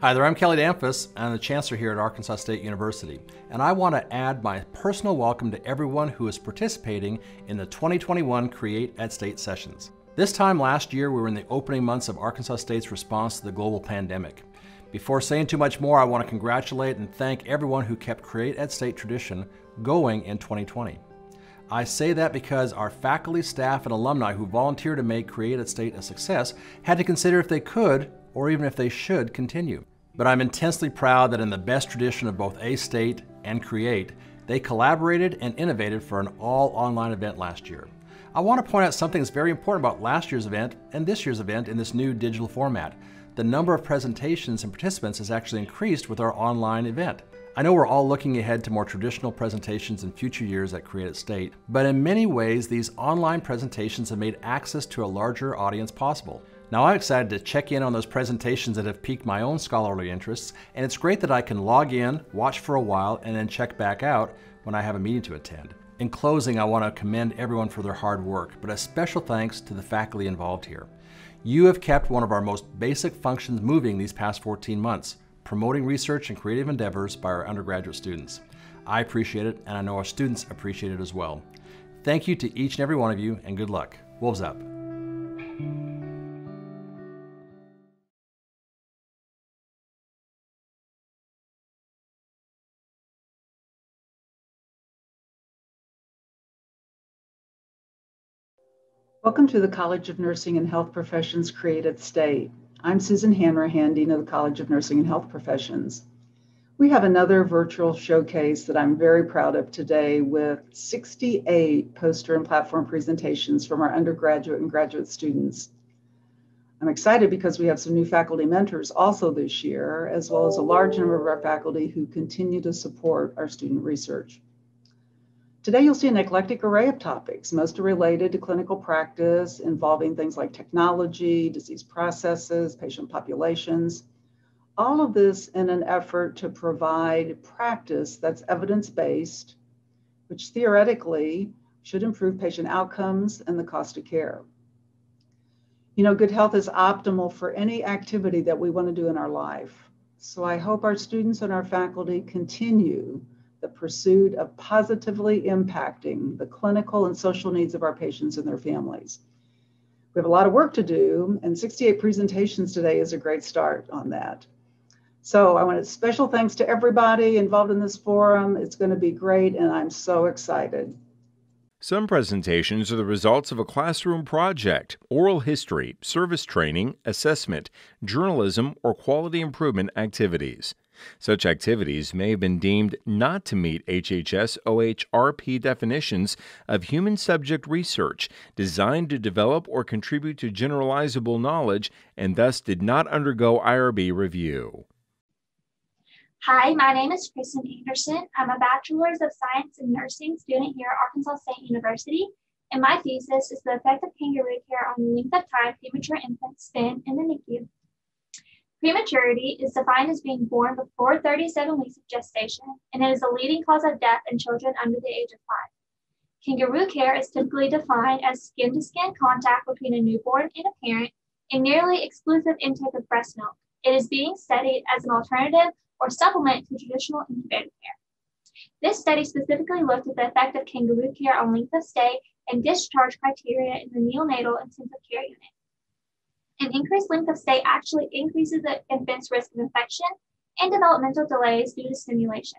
Hi there, I'm Kelly Damphousse. I'm the Chancellor here at Arkansas State University, and I want to add my personal welcome to everyone who is participating in the 2021 Create at State sessions. This time last year, we were in the opening months of Arkansas State's response to the global pandemic. Before saying too much more, I want to congratulate and thank everyone who kept Create at State tradition going in 2020. I say that because our faculty, staff, and alumni who volunteered to make Create at State a success had to consider if they could or even if they should continue. But I'm intensely proud that in the best tradition of both A State and Create, they collaborated and innovated for an all online event last year. I want to point out something that's very important about last year's event and this year's event in this new digital format the number of presentations and participants has actually increased with our online event. I know we're all looking ahead to more traditional presentations in future years at Create State, but in many ways, these online presentations have made access to a larger audience possible. Now, I'm excited to check in on those presentations that have piqued my own scholarly interests, and it's great that I can log in, watch for a while, and then check back out when I have a meeting to attend. In closing, I want to commend everyone for their hard work, but a special thanks to the faculty involved here. You have kept one of our most basic functions moving these past 14 months, promoting research and creative endeavors by our undergraduate students. I appreciate it, and I know our students appreciate it as well. Thank you to each and every one of you, and good luck. Wolves up. Welcome to the College of Nursing and Health Professions Create at State. I'm Susan Hanrahan, Dean of the College of Nursing and Health Professions. We have another virtual showcase that I'm very proud of today with 68 poster and platform presentations from our undergraduate and graduate students. I'm excited because we have some new faculty mentors also this year, as well as a large number of our faculty who continue to support our student research. Today, you'll see an eclectic array of topics. Most are related to clinical practice involving things like technology, disease processes, patient populations. All of this in an effort to provide practice that's evidence based, which theoretically should improve patient outcomes and the cost of care. You know, good health is optimal for any activity that we want to do in our life. So I hope our students and our faculty continue the pursuit of positively impacting the clinical and social needs of our patients and their families. We have a lot of work to do, and 68 presentations today is a great start on that. So I want to special thanks to everybody involved in this forum. It's going to be great, and I'm so excited. Some presentations are the results of a classroom project, oral history, service training, assessment, journalism, or quality improvement activities. Such activities may have been deemed not to meet HHS OHRP definitions of human subject research designed to develop or contribute to generalizable knowledge and thus did not undergo IRB review. Hi, my name is Kristen Anderson. I'm a Bachelor's of Science in Nursing student here at Arkansas State University, and my thesis is the effect of kangaroo care on the length of time premature infants spend in the NICU. Prematurity is defined as being born before 37 weeks of gestation, and it is a leading cause of death in children under the age of five. Kangaroo care is typically defined as skin to skin contact between a newborn and a parent and nearly exclusive intake of breast milk. It is being studied as an alternative or supplement to traditional incubator care. This study specifically looked at the effect of kangaroo care on length of stay and discharge criteria in the neonatal intensive care unit. An increased length of stay actually increases the infant's risk of infection and developmental delays due to stimulation.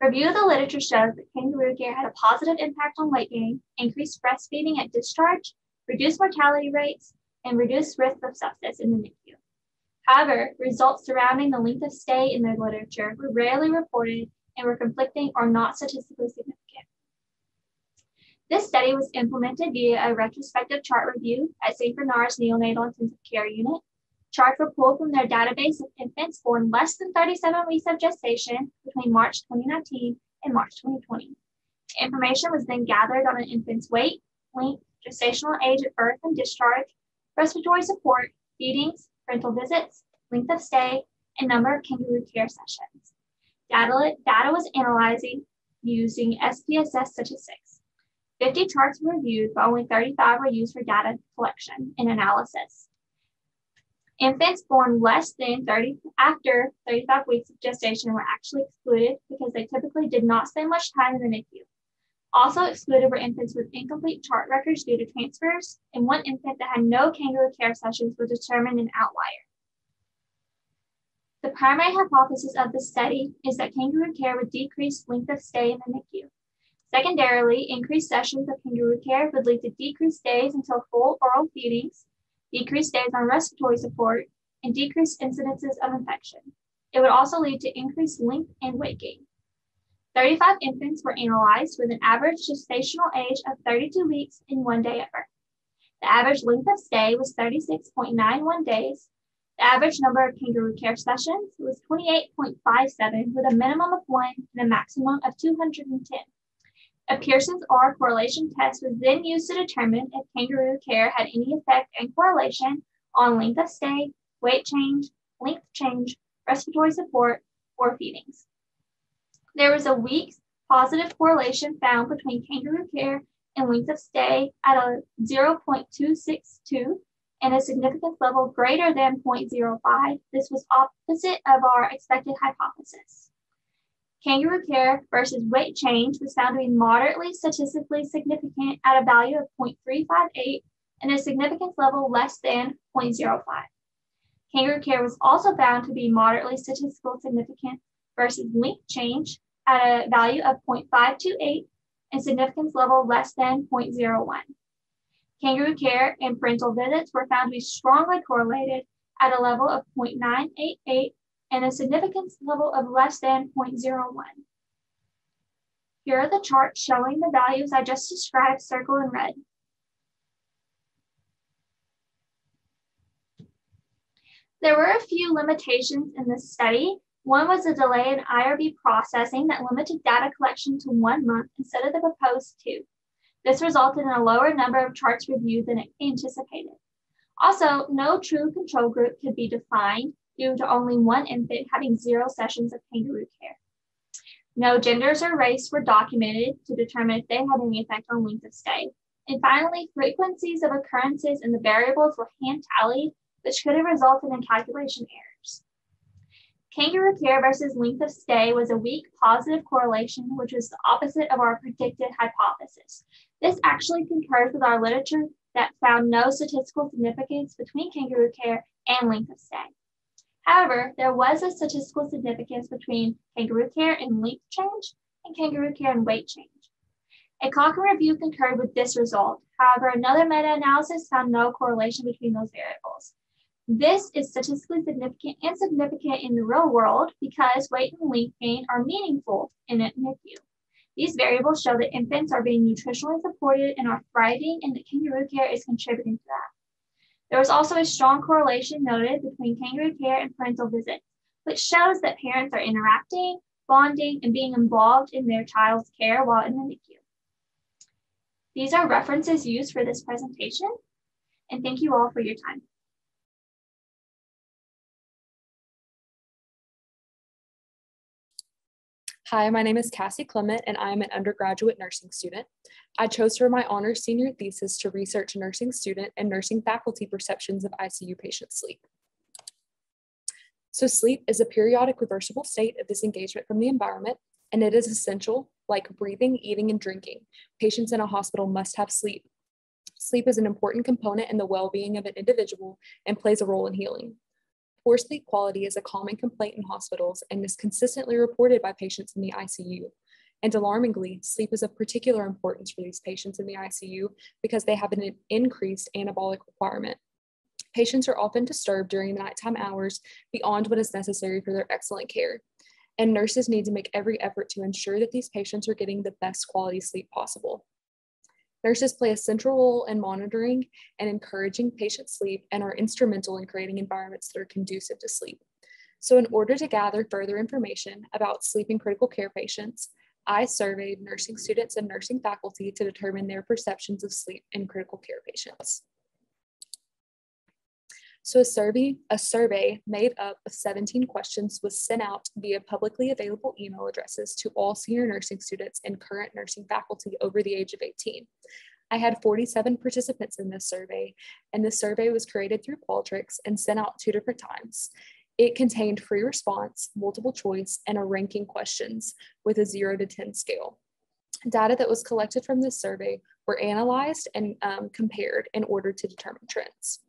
Review of the literature shows that kangaroo care had a positive impact on weight gain, increased breastfeeding at discharge, reduced mortality rates, and reduced risk of sepsis in the NICU. However, results surrounding the length of stay in the literature were rarely reported and were conflicting or not statistically significant. This study was implemented via a retrospective chart review at St. Bernard's Neonatal Intensive Care Unit. Charts were pulled from their database of infants born less than 37 weeks of gestation between March 2019 and March 2020. Information was then gathered on an infant's weight, length, gestational age at birth and discharge, respiratory support, feedings, parental visits, length of stay, and number of kangaroo care sessions. Data, data was analyzing using SPSS statistics. 50 charts were reviewed, but only 35 were used for data collection and analysis. Infants born less than 30 after 35 weeks of gestation were actually excluded because they typically did not spend much time in the NICU. Also excluded were infants with incomplete chart records due to transfers, and one infant that had no kangaroo care sessions was determined an outlier. The primary hypothesis of the study is that kangaroo care would decrease length of stay in the NICU. Secondarily, increased sessions of kangaroo care would lead to decreased days until full oral feedings, decreased days on respiratory support, and decreased incidences of infection. It would also lead to increased length and weight gain. 35 infants were analyzed with an average gestational age of 32 weeks and one day at birth. The average length of stay was 36.91 days, the average number of kangaroo care sessions was 28.57 with a minimum of one and a maximum of 210. A Pearson's R correlation test was then used to determine if kangaroo care had any effect and correlation on length of stay, weight change, length change, respiratory support, or feedings. There was a weak positive correlation found between kangaroo care and length of stay at a 0.262 and a significance level greater than 0.05, this was opposite of our expected hypothesis. Kangaroo care versus weight change was found to be moderately statistically significant at a value of 0.358 and a significance level less than 0.05. Kangaroo care was also found to be moderately statistical significant versus length change at a value of 0.528 and significance level less than 0.01. Kangaroo care and parental visits were found to be strongly correlated at a level of 0.988 and a significance level of less than 0.01. Here are the charts showing the values I just described circled in red. There were a few limitations in this study. One was a delay in IRB processing that limited data collection to one month instead of the proposed two. This resulted in a lower number of charts reviewed than anticipated. Also, no true control group could be defined due to only one infant having zero sessions of kangaroo care. No genders or race were documented to determine if they had any effect on length of stay. And finally, frequencies of occurrences in the variables were hand tallied, which could have resulted in calculation errors. Kangaroo care versus length of stay was a weak positive correlation, which was the opposite of our predicted hypothesis. This actually concurs with our literature that found no statistical significance between kangaroo care and length of stay. However, there was a statistical significance between kangaroo care and length change and kangaroo care and weight change. A Cochrane review concurred with this result. However, another meta-analysis found no correlation between those variables. This is statistically significant and significant in the real world because weight and length gain are meaningful in a NICU. These variables show that infants are being nutritionally supported and are thriving and that kangaroo care is contributing to that. There was also a strong correlation noted between kangaroo care and parental visits, which shows that parents are interacting, bonding, and being involved in their child's care while in the NICU. These are references used for this presentation, and thank you all for your time. Hi, my name is Cassie Clement, and I am an undergraduate nursing student. I chose for my honors senior thesis to research nursing student and nursing faculty perceptions of ICU patient sleep. So sleep is a periodic reversible state of disengagement from the environment, and it is essential, like breathing, eating, and drinking. Patients in a hospital must have sleep. Sleep is an important component in the well-being of an individual and plays a role in healing. Poor sleep quality is a common complaint in hospitals and is consistently reported by patients in the ICU. And alarmingly, sleep is of particular importance for these patients in the ICU because they have an increased anabolic requirement. Patients are often disturbed during the nighttime hours beyond what is necessary for their excellent care. And nurses need to make every effort to ensure that these patients are getting the best quality sleep possible. Nurses play a central role in monitoring and encouraging patient sleep and are instrumental in creating environments that are conducive to sleep. So in order to gather further information about sleeping critical care patients, I surveyed nursing students and nursing faculty to determine their perceptions of sleep in critical care patients. So a survey, a survey made up of 17 questions was sent out via publicly available email addresses to all senior nursing students and current nursing faculty over the age of 18. I had 47 participants in this survey, and the survey was created through Qualtrics and sent out two different times. It contained free response, multiple choice, and a ranking questions with a zero to 10 scale. Data that was collected from this survey were analyzed and um, compared in order to determine trends.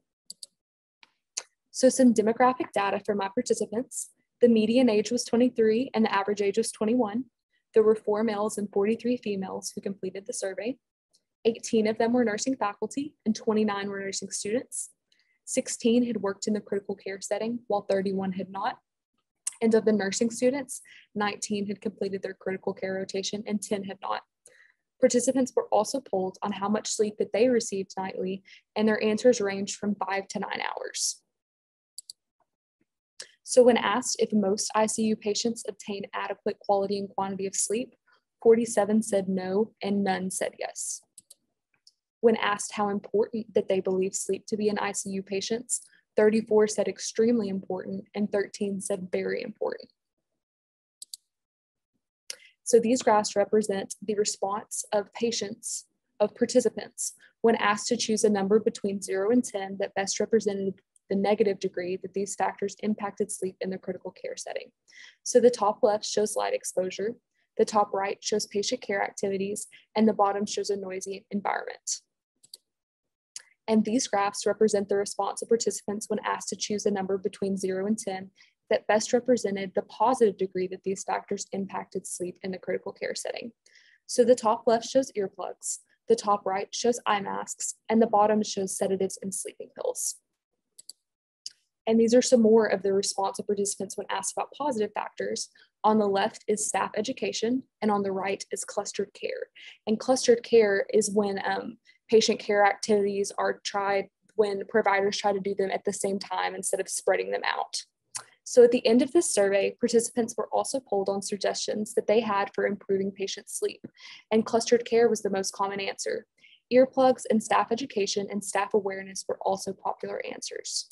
So some demographic data for my participants. The median age was 23 and the average age was 21. There were four males and 43 females who completed the survey. 18 of them were nursing faculty and 29 were nursing students. 16 had worked in the critical care setting while 31 had not. And of the nursing students, 19 had completed their critical care rotation and 10 had not. Participants were also polled on how much sleep that they received nightly, and their answers ranged from five to nine hours. So when asked if most ICU patients obtain adequate quality and quantity of sleep, 47 said no and none said yes. When asked how important that they believe sleep to be in ICU patients, 34 said extremely important and 13 said very important. So these graphs represent the response of patients, of participants, when asked to choose a number between zero and 10 that best represented the negative degree that these factors impacted sleep in the critical care setting. So the top left shows light exposure, the top right shows patient care activities, and the bottom shows a noisy environment. And these graphs represent the response of participants when asked to choose a number between zero and 10 that best represented the positive degree that these factors impacted sleep in the critical care setting. So the top left shows earplugs, the top right shows eye masks, and the bottom shows sedatives and sleeping pills. And these are some more of the response of participants when asked about positive factors. On the left is staff education, and on the right is clustered care. And clustered care is when um, patient care activities are tried, when providers try to do them at the same time instead of spreading them out. So at the end of this survey, participants were also polled on suggestions that they had for improving patient sleep, and clustered care was the most common answer. Earplugs and staff education and staff awareness were also popular answers.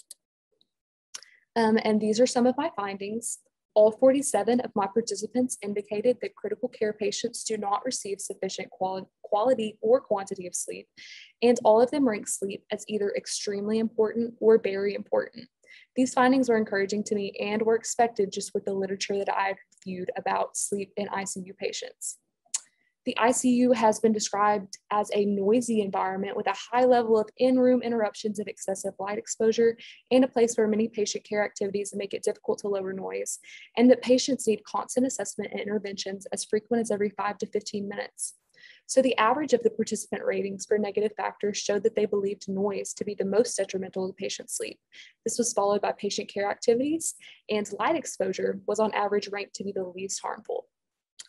Um, and these are some of my findings. All 47 of my participants indicated that critical care patients do not receive sufficient quali quality or quantity of sleep, and all of them rank sleep as either extremely important or very important. These findings were encouraging to me and were expected just with the literature that I've viewed about sleep in ICU patients. The ICU has been described as a noisy environment with a high level of in-room interruptions of excessive light exposure and a place where many patient care activities make it difficult to lower noise, and that patients need constant assessment and interventions as frequent as every 5 to 15 minutes. So the average of the participant ratings for negative factors showed that they believed noise to be the most detrimental to patient sleep. This was followed by patient care activities, and light exposure was on average ranked to be the least harmful.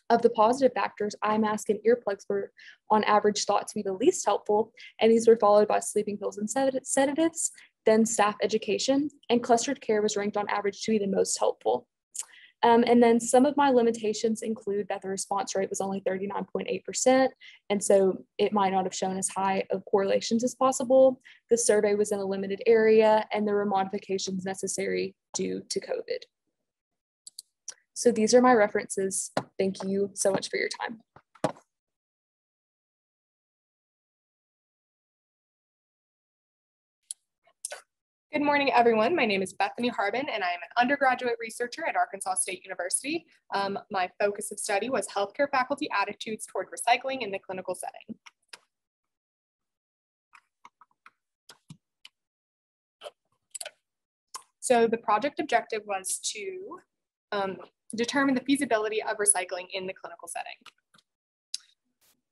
Of the positive factors, eye mask and earplugs were on average thought to be the least helpful, and these were followed by sleeping pills and sedatives, then staff education, and clustered care was ranked on average to be the most helpful. Um, and then some of my limitations include that the response rate was only 39.8%, and so it might not have shown as high of correlations as possible. The survey was in a limited area, and there were modifications necessary due to COVID. So these are my references. Thank you so much for your time. Good morning, everyone. My name is Bethany Harbin, and I am an undergraduate researcher at Arkansas State University. Um, my focus of study was healthcare faculty attitudes toward recycling in the clinical setting. So the project objective was to um, determine the feasibility of recycling in the clinical setting.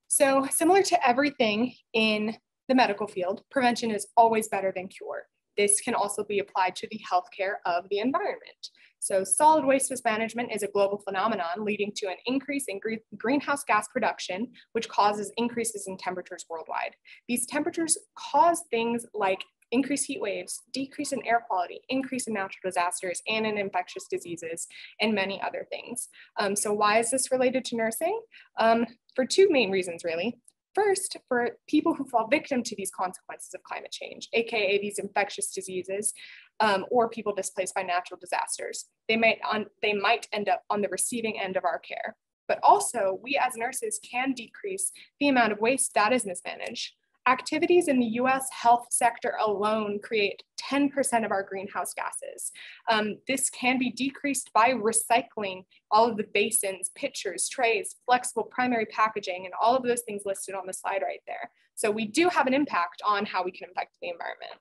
So similar to everything in the medical field, prevention is always better than cure. This can also be applied to the healthcare of the environment. So solid waste management is a global phenomenon leading to an increase in greenhouse gas production, which causes increases in temperatures worldwide. These temperatures cause things like increased heat waves, decrease in air quality, increase in natural disasters, and in infectious diseases, and many other things. Um, so why is this related to nursing? Um, for two main reasons, really. First, for people who fall victim to these consequences of climate change, AKA these infectious diseases, um, or people displaced by natural disasters, they might, on, they might end up on the receiving end of our care. But also, we as nurses can decrease the amount of waste that is mismanaged activities in the US health sector alone create 10% of our greenhouse gases. Um, this can be decreased by recycling all of the basins, pitchers, trays, flexible primary packaging, and all of those things listed on the slide right there. So we do have an impact on how we can impact the environment.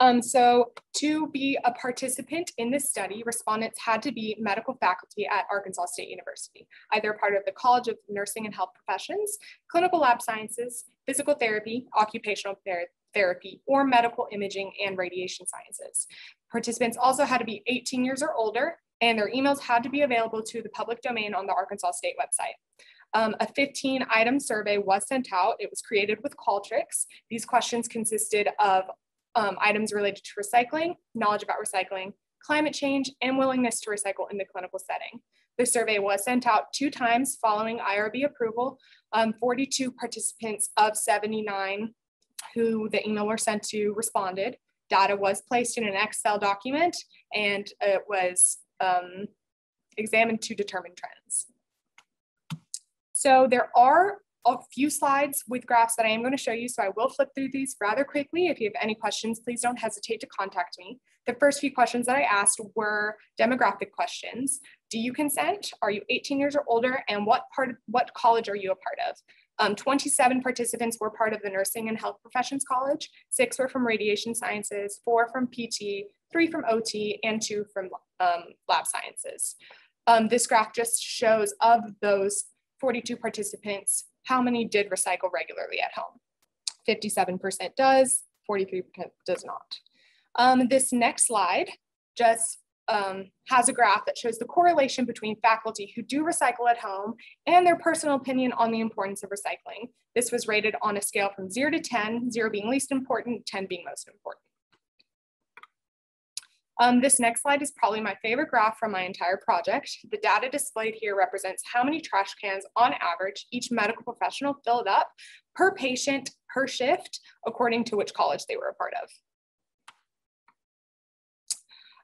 Um, so to be a participant in this study, respondents had to be medical faculty at Arkansas State University, either part of the College of Nursing and Health Professions, Clinical Lab Sciences, Physical Therapy, Occupational ther Therapy, or Medical Imaging and Radiation Sciences. Participants also had to be 18 years or older, and their emails had to be available to the public domain on the Arkansas State website. Um, a 15 item survey was sent out. It was created with Qualtrics. These questions consisted of um, items related to recycling, knowledge about recycling, climate change, and willingness to recycle in the clinical setting. The survey was sent out two times following IRB approval. Um, 42 participants of 79 who the email were sent to responded. Data was placed in an Excel document and it was um, examined to determine trends. So there are a few slides with graphs that I am going to show you. So I will flip through these rather quickly. If you have any questions, please don't hesitate to contact me. The first few questions that I asked were demographic questions. Do you consent? Are you 18 years or older? And what part, what college are you a part of? Um, 27 participants were part of the Nursing and Health Professions College, six were from Radiation Sciences, four from PT, three from OT, and two from um, Lab Sciences. Um, this graph just shows of those 42 participants, how many did recycle regularly at home? 57% does, 43% does not. Um, this next slide just um, has a graph that shows the correlation between faculty who do recycle at home and their personal opinion on the importance of recycling. This was rated on a scale from zero to 10, zero being least important, 10 being most important. Um, this next slide is probably my favorite graph from my entire project. The data displayed here represents how many trash cans on average each medical professional filled up per patient per shift, according to which college they were a part of.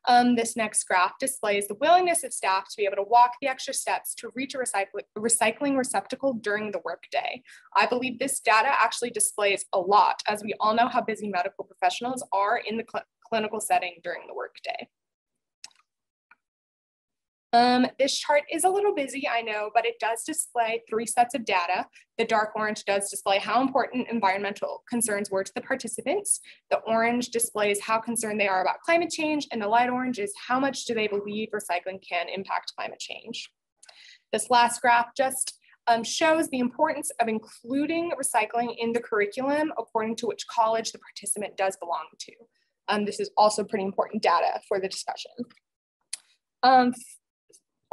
Um, this next graph displays the willingness of staff to be able to walk the extra steps to reach a recycling, recycling receptacle during the workday. I believe this data actually displays a lot, as we all know how busy medical professionals are in the cl clinical setting during the workday. Um, this chart is a little busy, I know, but it does display three sets of data. The dark orange does display how important environmental concerns were to the participants. The orange displays how concerned they are about climate change, and the light orange is how much do they believe recycling can impact climate change. This last graph just um, shows the importance of including recycling in the curriculum according to which college the participant does belong to. Um, this is also pretty important data for the discussion. Um,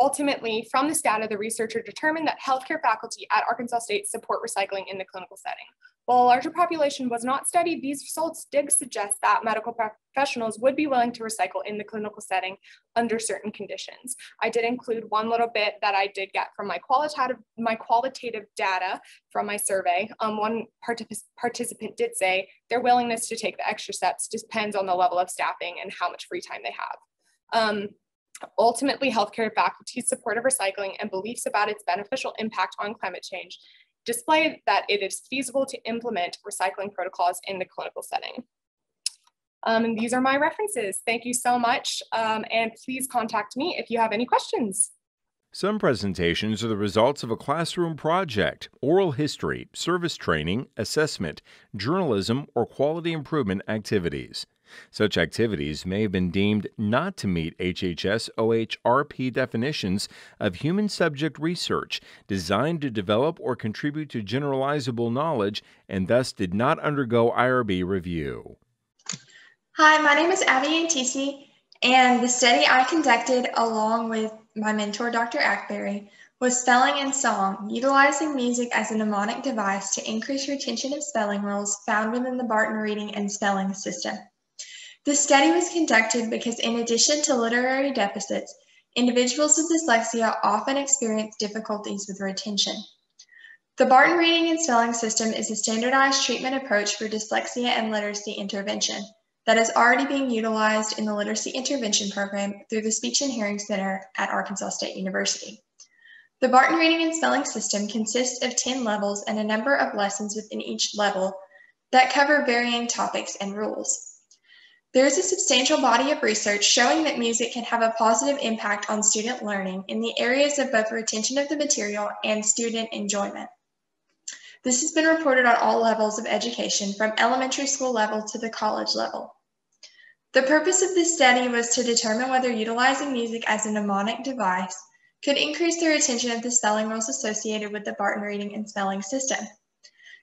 Ultimately, from this data, the researcher determined that healthcare faculty at Arkansas State support recycling in the clinical setting. While a larger population was not studied, these results did suggest that medical professionals would be willing to recycle in the clinical setting under certain conditions. I did include one little bit that I did get from my qualitative, my qualitative data from my survey. Um, one particip participant did say their willingness to take the extra steps depends on the level of staffing and how much free time they have. Um, Ultimately, healthcare faculty's support of recycling and beliefs about its beneficial impact on climate change display that it is feasible to implement recycling protocols in the clinical setting. Um, and these are my references. Thank you so much. Um, and please contact me if you have any questions. Some presentations are the results of a classroom project, oral history, service training, assessment, journalism, or quality improvement activities. Such activities may have been deemed not to meet HHS OHRP definitions of human subject research designed to develop or contribute to generalizable knowledge and thus did not undergo IRB review. Hi, my name is Abby Antisi, and the study I conducted along with my mentor, Dr. Ackberry, was spelling and song, utilizing music as a mnemonic device to increase retention of spelling rules found within the Barton reading and spelling system. The study was conducted because in addition to literary deficits, individuals with dyslexia often experience difficulties with retention. The Barton Reading and Spelling System is a standardized treatment approach for dyslexia and literacy intervention that is already being utilized in the Literacy Intervention Program through the Speech and Hearing Center at Arkansas State University. The Barton Reading and Spelling System consists of 10 levels and a number of lessons within each level that cover varying topics and rules. There is a substantial body of research showing that music can have a positive impact on student learning in the areas of both retention of the material and student enjoyment. This has been reported on all levels of education from elementary school level to the college level. The purpose of this study was to determine whether utilizing music as a mnemonic device could increase the retention of the spelling rules associated with the Barton reading and spelling system.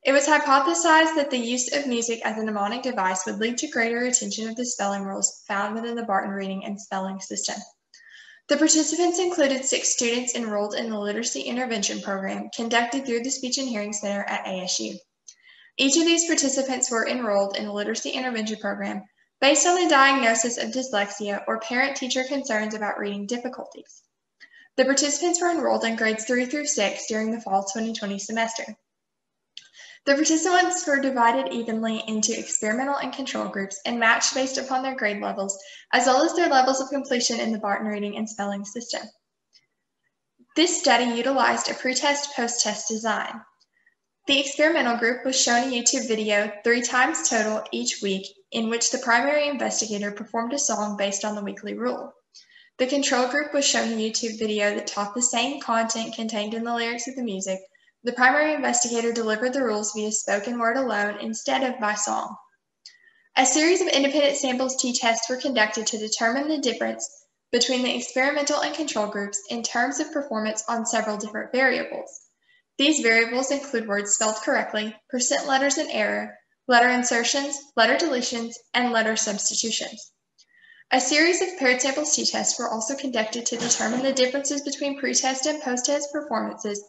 It was hypothesized that the use of music as a mnemonic device would lead to greater retention of the spelling rules found within the Barton reading and spelling system. The participants included six students enrolled in the Literacy Intervention Program conducted through the Speech and Hearing Center at ASU. Each of these participants were enrolled in the Literacy Intervention Program based on the diagnosis of dyslexia or parent-teacher concerns about reading difficulties. The participants were enrolled in grades 3 through 6 during the fall 2020 semester. The participants were divided evenly into experimental and control groups and matched based upon their grade levels, as well as their levels of completion in the Barton reading and spelling system. This study utilized a pretest post-test design. The experimental group was shown a YouTube video three times total each week in which the primary investigator performed a song based on the weekly rule. The control group was shown a YouTube video that taught the same content contained in the lyrics of the music, the primary investigator delivered the rules via spoken word alone instead of by song. A series of independent samples t-tests were conducted to determine the difference between the experimental and control groups in terms of performance on several different variables. These variables include words spelled correctly, percent letters in error, letter insertions, letter deletions, and letter substitutions. A series of paired samples t-tests were also conducted to determine the differences between pre-test and post-test performances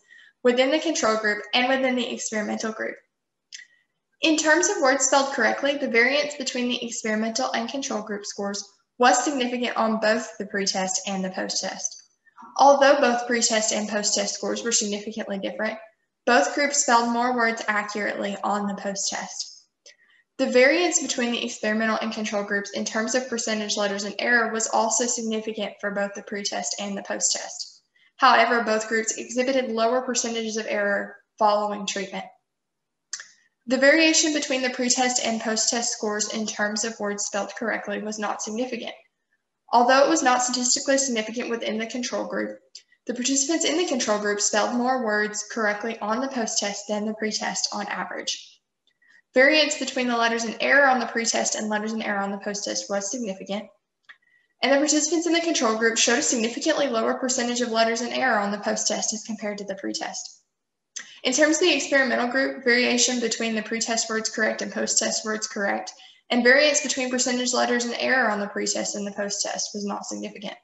within the control group and within the experimental group. In terms of words spelled correctly, the variance between the experimental and control group scores was significant on both the pretest and the post-test. Although both pretest and post-test scores were significantly different, both groups spelled more words accurately on the post-test. The variance between the experimental and control groups in terms of percentage letters in error was also significant for both the pretest and the post-test. However, both groups exhibited lower percentages of error following treatment. The variation between the pretest and post-test scores in terms of words spelled correctly was not significant. Although it was not statistically significant within the control group, the participants in the control group spelled more words correctly on the post-test than the pretest on average. Variance between the letters in error on the pretest and letters in error on the post-test was significant, and the participants in the control group showed a significantly lower percentage of letters in error on the post-test as compared to the pre-test. In terms of the experimental group, variation between the pre-test words correct and post-test words correct, and variance between percentage letters in error on the pre-test and the post-test was not significant.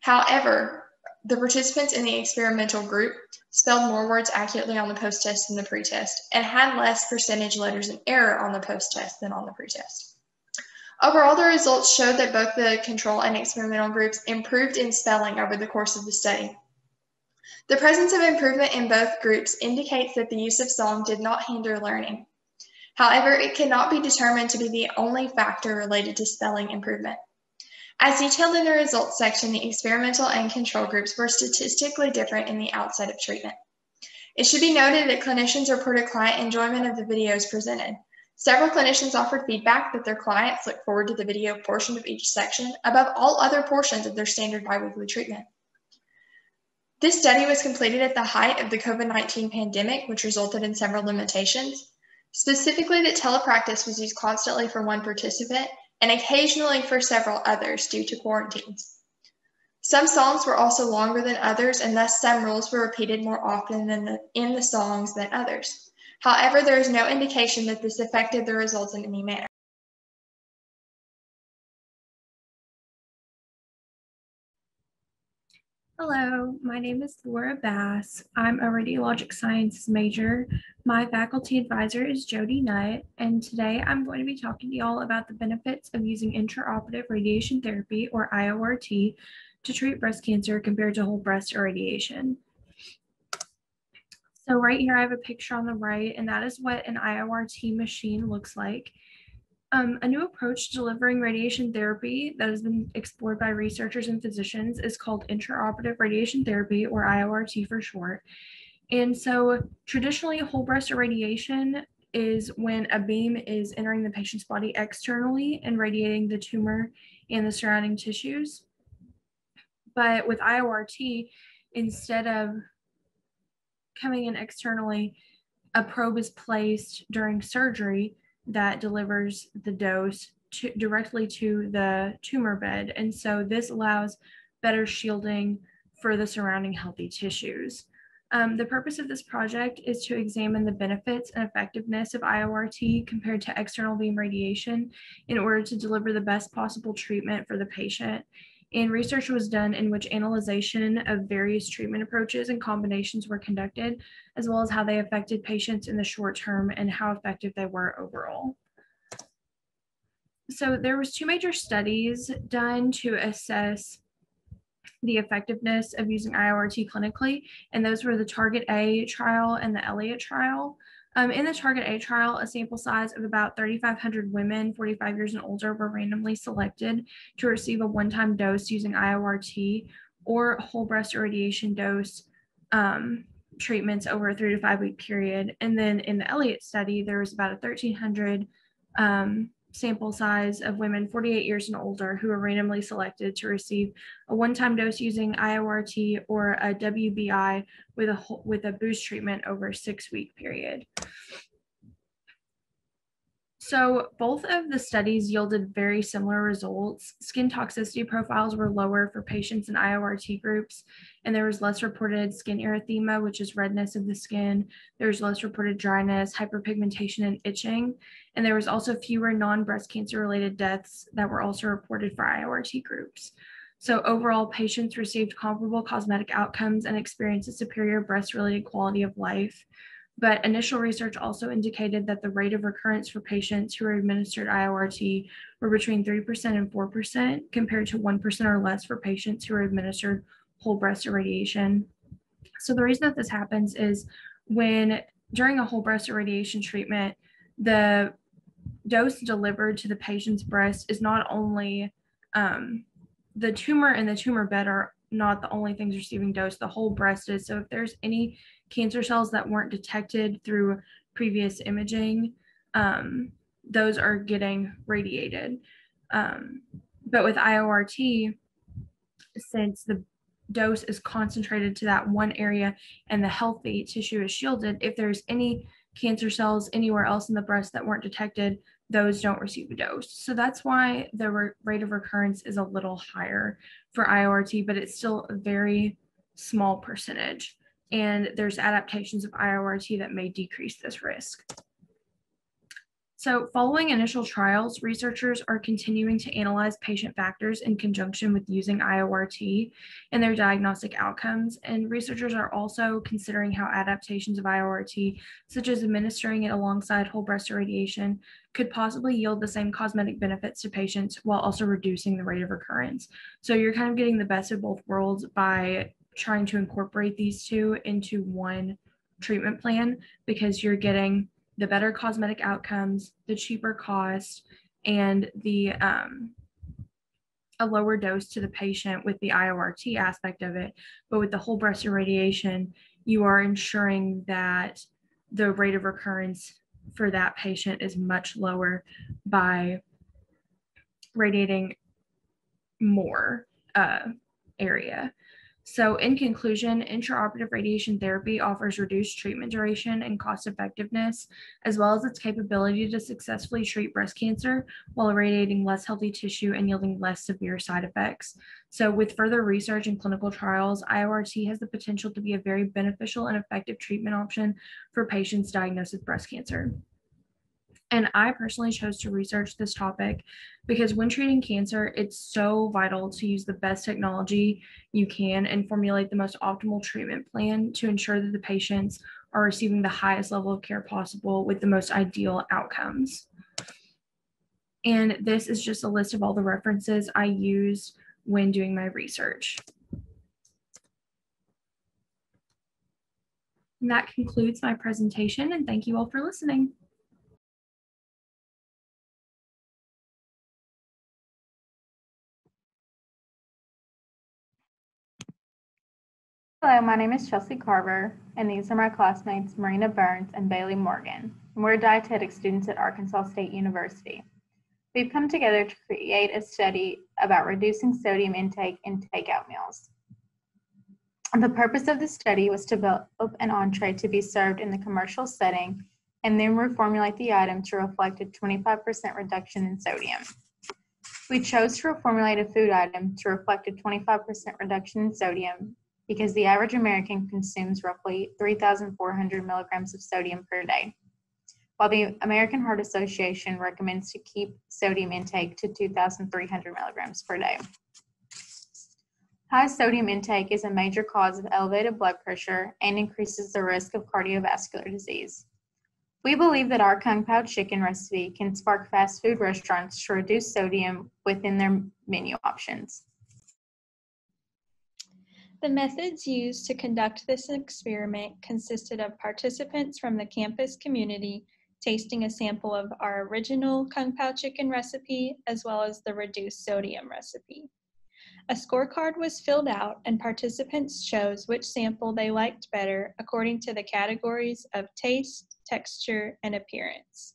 However, the participants in the experimental group spelled more words accurately on the post-test than the pre-test and had less percentage letters in error on the post-test than on the pre-test. Overall, the results showed that both the control and experimental groups improved in spelling over the course of the study. The presence of improvement in both groups indicates that the use of song did not hinder learning. However, it cannot be determined to be the only factor related to spelling improvement. As detailed in the results section, the experimental and control groups were statistically different in the outset of treatment. It should be noted that clinicians reported client enjoyment of the videos presented. Several clinicians offered feedback that their clients look forward to the video portion of each section above all other portions of their standard biweekly treatment. This study was completed at the height of the COVID-19 pandemic, which resulted in several limitations, specifically that telepractice was used constantly for one participant and occasionally for several others due to quarantines. Some songs were also longer than others, and thus some rules were repeated more often the, in the songs than others. However, there is no indication that this affected the results in any manner. Hello, my name is Laura Bass. I'm a radiologic sciences major. My faculty advisor is Jody Nutt, and today I'm going to be talking to y'all about the benefits of using intraoperative radiation therapy, or IORT, to treat breast cancer compared to whole breast irradiation. So right here, I have a picture on the right, and that is what an IORT machine looks like. Um, a new approach to delivering radiation therapy that has been explored by researchers and physicians is called intraoperative radiation therapy, or IORT for short. And so, traditionally, whole breast irradiation is when a beam is entering the patient's body externally and radiating the tumor and the surrounding tissues. But with IORT, instead of coming in externally, a probe is placed during surgery that delivers the dose to, directly to the tumor bed. And so this allows better shielding for the surrounding healthy tissues. Um, the purpose of this project is to examine the benefits and effectiveness of IORT compared to external beam radiation in order to deliver the best possible treatment for the patient. And research was done in which analyzation of various treatment approaches and combinations were conducted, as well as how they affected patients in the short term and how effective they were overall. So there was two major studies done to assess the effectiveness of using IORT clinically, and those were the TARGIT-A trial and the ELIOT trial. Um, in the TARGIT-A trial, a sample size of about 3,500 women 45 years and older were randomly selected to receive a one time dose using IORT or whole breast irradiation dose um, treatments over a three to five week period. And then in the ELIOT study, there was about a 1,300 um, sample size of women 48 years and older who were randomly selected to receive a one-time dose using IORT or a WBI with a with a boost treatment over a six-week period. So both of the studies yielded very similar results. Skin toxicity profiles were lower for patients in IORT groups, and there was less reported skin erythema, which is redness of the skin. There was less reported dryness, hyperpigmentation, and itching. And there was also fewer non-breast cancer related deaths that were also reported for IORT groups. So overall, patients received comparable cosmetic outcomes and experienced a superior breast-related quality of life. But initial research also indicated that the rate of recurrence for patients who were administered IORT were between 3% and 4%, compared to 1% or less for patients who were administered whole breast irradiation. So the reason that this happens is when during a whole breast irradiation treatment, the dose delivered to the patient's breast is not only um, the tumor and the tumor bed are not the only things receiving dose, the whole breast is. So if there's any cancer cells that weren't detected through previous imaging, um, those are getting radiated. Um, but with IORT, since the dose is concentrated to that one area and the healthy tissue is shielded, if there's any cancer cells anywhere else in the breast that weren't detected, those don't receive a dose. So that's why the re- rate of recurrence is a little higher for IORT, but it's still a very small percentage and there's adaptations of IORT that may decrease this risk. So following initial trials, researchers are continuing to analyze patient factors in conjunction with using IORT and their diagnostic outcomes. And researchers are also considering how adaptations of IORT, such as administering it alongside whole breast irradiation, could possibly yield the same cosmetic benefits to patients while also reducing the rate of recurrence. So you're kind of getting the best of both worlds by trying to incorporate these two into one treatment plan because you're getting the better cosmetic outcomes, the cheaper cost, and the um, a lower dose to the patient with the IORT aspect of it. But with the whole breast irradiation, you are ensuring that the rate of recurrence for that patient is much lower by radiating more uh, area. So, in conclusion, intraoperative radiation therapy offers reduced treatment duration and cost effectiveness, as well as its capability to successfully treat breast cancer while irradiating less healthy tissue and yielding less severe side effects. So, with further research and clinical trials, IORT has the potential to be a very beneficial and effective treatment option for patients diagnosed with breast cancer. And I personally chose to research this topic because when treating cancer, it's so vital to use the best technology you can and formulate the most optimal treatment plan to ensure that the patients are receiving the highest level of care possible with the most ideal outcomes. And this is just a list of all the references I used when doing my research. And that concludes my presentation and thank you all for listening. Hello, my name is Chelsea Carver, and these are my classmates Marina Burns and Bailey Morgan. We're dietetic students at Arkansas State University. We've come together to create a study about reducing sodium intake in takeout meals. The purpose of the study was to develop an entree to be served in the commercial setting and then reformulate the item to reflect a 25% reduction in sodium. We chose to reformulate a food item to reflect a 25% reduction in sodium because the average American consumes roughly 3,400 milligrams of sodium per day, while the American Heart Association recommends to keep sodium intake to 2,300 milligrams per day. High sodium intake is a major cause of elevated blood pressure and increases the risk of cardiovascular disease. We believe that our Kung Pao chicken recipe can spark fast food restaurants to reduce sodium within their menu options. The methods used to conduct this experiment consisted of participants from the campus community tasting a sample of our original Kung Pao chicken recipe as well as the reduced sodium recipe. A scorecard was filled out and participants chose which sample they liked better according to the categories of taste, texture, and appearance.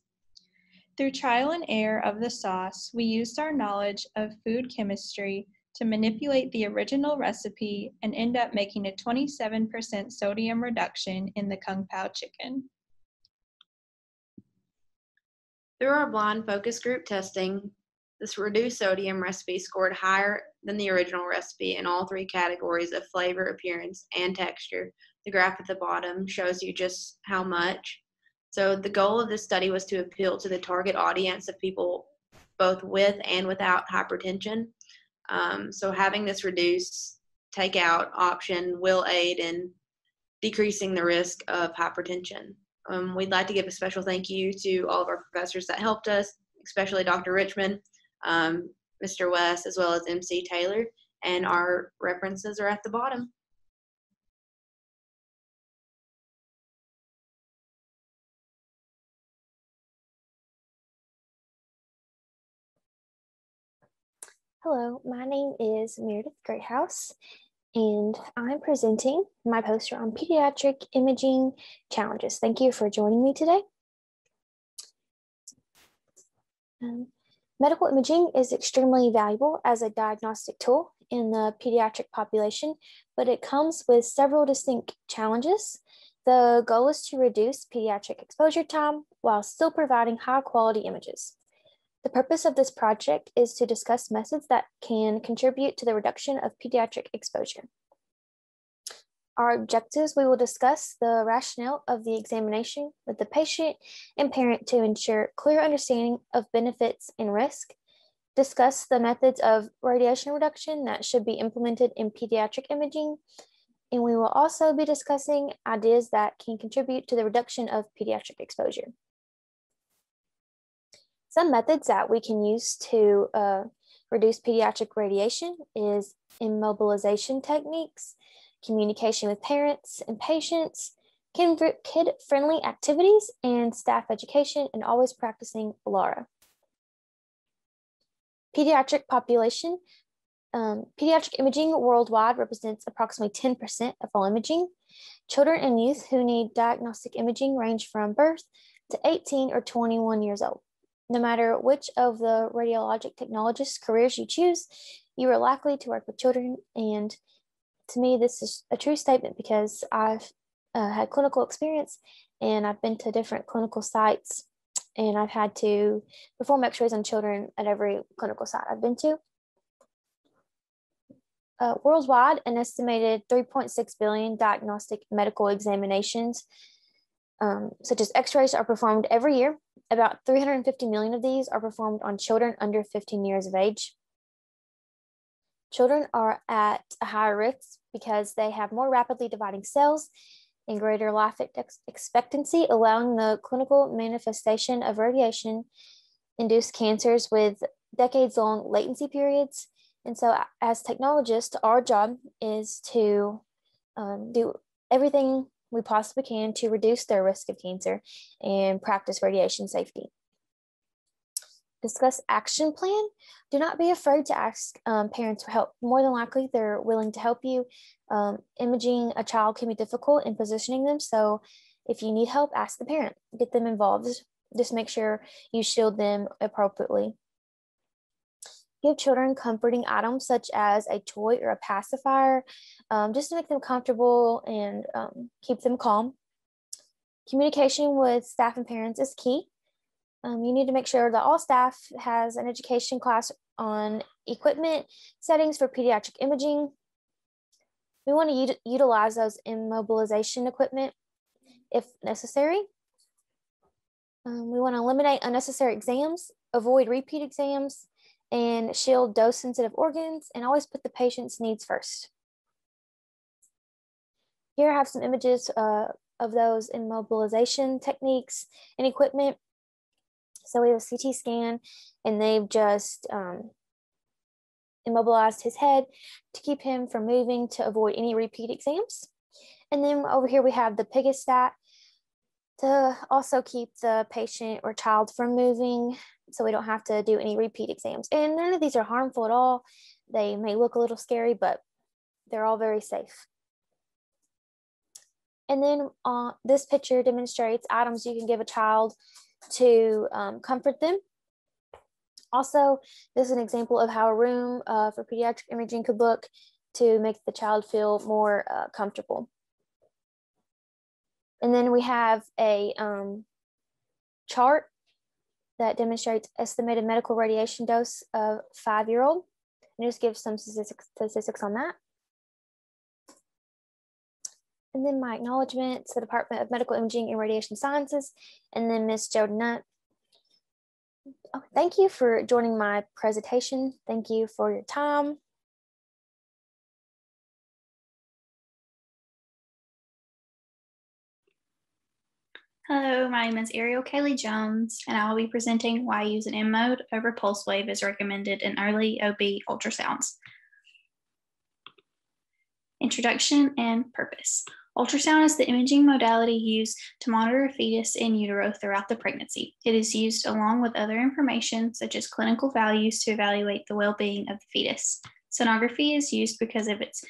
Through trial and error of the sauce, we used our knowledge of food chemistry to manipulate the original recipe and end up making a 27% sodium reduction in the Kung Pao chicken. Through our blind focus group testing, this reduced sodium recipe scored higher than the original recipe in all three categories of flavor, appearance, and texture. The graph at the bottom shows you just how much. So the goal of this study was to appeal to the target audience of people both with and without hypertension um, so having this reduced takeout option will aid in decreasing the risk of hypertension. Um, we'd like to give a special thank you to all of our professors that helped us, especially Dr. Richmond, um, Mr. West, as well as MC Taylor, and our references are at the bottom. Hello, my name is Meredith Greathouse, and I'm presenting my poster on pediatric imaging challenges. Thank you for joining me today. Um, medical imaging is extremely valuable as a diagnostic tool in the pediatric population, but it comes with several distinct challenges. The goal is to reduce pediatric exposure time while still providing high quality images. The purpose of this project is to discuss methods that can contribute to the reduction of pediatric exposure. Our objectives, we will discuss the rationale of the examination with the patient and parent to ensure clear understanding of benefits and risk, discuss the methods of radiation reduction that should be implemented in pediatric imaging, and we will also be discussing ideas that can contribute to the reduction of pediatric exposure. Some methods that we can use to uh, reduce pediatric radiation is immobilization techniques, communication with parents and patients, kid-friendly activities, and staff education, and always practicing ALARA. Pediatric population. Um, pediatric imaging worldwide represents approximately 10% of all imaging. Children and youth who need diagnostic imaging range from birth to 18 or 21 years old. No matter which of the radiologic technologist careers you choose, you are likely to work with children. And to me, this is a true statement because I've uh, had clinical experience and I've been to different clinical sites and I've had to perform x rays on children at every clinical site I've been to. Uh, worldwide, an estimated 3.6 billion diagnostic medical examinations, um, such as x rays, are performed every year about 350 million of these are performed on children under 15 years of age. Children are at a higher risk because they have more rapidly dividing cells and greater life expectancy, allowing the clinical manifestation of radiation induced cancers with decades long latency periods. And so, as technologists, our job is to um, do everything we possibly can to reduce their risk of cancer and practice radiation safety. Discuss action plan. Do not be afraid to ask um, parents for help. More than likely, they're willing to help you Um, imaging a child can be difficult in positioning them. So if you need help, ask the parent, get them involved. Just make sure you shield them appropriately. Give children comforting items such as a toy or a pacifier, um, just to make them comfortable and um, keep them calm. Communication with staff and parents is key. Um, you need to make sure that all staff has an education class on equipment settings for pediatric imaging. We want to utilize those immobilization equipment if necessary. Um, we want to eliminate unnecessary exams, avoid repeat exams, and shield dose sensitive organs, and always put the patient's needs first. Here I have some images uh, of those immobilization techniques and equipment. So we have a CT scan, and they've just um, immobilized his head to keep him from moving to avoid any repeat exams. And then over here we have the Pigg-O-Stat to also keep the patient or child from moving so we don't have to do any repeat exams. And none of these are harmful at all. They may look a little scary, but they're all very safe. And then uh, this picture demonstrates items you can give a child to um, comfort them. Also, this is an example of how a room uh, for pediatric imaging could look to make the child feel more uh, comfortable. And then we have a um, chart that demonstrates estimated medical radiation dose of five-year-old. And just give some statistics, statistics on that. And then my acknowledgments, the Department of Medical Imaging and Radiation Sciences, and then Ms. Jody Nutt. Oh, thank you for joining my presentation. Thank you for your time. Hello, my name is Ariel Kaylee Jones, and I will be presenting why using M-mode over pulse wave is recommended in early OB ultrasounds. Introduction and purpose. Ultrasound is the imaging modality used to monitor a fetus in utero throughout the pregnancy. It is used along with other information, such as clinical values, to evaluate the well being of the fetus. Sonography is used because of its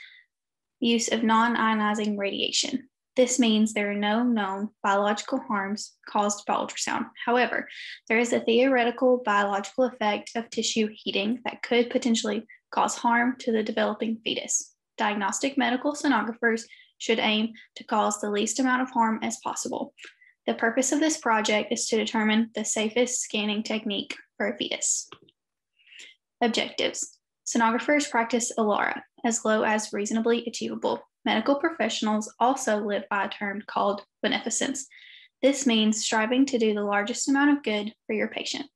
use of non ionizing radiation. This means there are no known biological harms caused by ultrasound. However, there is a theoretical biological effect of tissue heating that could potentially cause harm to the developing fetus. Diagnostic medical sonographers should aim to cause the least amount of harm as possible. The purpose of this project is to determine the safest scanning technique for a fetus. Objectives Sonographers practice ALARA as low as reasonably achievable Medical professionals also live by a term called beneficence. This means striving to do the largest amount of good for your patient.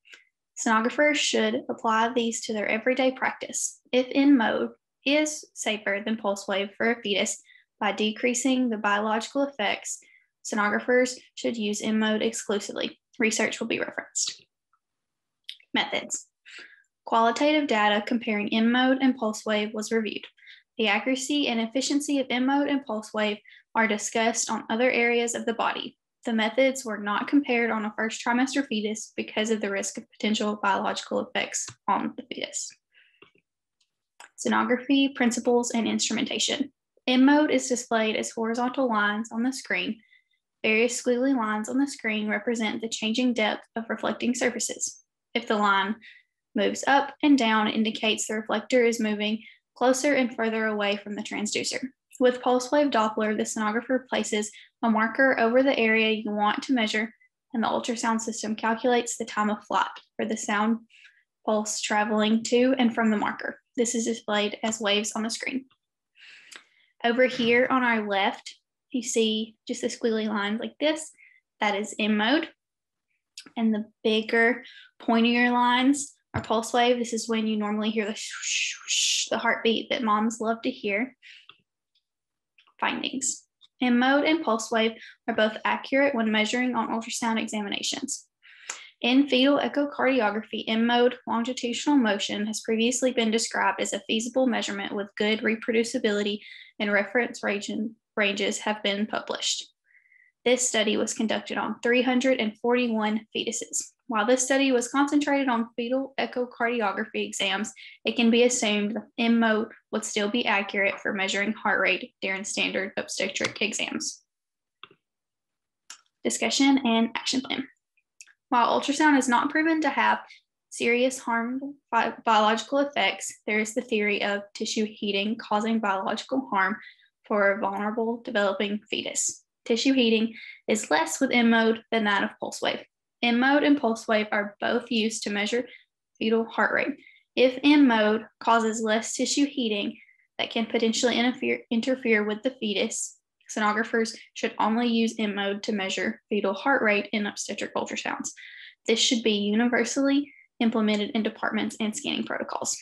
Sonographers should apply these to their everyday practice. If M mode is safer than pulse wave for a fetus by decreasing the biological effects, sonographers should use M mode exclusively. Research will be referenced. Methods. Qualitative data comparing M mode and pulse wave was reviewed. The accuracy and efficiency of M-mode and pulse wave are discussed on other areas of the body. The methods were not compared on a first trimester fetus because of the risk of potential biological effects on the fetus. Sonography, principles, and instrumentation. M-mode is displayed as horizontal lines on the screen. Various squiggly lines on the screen represent the changing depth of reflecting surfaces. If the line moves up and down, indicates the reflector is moving closer and further away from the transducer. With pulse wave Doppler, the sonographer places a marker over the area you want to measure, and the ultrasound system calculates the time of flight for the sound pulse traveling to and from the marker. This is displayed as waves on the screen. Over here on our left, you see just the squiggly lines like this. That is M mode. And the bigger, pointier lines our pulse wave, this is when you normally hear the, the heartbeat that moms love to hear. Findings. M mode and pulse wave are both accurate when measuring on ultrasound examinations. In fetal echocardiography, M mode longitudinal motion has previously been described as a feasible measurement with good reproducibility and reference ranges have been published. This study was conducted on 341 fetuses. While this study was concentrated on fetal echocardiography exams, it can be assumed the M mode would still be accurate for measuring heart rate during standard obstetric exams. Discussion and action plan. While ultrasound is not proven to have serious harmful biological effects, there is the theory of tissue heating causing biological harm for a vulnerable developing fetus. Tissue heating is less with M mode than that of pulse wave. M mode and pulse wave are both used to measure fetal heart rate. If M mode causes less tissue heating that can potentially interfere, interfere with the fetus, sonographers should only use M mode to measure fetal heart rate in obstetric ultrasounds. This should be universally implemented in departments and scanning protocols.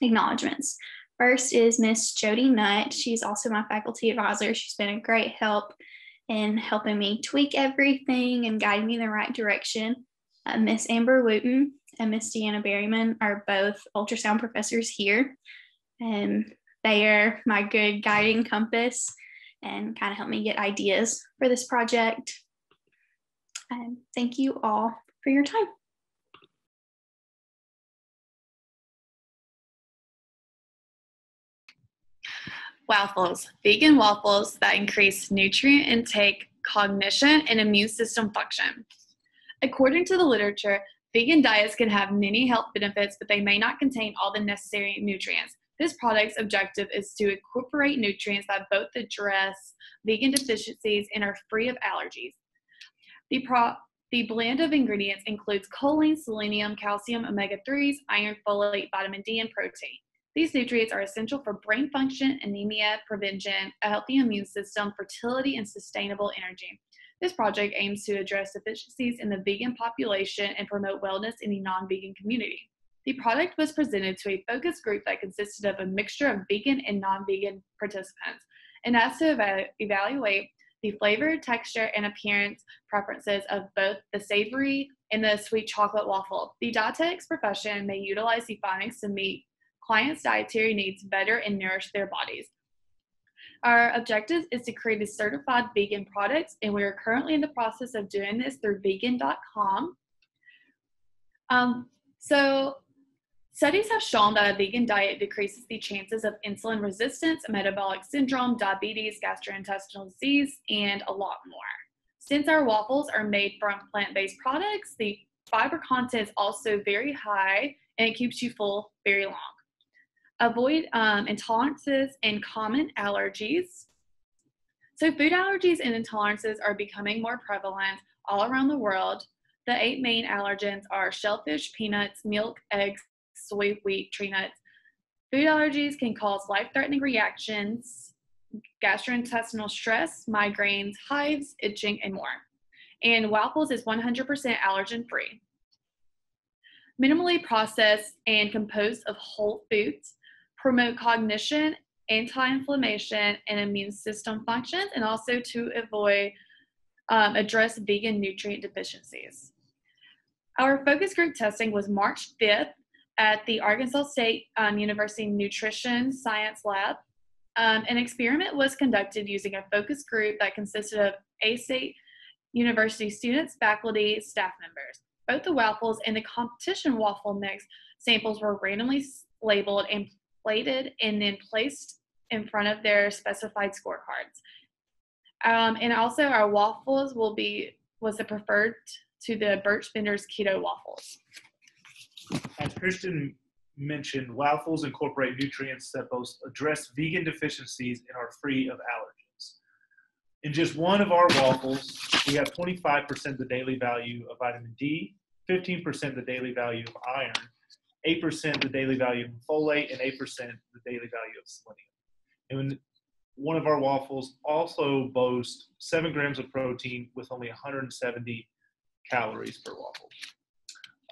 Acknowledgements. First is Miss Jody Nutt. She's also my faculty advisor. She's been a great help in helping me tweak everything and guiding me in the right direction. Uh, Miss Amber Wooten and Miss Deanna Berryman are both ultrasound professors here. And they are my good guiding compass and kind of help me get ideas for this project. And thank you all for your time. Waffles, vegan waffles that increase nutrient intake, cognition, and immune system function. According to the literature, vegan diets can have many health benefits, but they may not contain all the necessary nutrients. This product's objective is to incorporate nutrients that both address vegan deficiencies and are free of allergies. The, pro- the blend of ingredients includes choline, selenium, calcium, omega 3s, iron, folate, vitamin D, and protein. These nutrients are essential for brain function, anemia prevention, a healthy immune system, fertility, and sustainable energy. This project aims to address deficiencies in the vegan population and promote wellness in the non vegan community. The product was presented to a focus group that consisted of a mixture of vegan and non vegan participants and asked to eva- evaluate the flavor, texture, and appearance preferences of both the savory and the sweet chocolate waffle. The dietetics profession may utilize the findings to meet clients' dietary needs better and nourish their bodies. Our objective is to create a certified vegan products, and we are currently in the process of doing this through vegan.com. Um, so, studies have shown that a vegan diet decreases the chances of insulin resistance, metabolic syndrome, diabetes, gastrointestinal disease, and a lot more. Since our waffles are made from plant based products, the fiber content is also very high and it keeps you full very long avoid um, intolerances and common allergies. So, food allergies and intolerances are becoming more prevalent all around the world. The eight main allergens are shellfish, peanuts, milk, eggs, soy, wheat, tree nuts. Food allergies can cause life threatening reactions, gastrointestinal stress, migraines, hives, itching, and more. And Waffles is 100% allergen free. Minimally processed and composed of whole foods, promote cognition, anti-inflammation, and immune system functions, and also to avoid um, address vegan nutrient deficiencies. Our focus group testing was March 5th at the Arkansas State um, University Nutrition Science Lab. Um, an experiment was conducted using a focus group that consisted of A-State University students, faculty, staff members. Both the waffles and the competition waffle mix samples were randomly labeled and plated and then placed in front of their specified scorecards. Um, and also our waffles will be, was the preferred to the Birch Benders Keto Waffles. As Kristen mentioned, waffles incorporate nutrients that both address vegan deficiencies and are free of allergens. In just one of our waffles, we have 25% the daily value of vitamin D, 15% the daily value of iron, 8% the daily value of folate, and 8% the daily value of selenium. And one of our waffles also boasts 7 grams of protein with only 170 calories per waffle.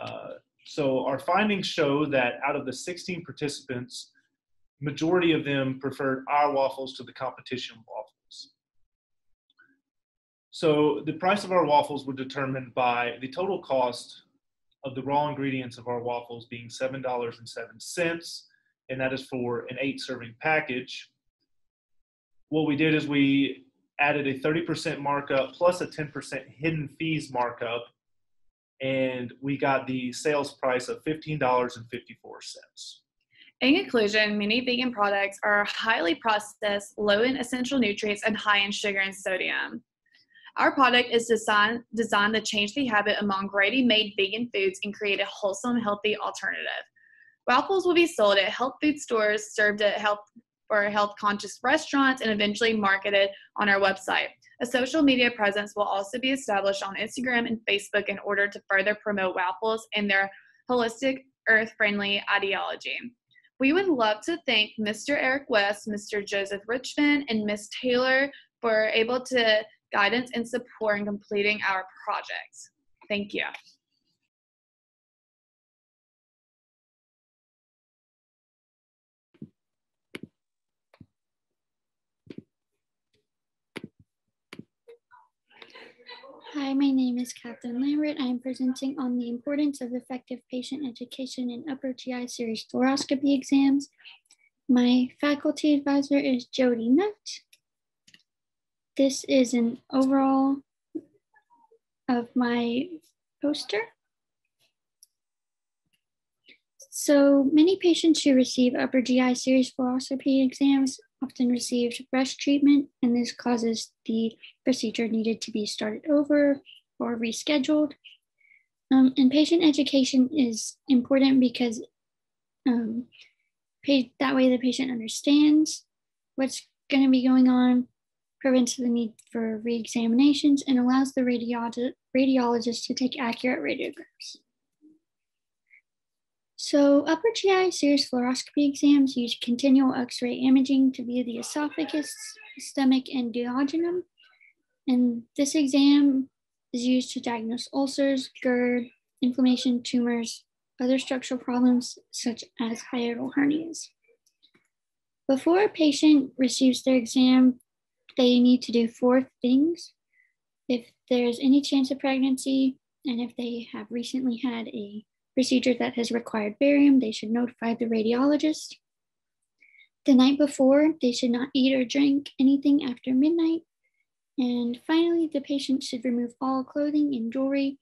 Uh, so our findings show that out of the 16 participants, majority of them preferred our waffles to the competition waffles. So the price of our waffles were determined by the total cost of the raw ingredients of our waffles being $7.07, and that is for an eight serving package. What we did is we added a 30% markup plus a 10% hidden fees markup, and we got the sales price of $15.54. In conclusion, many vegan products are highly processed, low in essential nutrients, and high in sugar and sodium. Our product is designed, designed to change the habit among ready made vegan foods and create a wholesome, healthy alternative. Waffles will be sold at health food stores, served at health or health conscious restaurants, and eventually marketed on our website. A social media presence will also be established on Instagram and Facebook in order to further promote waffles and their holistic, earth friendly ideology. We would love to thank Mr. Eric West, Mr. Joseph Richmond, and Ms. Taylor for able to guidance and support in completing our projects. Thank you. Hi, my name is Catherine Lambert. I am presenting on the importance of effective patient education in upper GI series fluoroscopy exams. My faculty advisor is Jody Nutt. This is an overall of my poster. So many patients who receive upper GI series fluoroscopy exams often received breast treatment, and this causes the procedure needed to be started over or rescheduled. Um, and patient education is important because um, that way the patient understands what's going to be going on, prevents the need for re-examinations, and allows the radiolo radiologist to take accurate radiographs. So upper GI series fluoroscopy exams use continual X-ray imaging to view the esophagus, stomach, and duodenum. And this exam is used to diagnose ulcers, GERD, inflammation, tumors, other structural problems such as hiatal hernias. Before a patient receives their exam, they need to do four things. If there's any chance of pregnancy, and if they have recently had a procedure that has required barium, they should notify the radiologist. The night before, they should not eat or drink anything after midnight. And finally, the patient should remove all clothing and jewelry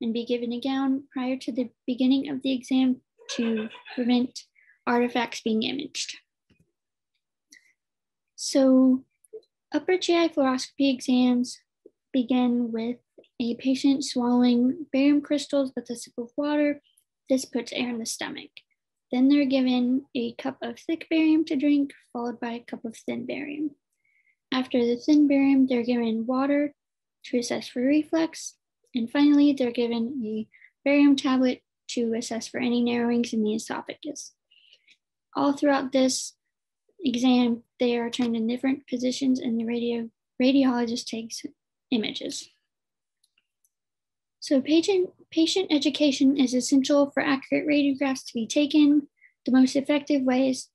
and be given a gown prior to the beginning of the exam to prevent artifacts being imaged. So upper GI fluoroscopy exams begin with a patient swallowing barium crystals with a sip of water this puts air in the stomach. Then they're given a cup of thick barium to drink, followed by a cup of thin barium. After the thin barium, they're given water to assess for reflux. And finally, they're given a barium tablet to assess for any narrowings in the esophagus. All throughout this exam, they are turned in different positions and the radio, radiologist takes images. So patient, patient education is essential for accurate radiographs to be taken. The most effective way is,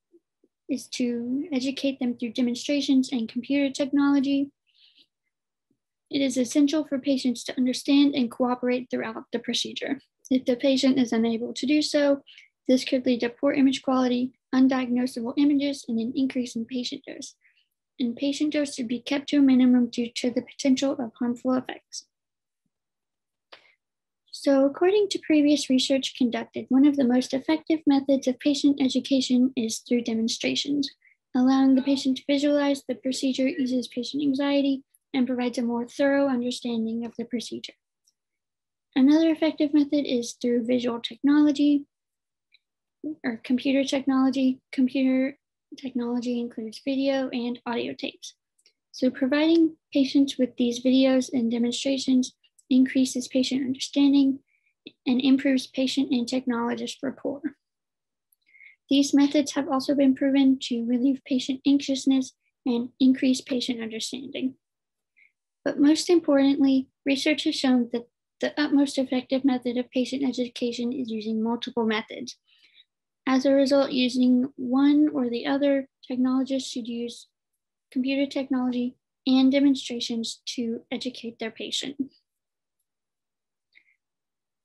is to educate them through demonstrations and computer technology. It is essential for patients to understand and cooperate throughout the procedure. If the patient is unable to do so, this could lead to poor image quality, undiagnosable images, and an increase in patient dose. And patient dose should be kept to a minimum due to the potential of harmful effects. So according to previous research conducted, one of the most effective methods of patient education is through demonstrations. Allowing the patient to visualize the procedure eases patient anxiety and provides a more thorough understanding of the procedure. Another effective method is through visual technology or computer technology. Computer technology includes video and audio tapes. So providing patients with these videos and demonstrations increases patient understanding, and improves patient and technologist rapport. These methods have also been proven to relieve patient anxiousness and increase patient understanding. But most importantly, research has shown that the utmost effective method of patient education is using multiple methods. As a result, using one or the other, technologists should use computer technology and demonstrations to educate their patient.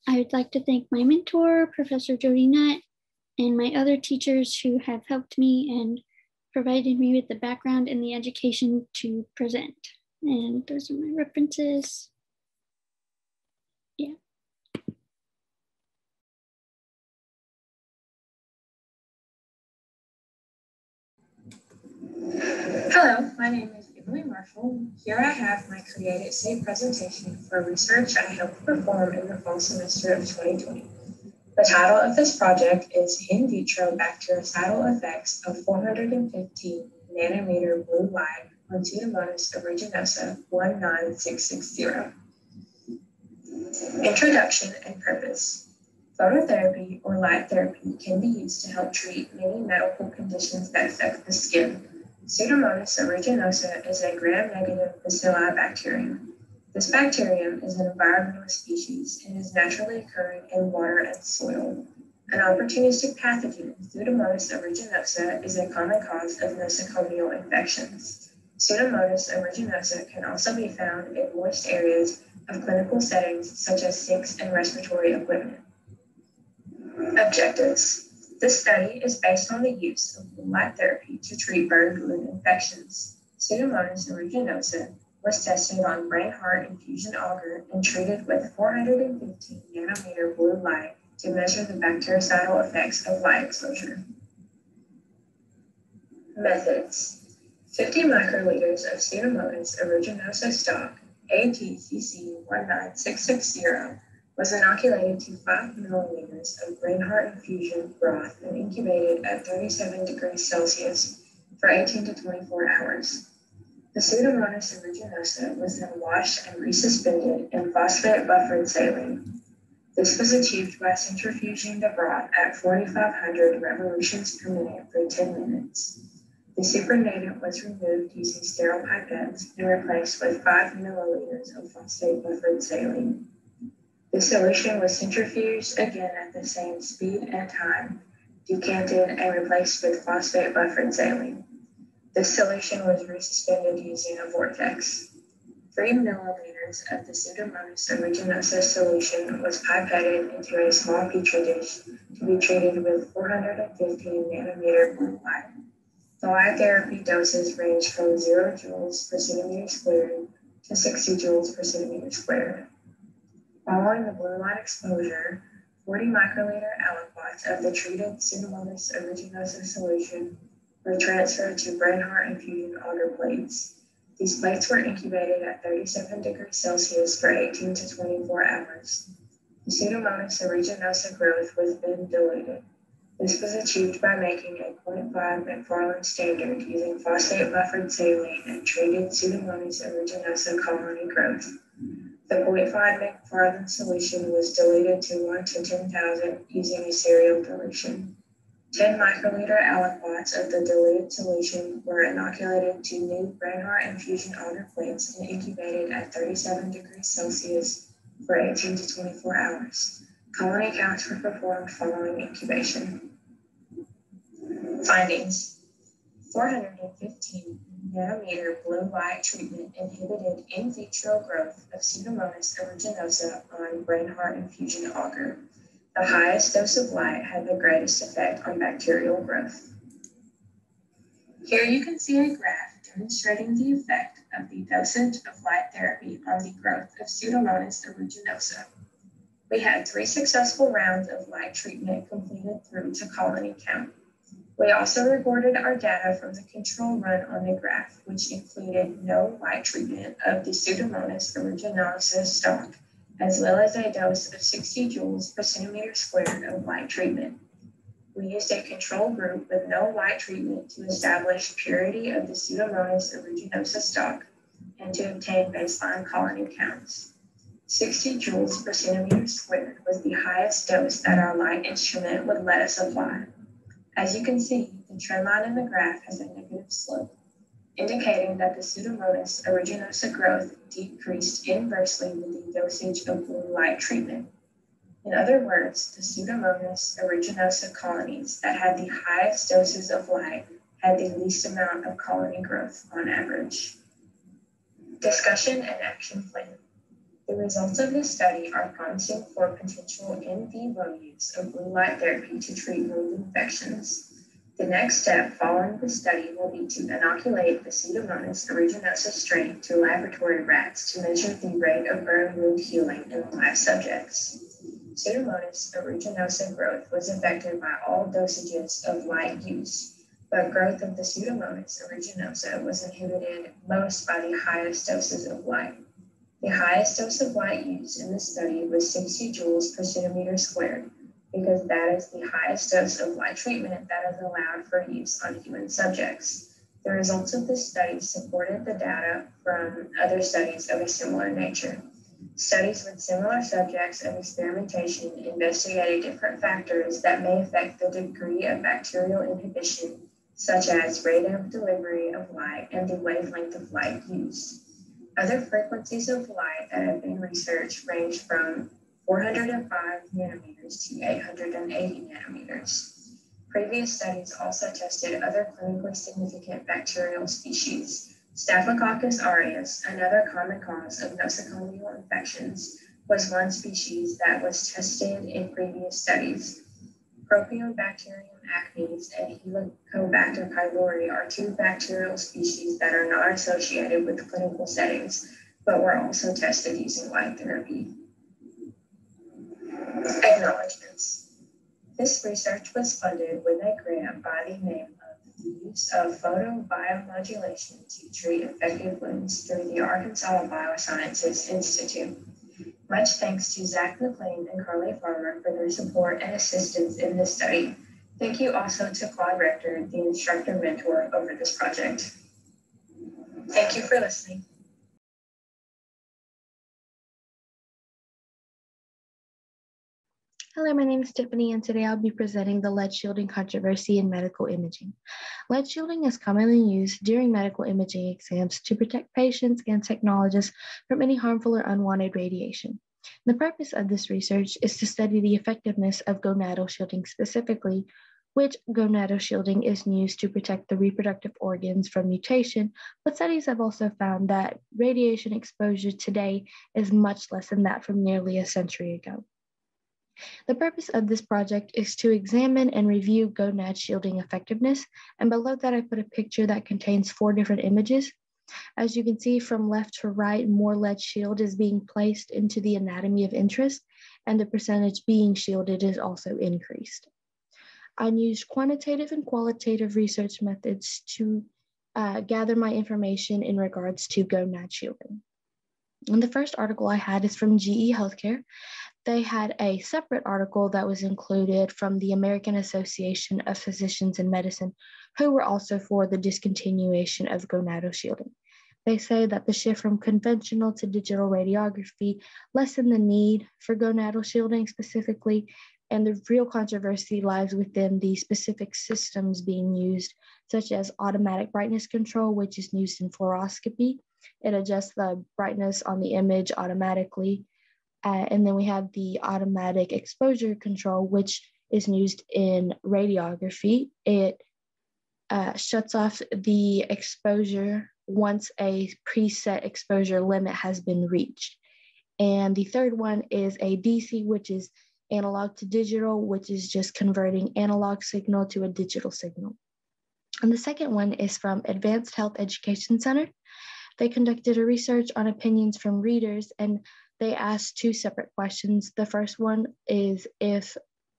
I would like to thank my mentor, Professor Jody Nutt, and my other teachers who have helped me and provided me with the background and the education to present. And those are my references. Yeah. Hello, my name is Emily Marshall. Here I have my Create@State presentation for research I helped perform in the fall semester of 2020. The title of this project is In Vitro Bactericidal Effects of 415 Nanometer Blue Light on Pseudomonas aeruginosa 19660. Introduction and Purpose Phototherapy or light therapy can be used to help treat many medical conditions that affect the skin. Pseudomonas aeruginosa is a gram-negative bacilli bacterium. This bacterium is an environmental species and is naturally occurring in water and soil. An opportunistic pathogen, Pseudomonas aeruginosa, is a common cause of nosocomial infections. Pseudomonas aeruginosa can also be found in moist areas of clinical settings such as sinks and respiratory equipment. Objectives. This study is based on the use of blue light therapy to treat burn wound infections. Pseudomonas aeruginosa was tested on brain heart infusion agar and treated with 415 nanometer blue light to measure the bactericidal effects of light exposure. Methods 50 microliters of Pseudomonas aeruginosa stock ATCC 19660 was inoculated to 5 milliliters of brain heart infusion broth and incubated at 37 degrees Celsius for 18 to 24 hours. The Pseudomonas aeruginosa was then washed and resuspended in phosphate buffered saline. This was achieved by centrifuging the broth at 4,500 revolutions per minute for 10 minutes. The supernatant was removed using sterile pipettes and replaced with 5 milliliters of phosphate buffered saline. The solution was centrifuged again at the same speed and time, decanted and replaced with phosphate buffered saline. The solution was resuspended using a vortex. Three milliliters of the Pseudomonas aeruginosa solution was pipetted into a small petri dish to be treated with 415 nanometer blue light. The light therapy doses range from 0 joules per centimeter squared to 60 joules per centimeter squared. Following the blue light exposure, 40 microliter aliquots of the treated Pseudomonas aeruginosa solution were transferred to brain heart infusion agar plates. These plates were incubated at 37 degrees Celsius for 18 to 24 hours. The Pseudomonas aeruginosa growth was then diluted. This was achieved by making a 0.5 McFarland standard using phosphate buffered saline and treated Pseudomonas aeruginosa colony growth. The 0.5 McFarland solution was diluted to 1 to 10,000 using a serial dilution. 10 microliter aliquots of the diluted solution were inoculated to new brain infusion agar plates and incubated at 37 degrees Celsius for 18 to 24 hours. Colony counts were performed following incubation. Findings 415 nanometer blue light treatment inhibited in vitro growth of Pseudomonas aeruginosa on brain heart infusion agar. The highest dose of light had the greatest effect on bacterial growth. Here you can see a graph demonstrating the effect of the dosage of light therapy on the growth of Pseudomonas aeruginosa. We had three successful rounds of light treatment completed through to colony count. We also recorded our data from the control run on the graph, which included no light treatment of the Pseudomonas aeruginosa stock as well as a dose of 60 joules per centimeter squared of light treatment. We used a control group with no light treatment to establish purity of the Pseudomonas aeruginosa stock and to obtain baseline colony counts. 60 joules per centimeter squared was the highest dose that our light instrument would let us apply. As you can see, the trend line in the graph has a negative slope indicating that the Pseudomonas aeruginosa growth decreased inversely with the dosage of blue light treatment. In other words, the Pseudomonas aeruginosa colonies that had the highest doses of light had the least amount of colony growth on average. Discussion and action plan. The results of this study are promising for potential in vivo use of blue light therapy to treat wound infections. The next step following the study will be to inoculate the Pseudomonas aeruginosa strain to laboratory rats to measure the rate of burn wound healing in live subjects. Pseudomonas aeruginosa growth was affected by all dosages of light use, but growth of the Pseudomonas aeruginosa was inhibited most by the highest doses of light. The highest dose of light used in the study was 60 joules per centimeter squared, because that is the highest dose of light treatment that is allowed for use on human subjects. The results of this study supported the data from other studies of a similar nature. Studies with similar subjects of experimentation investigated different factors that may affect the degree of bacterial inhibition, such as rate of delivery of light and the wavelength of light used. Other frequencies of light that have been researched range from 405 nanometers to 880 nanometers. Previous studies also tested other clinically significant bacterial species. Staphylococcus aureus, another common cause of nosocomial infections, was one species that was tested in previous studies. Propionibacterium acnes and Helicobacter pylori are two bacterial species that are not associated with clinical settings, but were also tested using light therapy. Acknowledgements. This research was funded with a grant by the name of the use of photobiomodulation to treat infected wounds through the Arkansas Biosciences Institute. Much thanks to Zach McLean and Carly Farmer for their support and assistance in this study. Thank you also to Claude Rector, the instructor mentor over this project. Thank you for listening. Hello, my name is Tiffany, and today I'll be presenting the lead shielding controversy in medical imaging. Lead shielding is commonly used during medical imaging exams to protect patients and technologists from any harmful or unwanted radiation. The purpose of this research is to study the effectiveness of gonadal shielding specifically, which gonadal shielding is used to protect the reproductive organs from mutation, but studies have also found that radiation exposure today is much less than that from nearly a century ago. The purpose of this project is to examine and review gonad shielding effectiveness, and below that I put a picture that contains four different images. As you can see from left to right, more lead shield is being placed into the anatomy of interest, and the percentage being shielded is also increased. I used quantitative and qualitative research methods to uh, gather my information in regards to gonad shielding. And the first article I had is from GE Healthcare, they had a separate article that was included from the American Association of Physicists in Medicine, who were also for the discontinuation of gonadal shielding. They say that the shift from conventional to digital radiography lessened the need for gonadal shielding specifically, and the real controversy lies within the specific systems being used, such as automatic brightness control, which is used in fluoroscopy. It adjusts the brightness on the image automatically uh, and then we have the automatic exposure control, which is used in radiography. It uh, shuts off the exposure once a preset exposure limit has been reached. And the third one is ADC, which is analog to digital, which is just converting analog signal to a digital signal. And the second one is from Advanced Health Education Center. They conducted a research on opinions from readers and they asked two separate questions. The first one is if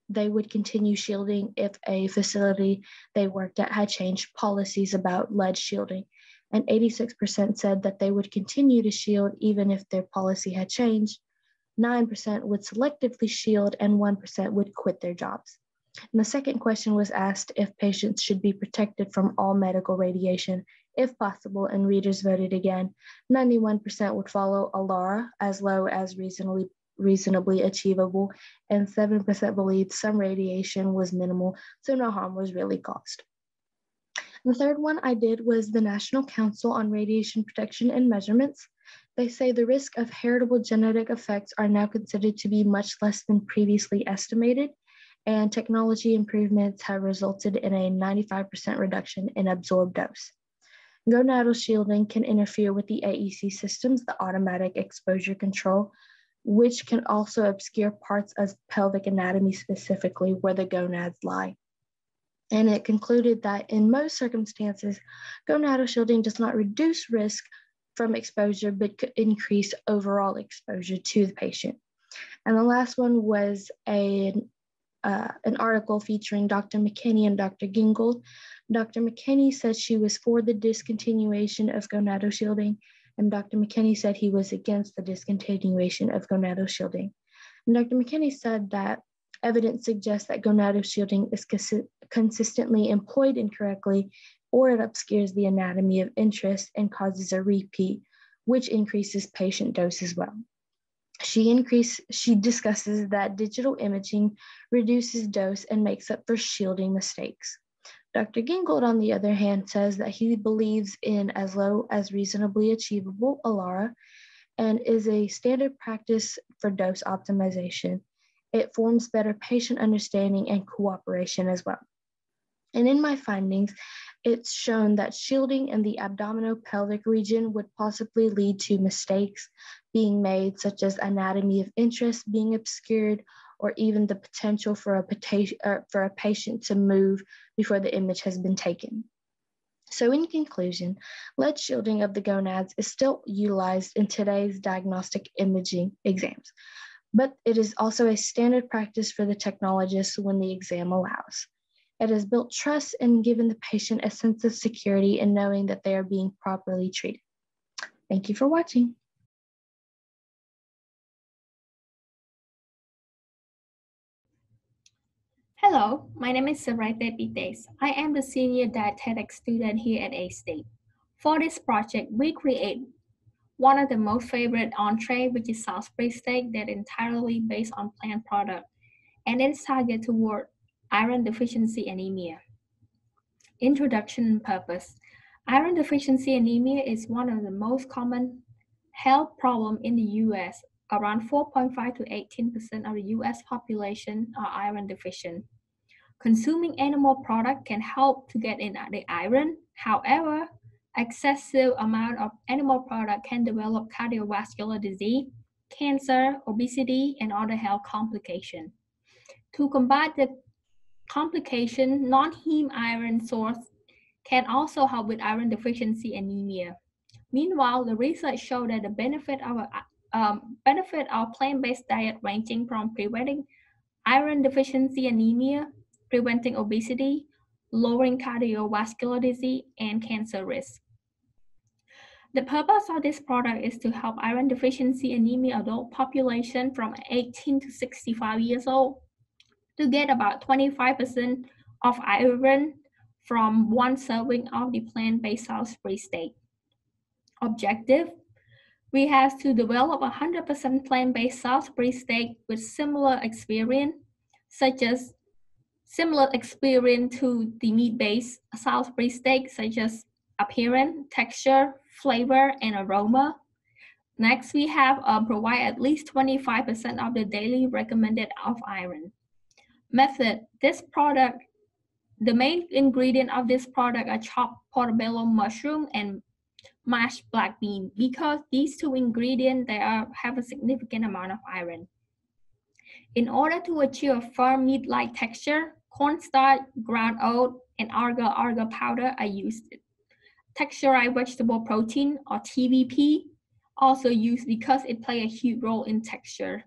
they would continue shielding if a facility they worked at had changed policies about lead shielding. And 86% said that they would continue to shield even if their policy had changed. 9% would selectively shield, and 1% would quit their jobs. And the second question was asked if patients should be protected from all medical radiation if possible, and readers voted again. 91% would follow ALARA as low as reasonably reasonably achievable, and 7% believed some radiation was minimal, so no harm was really caused. The third one I did was the National Council on Radiation Protection and Measurements. They say the risk of heritable genetic effects are now considered to be much less than previously estimated, and technology improvements have resulted in a 95% reduction in absorbed dose. Gonadal shielding can interfere with the AEC systems, the automatic exposure control, which can also obscure parts of pelvic anatomy specifically where the gonads lie. And it concluded that in most circumstances, gonadal shielding does not reduce risk from exposure, but could increase overall exposure to the patient. And the last one was a, uh, an article featuring Dr. McKinney and Dr. Gingold. Dr. McKinney said she was for the discontinuation of gonadal shielding, and Dr. McKinney said he was against the discontinuation of gonadal shielding. And Dr. McKinney said that evidence suggests that gonadal shielding is cons- consistently employed incorrectly or it obscures the anatomy of interest and causes a repeat, which increases patient dose as well. She increase, she discusses that digital imaging reduces dose and makes up for shielding mistakes. Dr. Gingold, on the other hand, says that he believes in as low as reasonably achievable ALARA and is a standard practice for dose optimization. It forms better patient understanding and cooperation as well. And in my findings, it's shown that shielding in the abdominopelvic region would possibly lead to mistakes being made, such as anatomy of interest being obscured, or even the potential for a, uh, for a patient to move before the image has been taken. So in conclusion, lead shielding of the gonads is still utilized in today's diagnostic imaging exams, but it is also a standard practice for the technologist when the exam allows. It has built trust and given the patient a sense of security in knowing that they are being properly treated. Thank you for watching. Hello, my name is Sarayte Pites. I am the senior dietetic student here at A-State. For this project, we create one of the most favorite entree, which is Salisbury steak that entirely based on plant product, and it is targeted toward iron deficiency anemia. Introduction and purpose. Iron deficiency anemia is one of the most common health problem in the U.S. Around 4.5 to 18% of the U.S. population are iron deficient. Consuming animal product can help to get in the iron. However, excessive amount of animal product can develop cardiovascular disease, cancer, obesity, and other health complications. To combat the complication, non-heme iron source can also help with iron deficiency anemia. Meanwhile, the research showed that the benefit of a um, benefit of plant-based diet ranging from preventing iron deficiency anemia, preventing obesity, lowering cardiovascular disease, and cancer risk. The purpose of this product is to help iron deficiency anemia adult population from 18 to 65 years old to get about 25% of iron from one serving of the plant-based Salisbury steak. Objective, we have to develop 100% plant-based Salisbury steak with similar experience, such as similar experience to the meat-based Salisbury steak, such as appearance, texture, flavor, and aroma. Next, we have uh, provide at least 25% of the daily recommended of iron. Method, this product, the main ingredient of this product are chopped portobello mushroom and mashed black bean because these two ingredients they are, have a significant amount of iron. In order to achieve a firm meat-like texture, cornstarch, ground oat, and agar-agar powder are used. Texturized vegetable protein or TVP also used because it plays a huge role in texture.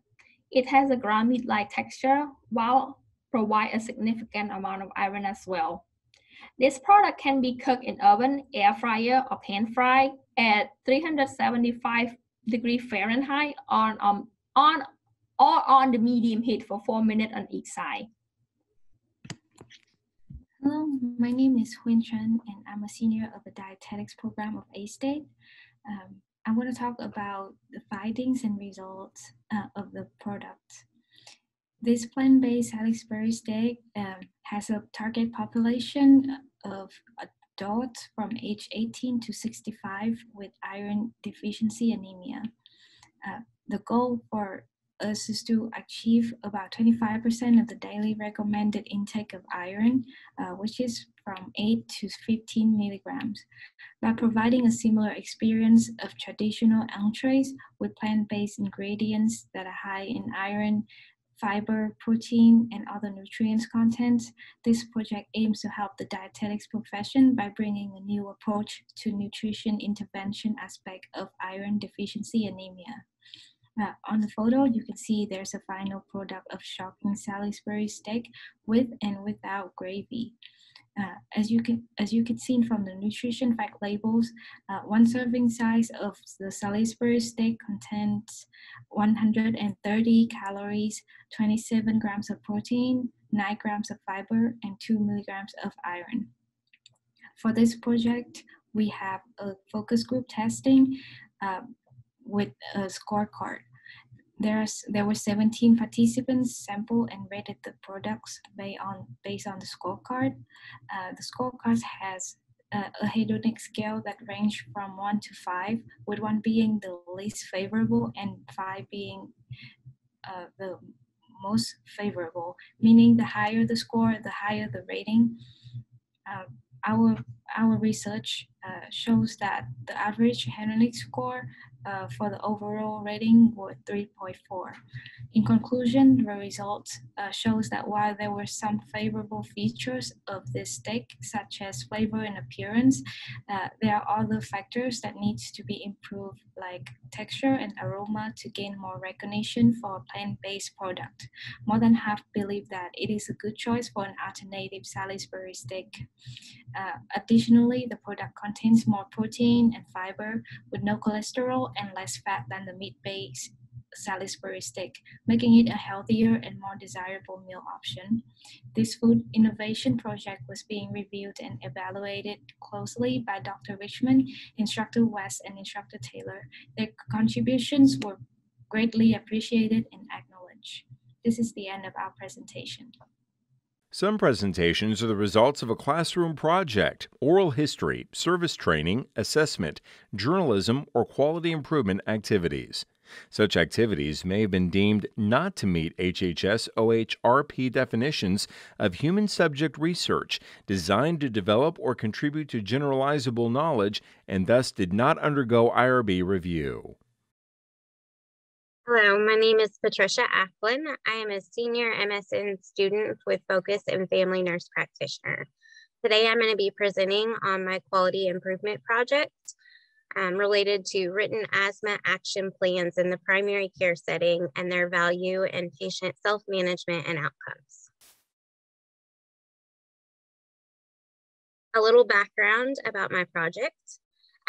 It has a ground meat-like texture while provide a significant amount of iron as well. This product can be cooked in oven, air fryer, or pan fry at 375 degree Fahrenheit on, um, on or on the medium heat for four minutes on each side. Hello, my name is Huin Chen, and I'm a senior of the dietetics program of A-State. Um, I want to talk about the findings and results uh, of the product. This plant-based Salisbury steak um, has a target population of adults from age 18 to 65 with iron deficiency anemia. Uh, the goal for us is to achieve about 25% of the daily recommended intake of iron, uh, which is from 8 to 15 milligrams, by providing a similar experience of traditional entrees with plant-based ingredients that are high in iron fiber, protein, and other nutrients contents. This project aims to help the dietetics profession by bringing a new approach to nutrition intervention aspect of iron deficiency anemia. Uh, on the photo, you can see there's a final product of shocking Salisbury steak with and without gravy. Uh, as you can as you can see from the nutrition fact labels, uh, one serving size of the Salisbury steak contains 130 calories, 27 grams of protein, 9 grams of fiber, and 2 milligrams of iron. For this project, we have a focus group testing uh, with a scorecard. There's, there were 17 participants sampled and rated the products based on, based on the scorecard. Uh, the scorecard has a, a hedonic scale that range from one to five, with one being the least favorable and five being uh, the most favorable, meaning the higher the score, the higher the rating. Uh, our our research uh, shows that the average hedonic score uh, for the overall rating were 3.4. In conclusion, the results uh, shows that while there were some favorable features of this steak, such as flavor and appearance, uh, there are other factors that needs to be improved, like texture and aroma to gain more recognition for a plant-based product. More than half believe that it is a good choice for an alternative Salisbury steak. Uh, additionally, the product contains more protein and fiber with no cholesterol and less fat than the meat-based Salisbury steak, making it a healthier and more desirable meal option. This food innovation project was being reviewed and evaluated closely by Dr. Richmond, Instructor West, and Instructor Taylor. Their contributions were greatly appreciated and acknowledged. This is the end of our presentation. Some presentations are the results of a classroom project, oral history, service training, assessment, journalism, or quality improvement activities. Such activities may have been deemed not to meet HHS OHRP definitions of human subject research designed to develop or contribute to generalizable knowledge and thus did not undergo IRB review. Hello, my name is Patricia Acklin. I am a senior MSN student with Focus and Family Nurse Practitioner. Today I'm going to be presenting on my quality improvement project um, related to written asthma action plans in the primary care setting and their value in patient self-management and outcomes. A little background about my project.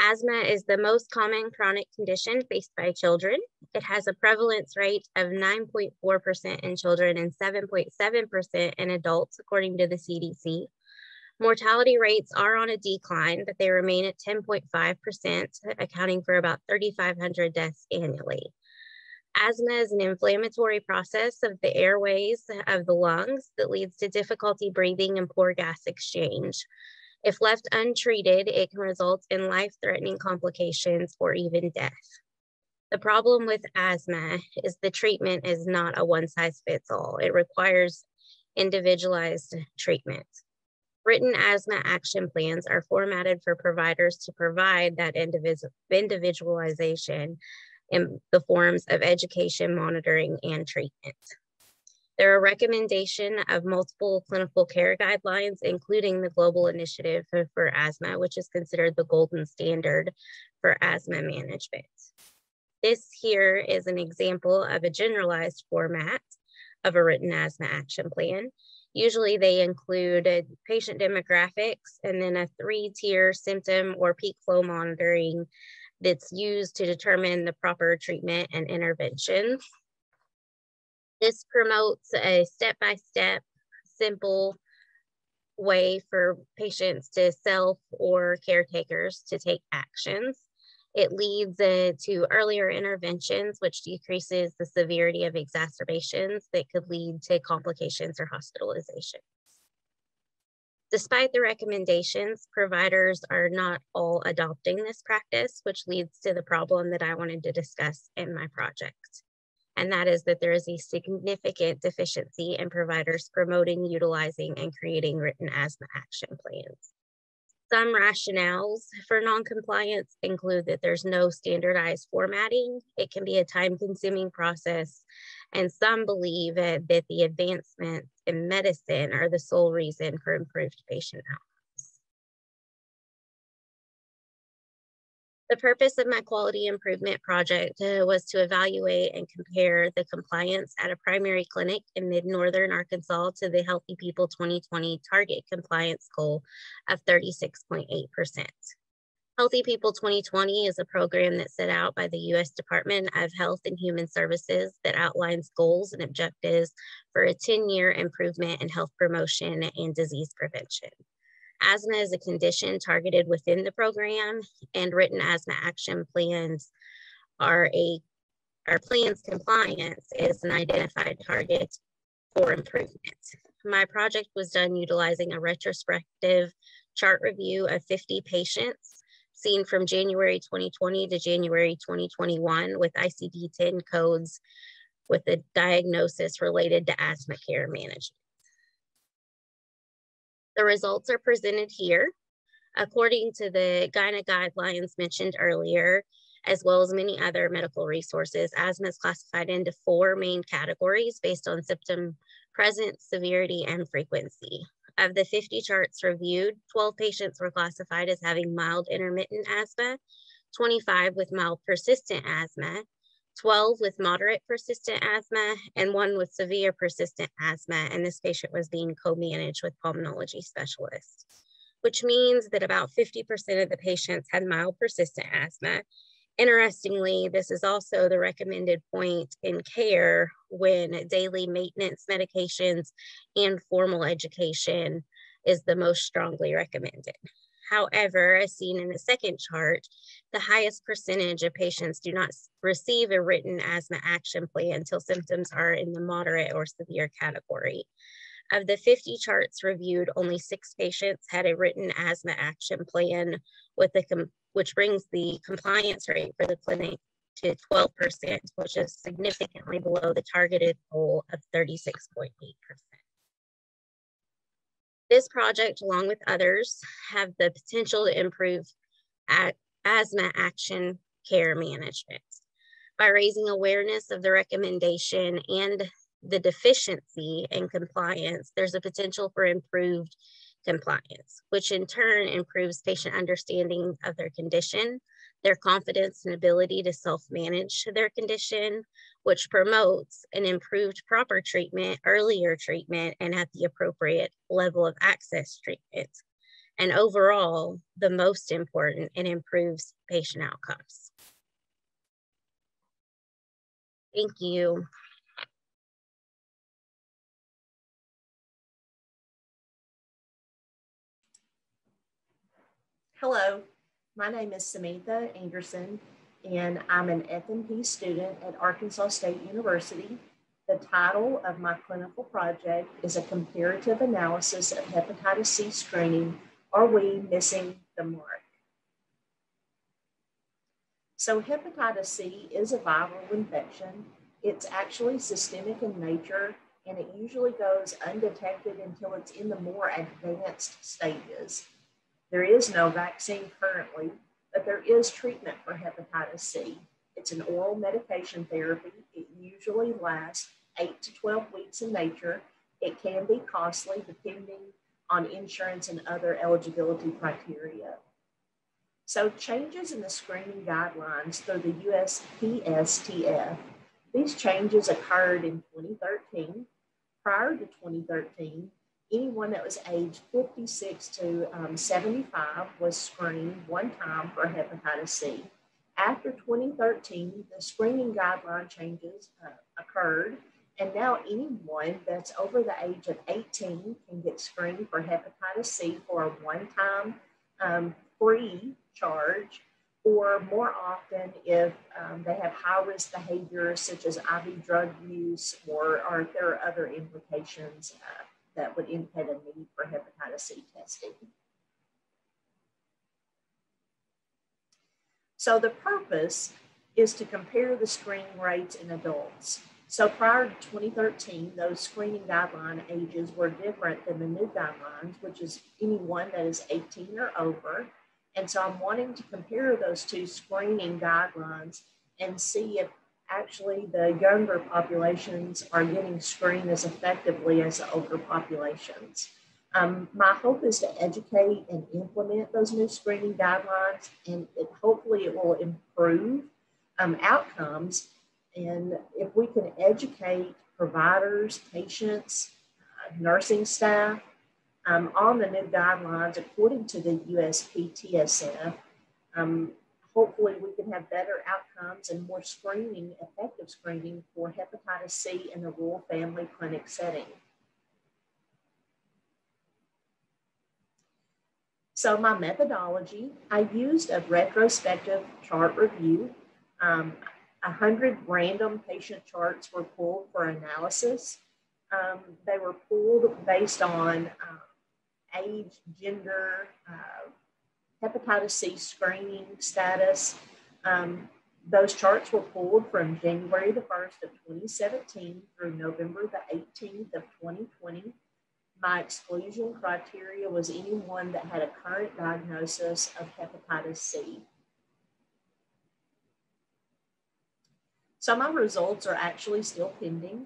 Asthma is the most common chronic condition faced by children. It has a prevalence rate of 9.4% in children and 7.7% in adults, according to the CDC. Mortality rates are on a decline, but they remain at 10.5%, accounting for about 3,500 deaths annually. Asthma is an inflammatory process of the airways of the lungs that leads to difficulty breathing and poor gas exchange. If left untreated, it can result in life threatening complications or even death. The problem with asthma is the treatment is not a one size fits all, it requires individualized treatment. Written asthma action plans are formatted for providers to provide that individualization in the forms of education, monitoring, and treatment. There are a recommendation of multiple clinical care guidelines, including the Global Initiative for, for Asthma, which is considered the golden standard for asthma management. This here is an example of a generalized format of a written asthma action plan. Usually they include patient demographics and then a three-tier symptom or peak flow monitoring that's used to determine the proper treatment and interventions. This promotes a step-by-step, simple way for patients to self or caretakers to take actions. It leads uh, to earlier interventions, which decreases the severity of exacerbations that could lead to complications or hospitalizations. Despite the recommendations, providers are not all adopting this practice, which leads to the problem that I wanted to discuss in my project and that is that there is a significant deficiency in providers promoting, utilizing, and creating written asthma action plans. Some rationales for noncompliance include that there's no standardized formatting. It can be a time consuming process. And some believe that the advancements in medicine are the sole reason for improved patient outcomes. The purpose of my quality improvement project uh, was to evaluate and compare the compliance at a primary clinic in mid-northern Arkansas to the Healthy People 2020 target compliance goal of 36.8%. Healthy People 2020 is a program that's set out by the U.S. Department of Health and Human Services that outlines goals and objectives for a 10-year improvement in health promotion and disease prevention. Asthma is a condition targeted within the program, and written asthma action plans are a our plans compliance is an identified target for improvement. My project was done utilizing a retrospective chart review of 50 patients seen from January 2020 to January 2021 with ICD-10 codes with a diagnosis related to asthma care management. The results are presented here. According to the GINA guidelines mentioned earlier, as well as many other medical resources, asthma is classified into four main categories based on symptom presence, severity, and frequency. Of the 50 charts reviewed, 12 patients were classified as having mild intermittent asthma, 25 with mild persistent asthma, 12 with moderate persistent asthma, and one with severe persistent asthma. And this patient was being co-managed with pulmonology specialists, which means that about 50% of the patients had mild persistent asthma. Interestingly, this is also the recommended point in care when daily maintenance medications and formal education is the most strongly recommended. However, as seen in the second chart, the highest percentage of patients do not receive a written asthma action plan until symptoms are in the moderate or severe category. Of the 50 charts reviewed, only six patients had a written asthma action plan, with the which brings the compliance rate for the clinic to 12%, which is significantly below the targeted goal of 36.8%. This project, along with others, have the potential to improve asthma action care management. By raising awareness of the recommendation and the deficiency in compliance, there's a potential for improved compliance, which in turn improves patient understanding of their condition, their confidence and ability to self manage their condition, which promotes an improved proper treatment, earlier treatment, and at the appropriate level of access treatment. And overall, the most important, it improves patient outcomes. Thank you. Hello, my name is Samantha Anderson, and I'm an FNP student at Arkansas State University. The title of my clinical project is a comparative analysis of hepatitis C screening. Are we missing the mark? So hepatitis C is a viral infection. It's actually systemic in nature and it usually goes undetected until it's in the more advanced stages. There is no vaccine currently, but there is treatment for hepatitis C. It's an oral medication therapy. It usually lasts 8 to 12 weeks in nature. It can be costly depending on insurance and other eligibility criteria. So changes in the screening guidelines through the USPSTF, these changes occurred in 2013. Prior to 2013, anyone that was age 56 to um, 75 was screened one time for hepatitis C. After 2013, the screening guideline changes uh, occurred, and now anyone that's over the age of 18 can get screened for hepatitis C for a one time um, free charge, or more often if um, they have high risk behaviors such as IV drug use or, if there are other implications. Uh, that would indicate a need for hepatitis C testing. So the purpose is to compare the screening rates in adults. So prior to 2013, those screening guideline ages were different than the new guidelines, which is anyone that is 18 or over. And so I'm wanting to compare those two screening guidelines and see if actually the younger populations are getting screened as effectively as the older populations. Um, my hope is to educate and implement those new screening guidelines, and it, hopefully it will improve um, outcomes. And if we can educate providers, patients, uh, nursing staff um, on the new guidelines according to the USPTSF, um, hopefully we can have better outcomes and more screening, effective screening for hepatitis C in the rural family clinic setting. So my methodology, I used a retrospective chart review. Um, 100 random patient charts were pulled for analysis. Um, they were pulled based on uh, age, gender, uh, hepatitis C screening status. Um, those charts were pulled from January the 1st of 2017 through November the 18th of 2020. My exclusion criteria was anyone that had a current diagnosis of hepatitis C. So my results are actually still pending.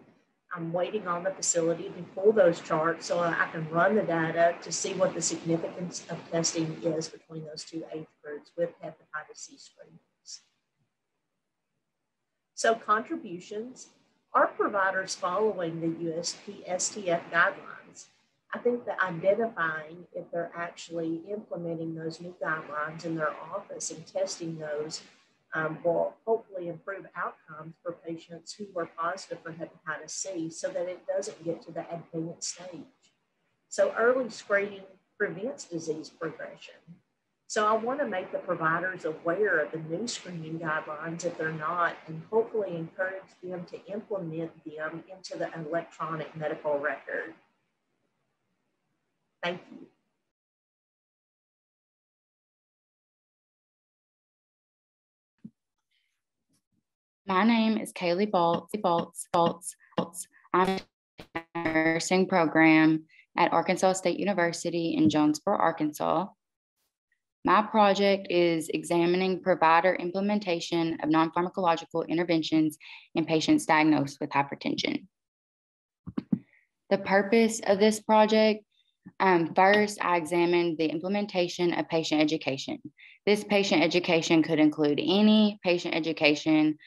I'm waiting on the facility to pull those charts so I can run the data to see what the significance of testing is between those two age groups with hepatitis C screenings. So contributions, are providers following the USPSTF guidelines? I think that identifying if they're actually implementing those new guidelines in their office and testing those um, will hopefully improve outcomes for patients who are positive for hepatitis C so that it doesn't get to the advanced stage. So early screening prevents disease progression. So I want to make the providers aware of the new screening guidelines if they're not, and hopefully encourage them to implement them into the electronic medical record. Thank you. My name is Kaylee Baltz. Baltz, Baltz, Baltz. I'm in a nursing program at Arkansas State University in Jonesboro, Arkansas. My project is examining provider implementation of non-pharmacological interventions in patients diagnosed with hypertension. The purpose of this project um, first, I examined the implementation of patient education. This patient education could include any patient education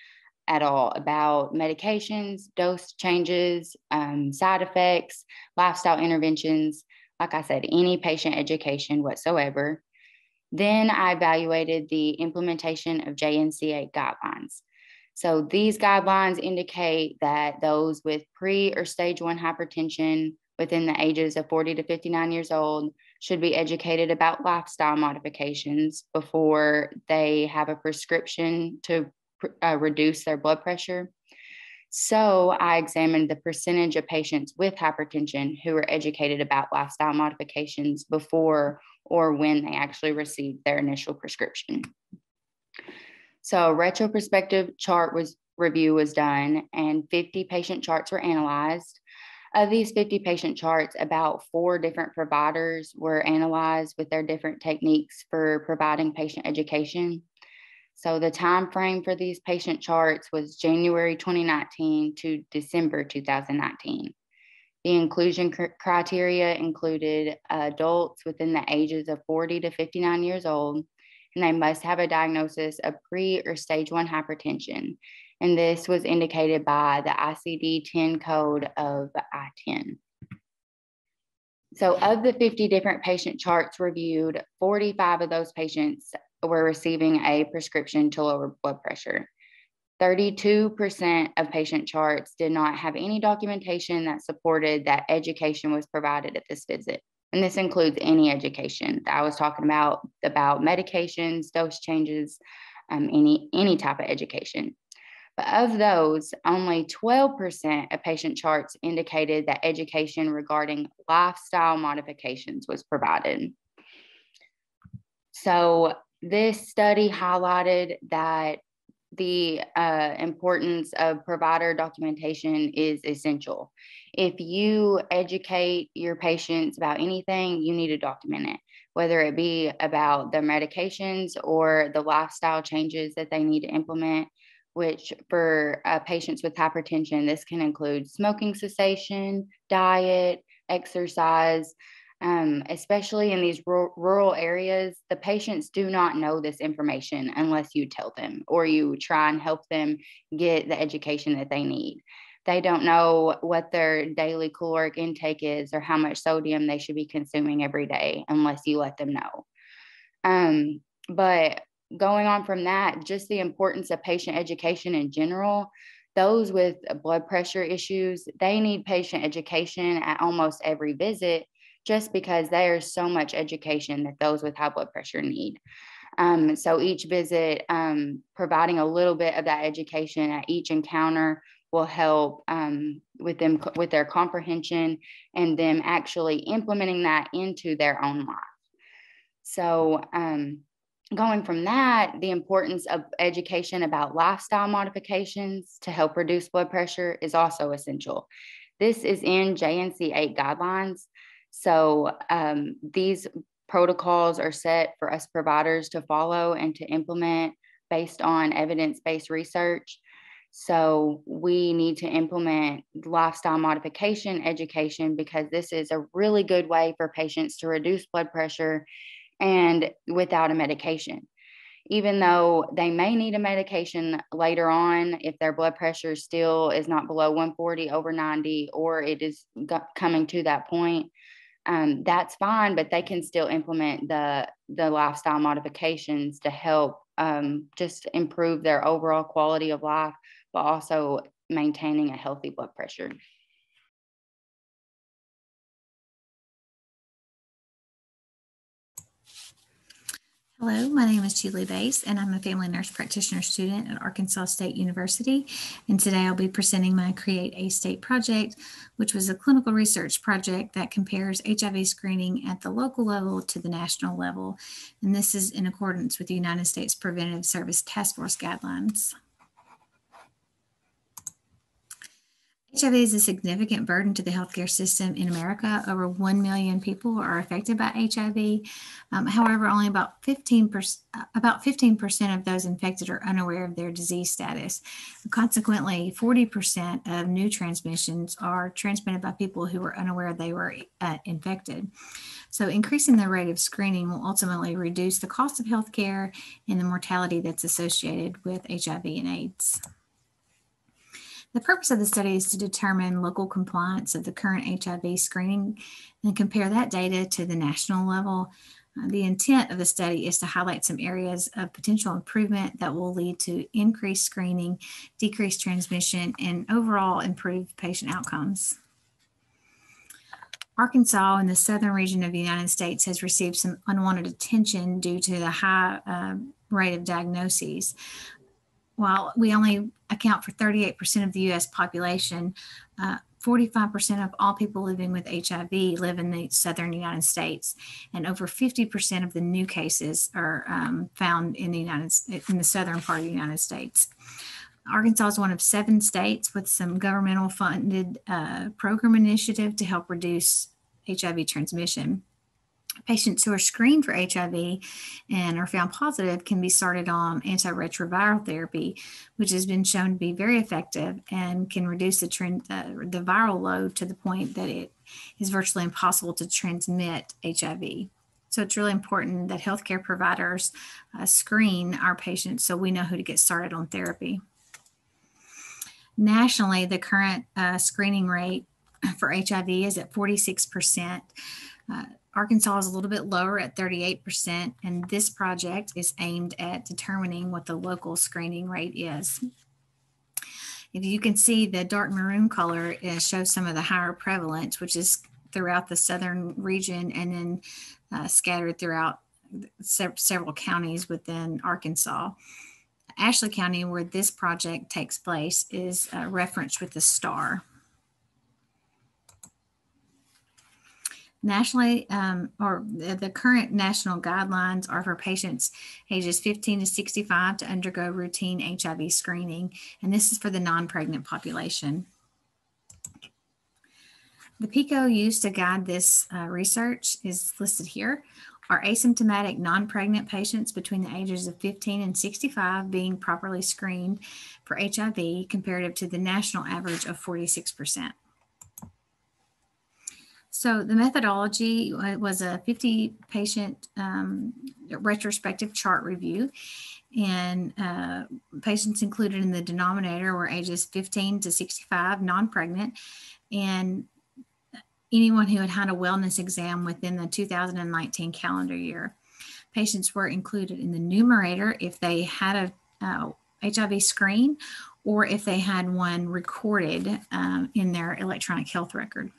at all about medications, dose changes, um, side effects, lifestyle interventions, like I said, any patient education whatsoever. Then I evaluated the implementation of JNC 8 guidelines. So these guidelines indicate that those with pre or stage one hypertension within the ages of 40 to 59 years old should be educated about lifestyle modifications before they have a prescription to uh, reduce their blood pressure. So I examined the percentage of patients with hypertension who were educated about lifestyle modifications before or when they actually received their initial prescription. So a retrospective chart was review was done and 50 patient charts were analyzed. Of these 50 patient charts, about four different providers were analyzed with their different techniques for providing patient education. So the time frame for these patient charts was January 2019 to December 2019. The inclusion cr- criteria included adults within the ages of 40 to 59 years old, and they must have a diagnosis of pre or stage one hypertension. And this was indicated by the ICD 10 code of I 10. So, of the 50 different patient charts reviewed, 45 of those patients were receiving a prescription to lower blood pressure. 32% of patient charts did not have any documentation that supported that education was provided at this visit. And this includes any education that I was talking about, about medications, dose changes, um, any, any type of education. But of those, only 12% of patient charts indicated that education regarding lifestyle modifications was provided. So this study highlighted that the uh, importance of provider documentation is essential. If you educate your patients about anything, you need to document it, whether it be about the medications or the lifestyle changes that they need to implement, which for uh, patients with hypertension, this can include smoking cessation, diet, exercise, um, especially in these rural, areas, the patients do not know this information unless you tell them or you try and help them get the education that they need. They don't know what their daily caloric intake is or how much sodium they should be consuming every day unless you let them know. Um, but going on from that, just the importance of patient education in general. Those with blood pressure issues, they need patient education at almost every visit just because there's so much education that those with high blood pressure need. Um, so each visit, um, providing a little bit of that education at each encounter will help um, with them with their comprehension and them actually implementing that into their own life. So um, going from that, the importance of education about lifestyle modifications to help reduce blood pressure is also essential. This is in JNC 8 guidelines. So um, these protocols are set for us providers to follow and to implement based on evidence-based research. So we need to implement lifestyle modification education because this is a really good way for patients to reduce blood pressure and without a medication. Even though they may need a medication later on, if their blood pressure still is not below 140 over 90, or it is coming to that point, um, that's fine, but they can still implement the the lifestyle modifications to help um, just improve their overall quality of life, but also maintaining a healthy blood pressure. Hello, my name is Julie Bass, and I'm a family nurse practitioner student at Arkansas State University. And today I'll be presenting my Create@State project, which was a clinical research project that compares HIV screening at the local level to the national level. And this is in accordance with the United States Preventive Service Task Force guidelines. HIV is a significant burden to the healthcare system in America. Over 1 million people are affected by HIV. Um, however, only about 15%, about 15% of those infected are unaware of their disease status. Consequently, 40% of new transmissions are transmitted by people who were unaware they were uh, infected. So increasing the rate of screening will ultimately reduce the cost of healthcare and the mortality that's associated with HIV and AIDS. The purpose of the study is to determine local compliance of the current HIV screening and compare that data to the national level. Uh, the intent of the study is to highlight some areas of potential improvement that will lead to increased screening, decreased transmission, and overall improved patient outcomes. Arkansas in the southern region of the United States has received some unwanted attention due to the high uh, rate of diagnoses while we only account for 38% of the US population, uh, 45% of all people living with HIV live in the southern United States, and over 50% of the new cases are um, found in the United in the southern part of the United States. Arkansas is one of seven states with some governmental funded uh, program initiative to help reduce HIV transmission. Patients who are screened for HIV and are found positive can be started on antiretroviral therapy, which has been shown to be very effective and can reduce the, trend, uh, the viral load to the point that it is virtually impossible to transmit HIV. So it's really important that healthcare providers uh, screen our patients so we know who to get started on therapy. Nationally, the current uh, screening rate for HIV is at 46%. Uh, Arkansas is a little bit lower at 38%, and this project is aimed at determining what the local screening rate is. If you can see the dark maroon color it shows some of the higher prevalence, which is throughout the southern region and then uh, scattered throughout se several counties within Arkansas. Ashley County, where this project takes place, is uh, referenced with the star. Nationally, um, or the, current national guidelines are for patients ages 15 to 65 to undergo routine HIV screening, and this is for the non-pregnant population. The PICO used to guide this uh, research is listed here. Are asymptomatic non-pregnant patients between the ages of 15 and 65 being properly screened for HIV comparative to the national average of 46%? So the methodology was a 50 patient um, retrospective chart review and uh, patients included in the denominator were ages 15 to 65, non-pregnant, and anyone who had had a wellness exam within the 2019 calendar year. Patients were included in the numerator if they had a uh, HIV screen or if they had one recorded um, in their electronic health record.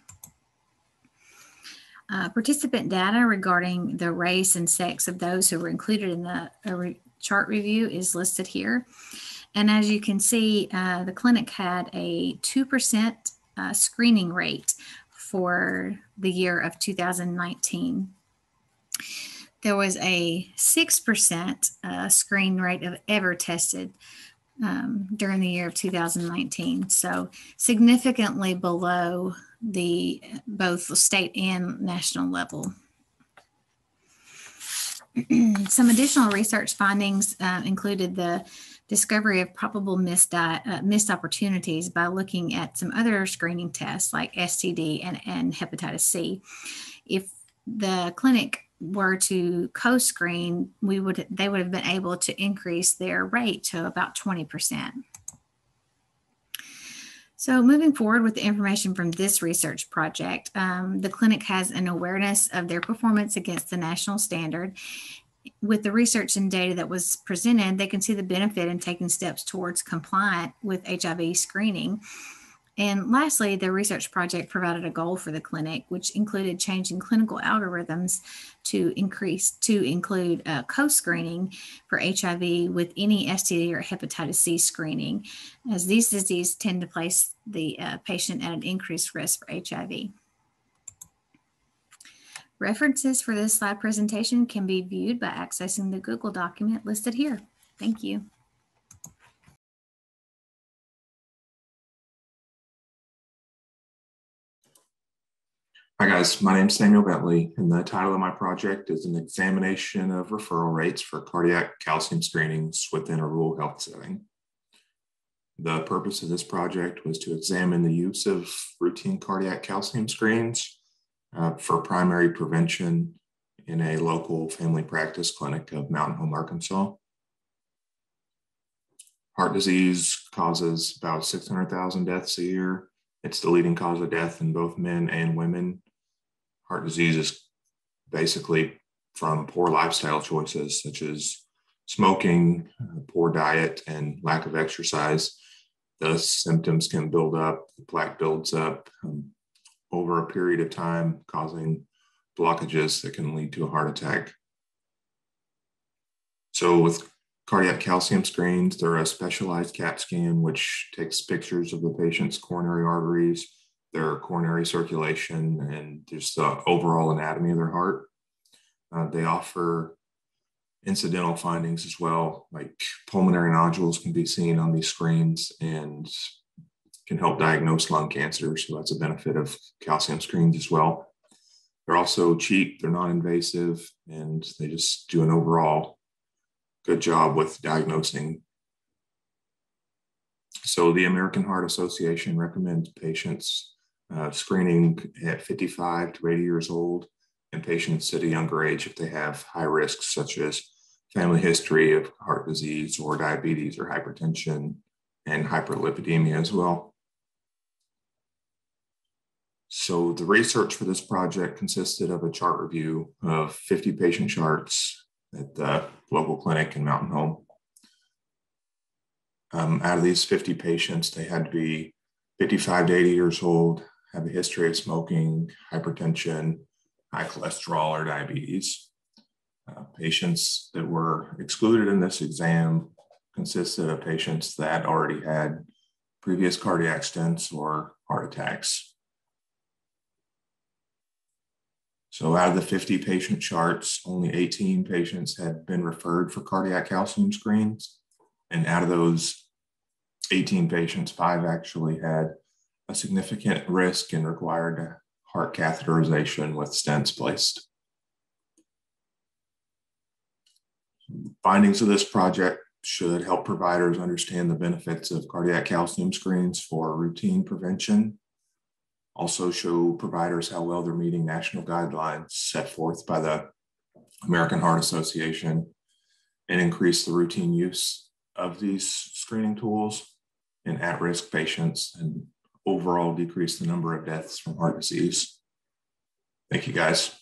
Uh, participant data regarding the race and sex of those who were included in the re chart review is listed here. And as you can see, uh, the clinic had a 2% uh, screening rate for the year of 2019. There was a 6% uh, screen rate of ever tested um, during the year of 2019. So significantly below the both the state and national level. Some additional research findings uh, included the discovery of probable missed, uh, missed opportunities by looking at some other screening tests like STD and, and hepatitis C. If the clinic were to co-screen, we would they would have been able to increase their rate to about 20%. So moving forward with the information from this research project, um, the clinic has an awareness of their performance against the national standard with the research and data that was presented, they can see the benefit in taking steps towards compliant with HIV screening. And lastly, the research project provided a goal for the clinic, which included changing clinical algorithms to increase to include uh, co-screening for HIV with any STD or hepatitis C screening, as these diseases tend to place the uh, patient at an increased risk for HIV. References for this slide presentation can be viewed by accessing the Google document listed here. Thank you. Hi guys, my name is Samuel Bentley and the title of my project is an examination of referral rates for cardiac calcium screenings within a rural health setting. The purpose of this project was to examine the use of routine cardiac calcium screens uh, for primary prevention in a local family practice clinic of Mountain Home, Arkansas. Heart disease causes about 600,000 deaths a year. It's the leading cause of death in both men and women. Heart disease is basically from poor lifestyle choices such as smoking, poor diet, and lack of exercise. The symptoms can build up, the plaque builds up, um, over a period of time, causing blockages that can lead to a heart attack. So, with cardiac calcium screens, they're a specialized CAT scan which takes pictures of the patient's coronary arteries, their coronary circulation, and just the overall anatomy of their heart. Uh, they offer incidental findings as well, like pulmonary nodules can be seen on these screens, and can help diagnose lung cancer. So that's a benefit of calcium screens as well. They're also cheap, they're non invasive, and they just do an overall good job with diagnosing. So the American Heart Association recommends patients uh, screening at 55 to 80 years old and patients at a younger age if they have high risks such as family history of heart disease or diabetes or hypertension and hyperlipidemia as well. So the research for this project consisted of a chart review of 50 patient charts at the local clinic in Mountain Home. Um, out of these 50 patients, they had to be 55 to 80 years old, have a history of smoking, hypertension, high cholesterol, or diabetes. Uh, patients that were excluded in this exam consisted of patients that already had previous cardiac stents or heart attacks. So out of the 50 patient charts, only 18 patients had been referred for cardiac calcium screens. And out of those 18 patients, five actually had a significant risk and required heart catheterization with stents placed. Findings of this project should help providers understand the benefits of cardiac calcium screens for routine prevention. Also, show providers how well they're meeting national guidelines set forth by the American Heart Association and increase the routine use of these screening tools in at risk patients and overall decrease the number of deaths from heart disease. Thank you, guys.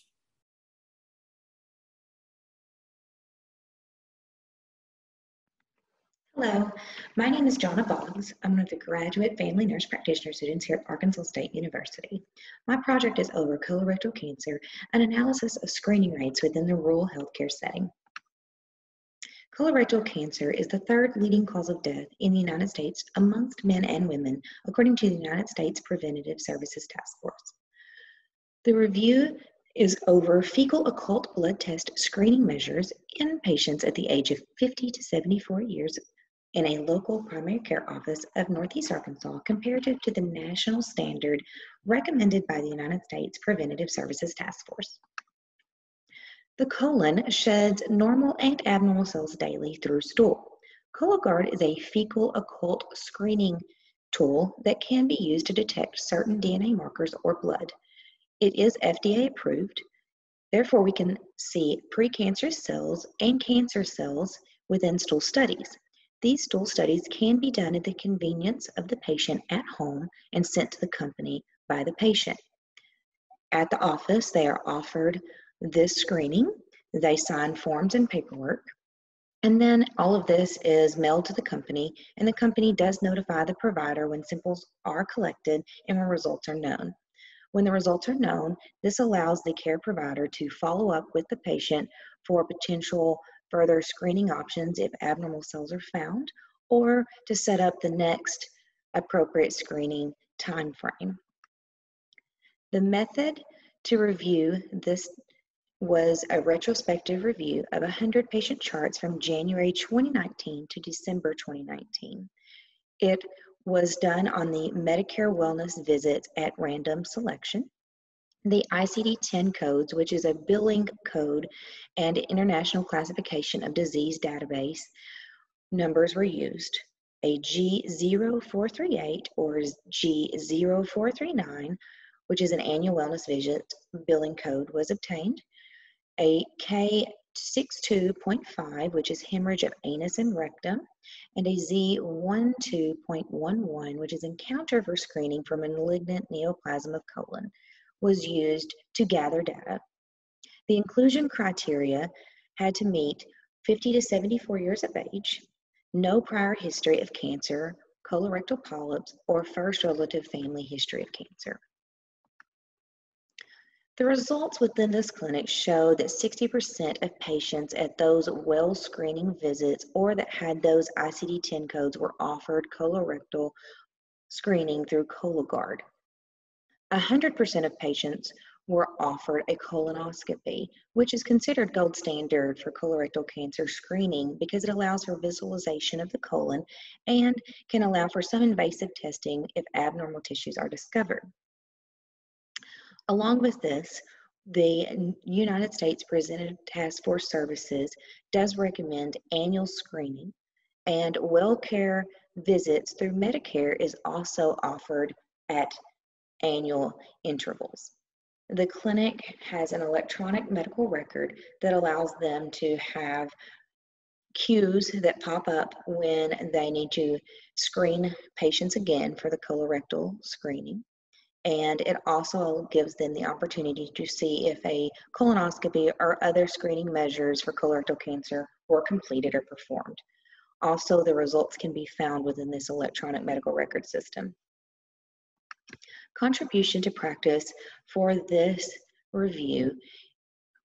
Hello, my name is Jonna Boggs. I'm one of the graduate family nurse practitioner students here at Arkansas State University. My project is over colorectal cancer, an analysis of screening rates within the rural healthcare setting. Colorectal cancer is the third leading cause of death in the United States amongst men and women, according to the United States Preventative Services Task Force. The review is over fecal occult blood test screening measures in patients at the age of 50 to 74 years in a local primary care office of Northeast Arkansas comparative to the national standard recommended by the United States Preventative Services Task Force. The colon sheds normal and abnormal cells daily through stool. Cologuard is a fecal occult screening tool that can be used to detect certain DNA markers or blood. It is FDA approved. Therefore, we can see precancerous cells and cancer cells within stool studies. These stool studies can be done at the convenience of the patient at home and sent to the company by the patient. At the office, they are offered this screening. They sign forms and paperwork. And then all of this is mailed to the company, and the company does notify the provider when samples are collected and when results are known. When the results are known, this allows the care provider to follow up with the patient for potential further screening options if abnormal cells are found, or to set up the next appropriate screening time frame. The method to review this was a retrospective review of 100 patient charts from January 2019 to December 2019. It was done on the Medicare Wellness Visits at Random Selection, the ICD-10 codes, which is a billing code and international classification of disease database, numbers were used. A G0438 or G0439, which is an annual wellness visit billing code, was obtained a K62.5, which is hemorrhage of anus and rectum, and a Z12.11, which is encounter for screening for malignant neoplasm of colon, was used to gather data. The inclusion criteria had to meet 50 to 74 years of age, no prior history of cancer, colorectal polyps, or first relative family history of cancer. The results within this clinic show that 60% of patients at those well screening visits or that had those ICD 10 codes were offered colorectal screening through Cologuard. 100% of patients were offered a colonoscopy, which is considered gold standard for colorectal cancer screening because it allows for visualization of the colon and can allow for some invasive testing if abnormal tissues are discovered. Along with this, the United States Preventive Task Force Services does recommend annual screening, and well care visits through Medicare is also offered at annual intervals. The clinic has an electronic medical record that allows them to have cues that pop up when they need to screen patients again for the colorectal screening and it also gives them the opportunity to see if a colonoscopy or other screening measures for colorectal cancer were completed or performed. Also, the results can be found within this electronic medical record system. Contribution to practice for this review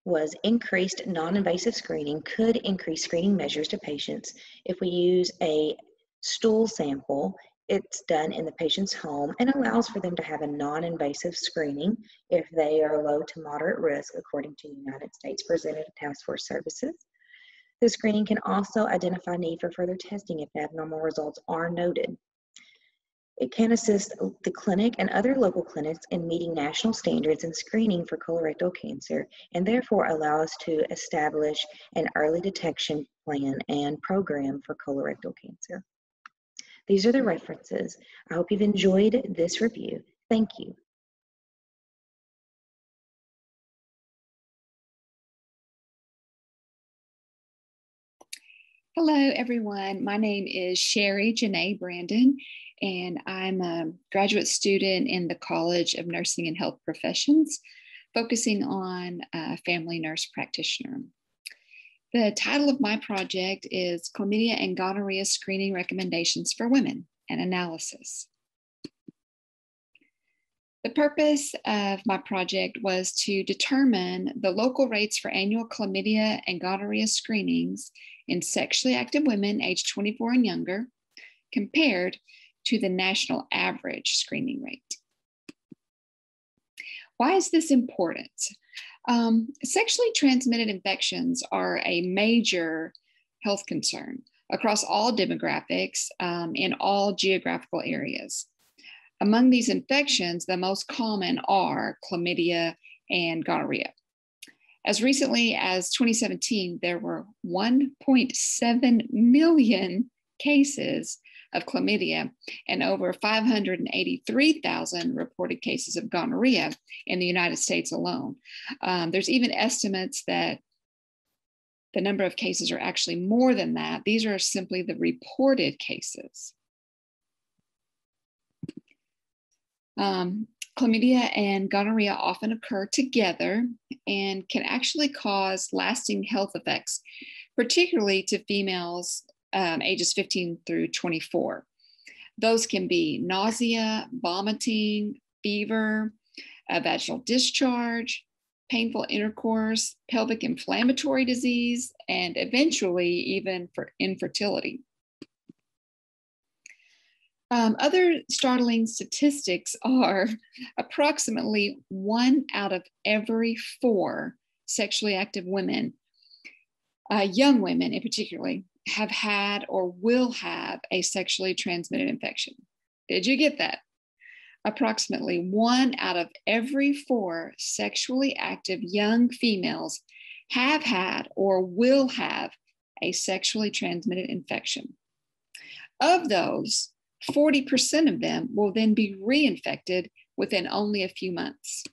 was increased non-invasive screening could increase screening measures to patients if we use a stool sample It's done in the patient's home and allows for them to have a non-invasive screening if they are low to moderate risk according to United States Preventative Task Force Services. The screening can also identify need for further testing if abnormal results are noted. It can assist the clinic and other local clinics in meeting national standards in screening for colorectal cancer and therefore allow us to establish an early detection plan and program for colorectal cancer. These are the references. I hope you've enjoyed this review. Thank you. Hello, everyone. My name is Sherry Janae Brandon, and I'm a graduate student in the College of Nursing and Health Professions, focusing on uh, family nurse practitioner. The title of my project is Chlamydia and Gonorrhea Screening Recommendations for Women, and Analysis. The purpose of my project was to determine the local rates for annual chlamydia and gonorrhea screenings in sexually active women aged 24 and younger compared to the national average screening rate. Why is this important? Um, sexually transmitted infections are a major health concern across all demographics um, in all geographical areas. Among these infections, the most common are chlamydia and gonorrhea. As recently as 2017, there were 1.7 million cases of chlamydia and over 583,000 reported cases of gonorrhea in the United States alone. Um, there's even estimates that the number of cases are actually more than that. These are simply the reported cases. Um, chlamydia and gonorrhea often occur together and can actually cause lasting health effects, particularly to females um, ages 15 through 24. Those can be nausea, vomiting, fever, vaginal discharge, painful intercourse, pelvic inflammatory disease, and eventually even for infertility. Um, other startling statistics are approximately one out of every four sexually active women, uh, young women in particularly, have had or will have a sexually transmitted infection. Did you get that? Approximately one out of every four sexually active young females have had or will have a sexually transmitted infection. Of those, 40% of them will then be reinfected within only a few months.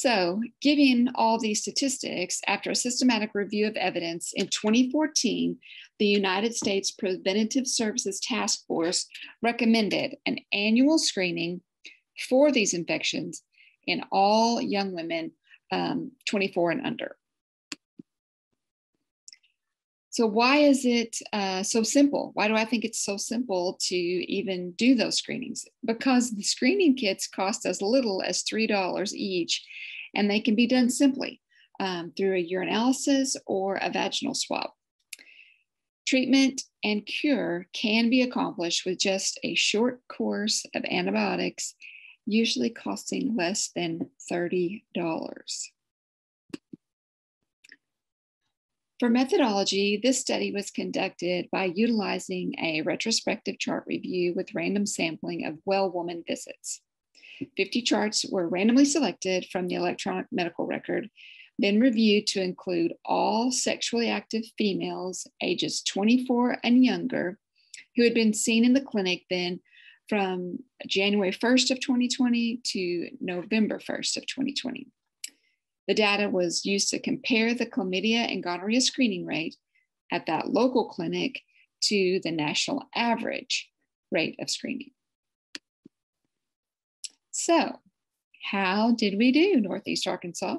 So, given all these statistics, after a systematic review of evidence in 2014, the United States Preventative Services Task Force recommended an annual screening for these infections in all young women um, 24 and under. So, why is it uh, so simple? Why do I think it's so simple to even do those screenings? Because the screening kits cost as little as $3 each, and they can be done simply um, through a urinalysis or a vaginal swab. Treatment and cure can be accomplished with just a short course of antibiotics, usually costing less than $30. For methodology, this study was conducted by utilizing a retrospective chart review with random sampling of well woman visits. 50 charts were randomly selected from the electronic medical record, then reviewed to include all sexually active females ages 24 and younger who had been seen in the clinic then from January 1st of 2020 to November 1st of 2020. The data was used to compare the chlamydia and gonorrhea screening rate at that local clinic to the national average rate of screening. So, how did we do, Northeast Arkansas?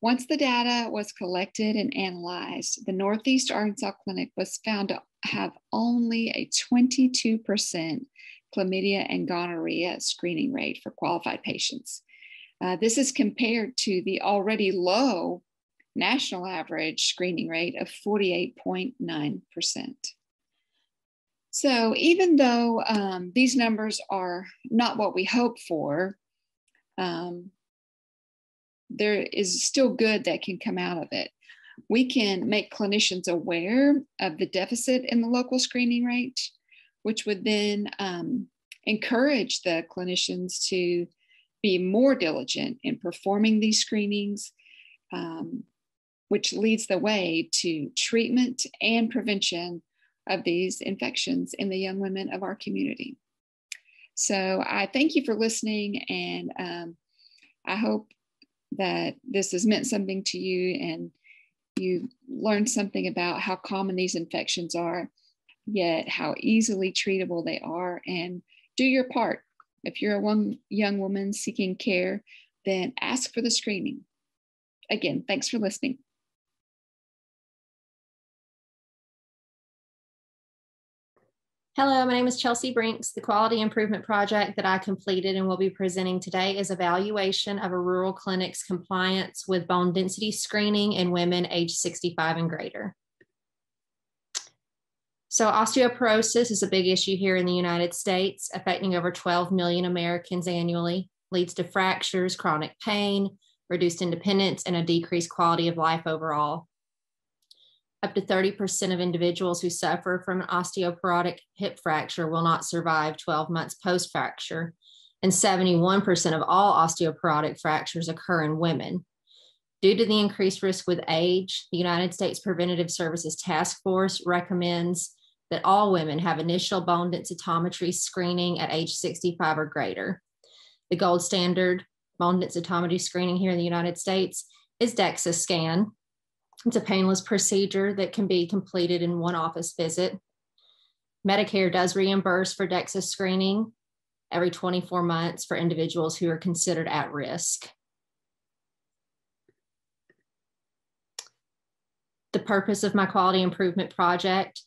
Once the data was collected and analyzed, the Northeast Arkansas Clinic was found to have only a 22% chlamydia and gonorrhea screening rate for qualified patients. Uh, this is compared to the already low national average screening rate of 48.9%. So even though um, these numbers are not what we hope for, um, there is still good that can come out of it. We can make clinicians aware of the deficit in the local screening rate, which would then um, encourage the clinicians to be more diligent in performing these screenings, um, which leads the way to treatment and prevention of these infections in the young women of our community. So I thank you for listening, and um, I hope that this has meant something to you and you learned something about how common these infections are, yet how easily treatable they are, and do your part. If you're a one young woman seeking care, then ask for the screening. Again, thanks for listening. Hello, my name is Chelsea Brinks. The quality improvement project that I completed and will be presenting today is evaluation of a rural clinic's compliance with bone density screening in women age 65 and greater. So osteoporosis is a big issue here in the United States, affecting over 12 million Americans annually, leads to fractures, chronic pain, reduced independence, and a decreased quality of life overall. Up to 30% of individuals who suffer from an osteoporotic hip fracture will not survive 12 months post fracture, and 71% of all osteoporotic fractures occur in women. Due to the increased risk with age, the United States Preventative Services Task Force recommends that all women have initial bone densitometry screening at age 65 or greater. The gold standard bone densitometry screening here in the United States is DEXA scan, it's a painless procedure that can be completed in one office visit. Medicare does reimburse for DEXA screening every 24 months for individuals who are considered at risk. The purpose of my quality improvement project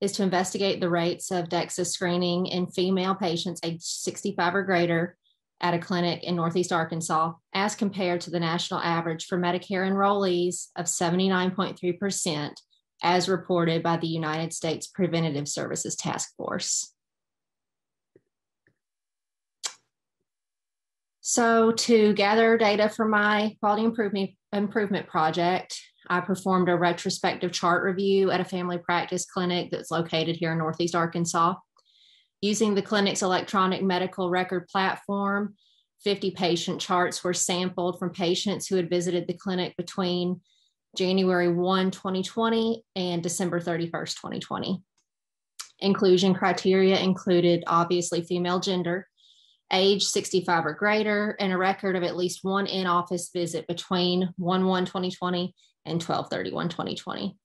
is to investigate the rates of DEXA screening in female patients aged 65 or greater at a clinic in Northeast Arkansas as compared to the national average for Medicare enrollees of 79.3%, as reported by the United States Preventative Services Task Force. So, to gather data for my quality improvement, improvement project, I performed a retrospective chart review at a family practice clinic that's located here in Northeast Arkansas. Using the clinic's electronic medical record platform, 50 patient charts were sampled from patients who had visited the clinic between January 1, 2020 and December 31st, 2020. Inclusion criteria included obviously female gender, age 65 or greater, and a record of at least one in office visit between 1 1 2020 and 12 31 2020.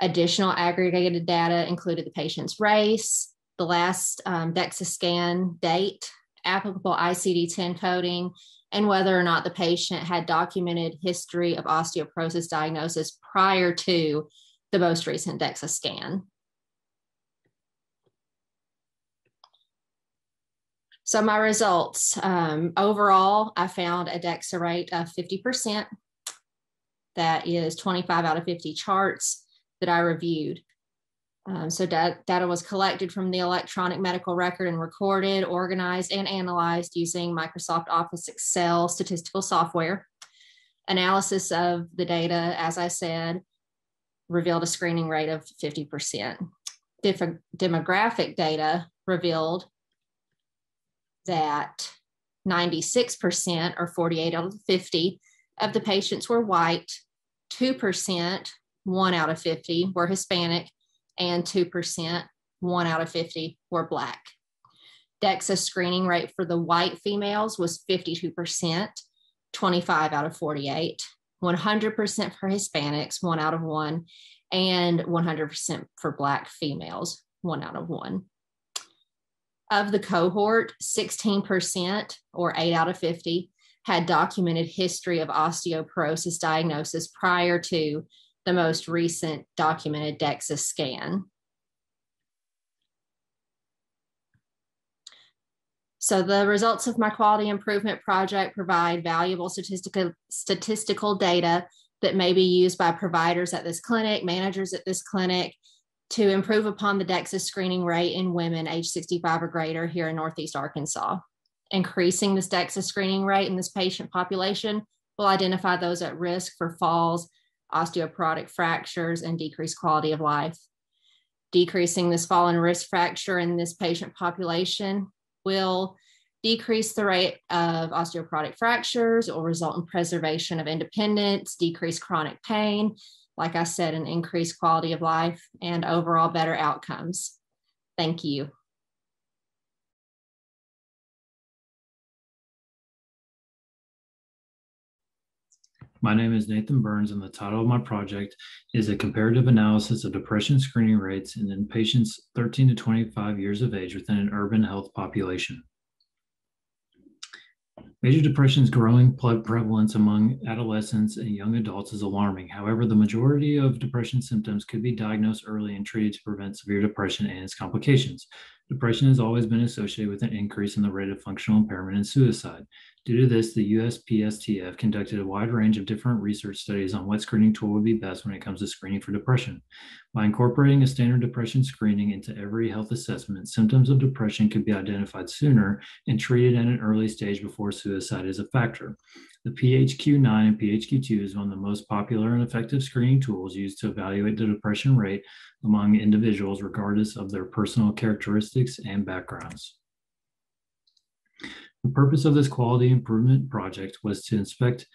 Additional aggregated data included the patient's race, the last um, DEXA scan date, applicable ICD 10 coding, and whether or not the patient had documented history of osteoporosis diagnosis prior to the most recent DEXA scan. So my results, um, overall, I found a DEXA rate of 50%. That is 25 out of 50 charts that I reviewed. Um, so da- data was collected from the electronic medical record and recorded, organized, and analyzed using Microsoft Office Excel statistical software. Analysis of the data, as I said, revealed a screening rate of 50%. Dif- demographic data revealed that 96% or 48 out of 50 of the patients were white, 2%, one out of 50 were Hispanic, and 2%, one out of 50, were Black. DEXA screening rate for the white females was 52%, 25 out of 48, 100% for Hispanics, one out of one, and 100% for Black females, one out of one. Of the cohort, 16%, or 8 out of 50, had documented history of osteoporosis diagnosis prior to the most recent documented DEXA scan. So the results of my quality improvement project provide valuable statistical, statistical data that may be used by providers at this clinic, managers at this clinic, to improve upon the DEXA screening rate in women age 65 or greater here in Northeast Arkansas. Increasing this DEXA screening rate in this patient population will identify those at risk for falls, osteoporotic fractures, and decreased quality of life. Decreasing this fall and wrist fracture in this patient population will decrease the rate of osteoporotic fractures or result in preservation of independence, decrease chronic pain, like I said, an increased quality of life and overall better outcomes. Thank you. My name is Nathan Burns, and the title of my project is a comparative analysis of depression screening rates in patients 13 to 25 years of age within an urban health population. Major depression's growing prevalence among adolescents and young adults is alarming. However, the majority of depression symptoms could be diagnosed early and treated to prevent severe depression and its complications. Depression has always been associated with an increase in the rate of functional impairment and suicide. Due to this, the USPSTF conducted a wide range of different research studies on what screening tool would be best when it comes to screening for depression. By incorporating a standard depression screening into every health assessment, symptoms of depression could be identified sooner and treated at an early stage before suicide is a factor. The PHQ-9 and PHQ-2 is one of the most popular and effective screening tools used to evaluate the depression rate among individuals regardless of their personal characteristics and backgrounds. The purpose of this quality improvement project was to inspect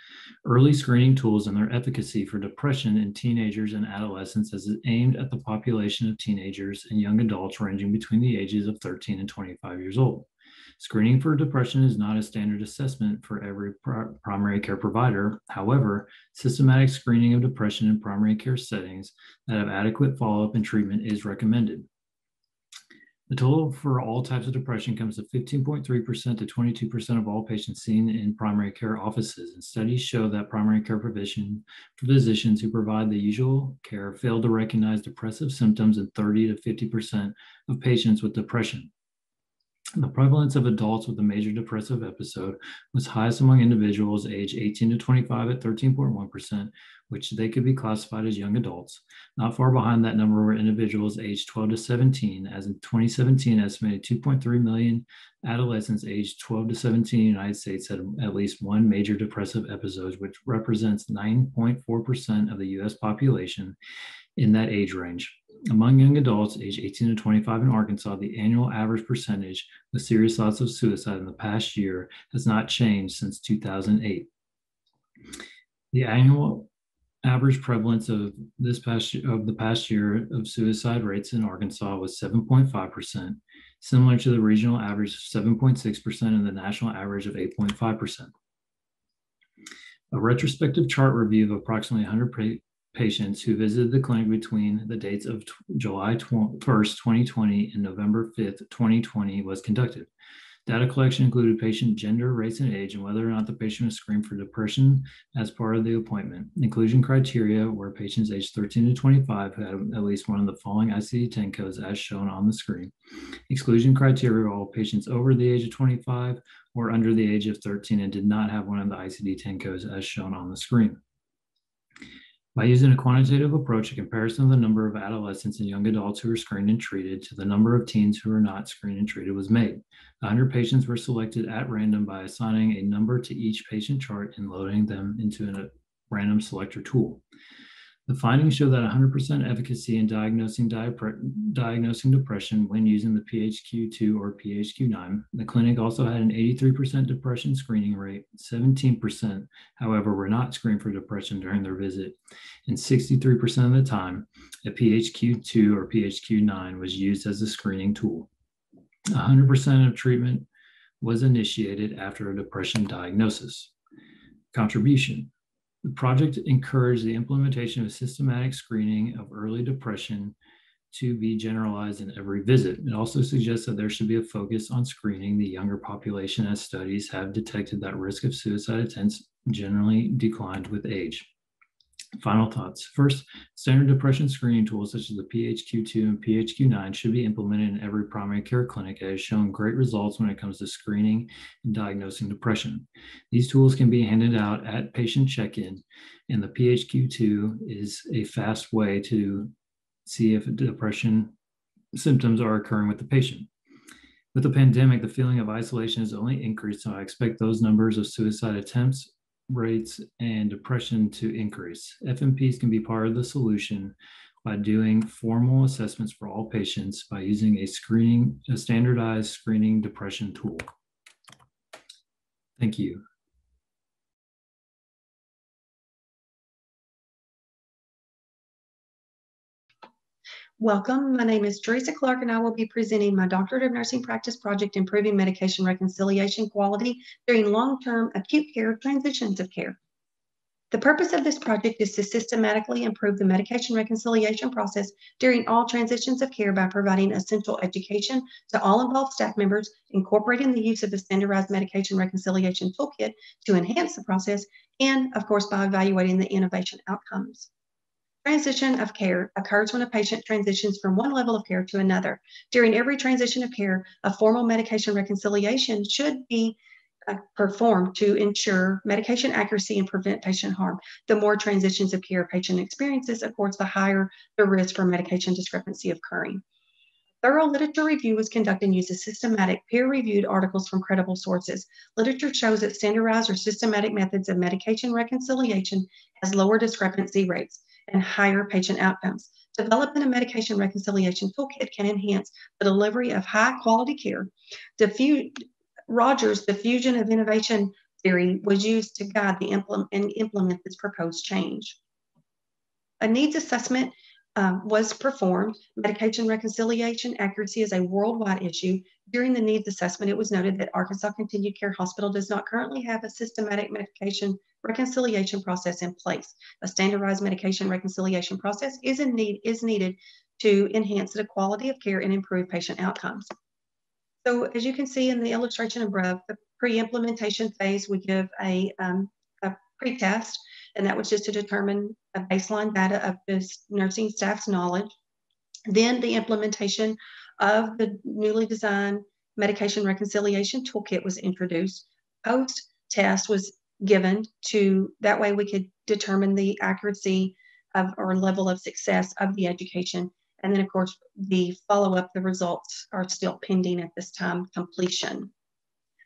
early screening tools and their efficacy for depression in teenagers and adolescents as it aimed at the population of teenagers and young adults ranging between the ages of 13 and 25 years old. Screening for depression is not a standard assessment for every pr- primary care provider. However, systematic screening of depression in primary care settings that have adequate follow up and treatment is recommended. The total for all types of depression comes to 15.3% to 22% of all patients seen in primary care offices. And studies show that primary care provision, for physicians who provide the usual care fail to recognize depressive symptoms in 30 to 50% of patients with depression. The prevalence of adults with a major depressive episode was highest among individuals aged 18 to 25 at 13.1%, which they could be classified as young adults. Not far behind that number were individuals aged 12 to 17, as in 2017, estimated 2.3 million adolescents aged 12 to 17 in the United States had at least one major depressive episode, which represents 9.4% of the US population in that age range. Among young adults aged 18 to 25 in Arkansas, the annual average percentage of serious thoughts of suicide in the past year has not changed since 2008. The annual average prevalence of this past of the past year of suicide rates in Arkansas was 7.5%, similar to the regional average of 7.6% and the national average of 8.5%. A retrospective chart review of approximately 100 patients who visited the clinic between the dates of t- July 1st, 2020 and November 5th, 2020 was conducted. Data collection included patient gender, race, and age, and whether or not the patient was screened for depression as part of the appointment. Inclusion criteria were patients aged 13 to 25 who had at least one of the following ICD 10 codes as shown on the screen. Exclusion criteria were all patients over the age of 25 or under the age of 13 and did not have one of the ICD 10 codes as shown on the screen. By using a quantitative approach, a comparison of the number of adolescents and young adults who were screened and treated to the number of teens who were not screened and treated was made. 100 patients were selected at random by assigning a number to each patient chart and loading them into a random selector tool. The findings show that 100% efficacy in diagnosing, diagnosing depression when using the PHQ-2 or PHQ-9. The clinic also had an 83% depression screening rate. 17%, however, were not screened for depression during their visit. And 63% of the time, a PHQ-2 or PHQ-9 was used as a screening tool. 100% of treatment was initiated after a depression diagnosis. Contribution. The project encouraged the implementation of systematic screening of early depression to be generalized in every visit. It also suggests that there should be a focus on screening the younger population as studies have detected that risk of suicide attempts generally declined with age. Final thoughts. First, standard depression screening tools such as the PHQ-2 and PHQ-9 should be implemented in every primary care clinic as shown great results when it comes to screening and diagnosing depression. These tools can be handed out at patient check-in, and the PHQ-2 is a fast way to see if depression symptoms are occurring with the patient. With the pandemic, the feeling of isolation has only increased, so I expect those numbers of suicide attempts, rates, and depression to increase. FNPs can be part of the solution by doing formal assessments for all patients by using a screening, a standardized screening depression tool. Thank you. Welcome. My name is Teresa Clark, and I will be presenting my Doctorate of Nursing Practice project Improving Medication Reconciliation Quality during long term acute care transitions of care. The purpose of this project is to systematically improve the medication reconciliation process during all transitions of care by providing essential education to all involved staff members, incorporating the use of the standardized medication reconciliation toolkit to enhance the process, and of course, by evaluating the innovation outcomes. Transition of care occurs when a patient transitions from one level of care to another. During every transition of care, a formal medication reconciliation should be uh, performed to ensure medication accuracy and prevent patient harm. The more transitions of care a patient experiences, of course, the higher the risk for medication discrepancy occurring. Thorough literature review was conducted and systematic, peer-reviewed articles from credible sources. Literature shows that standardized or systematic methods of medication reconciliation has lower discrepancy rates and higher patient outcomes. Developing a medication reconciliation toolkit can enhance the delivery of high quality care. Diffu- Rogers' diffusion of innovation theory was used to guide the implement and implement this proposed change. A needs assessment um, was performed. Medication reconciliation accuracy is a worldwide issue. During the needs assessment, it was noted that Arkansas Continued Care Hospital does not currently have a systematic medication reconciliation process in place. A standardized medication reconciliation process is, in need, is needed to enhance the quality of care and improve patient outcomes. So as you can see in the illustration above, the pre-implementation phase, we give a, um, a pre-test, and that was just to determine a baseline data of this nursing staff's knowledge. Then the implementation of the newly designed medication reconciliation toolkit was introduced. Post-test was given to that way we could determine the accuracy of or level of success of the education. And then of course the follow-up, the results are still pending at this time completion.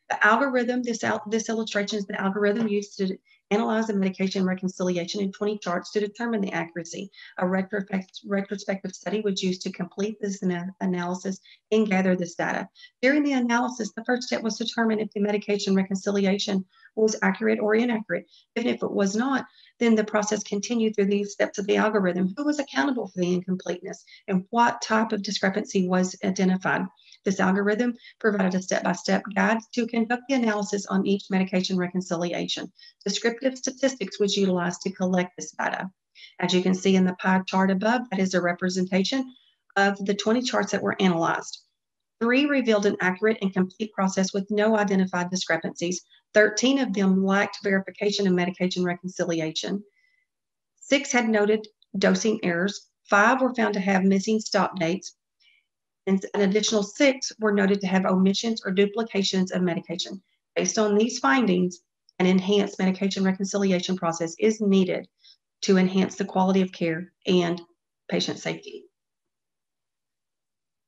The algorithm, this, out, this illustration is the algorithm used to analyze the medication reconciliation in 20 charts to determine the accuracy. A retrospective study was used to complete this analysis and gather this data. During the analysis, the first step was to determine if the medication reconciliation was accurate or inaccurate. Even if it was not, then the process continued through these steps of the algorithm. Who was accountable for the incompleteness and what type of discrepancy was identified? This algorithm provided a step-by-step guide to conduct the analysis on each medication reconciliation. Descriptive statistics was utilized to collect this data. As you can see in the pie chart above, that is a representation of the 20 charts that were analyzed. Three revealed an accurate and complete process with no identified discrepancies. 13 of them lacked verification of medication reconciliation. Six had noted dosing errors. Five were found to have missing stop dates and an additional six were noted to have omissions or duplications of medication. Based on these findings, an enhanced medication reconciliation process is needed to enhance the quality of care and patient safety.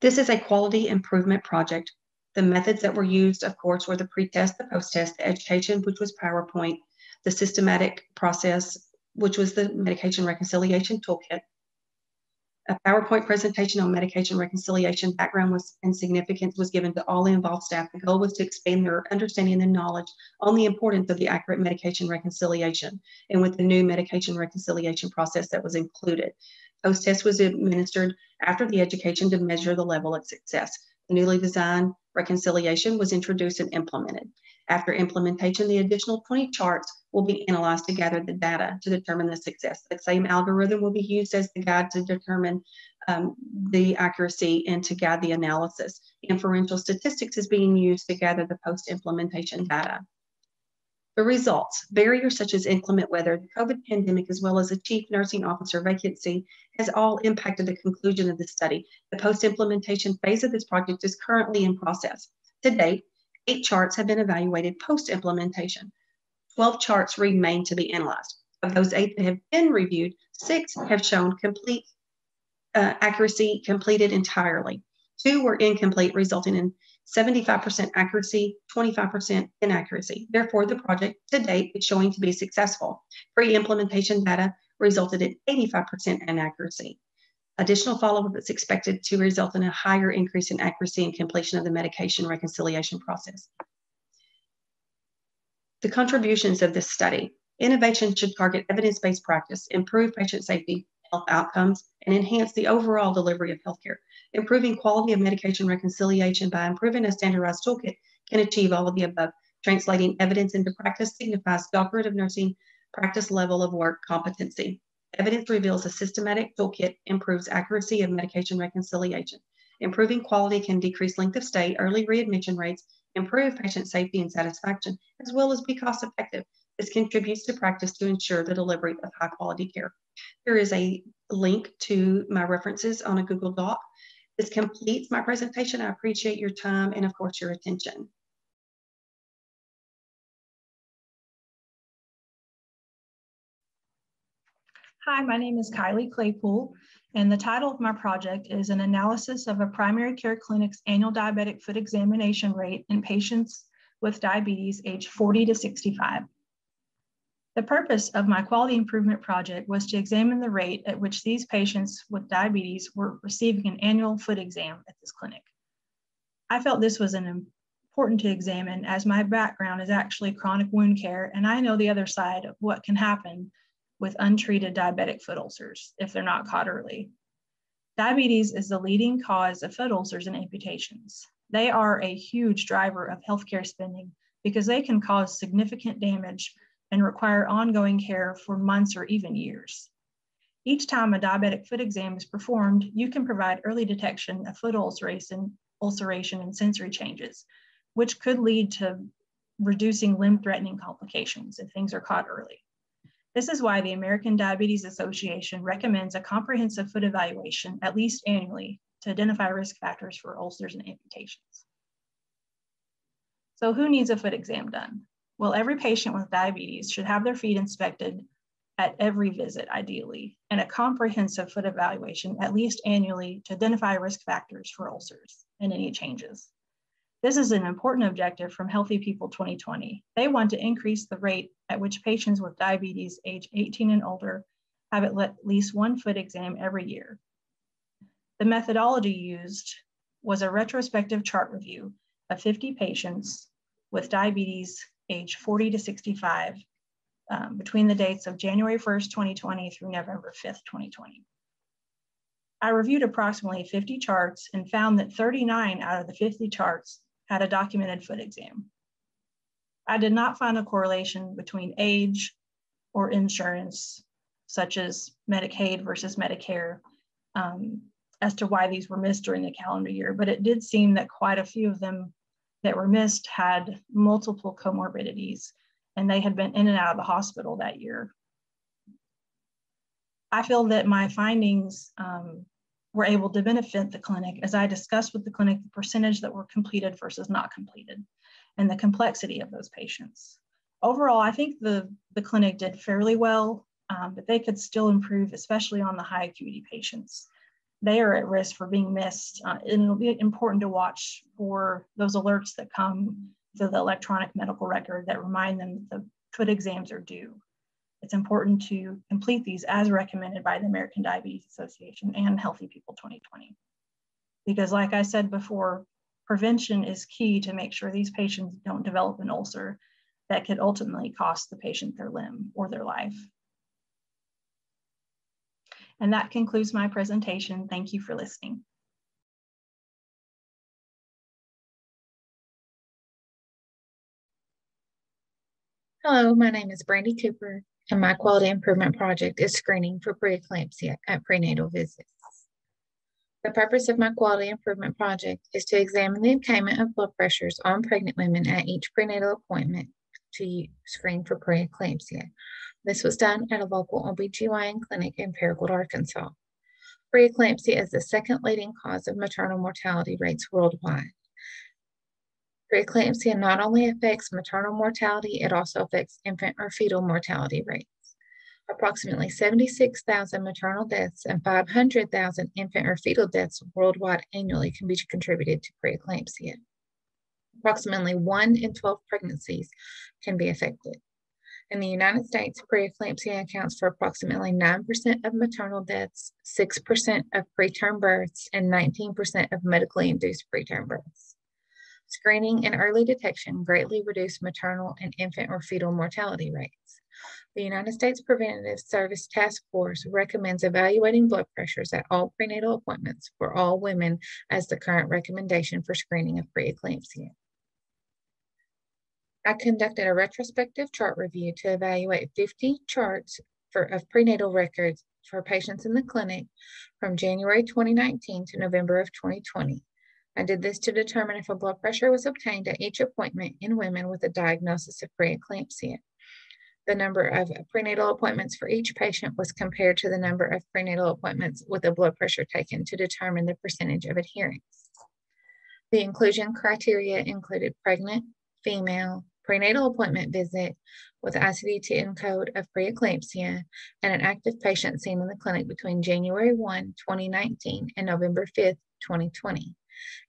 This is a quality improvement project. The methods that were used, of course, were the pre-test, the post-test, the education, which was PowerPoint, the systematic process, which was the medication reconciliation toolkit, a PowerPoint presentation on medication reconciliation background was, and significance was given to all involved staff. The goal was to expand their understanding and knowledge on the importance of the accurate medication reconciliation and with the new medication reconciliation process that was included. Post-test was administered after the education to measure the level of success. The newly designed reconciliation was introduced and implemented. After implementation, the additional 20 charts will be analyzed to gather the data to determine the success. The same algorithm will be used as the guide to determine um, the accuracy and to guide the analysis. Inferential statistics is being used to gather the post-implementation data. The results, barriers such as inclement weather, the COVID pandemic, as well as a chief nursing officer vacancy has all impacted the conclusion of the study. The post-implementation phase of this project is currently in process. To date, Eight charts have been evaluated post-implementation. 12 charts remain to be analyzed. Of those eight that have been reviewed, six have shown complete uh, accuracy completed entirely. Two were incomplete, resulting in 75% accuracy, 25% inaccuracy. Therefore, the project to date is showing to be successful. Pre-implementation data resulted in 85% inaccuracy. Additional follow-up is expected to result in a higher increase in accuracy and completion of the medication reconciliation process. The contributions of this study. Innovation should target evidence-based practice, improve patient safety, health outcomes, and enhance the overall delivery of healthcare. Improving quality of medication reconciliation by improving a standardized toolkit can achieve all of the above. Translating evidence into practice signifies doctorate of nursing practice level of work competency. Evidence reveals a systematic toolkit improves accuracy of medication reconciliation. Improving quality can decrease length of stay, early readmission rates, improve patient safety and satisfaction, as well as be cost effective. This contributes to practice to ensure the delivery of high quality care. There is a link to my references on a Google Doc. This completes my presentation. I appreciate your time and of course your attention. Hi, my name is Kylie Claypool, and the title of my project is an analysis of a primary care clinic's annual diabetic foot examination rate in patients with diabetes age 40 to 65. The purpose of my quality improvement project was to examine the rate at which these patients with diabetes were receiving an annual foot exam at this clinic. I felt this was an important to examine as my background is actually chronic wound care and I know the other side of what can happen with untreated diabetic foot ulcers if they're not caught early. Diabetes is the leading cause of foot ulcers and amputations. They are a huge driver of healthcare spending because they can cause significant damage and require ongoing care for months or even years. Each time a diabetic foot exam is performed, you can provide early detection of foot ulceration, ulceration and sensory changes, which could lead to reducing limb threatening complications if things are caught early. This is why the American Diabetes Association recommends a comprehensive foot evaluation at least annually to identify risk factors for ulcers and amputations. So who needs a foot exam done? Well, every patient with diabetes should have their feet inspected at every visit, ideally, and a comprehensive foot evaluation at least annually to identify risk factors for ulcers and any changes. This is an important objective from Healthy People 2020. They want to increase the rate at which patients with diabetes age 18 and older have at least one foot exam every year. The methodology used was a retrospective chart review of 50 patients with diabetes age 40 to 65 um, between the dates of January 1st, 2020 through November 5th, 2020. I reviewed approximately 50 charts and found that 39 out of the 50 charts had a documented foot exam. I did not find a correlation between age or insurance, such as Medicaid versus Medicare, um, as to why these were missed during the calendar year, but it did seem that quite a few of them that were missed had multiple comorbidities and they had been in and out of the hospital that year. I feel that my findings um, were able to benefit the clinic as I discussed with the clinic the percentage that were completed versus not completed and the complexity of those patients. Overall, I think the, the clinic did fairly well, um, but they could still improve, especially on the high acuity patients. They are at risk for being missed, uh, and it'll be important to watch for those alerts that come to the electronic medical record that remind them that the foot exams are due it's important to complete these as recommended by the American Diabetes Association and Healthy People 2020. Because like I said before, prevention is key to make sure these patients don't develop an ulcer that could ultimately cost the patient their limb or their life. And that concludes my presentation. Thank you for listening. Hello, my name is Brandy Cooper, and my quality improvement project is screening for preeclampsia at prenatal visits. The purpose of my quality improvement project is to examine the attainment of blood pressures on pregnant women at each prenatal appointment to screen for preeclampsia. This was done at a local OBGYN clinic in Paragould, Arkansas. Preeclampsia is the second leading cause of maternal mortality rates worldwide. Preeclampsia not only affects maternal mortality, it also affects infant or fetal mortality rates. Approximately 76,000 maternal deaths and 500,000 infant or fetal deaths worldwide annually can be contributed to preeclampsia. Approximately 1 in 12 pregnancies can be affected. In the United States, preeclampsia accounts for approximately 9% of maternal deaths, 6% of preterm births, and 19% of medically induced preterm births. Screening and early detection greatly reduce maternal and infant or fetal mortality rates. The United States Preventative Service Task Force recommends evaluating blood pressures at all prenatal appointments for all women as the current recommendation for screening of preeclampsia. I conducted a retrospective chart review to evaluate 50 charts for, of prenatal records for patients in the clinic from January 2019 to November of 2020. I did this to determine if a blood pressure was obtained at each appointment in women with a diagnosis of preeclampsia. The number of prenatal appointments for each patient was compared to the number of prenatal appointments with a blood pressure taken to determine the percentage of adherence. The inclusion criteria included pregnant, female, prenatal appointment visit with ICD-10 code of preeclampsia and an active patient seen in the clinic between January 1, 2019 and November 5, 2020.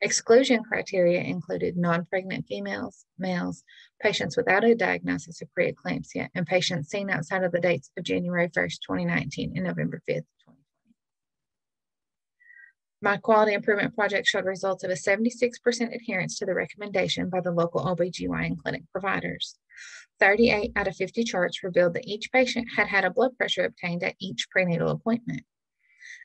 Exclusion criteria included non-pregnant females, males, patients without a diagnosis of preeclampsia, and patients seen outside of the dates of January 1st, 2019 and November 5th, my quality improvement project showed results of a 76% adherence to the recommendation by the local OBGYN clinic providers. 38 out of 50 charts revealed that each patient had had a blood pressure obtained at each prenatal appointment.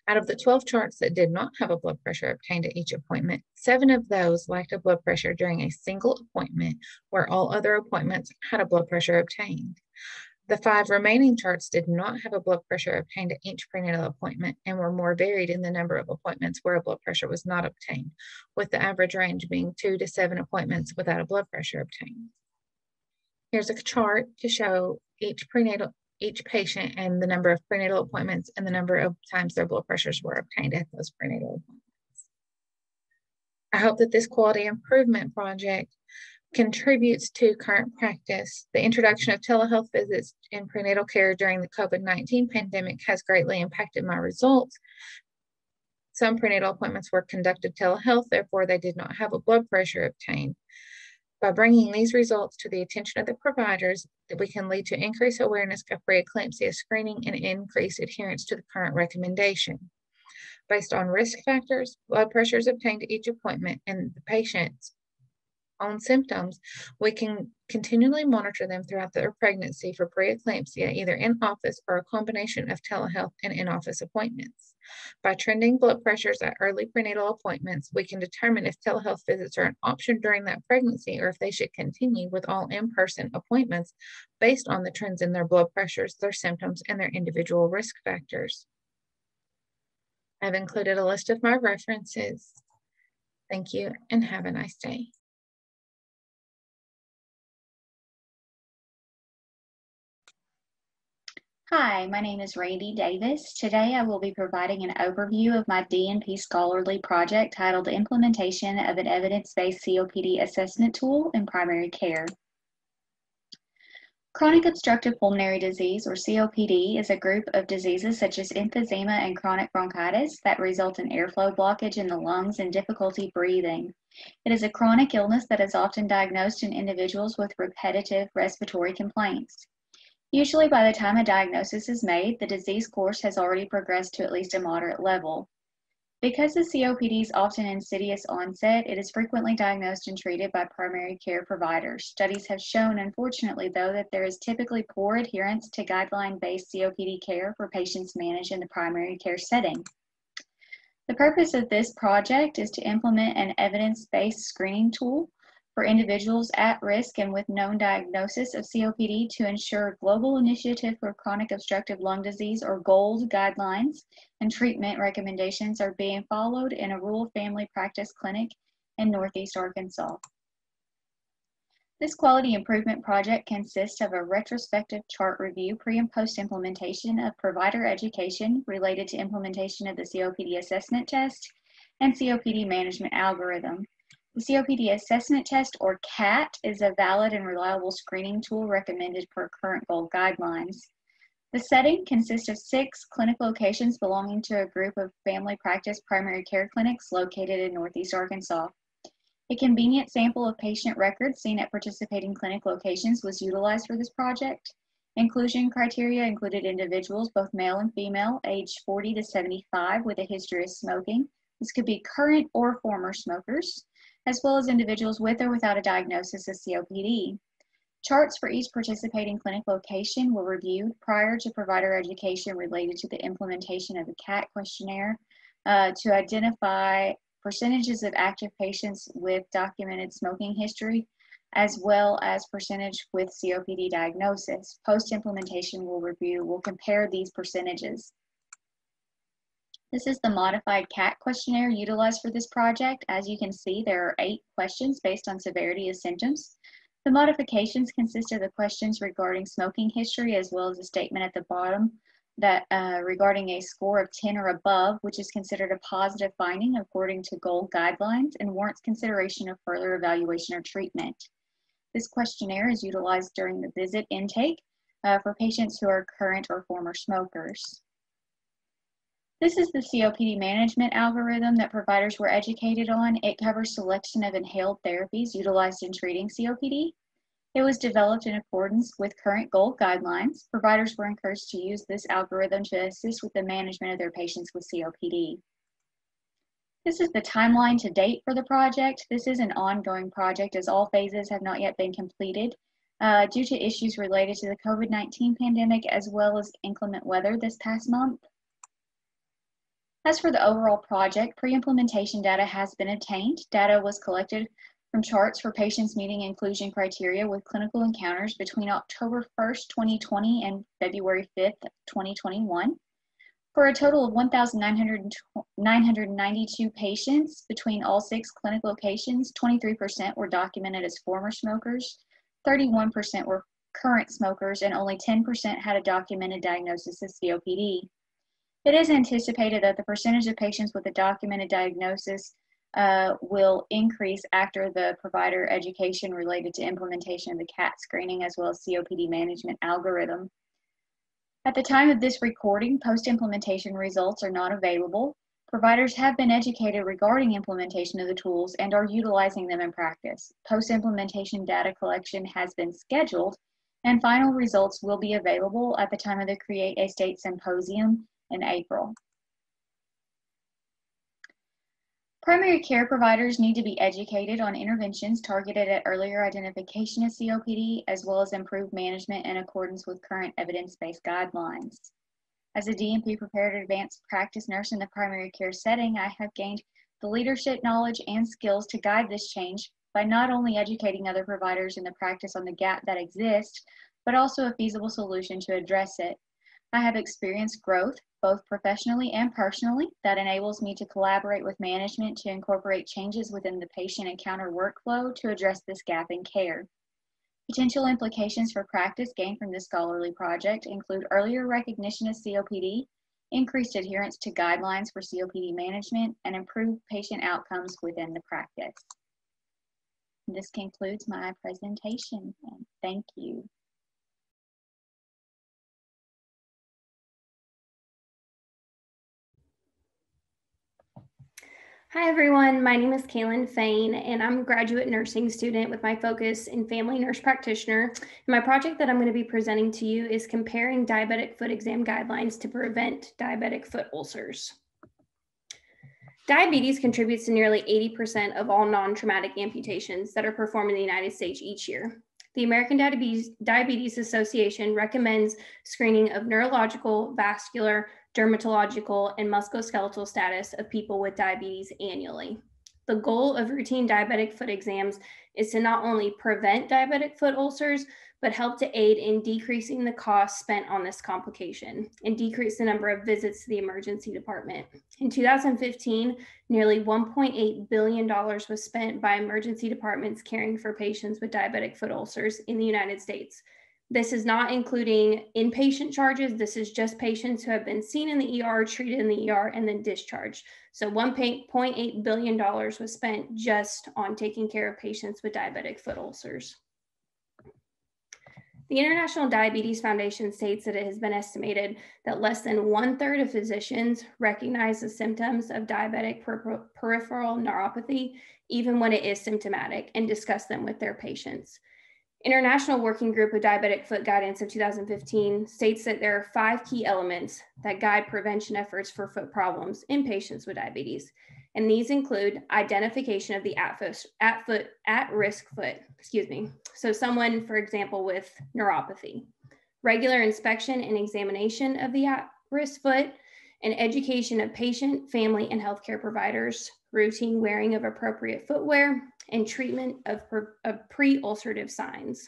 Out of the 12 charts that did not have a blood pressure obtained at each appointment, seven of those lacked a blood pressure during a single appointment, where all other appointments had a blood pressure obtained. The five remaining charts did not have a blood pressure obtained at each prenatal appointment and were more varied in the number of appointments where a blood pressure was not obtained, with the average range being two to seven appointments without a blood pressure obtained. Here's a chart to show each prenatal each patient and the number of prenatal appointments and the number of times their blood pressures were obtained at those prenatal appointments. I hope that this quality improvement project contributes to current practice. The introduction of telehealth visits in prenatal care during the COVID 19 pandemic has greatly impacted my results. Some prenatal appointments were conducted telehealth, therefore, they did not have a blood pressure obtained. By bringing these results to the attention of the providers, that we can lead to increased awareness of preeclampsia screening and increased adherence to the current recommendation. Based on risk factors, blood pressures obtained at each appointment, and the patient's own symptoms, we can continually monitor them throughout their pregnancy for preeclampsia, either in office or a combination of telehealth and in office appointments. By trending blood pressures at early prenatal appointments, we can determine if telehealth visits are an option during that pregnancy or if they should continue with all in person appointments based on the trends in their blood pressures, their symptoms, and their individual risk factors. I've included a list of my references. Thank you and have a nice day. Hi, my name is Randy Davis. Today I will be providing an overview of my DNP Scholarly project titled Implementation of an Evidence-Based COPD Assessment Tool in Primary Care. Chronic obstructive pulmonary disease, or COPD, is a group of diseases such as emphysema and chronic bronchitis that result in airflow blockage in the lungs and difficulty breathing. It is a chronic illness that is often diagnosed in individuals with repetitive respiratory complaints. Usually by the time a diagnosis is made, the disease course has already progressed to at least a moderate level. Because the COPD is often insidious onset, it is frequently diagnosed and treated by primary care providers. Studies have shown, unfortunately, though, that there is typically poor adherence to guideline-based COPD care for patients managed in the primary care setting. The purpose of this project is to implement an evidence-based screening tool for individuals at risk and with known diagnosis of COPD to ensure Global Initiative for Chronic Obstructive Lung Disease or GOLD guidelines and treatment recommendations are being followed in a rural family practice clinic in Northeast Arkansas. This quality improvement project consists of a retrospective chart review pre and post implementation of provider education related to implementation of the COPD assessment test and COPD management algorithm COPD assessment test, or CAT, is a valid and reliable screening tool recommended per current GOLD guidelines. The setting consists of six clinic locations belonging to a group of family practice primary care clinics located in Northeast Arkansas. A convenient sample of patient records seen at participating clinic locations was utilized for this project. Inclusion criteria included individuals, both male and female, aged 40 to 75 with a history of smoking. This could be current or former smokers, as well as individuals with or without a diagnosis of COPD. Charts for each participating clinic location were reviewed prior to provider education related to the implementation of the CAT questionnaire uh, to identify percentages of active patients with documented smoking history, as well as percentage with COPD diagnosis. Post-implementation will review, will compare these percentages. This is the modified CAT questionnaire utilized for this project. As you can see, there are eight questions based on severity of symptoms. The modifications consist of the questions regarding smoking history as well as a statement at the bottom that uh, regarding a score of 10 or above, which is considered a positive finding according to GOLD guidelines and warrants consideration of further evaluation or treatment. This questionnaire is utilized during the visit intake uh, for patients who are current or former smokers. This is the COPD management algorithm that providers were educated on. It covers selection of inhaled therapies utilized in treating COPD. It was developed in accordance with current GOLD guidelines. Providers were encouraged to use this algorithm to assist with the management of their patients with COPD. This is the timeline to date for the project. This is an ongoing project as all phases have not yet been completed uh, due to issues related to the COVID-19 pandemic as well as inclement weather this past month. As for the overall project, pre-implementation data has been obtained. Data was collected from charts for patients meeting inclusion criteria with clinical encounters between October 1st, 2020 and February 5th, 2021. For a total of 1,992 patients between all six clinic locations, 23% were documented as former smokers, 31% were current smokers, and only 10% had a documented diagnosis of COPD. It is anticipated that the percentage of patients with a documented diagnosis uh, will increase after the provider education related to implementation of the CAT screening as well as COPD management algorithm. At the time of this recording, post-implementation results are not available. Providers have been educated regarding implementation of the tools and are utilizing them in practice. Post-implementation data collection has been scheduled and final results will be available at the time of the Create@State Symposium in April. Primary care providers need to be educated on interventions targeted at earlier identification of COPD, as well as improved management in accordance with current evidence-based guidelines. As a DNP prepared advanced practice nurse in the primary care setting, I have gained the leadership knowledge and skills to guide this change by not only educating other providers in the practice on the gap that exists, but also a feasible solution to address it. I have experienced growth both professionally and personally, that enables me to collaborate with management to incorporate changes within the patient encounter workflow to address this gap in care. Potential implications for practice gained from this scholarly project include earlier recognition of COPD, increased adherence to guidelines for COPD management, and improved patient outcomes within the practice. This concludes my presentation, and thank you. Hi, everyone. My name is Kaylin Fain, and I'm a graduate nursing student with my focus in family nurse practitioner. And my project that I'm going to be presenting to you is comparing diabetic foot exam guidelines to prevent diabetic foot ulcers. Diabetes contributes to nearly 80% of all non traumatic amputations that are performed in the United States each year. The American Diabetes, Diabetes Association recommends screening of neurological, vascular, dermatological, and musculoskeletal status of people with diabetes annually. The goal of routine diabetic foot exams is to not only prevent diabetic foot ulcers, but help to aid in decreasing the cost spent on this complication and decrease the number of visits to the emergency department. In 2015, nearly $1.8 billion was spent by emergency departments caring for patients with diabetic foot ulcers in the United States. This is not including inpatient charges. This is just patients who have been seen in the ER, treated in the ER, and then discharged. So $1.8 billion was spent just on taking care of patients with diabetic foot ulcers. The International Diabetes Foundation states that it has been estimated that less than one third of physicians recognize the symptoms of diabetic per peripheral neuropathy, even when it is symptomatic, and discuss them with their patients. International Working Group of Diabetic Foot Guidance of 2015 states that there are five key elements that guide prevention efforts for foot problems in patients with diabetes. And these include identification of the at foot, at foot, at risk foot, excuse me. So someone, for example, with neuropathy, regular inspection and examination of the at risk foot, and education of patient, family, and healthcare providers, routine wearing of appropriate footwear, and treatment of, of pre-ulcerative signs.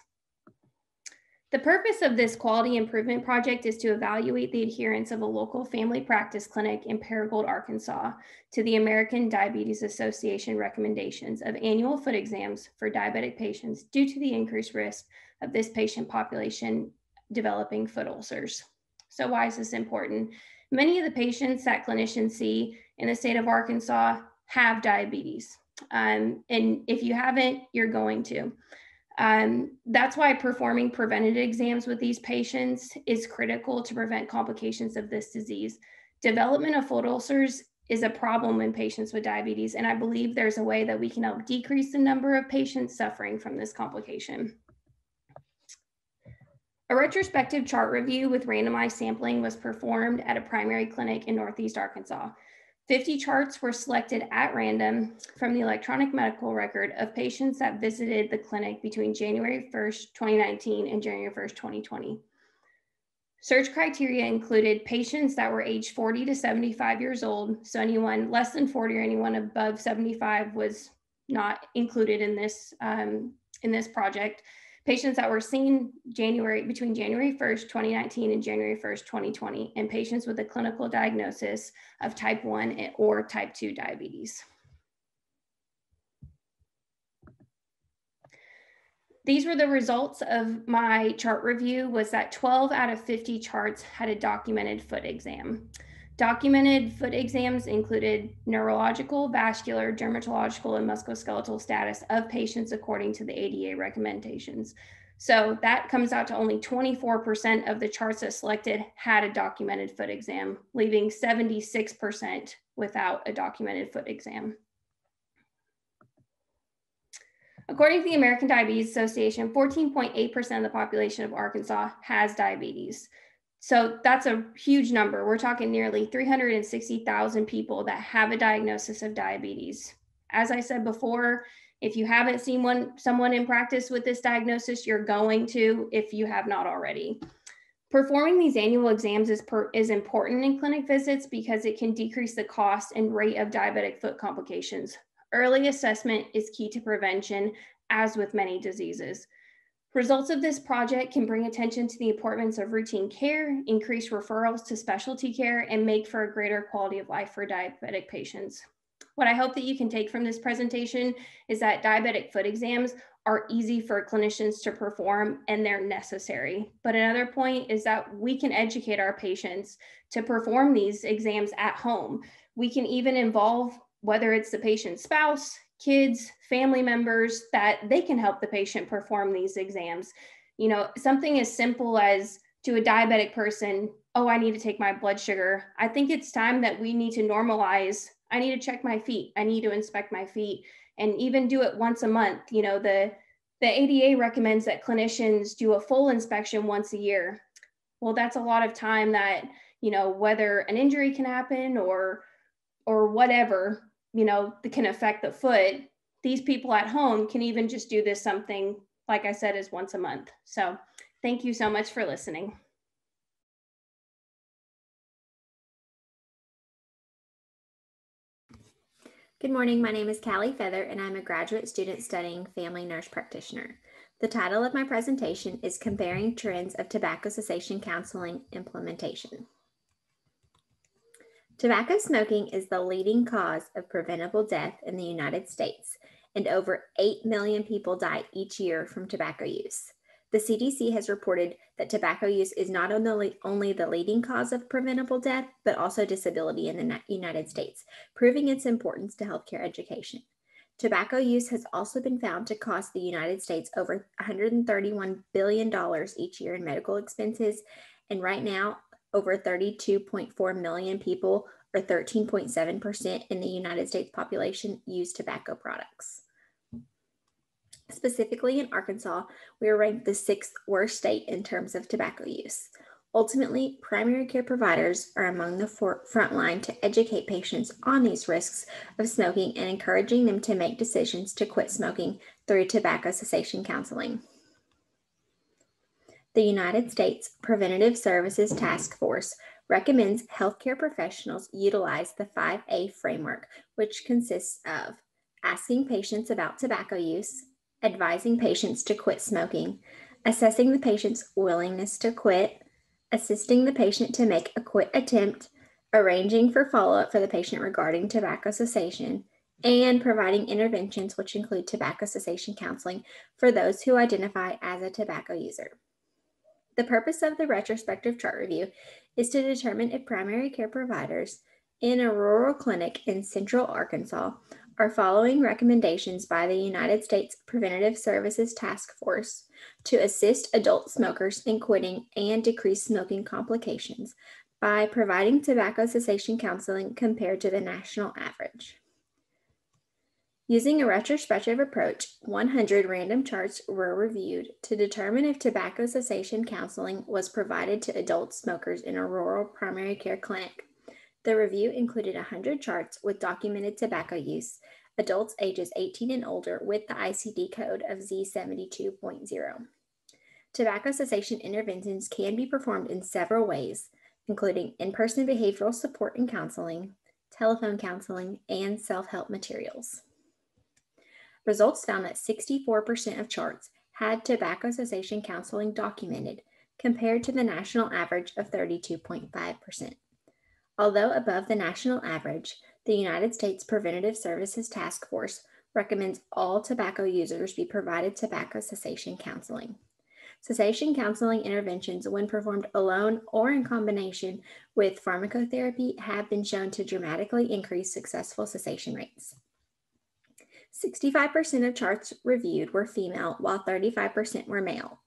The purpose of this quality improvement project is to evaluate the adherence of a local family practice clinic in Paragould, Arkansas to the American Diabetes Association recommendations of annual foot exams for diabetic patients due to the increased risk of this patient population developing foot ulcers. So why is this important? Many of the patients that clinicians see in the state of Arkansas have diabetes. Um, and if you haven't, you're going to. Um, that's why performing preventative exams with these patients is critical to prevent complications of this disease. Development of foot ulcers is a problem in patients with diabetes, and I believe there's a way that we can help decrease the number of patients suffering from this complication. A retrospective chart review with randomized sampling was performed at a primary clinic in Northeast Arkansas. 50 charts were selected at random from the electronic medical record of patients that visited the clinic between January 1st, 2019 and January 1st, 2020. Search criteria included patients that were aged 40 to 75 years old. So anyone less than 40 or anyone above 75 was not included in this, um, in this project patients that were seen January between January 1st, 2019 and January 1st, 2020, and patients with a clinical diagnosis of type 1 or type 2 diabetes. These were the results of my chart review was that 12 out of 50 charts had a documented foot exam. Documented foot exams included neurological, vascular, dermatological, and musculoskeletal status of patients according to the ADA recommendations. So that comes out to only 24% of the charts that selected had a documented foot exam, leaving 76% without a documented foot exam. According to the American Diabetes Association, 14.8% of the population of Arkansas has diabetes. So that's a huge number. We're talking nearly 360,000 people that have a diagnosis of diabetes. As I said before, if you haven't seen one someone in practice with this diagnosis, you're going to if you have not already. Performing these annual exams is, per, is important in clinic visits because it can decrease the cost and rate of diabetic foot complications. Early assessment is key to prevention, as with many diseases. Results of this project can bring attention to the importance of routine care, increase referrals to specialty care, and make for a greater quality of life for diabetic patients. What I hope that you can take from this presentation is that diabetic foot exams are easy for clinicians to perform and they're necessary. But another point is that we can educate our patients to perform these exams at home. We can even involve whether it's the patient's spouse, kids, family members that they can help the patient perform these exams. You know, something as simple as to a diabetic person, oh, I need to take my blood sugar. I think it's time that we need to normalize. I need to check my feet. I need to inspect my feet and even do it once a month. You know, the the ADA recommends that clinicians do a full inspection once a year. Well, that's a lot of time that, you know, whether an injury can happen or or whatever, you know, that can affect the foot, these people at home can even just do this something, like I said, is once a month. So thank you so much for listening. Good morning, my name is Callie Feather and I'm a graduate student studying family nurse practitioner. The title of my presentation is Comparing Trends of Tobacco Cessation Counseling Implementation. Tobacco smoking is the leading cause of preventable death in the United States, and over 8 million people die each year from tobacco use. The CDC has reported that tobacco use is not only, only the leading cause of preventable death, but also disability in the United States, proving its importance to healthcare education. Tobacco use has also been found to cost the United States over $131 billion each year in medical expenses. And right now, over 32.4 million people, or 13.7% in the United States population, use tobacco products. Specifically in Arkansas, we are ranked the sixth worst state in terms of tobacco use. Ultimately, primary care providers are among the front line to educate patients on these risks of smoking and encouraging them to make decisions to quit smoking through tobacco cessation counseling. The United States Preventative Services Task Force recommends healthcare professionals utilize the 5A framework, which consists of asking patients about tobacco use, advising patients to quit smoking, assessing the patient's willingness to quit, assisting the patient to make a quit attempt, arranging for follow up for the patient regarding tobacco cessation, and providing interventions which include tobacco cessation counseling for those who identify as a tobacco user. The purpose of the retrospective chart review is to determine if primary care providers in a rural clinic in central Arkansas are following recommendations by the United States Preventative Services Task Force to assist adult smokers in quitting and decrease smoking complications by providing tobacco cessation counseling compared to the national average. Using a retrospective approach, 100 random charts were reviewed to determine if tobacco cessation counseling was provided to adult smokers in a rural primary care clinic. The review included 100 charts with documented tobacco use, adults ages 18 and older with the ICD code of Z72.0. Tobacco cessation interventions can be performed in several ways, including in person behavioral support and counseling, telephone counseling, and self help materials. Results found that 64% of charts had tobacco cessation counseling documented, compared to the national average of 32.5%. Although above the national average, the United States Preventative Services Task Force recommends all tobacco users be provided tobacco cessation counseling. Cessation counseling interventions, when performed alone or in combination with pharmacotherapy, have been shown to dramatically increase successful cessation rates. 65% of charts reviewed were female, while 35% were male.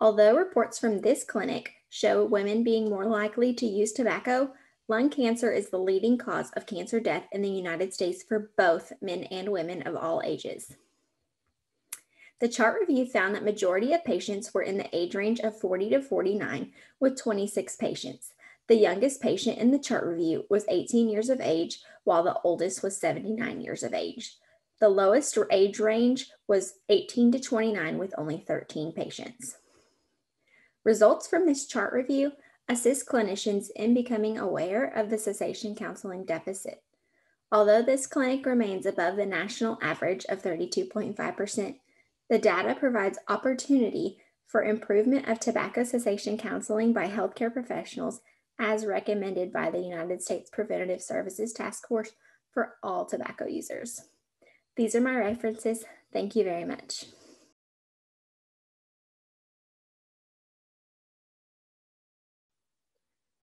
Although reports from this clinic show women being more likely to use tobacco, Lung cancer is the leading cause of cancer death in the United States for both men and women of all ages. The chart review found that majority of patients were in the age range of 40 to 49 with 26 patients. The youngest patient in the chart review was 18 years of age, while the oldest was 79 years of age. The lowest age range was 18 to 29 with only 13 patients. Results from this chart review assist clinicians in becoming aware of the cessation counseling deficit. Although this clinic remains above the national average of 32.5%, the data provides opportunity for improvement of tobacco cessation counseling by healthcare professionals as recommended by the United States Preventative Services Task Force for all tobacco users. These are my references. Thank you very much.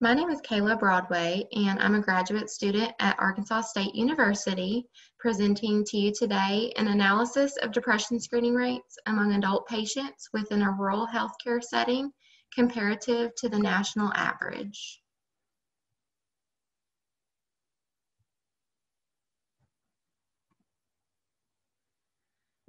My name is Kayla Broadway, and I'm a graduate student at Arkansas State University, presenting to you today an analysis of depression screening rates among adult patients within a rural healthcare setting comparative to the national average.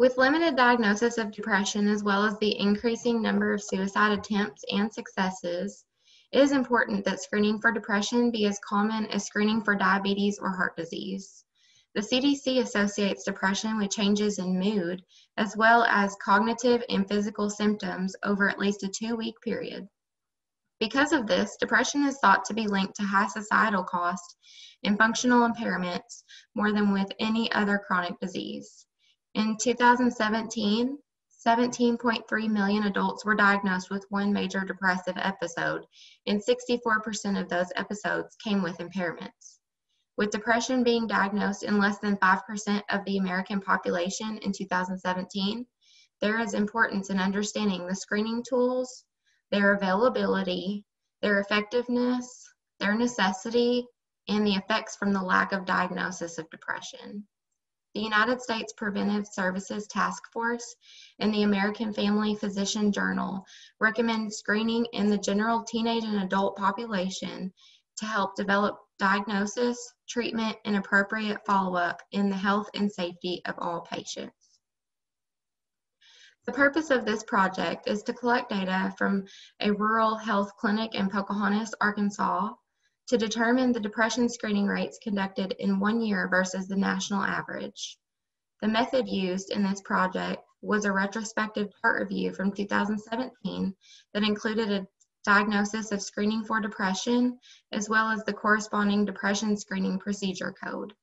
With limited diagnosis of depression, as well as the increasing number of suicide attempts and successes, it is important that screening for depression be as common as screening for diabetes or heart disease. The CDC associates depression with changes in mood, as well as cognitive and physical symptoms over at least a two week period. Because of this, depression is thought to be linked to high societal cost and functional impairments more than with any other chronic disease. In 2017, 17.3 million adults were diagnosed with one major depressive episode, and 64% of those episodes came with impairments. With depression being diagnosed in less than 5% of the American population in 2017, there is importance in understanding the screening tools, their availability, their effectiveness, their necessity, and the effects from the lack of diagnosis of depression. The United States Preventive Services Task Force and the American Family Physician Journal recommend screening in the general teenage and adult population to help develop diagnosis, treatment, and appropriate follow-up in the health and safety of all patients. The purpose of this project is to collect data from a rural health clinic in Pocahontas, Arkansas, to determine the depression screening rates conducted in one year versus the national average. The method used in this project was a retrospective chart review from 2017 that included a diagnosis of screening for depression, as well as the corresponding depression screening procedure code.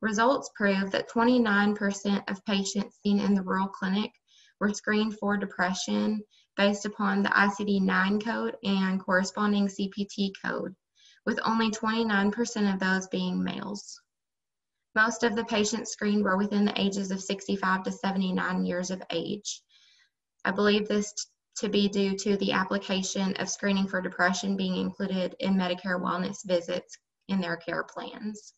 Results prove that 29% of patients seen in the rural clinic were screened for depression based upon the ICD-9 code and corresponding CPT code with only 29% of those being males. Most of the patients screened were within the ages of 65 to 79 years of age. I believe this to be due to the application of screening for depression being included in Medicare wellness visits in their care plans.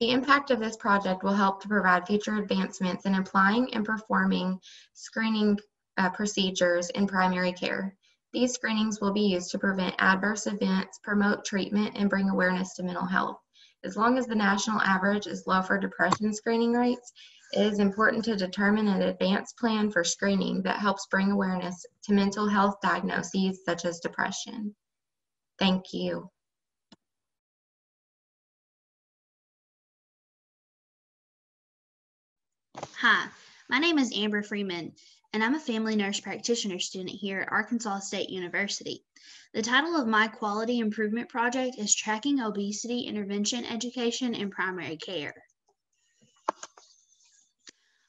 The impact of this project will help to provide future advancements in applying and performing screening uh, procedures in primary care. These screenings will be used to prevent adverse events, promote treatment, and bring awareness to mental health. As long as the national average is low for depression screening rates, it is important to determine an advanced plan for screening that helps bring awareness to mental health diagnoses such as depression. Thank you. Hi, my name is Amber Freeman, and I'm a family nurse practitioner student here at Arkansas State University. The title of my quality improvement project is Tracking Obesity Intervention Education in Primary Care.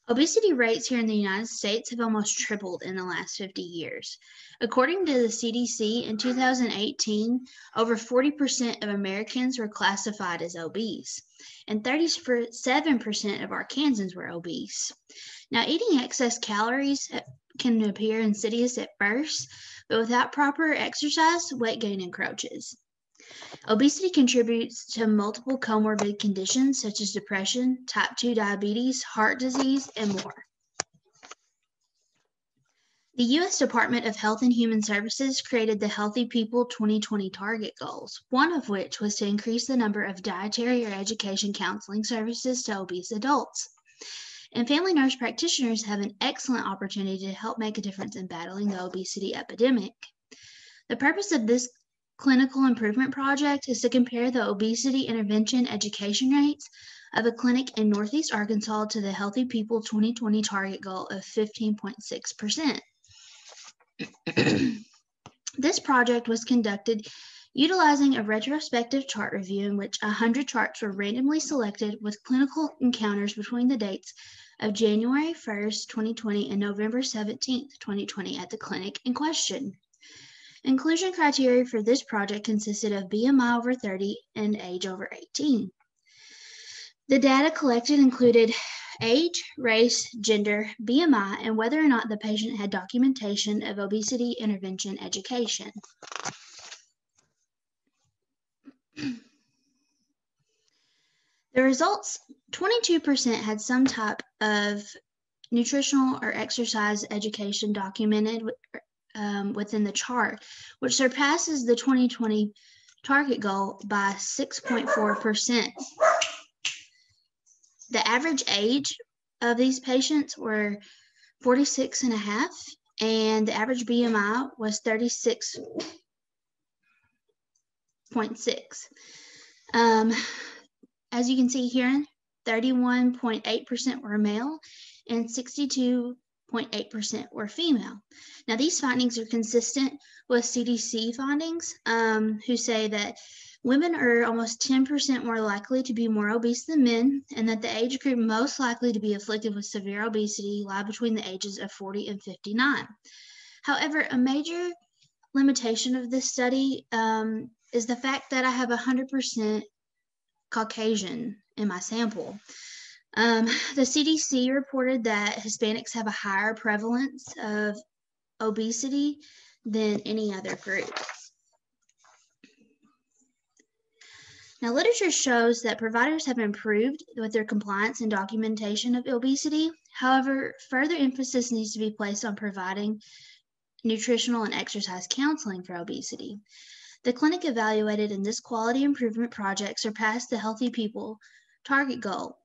Obesity rates here in the United States have almost tripled in the last 50 years. According to the CDC, in 2018, over 40% of Americans were classified as obese, and 37% of Arkansans were obese. Now, eating excess calories uh, can appear insidious at first, but without proper exercise, weight gain encroaches. Obesity contributes to multiple comorbid conditions such as depression, type 2 diabetes, heart disease, and more. The U.S. Department of Health and Human Services created the Healthy People 2020 target goals, one of which was to increase the number of dietary or education counseling services to obese adults and family nurse practitioners have an excellent opportunity to help make a difference in battling the obesity epidemic. The purpose of this clinical improvement project is to compare the obesity intervention education rates of a clinic in Northeast Arkansas to the Healthy People 2020 target goal of 15.6%. this project was conducted utilizing a retrospective chart review in which 100 charts were randomly selected with clinical encounters between the dates of January 1st, 2020 and November 17th, 2020 at the clinic in question. Inclusion criteria for this project consisted of BMI over 30 and age over 18. The data collected included age, race, gender, BMI, and whether or not the patient had documentation of obesity intervention education. The results 22% had some type of nutritional or exercise education documented um, within the chart, which surpasses the 2020 target goal by 6.4%. The average age of these patients were 46 and a half, and the average BMI was 36.6. Um, as you can see here, 31.8% were male and 62.8% were female. Now, these findings are consistent with CDC findings, um, who say that women are almost 10% more likely to be more obese than men, and that the age group most likely to be afflicted with severe obesity lie between the ages of 40 and 59. However, a major limitation of this study um, is the fact that I have 100% Caucasian in my sample. Um, the CDC reported that Hispanics have a higher prevalence of obesity than any other group. Now, literature shows that providers have improved with their compliance and documentation of obesity. However, further emphasis needs to be placed on providing nutritional and exercise counseling for obesity. The clinic evaluated in this quality improvement project surpassed the healthy people target goal.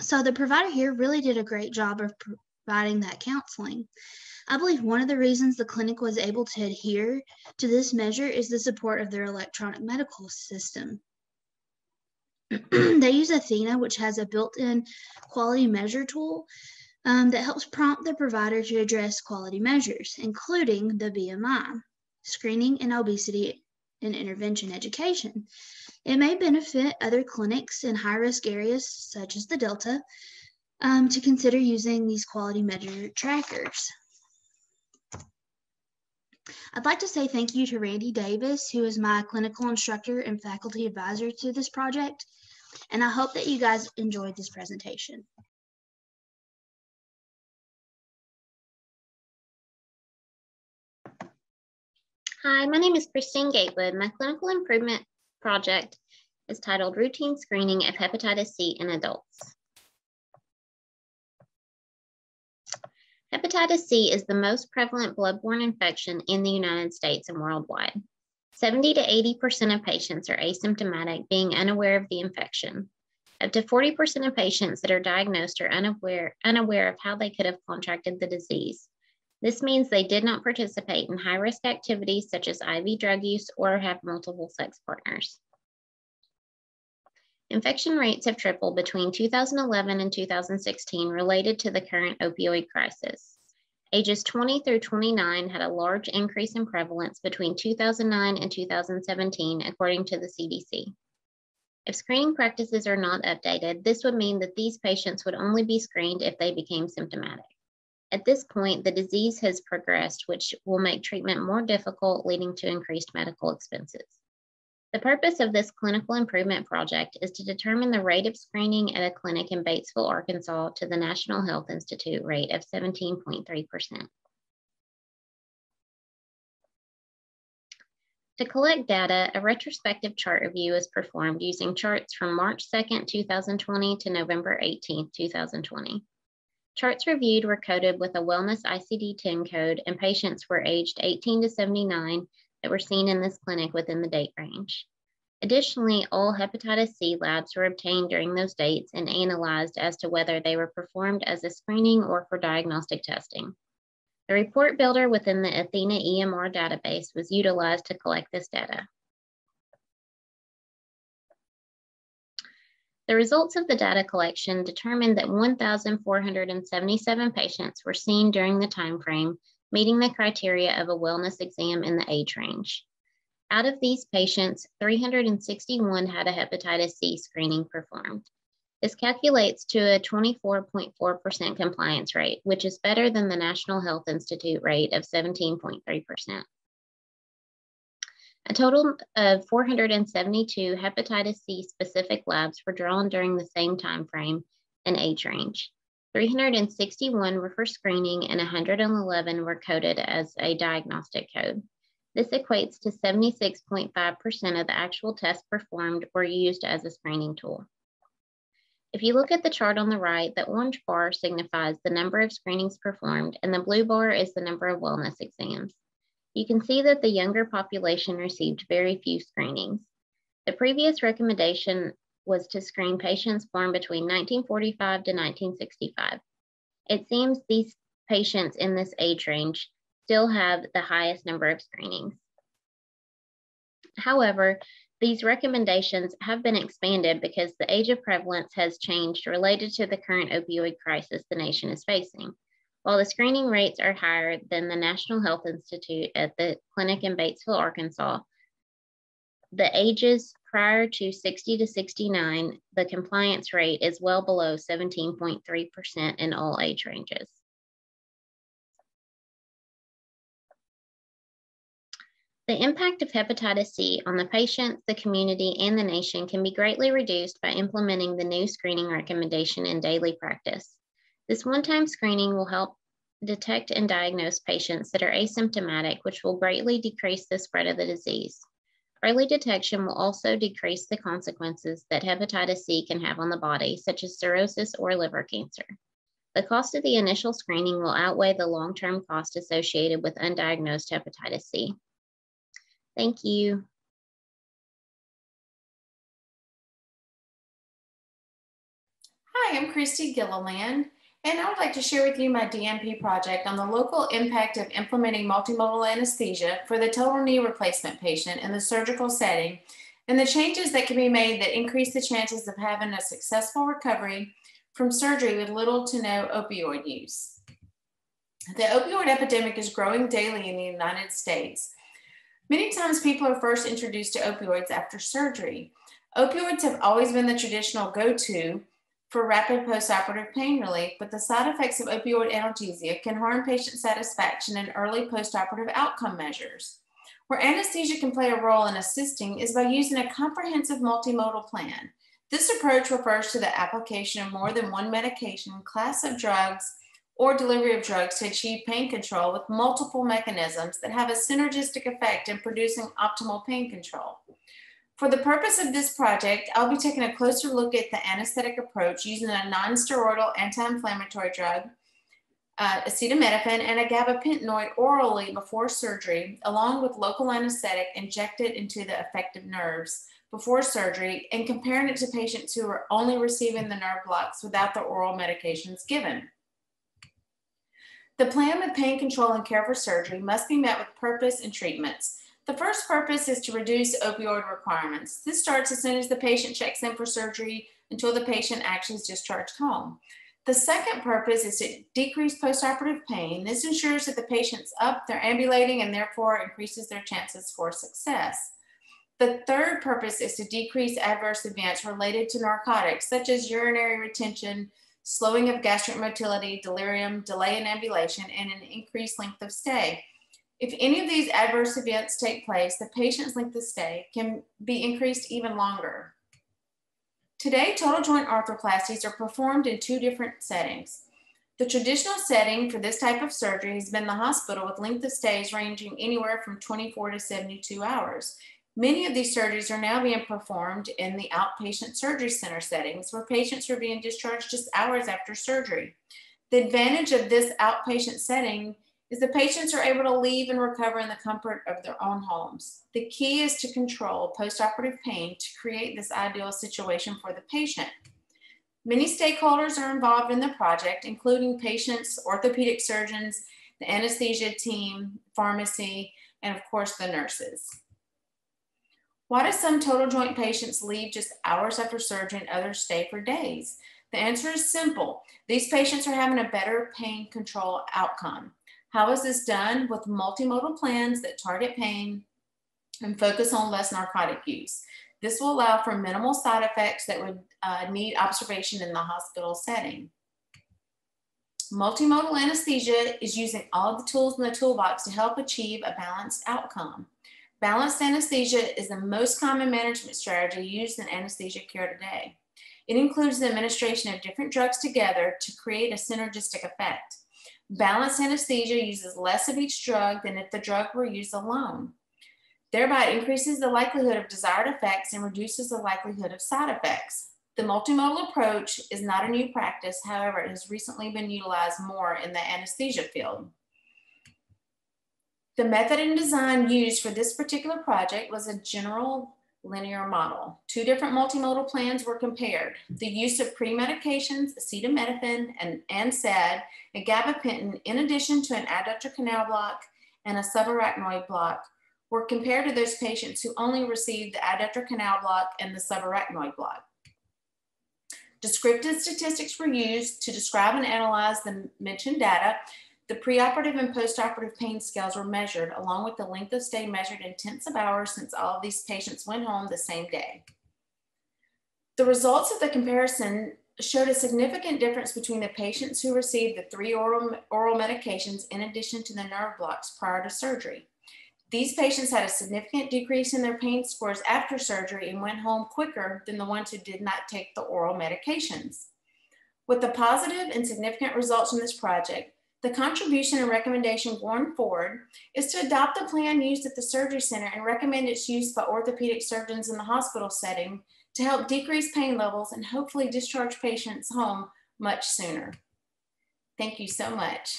So the provider here really did a great job of providing that counseling. I believe one of the reasons the clinic was able to adhere to this measure is the support of their electronic medical system. they use Athena, which has a built-in quality measure tool um, that helps prompt the provider to address quality measures, including the BMI, screening and obesity and intervention education. It may benefit other clinics in high-risk areas, such as the Delta, um, to consider using these quality measure trackers. I'd like to say thank you to Randy Davis, who is my clinical instructor and faculty advisor to this project. And I hope that you guys enjoyed this presentation. Hi, my name is Christine Gatewood. My clinical improvement project is titled Routine Screening of Hepatitis C in Adults. Hepatitis C is the most prevalent bloodborne infection in the United States and worldwide. 70 to 80% of patients are asymptomatic, being unaware of the infection. Up to 40% of patients that are diagnosed are unaware, unaware of how they could have contracted the disease. This means they did not participate in high risk activities such as IV drug use or have multiple sex partners. Infection rates have tripled between 2011 and 2016 related to the current opioid crisis. Ages 20 through 29 had a large increase in prevalence between 2009 and 2017, according to the CDC. If screening practices are not updated, this would mean that these patients would only be screened if they became symptomatic. At this point, the disease has progressed, which will make treatment more difficult, leading to increased medical expenses. The purpose of this clinical improvement project is to determine the rate of screening at a clinic in Batesville, Arkansas to the National Health Institute rate of 17.3%. To collect data, a retrospective chart review is performed using charts from March 2, 2020 to November 18, 2020. Charts reviewed were coded with a Wellness ICD-10 code and patients were aged 18 to 79 that were seen in this clinic within the date range. Additionally, all hepatitis C labs were obtained during those dates and analyzed as to whether they were performed as a screening or for diagnostic testing. The report builder within the Athena EMR database was utilized to collect this data. The results of the data collection determined that 1,477 patients were seen during the timeframe meeting the criteria of a wellness exam in the age range. Out of these patients, 361 had a hepatitis C screening performed. This calculates to a 24.4% compliance rate, which is better than the National Health Institute rate of 17.3%. A total of 472 hepatitis C specific labs were drawn during the same time frame and age range. 361 were for screening and 111 were coded as a diagnostic code. This equates to 76.5% of the actual tests performed were used as a screening tool. If you look at the chart on the right, the orange bar signifies the number of screenings performed and the blue bar is the number of wellness exams. You can see that the younger population received very few screenings. The previous recommendation was to screen patients born between 1945 to 1965. It seems these patients in this age range still have the highest number of screenings. However, these recommendations have been expanded because the age of prevalence has changed related to the current opioid crisis the nation is facing. While the screening rates are higher than the National Health Institute at the clinic in Batesville, Arkansas, the ages prior to 60 to 69, the compliance rate is well below 17.3% in all age ranges. The impact of hepatitis C on the patient, the community, and the nation can be greatly reduced by implementing the new screening recommendation in daily practice. This one-time screening will help detect and diagnose patients that are asymptomatic, which will greatly decrease the spread of the disease. Early detection will also decrease the consequences that hepatitis C can have on the body, such as cirrhosis or liver cancer. The cost of the initial screening will outweigh the long-term cost associated with undiagnosed hepatitis C. Thank you. Hi, I'm Christy Gilliland, and I would like to share with you my DNP project on the local impact of implementing multimodal anesthesia for the total knee replacement patient in the surgical setting and the changes that can be made that increase the chances of having a successful recovery from surgery with little to no opioid use. The opioid epidemic is growing daily in the United States. Many times people are first introduced to opioids after surgery. Opioids have always been the traditional go-to for rapid postoperative pain relief, but the side effects of opioid analgesia can harm patient satisfaction and early postoperative outcome measures. Where anesthesia can play a role in assisting is by using a comprehensive multimodal plan. This approach refers to the application of more than one medication, class of drugs, or delivery of drugs to achieve pain control with multiple mechanisms that have a synergistic effect in producing optimal pain control. For the purpose of this project, I'll be taking a closer look at the anesthetic approach using a non-steroidal anti-inflammatory drug, uh, acetaminophen, and a gabapentinoid orally before surgery, along with local anesthetic injected into the affected nerves before surgery and comparing it to patients who are only receiving the nerve blocks without the oral medications given. The plan with pain control and care for surgery must be met with purpose and treatments. The first purpose is to reduce opioid requirements. This starts as soon as the patient checks in for surgery until the patient actually is discharged home. The second purpose is to decrease postoperative pain. This ensures that the patient's up, they're ambulating, and therefore increases their chances for success. The third purpose is to decrease adverse events related to narcotics, such as urinary retention, slowing of gastric motility, delirium, delay in ambulation, and an increased length of stay. If any of these adverse events take place, the patient's length of stay can be increased even longer. Today, total joint arthroplasties are performed in two different settings. The traditional setting for this type of surgery has been the hospital with length of stays ranging anywhere from 24 to 72 hours. Many of these surgeries are now being performed in the outpatient surgery center settings where patients are being discharged just hours after surgery. The advantage of this outpatient setting is the patients are able to leave and recover in the comfort of their own homes. The key is to control postoperative pain to create this ideal situation for the patient. Many stakeholders are involved in the project, including patients, orthopedic surgeons, the anesthesia team, pharmacy, and of course the nurses. Why do some total joint patients leave just hours after surgery and others stay for days? The answer is simple. These patients are having a better pain control outcome. How is this done? With multimodal plans that target pain and focus on less narcotic use. This will allow for minimal side effects that would uh, need observation in the hospital setting. Multimodal anesthesia is using all the tools in the toolbox to help achieve a balanced outcome. Balanced anesthesia is the most common management strategy used in anesthesia care today. It includes the administration of different drugs together to create a synergistic effect. Balanced anesthesia uses less of each drug than if the drug were used alone. Thereby, increases the likelihood of desired effects and reduces the likelihood of side effects. The multimodal approach is not a new practice, however, it has recently been utilized more in the anesthesia field. The method and design used for this particular project was a general linear model. Two different multimodal plans were compared. The use of pre-medications, acetaminophen and NSAID, and gabapentin, in addition to an adductor canal block and a subarachnoid block, were compared to those patients who only received the adductor canal block and the subarachnoid block. Descriptive statistics were used to describe and analyze the mentioned data the preoperative and postoperative pain scales were measured along with the length of stay measured in tenths of hours since all of these patients went home the same day. The results of the comparison showed a significant difference between the patients who received the three oral, oral medications in addition to the nerve blocks prior to surgery. These patients had a significant decrease in their pain scores after surgery and went home quicker than the ones who did not take the oral medications. With the positive and significant results from this project, The contribution and recommendation going forward is to adopt the plan used at the surgery center and recommend its use by orthopedic surgeons in the hospital setting to help decrease pain levels and hopefully discharge patients home much sooner. Thank you so much.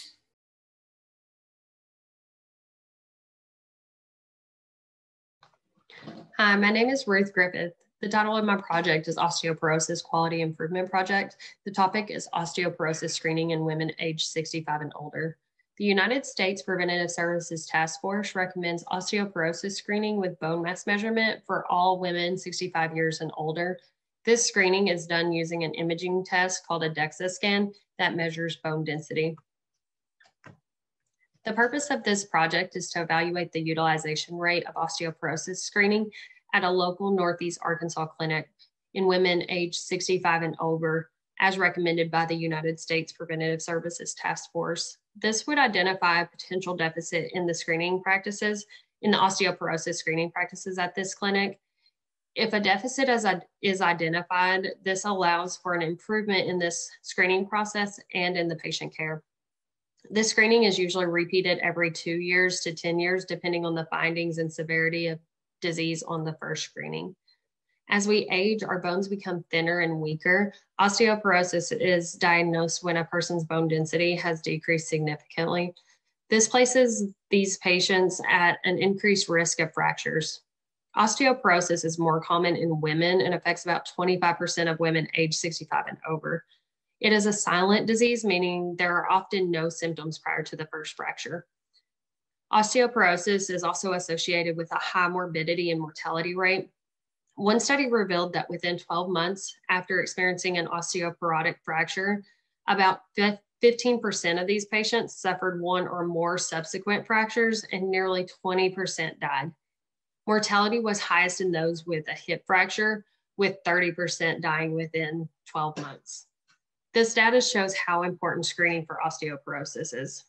Hi, my name is Ruth Griffith. The title of my project is Osteoporosis Quality Improvement Project. The topic is osteoporosis screening in women aged 65 and older. The United States Preventative Services Task Force recommends osteoporosis screening with bone mass measurement for all women 65 years and older. This screening is done using an imaging test called a DEXA scan that measures bone density. The purpose of this project is to evaluate the utilization rate of osteoporosis screening at a local Northeast Arkansas clinic in women aged 65 and over, as recommended by the United States Preventative Services Task Force. This would identify a potential deficit in the screening practices, in the osteoporosis screening practices at this clinic. If a deficit is, is identified, this allows for an improvement in this screening process and in the patient care. This screening is usually repeated every two years to 10 years, depending on the findings and severity of disease on the first screening. As we age, our bones become thinner and weaker. Osteoporosis is diagnosed when a person's bone density has decreased significantly. This places these patients at an increased risk of fractures. Osteoporosis is more common in women and affects about 25% of women age 65 and over. It is a silent disease, meaning there are often no symptoms prior to the first fracture. Osteoporosis is also associated with a high morbidity and mortality rate. One study revealed that within 12 months after experiencing an osteoporotic fracture, about 15% of these patients suffered one or more subsequent fractures, and nearly 20% died. Mortality was highest in those with a hip fracture, with 30% dying within 12 months. This data shows how important screening for osteoporosis is.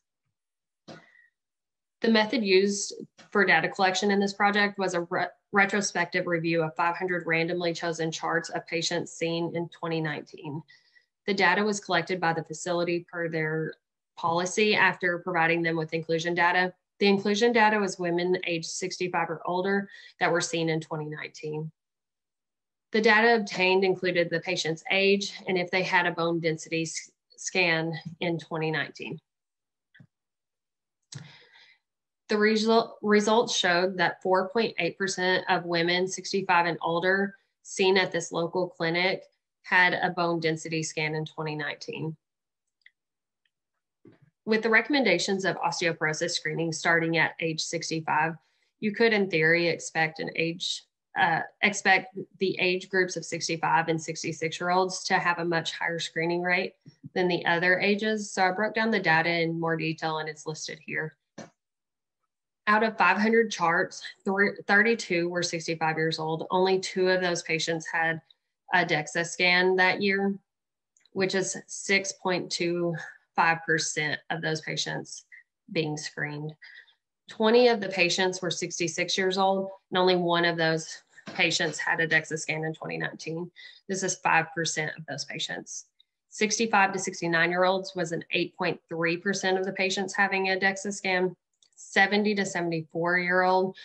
The method used for data collection in this project was a re retrospective review of 500 randomly chosen charts of patients seen in 2019. The data was collected by the facility per their policy after providing them with inclusion data. The inclusion data was women aged 65 or older that were seen in 2019. The data obtained included the patient's age and if they had a bone density scan in 2019. The result, results showed that 4.8% of women 65 and older seen at this local clinic had a bone density scan in 2019. With the recommendations of osteoporosis screening starting at age 65, you could in theory expect an age uh, expect the age groups of 65 and 66 year olds to have a much higher screening rate than the other ages. So I broke down the data in more detail and it's listed here. Out of 500 charts, 32 were 65 years old. Only two of those patients had a DEXA scan that year, which is 6.25% of those patients being screened. 20 of the patients were 66 years old, and only one of those patients had a DEXA scan in 2019. This is 5% of those patients. 65 to 69 year olds was an 8.3% of the patients having a DEXA scan. 70 to 74 year old,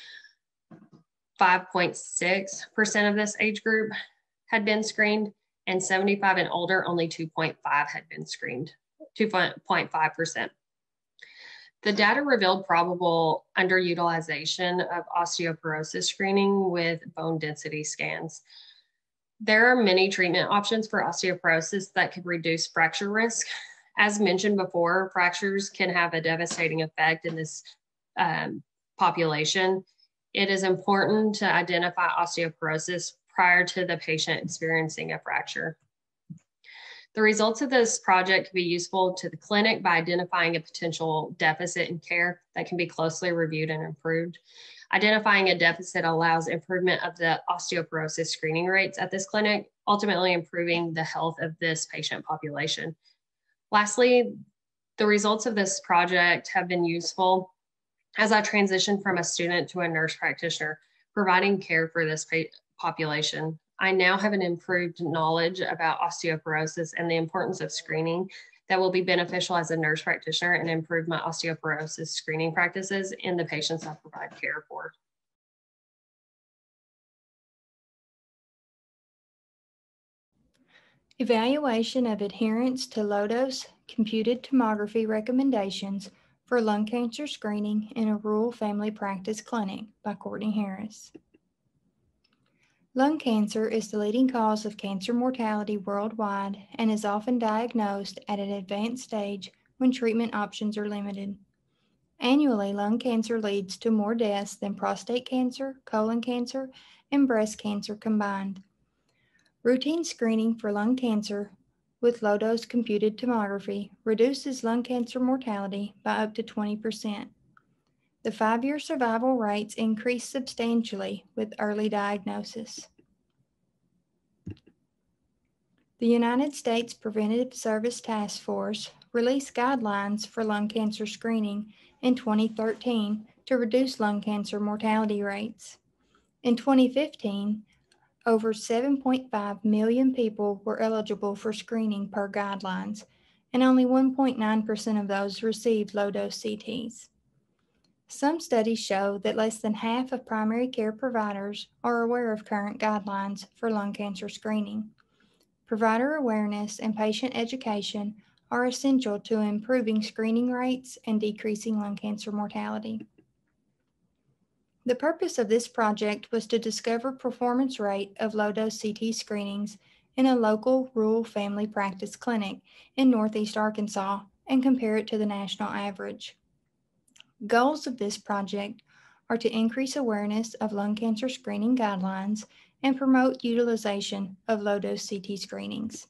5.6% of this age group had been screened, and 75 and older, only 2.5 had been screened, 2.5%. The data revealed probable underutilization of osteoporosis screening with bone density scans. There are many treatment options for osteoporosis that could reduce fracture risk. As mentioned before, fractures can have a devastating effect in this um, population. It is important to identify osteoporosis prior to the patient experiencing a fracture. The results of this project can be useful to the clinic by identifying a potential deficit in care that can be closely reviewed and improved. Identifying a deficit allows improvement of the osteoporosis screening rates at this clinic, ultimately improving the health of this patient population. Lastly, the results of this project have been useful as I transitioned from a student to a nurse practitioner, providing care for this population. I now have an improved knowledge about osteoporosis and the importance of screening that will be beneficial as a nurse practitioner and improve my osteoporosis screening practices in the patients I provide care for. Evaluation of adherence to low-dose computed tomography recommendations for lung cancer screening in a rural family practice clinic by Courtney Harris. Lung cancer is the leading cause of cancer mortality worldwide and is often diagnosed at an advanced stage when treatment options are limited. Annually, lung cancer leads to more deaths than prostate cancer, colon cancer, and breast cancer combined. Routine screening for lung cancer with low dose computed tomography reduces lung cancer mortality by up to 20%. The five year survival rates increase substantially with early diagnosis. The United States Preventive Service Task Force released guidelines for lung cancer screening in 2013 to reduce lung cancer mortality rates. In 2015, over 7.5 million people were eligible for screening per guidelines, and only 1.9% of those received low dose CTs. Some studies show that less than half of primary care providers are aware of current guidelines for lung cancer screening. Provider awareness and patient education are essential to improving screening rates and decreasing lung cancer mortality. The purpose of this project was to discover performance rate of low-dose CT screenings in a local rural family practice clinic in Northeast Arkansas and compare it to the national average. Goals of this project are to increase awareness of lung cancer screening guidelines and promote utilization of low-dose CT screenings.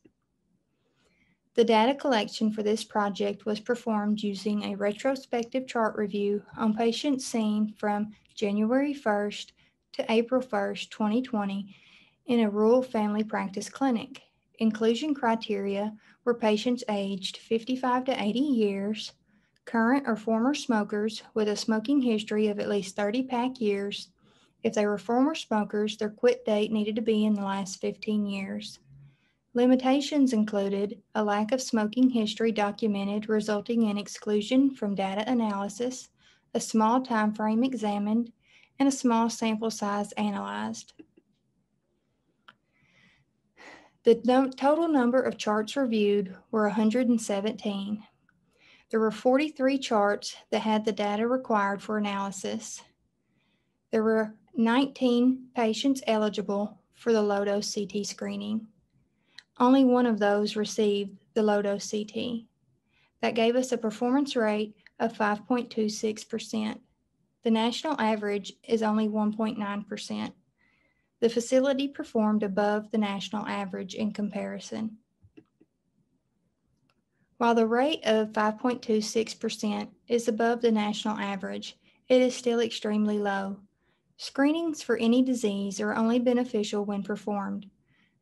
The data collection for this project was performed using a retrospective chart review on patients seen from January 1st to April 1st, 2020, in a rural family practice clinic. Inclusion criteria were patients aged 55 to 80 years, current or former smokers with a smoking history of at least 30 pack years. If they were former smokers, their quit date needed to be in the last 15 years. Limitations included a lack of smoking history documented resulting in exclusion from data analysis, a small time frame examined, and a small sample size analyzed. The no total number of charts reviewed were 117. There were 43 charts that had the data required for analysis. There were 19 patients eligible for the low dose CT screening. Only one of those received the low dose CT. That gave us a performance rate of 5.26%. The national average is only 1.9%. The facility performed above the national average in comparison. While the rate of 5.26% is above the national average, it is still extremely low. Screenings for any disease are only beneficial when performed.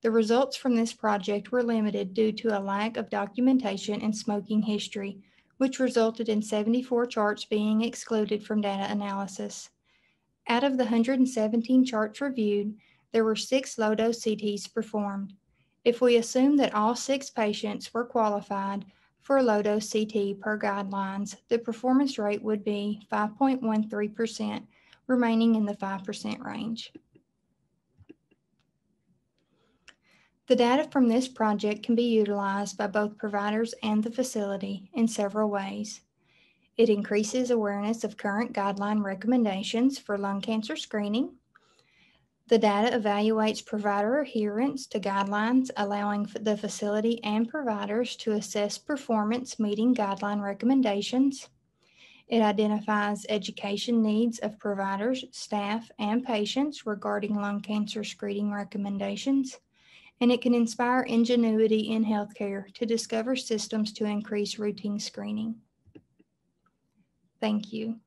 The results from this project were limited due to a lack of documentation and smoking history, which resulted in 74 charts being excluded from data analysis. Out of the 117 charts reviewed, there were six low dose CTs performed. If we assume that all six patients were qualified for a low dose CT per guidelines, the performance rate would be 5.13%, remaining in the 5% range. The data from this project can be utilized by both providers and the facility in several ways. It increases awareness of current guideline recommendations for lung cancer screening. The data evaluates provider adherence to guidelines, allowing the facility and providers to assess performance meeting guideline recommendations. It identifies education needs of providers, staff, and patients regarding lung cancer screening recommendations and it can inspire ingenuity in healthcare to discover systems to increase routine screening. Thank you.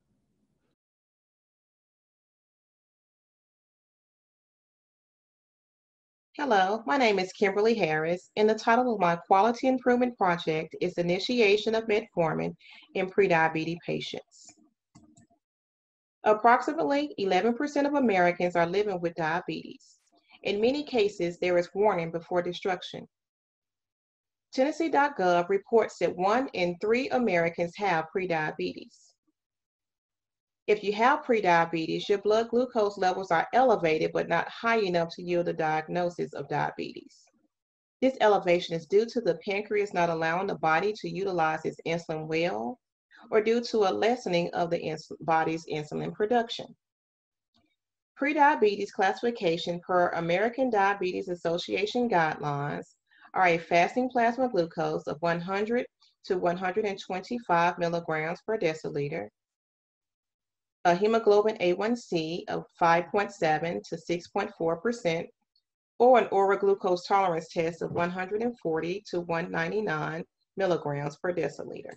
Hello, my name is Kimberly Harris, and the title of my quality improvement project is Initiation of Metformin in Prediabetes Patients. Approximately 11% of Americans are living with diabetes. In many cases, there is warning before destruction. Tennessee.gov reports that one in three Americans have prediabetes. If you have prediabetes, your blood glucose levels are elevated but not high enough to yield a diagnosis of diabetes. This elevation is due to the pancreas not allowing the body to utilize its insulin well or due to a lessening of the ins body's insulin production. Prediabetes classification per American Diabetes Association guidelines are a fasting plasma glucose of 100 to 125 milligrams per deciliter, a hemoglobin A1C of 5.7 to 6.4%, or an oral glucose tolerance test of 140 to 199 milligrams per deciliter.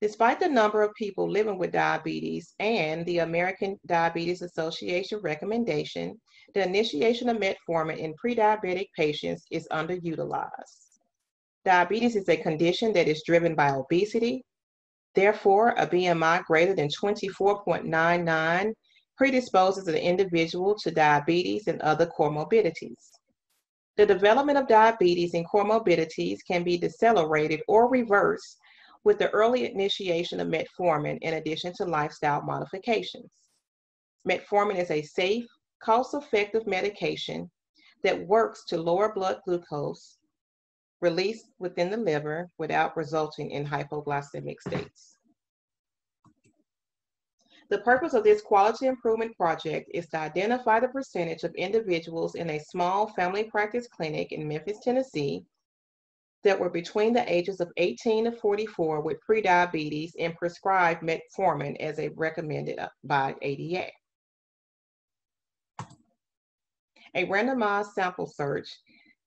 Despite the number of people living with diabetes and the American Diabetes Association recommendation, the initiation of metformin in pre-diabetic patients is underutilized. Diabetes is a condition that is driven by obesity. Therefore, a BMI greater than 24.99 predisposes an individual to diabetes and other comorbidities. The development of diabetes and comorbidities can be decelerated or reversed with the early initiation of metformin in addition to lifestyle modifications. Metformin is a safe, cost-effective medication that works to lower blood glucose released within the liver without resulting in hypoglycemic states. The purpose of this quality improvement project is to identify the percentage of individuals in a small family practice clinic in Memphis, Tennessee that were between the ages of 18 to 44 with prediabetes and prescribed metformin as a recommended uh, by ADA. A randomized sample search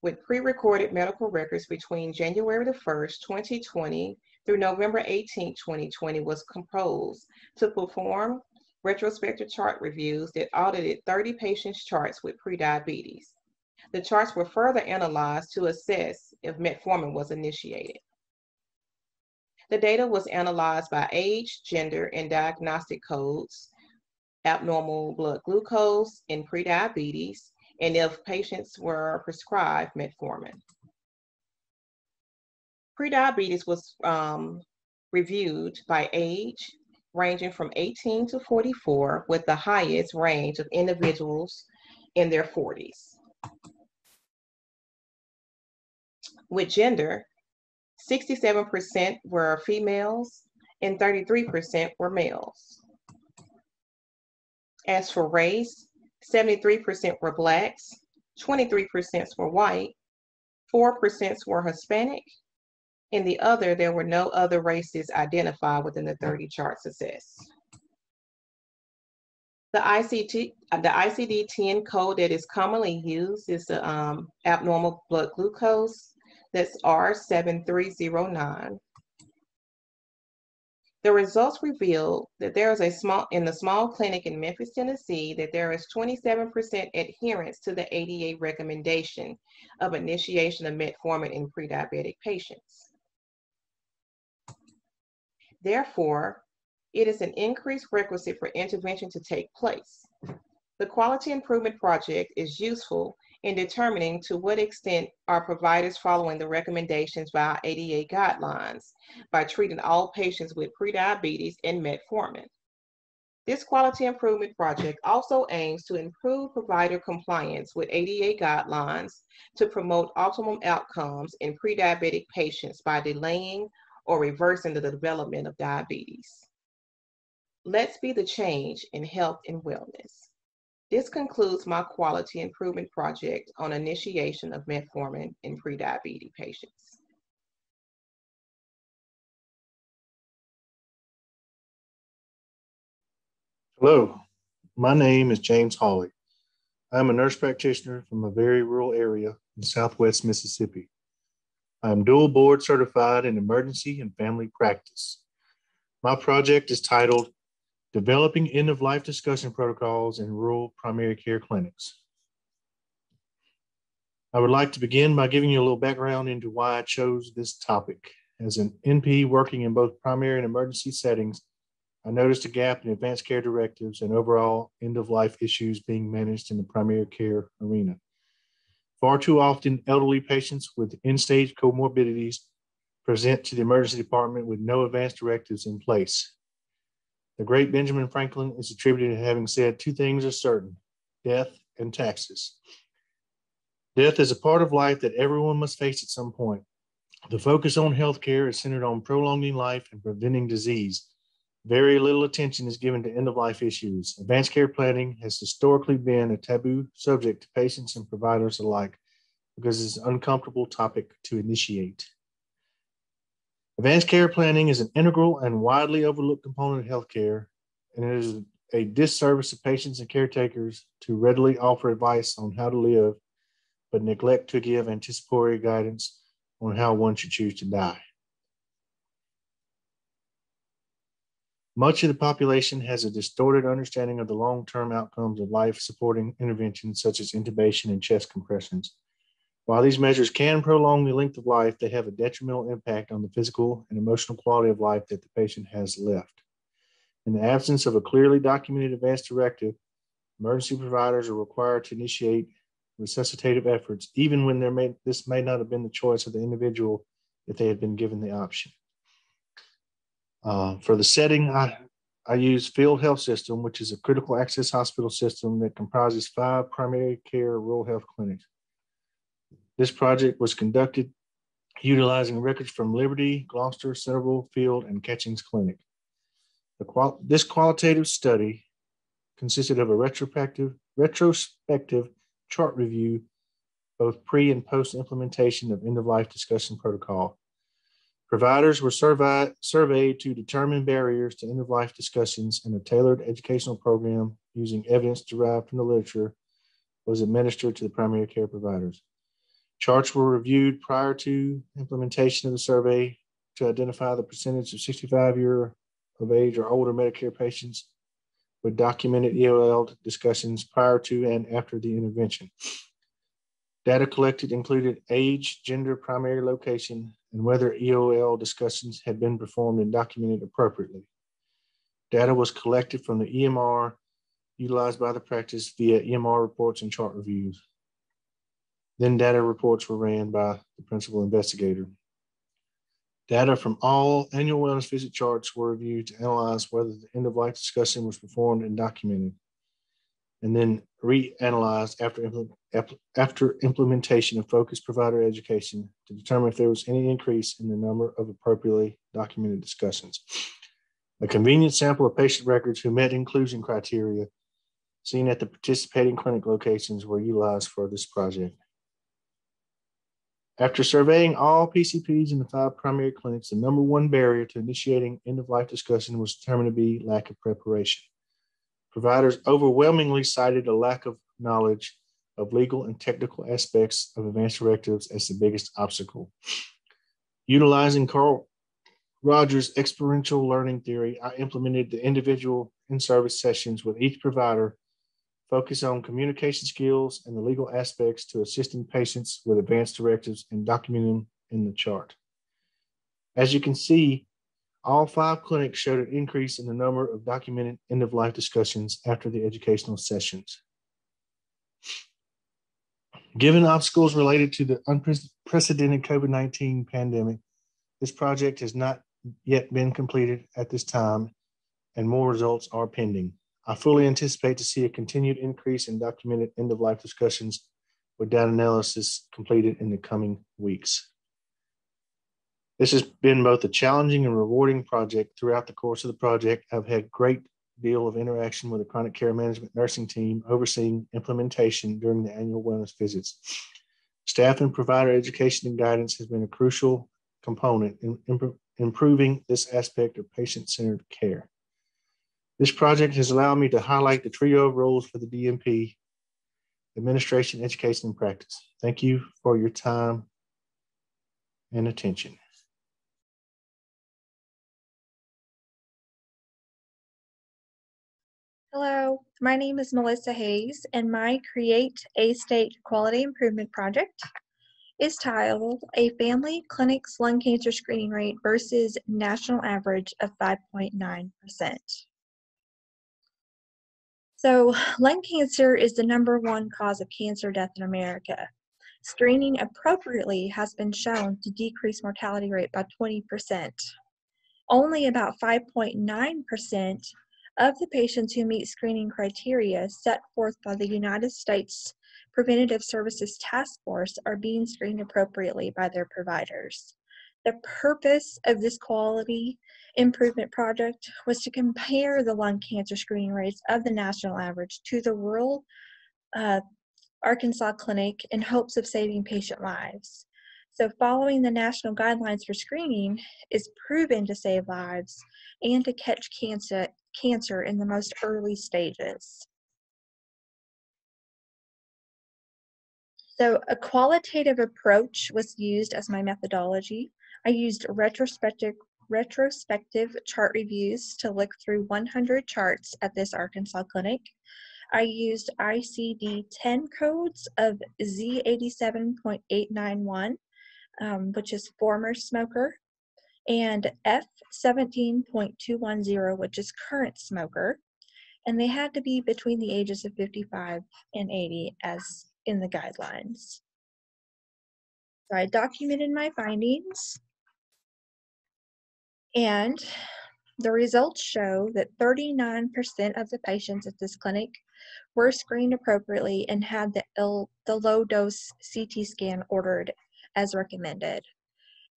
with pre-recorded medical records between January the 1st, 2020 through November 18, 2020 was composed to perform retrospective chart reviews that audited 30 patients' charts with prediabetes. The charts were further analyzed to assess if metformin was initiated. The data was analyzed by age, gender, and diagnostic codes, abnormal blood glucose, and prediabetes, and if patients were prescribed metformin. Prediabetes was um, reviewed by age, ranging from 18 to 44, with the highest range of individuals in their 40s. With gender, 67% were females and 33% were males. As for race, 73% were blacks, 23% were white, 4% were Hispanic, and the other, there were no other races identified within the 30 charts assessed. The ICT, the ICD-10 code that is commonly used is the um, abnormal blood glucose that's R7309. The results revealed that there is a small, in the small clinic in Memphis, Tennessee, that there is 27% adherence to the ADA recommendation of initiation of metformin in pre-diabetic patients. Therefore, it is an increased requisite for intervention to take place. The Quality Improvement Project is useful in determining to what extent are providers following the recommendations via ADA guidelines by treating all patients with prediabetes and metformin. This quality improvement project also aims to improve provider compliance with ADA guidelines to promote optimum outcomes in prediabetic patients by delaying or reversing the development of diabetes. Let's be the change in health and wellness. This concludes my quality improvement project on initiation of metformin in prediabetes patients. Hello, my name is James Hawley. I'm a nurse practitioner from a very rural area in southwest Mississippi. I'm dual board certified in emergency and family practice. My project is titled developing end of life discussion protocols in rural primary care clinics. I would like to begin by giving you a little background into why I chose this topic. As an NP working in both primary and emergency settings, I noticed a gap in advanced care directives and overall end of life issues being managed in the primary care arena. Far too often, elderly patients with end-stage comorbidities present to the emergency department with no advance directives in place. The great Benjamin Franklin is attributed to having said two things are certain death and taxes. Death is a part of life that everyone must face at some point. The focus on healthcare is centered on prolonging life and preventing disease. Very little attention is given to end of life issues. Advanced care planning has historically been a taboo subject to patients and providers alike because it's an uncomfortable topic to initiate. Advanced care planning is an integral and widely overlooked component of healthcare, and it is a disservice to patients and caretakers to readily offer advice on how to live, but neglect to give anticipatory guidance on how one should choose to die. Much of the population has a distorted understanding of the long term outcomes of life supporting interventions such as intubation and chest compressions. While these measures can prolong the length of life, they have a detrimental impact on the physical and emotional quality of life that the patient has left. In the absence of a clearly documented advance directive, emergency providers are required to initiate resuscitative efforts, even when there may, this may not have been the choice of the individual if they had been given the option. Uh, for the setting, I, I use Field Health System, which is a critical access hospital system that comprises five primary care rural health clinics. This project was conducted utilizing records from Liberty, Gloucester, Centreville, Field, and Catchings Clinic. Qual this qualitative study consisted of a retrospective, retrospective chart review, both pre and post implementation of end of life discussion protocol. Providers were surveyed, surveyed to determine barriers to end of life discussions, and a tailored educational program using evidence derived from the literature was administered to the primary care providers. Charts were reviewed prior to implementation of the survey to identify the percentage of 65 year of age or older Medicare patients with documented EOL discussions prior to and after the intervention. Data collected included age, gender, primary location, and whether EOL discussions had been performed and documented appropriately. Data was collected from the EMR utilized by the practice via EMR reports and chart reviews. Then data reports were ran by the principal investigator. Data from all annual wellness visit charts were reviewed to analyze whether the end of life discussion was performed and documented, and then reanalyzed after, after implementation of focused provider education to determine if there was any increase in the number of appropriately documented discussions. A convenient sample of patient records who met inclusion criteria seen at the participating clinic locations were utilized for this project. After surveying all PCPs in the five primary clinics, the number one barrier to initiating end of life discussion was determined to be lack of preparation. Providers overwhelmingly cited a lack of knowledge of legal and technical aspects of advanced directives as the biggest obstacle. Utilizing Carl Rogers' experiential learning theory, I implemented the individual in service sessions with each provider focus on communication skills and the legal aspects to assisting patients with advanced directives and documenting in the chart. As you can see, all five clinics showed an increase in the number of documented end of life discussions after the educational sessions. Given obstacles related to the unprecedented COVID 19 pandemic, this project has not yet been completed at this time, and more results are pending. I fully anticipate to see a continued increase in documented end of life discussions with data analysis completed in the coming weeks. This has been both a challenging and rewarding project. Throughout the course of the project, I've had great deal of interaction with the chronic care management nursing team overseeing implementation during the annual wellness visits. Staff and provider education and guidance has been a crucial component in improving this aspect of patient centered care. This project has allowed me to highlight the trio of roles for the DNP, administration, education, and practice. Thank you for your time and attention. Hello, my name is Melissa Hayes, and my Create A State Quality Improvement Project is titled A Family Clinic's Lung Cancer Screening Rate versus National Average of 5.9%. So, lung cancer is the number one cause of cancer death in America. Screening appropriately has been shown to decrease mortality rate by 20%. Only about 5.9% of the patients who meet screening criteria set forth by the United States Preventative Services Task Force are being screened appropriately by their providers. The purpose of this quality improvement project was to compare the lung cancer screening rates of the national average to the rural uh, Arkansas clinic in hopes of saving patient lives. So, following the national guidelines for screening is proven to save lives and to catch cancer, cancer in the most early stages. So, a qualitative approach was used as my methodology. I used retrospective retrospective chart reviews to look through 100 charts at this Arkansas clinic. I used ICD 10 codes of Z87.891, um, which is former smoker, and F17.210, which is current smoker. And they had to be between the ages of 55 and 80 as in the guidelines. So I documented my findings. And the results show that 39% of the patients at this clinic were screened appropriately and had the, the low dose CT scan ordered as recommended.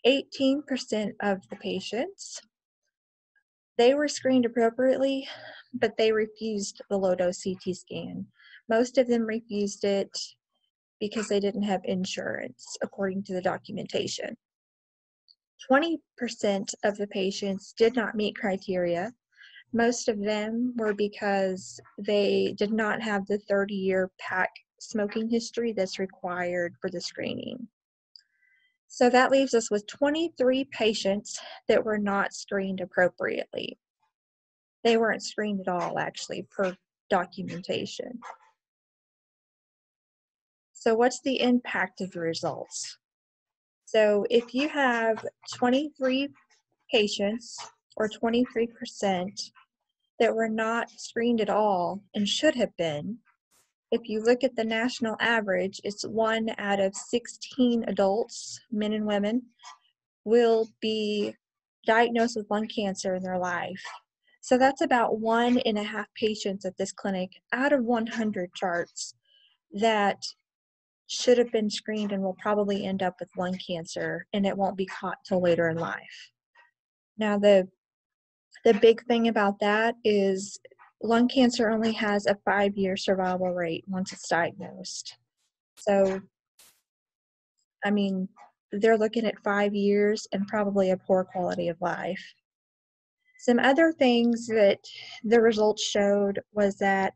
18% of the patients they were screened appropriately, but they refused the low dose CT scan. Most of them refused it because they didn't have insurance, according to the documentation. 20% of the patients did not meet criteria. Most of them were because they did not have the 30 year pack smoking history that's required for the screening. So that leaves us with 23 patients that were not screened appropriately. They weren't screened at all, actually, per documentation. So, what's the impact of the results? So, if you have 23 patients or 23% that were not screened at all and should have been, if you look at the national average, it's one out of 16 adults, men and women, will be diagnosed with lung cancer in their life. So that's about one and a half patients at this clinic out of 100 charts that should have been screened and will probably end up with lung cancer and it won't be caught till later in life. Now the the big thing about that is lung cancer only has a 5-year survival rate once it's diagnosed. So I mean, they're looking at 5 years and probably a poor quality of life. Some other things that the results showed was that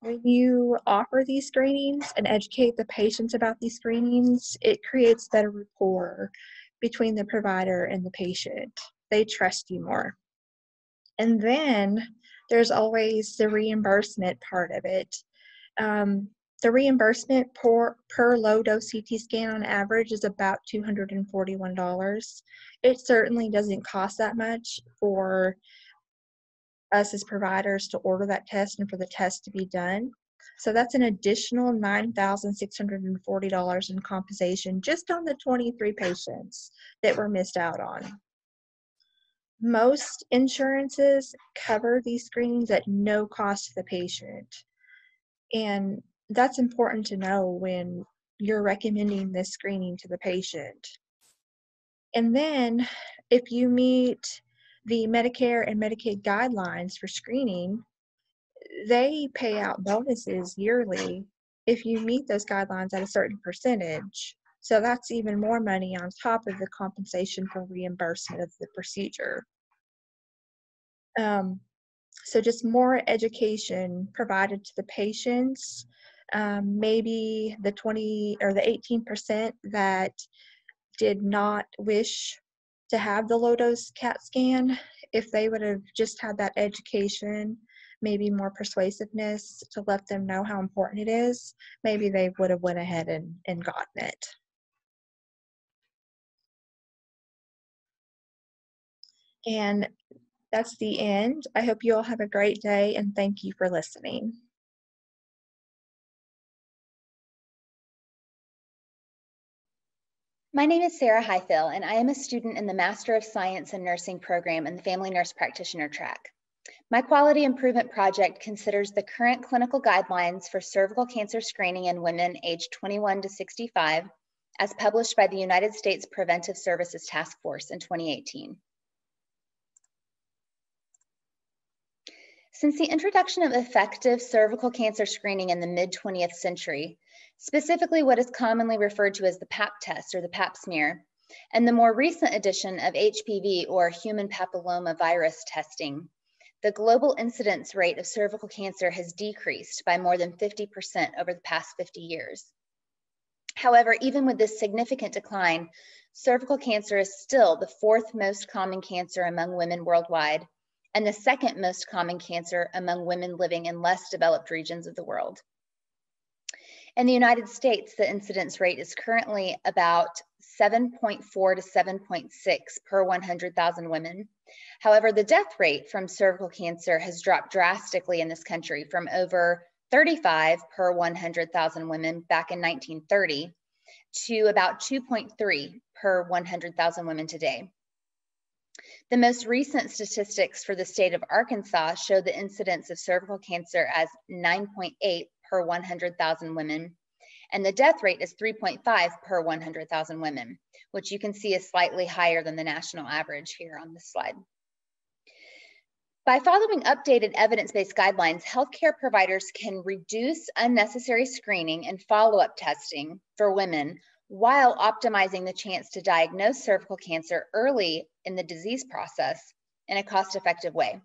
when you offer these screenings and educate the patients about these screenings, it creates better rapport between the provider and the patient. They trust you more. And then there's always the reimbursement part of it. Um, the reimbursement per, per low dose CT scan on average is about $241. It certainly doesn't cost that much for us as providers to order that test and for the test to be done. So that's an additional $9,640 in compensation just on the 23 patients that were missed out on. Most insurances cover these screenings at no cost to the patient. And that's important to know when you're recommending this screening to the patient. And then if you meet the Medicare and Medicaid guidelines for screening, they pay out bonuses yearly if you meet those guidelines at a certain percentage. So that's even more money on top of the compensation for reimbursement of the procedure. Um, so just more education provided to the patients. Um, maybe the 20 or the 18% that did not wish to have the low dose CAT scan, if they would have just had that education, maybe more persuasiveness to let them know how important it is, maybe they would have went ahead and, and gotten it. And that's the end. I hope you all have a great day and thank you for listening. My name is Sarah Highfill, and I am a student in the Master of Science in Nursing program in the Family Nurse Practitioner track. My quality improvement project considers the current clinical guidelines for cervical cancer screening in women aged 21 to 65 as published by the United States Preventive Services Task Force in 2018. Since the introduction of effective cervical cancer screening in the mid 20th century, specifically what is commonly referred to as the PAP test or the PAP smear, and the more recent addition of HPV or human papilloma virus testing, the global incidence rate of cervical cancer has decreased by more than 50% over the past 50 years. However, even with this significant decline, cervical cancer is still the fourth most common cancer among women worldwide and the second most common cancer among women living in less developed regions of the world. In the United States, the incidence rate is currently about 7.4 to 7.6 per 100,000 women. However, the death rate from cervical cancer has dropped drastically in this country from over 35 per 100,000 women back in 1930 to about 2.3 per 100,000 women today. The most recent statistics for the state of Arkansas show the incidence of cervical cancer as 9.8 per 100,000 women, and the death rate is 3.5 per 100,000 women, which you can see is slightly higher than the national average here on this slide. By following updated evidence-based guidelines, healthcare providers can reduce unnecessary screening and follow-up testing for women while optimizing the chance to diagnose cervical cancer early in the disease process in a cost-effective way.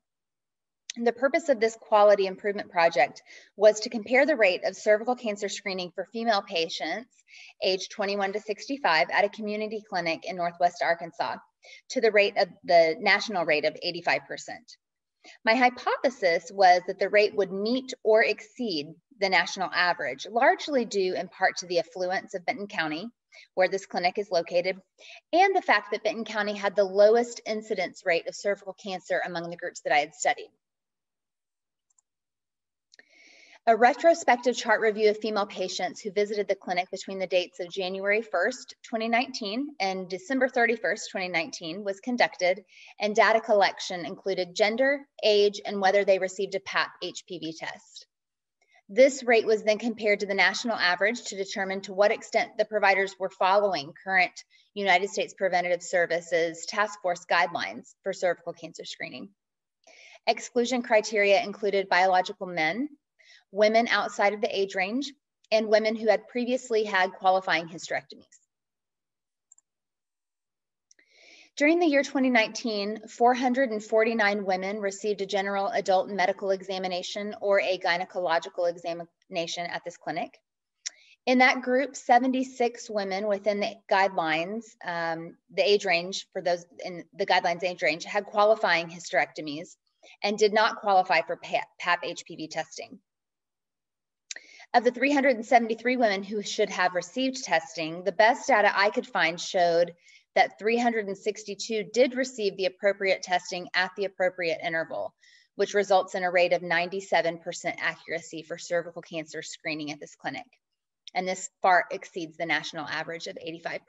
The purpose of this quality improvement project was to compare the rate of cervical cancer screening for female patients aged 21 to 65 at a community clinic in Northwest Arkansas to the rate of the national rate of 85%. My hypothesis was that the rate would meet or exceed the national average, largely due in part to the affluence of Benton County, where this clinic is located, and the fact that Benton County had the lowest incidence rate of cervical cancer among the groups that I had studied. A retrospective chart review of female patients who visited the clinic between the dates of January 1st, 2019 and December 31st, 2019 was conducted and data collection included gender, age, and whether they received a PAP HPV test. This rate was then compared to the national average to determine to what extent the providers were following current United States Preventative Services Task Force guidelines for cervical cancer screening. Exclusion criteria included biological men, women outside of the age range, and women who had previously had qualifying hysterectomies. During the year 2019, 449 women received a general adult medical examination or a gynecological examination at this clinic. In that group, 76 women within the guidelines, um, the age range for those in the guidelines age range, had qualifying hysterectomies and did not qualify for PAP, PAP HPV testing. Of the 373 women who should have received testing, the best data I could find showed that 362 did receive the appropriate testing at the appropriate interval, which results in a rate of 97% accuracy for cervical cancer screening at this clinic. And this far exceeds the national average of 85%.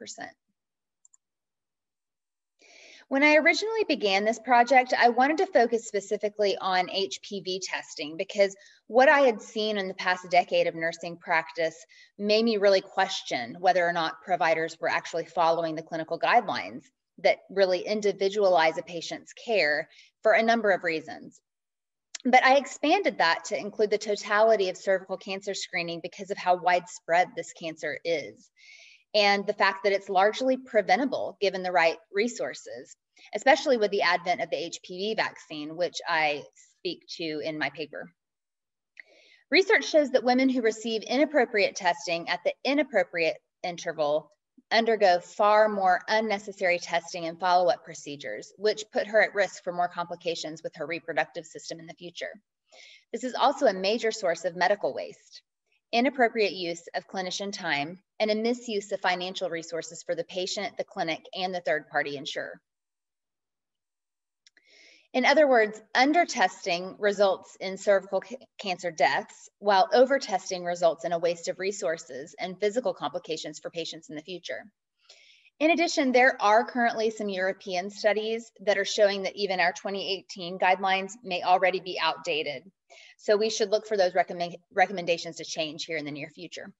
When I originally began this project, I wanted to focus specifically on HPV testing because what I had seen in the past decade of nursing practice made me really question whether or not providers were actually following the clinical guidelines that really individualize a patient's care for a number of reasons. But I expanded that to include the totality of cervical cancer screening because of how widespread this cancer is and the fact that it's largely preventable given the right resources, especially with the advent of the HPV vaccine, which I speak to in my paper. Research shows that women who receive inappropriate testing at the inappropriate interval undergo far more unnecessary testing and follow-up procedures, which put her at risk for more complications with her reproductive system in the future. This is also a major source of medical waste inappropriate use of clinician time, and a misuse of financial resources for the patient, the clinic, and the third party insurer. In other words, under-testing results in cervical cancer deaths, while over-testing results in a waste of resources and physical complications for patients in the future. In addition, there are currently some European studies that are showing that even our 2018 guidelines may already be outdated. So we should look for those recommend recommendations to change here in the near future.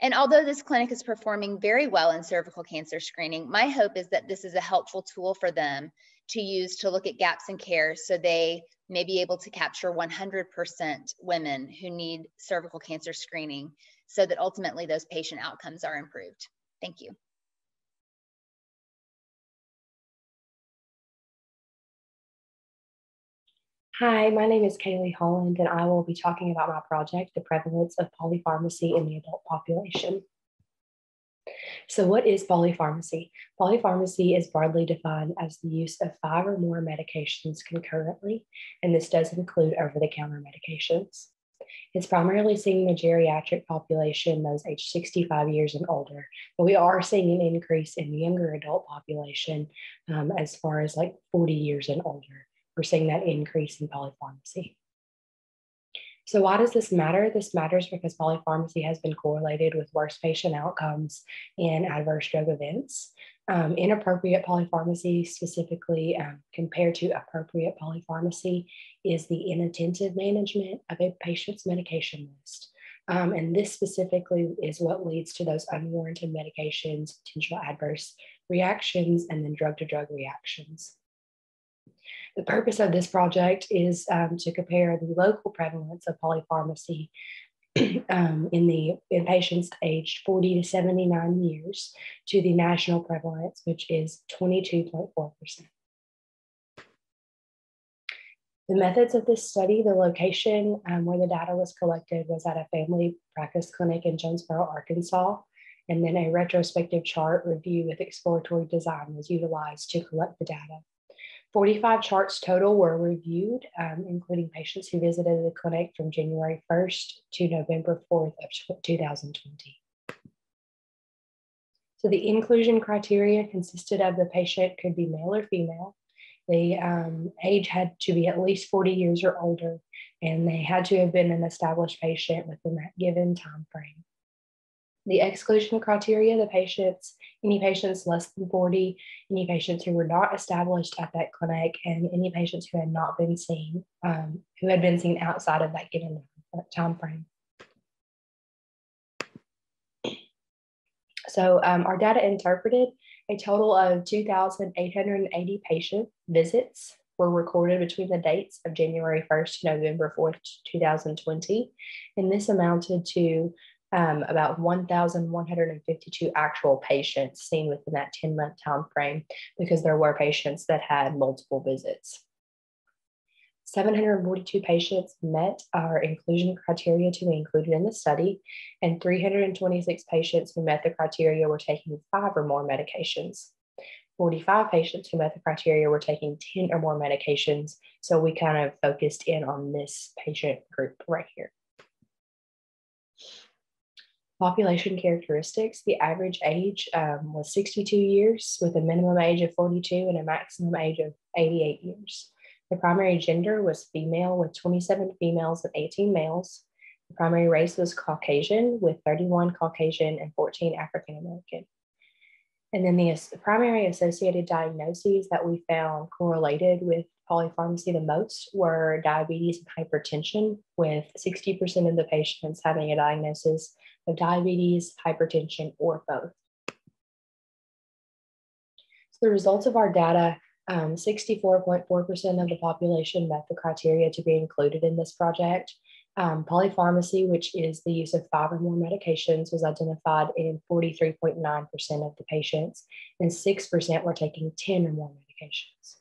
And although this clinic is performing very well in cervical cancer screening, my hope is that this is a helpful tool for them to use to look at gaps in care so they may be able to capture 100% women who need cervical cancer screening so that ultimately those patient outcomes are improved. Thank you. Hi, my name is Kaylee Holland, and I will be talking about my project, The Prevalence of Polypharmacy in the Adult Population. So, what is polypharmacy? Polypharmacy is broadly defined as the use of five or more medications concurrently, and this does include over the counter medications. It's primarily seen in the geriatric population, those aged 65 years and older, but we are seeing an increase in the younger adult population um, as far as like 40 years and older we're seeing that increase in polypharmacy. So why does this matter? This matters because polypharmacy has been correlated with worse patient outcomes and adverse drug events. Um, inappropriate polypharmacy, specifically um, compared to appropriate polypharmacy, is the inattentive management of a patient's medication list. Um, and this specifically is what leads to those unwarranted medications, potential adverse reactions, and then drug to drug reactions. The purpose of this project is um, to compare the local prevalence of polypharmacy um, in the in patients aged 40 to 79 years to the national prevalence, which is 22.4%. The methods of this study, the location um, where the data was collected was at a family practice clinic in Jonesboro, Arkansas. And then a retrospective chart review with exploratory design was utilized to collect the data. 45 charts total were reviewed, um, including patients who visited the clinic from January 1st to November 4th of 2020. So the inclusion criteria consisted of the patient could be male or female. The um, age had to be at least 40 years or older, and they had to have been an established patient within that given time frame. The exclusion criteria, the patients, any patients less than 40, any patients who were not established at that clinic, and any patients who had not been seen, um, who had been seen outside of that given time frame. So um, our data interpreted a total of 2,880 patient visits were recorded between the dates of January 1st to November 4th, 2020. And this amounted to um, about 1,152 actual patients seen within that 10 month time frame because there were patients that had multiple visits. 742 patients met our inclusion criteria to be included in the study, and 326 patients who met the criteria were taking five or more medications. 45 patients who met the criteria were taking 10 or more medications. So we kind of focused in on this patient group right here. Population characteristics the average age um, was 62 years, with a minimum age of 42 and a maximum age of 88 years. The primary gender was female, with 27 females and 18 males. The primary race was Caucasian, with 31 Caucasian and 14 African American. And then the primary associated diagnoses that we found correlated with polypharmacy the most were diabetes and hypertension, with 60% of the patients having a diagnosis of diabetes, hypertension, or both. So the results of our data, 64.4% um, of the population met the criteria to be included in this project. Um, polypharmacy, which is the use of five or more medications, was identified in 43.9% of the patients, and 6% were taking 10 or more medications.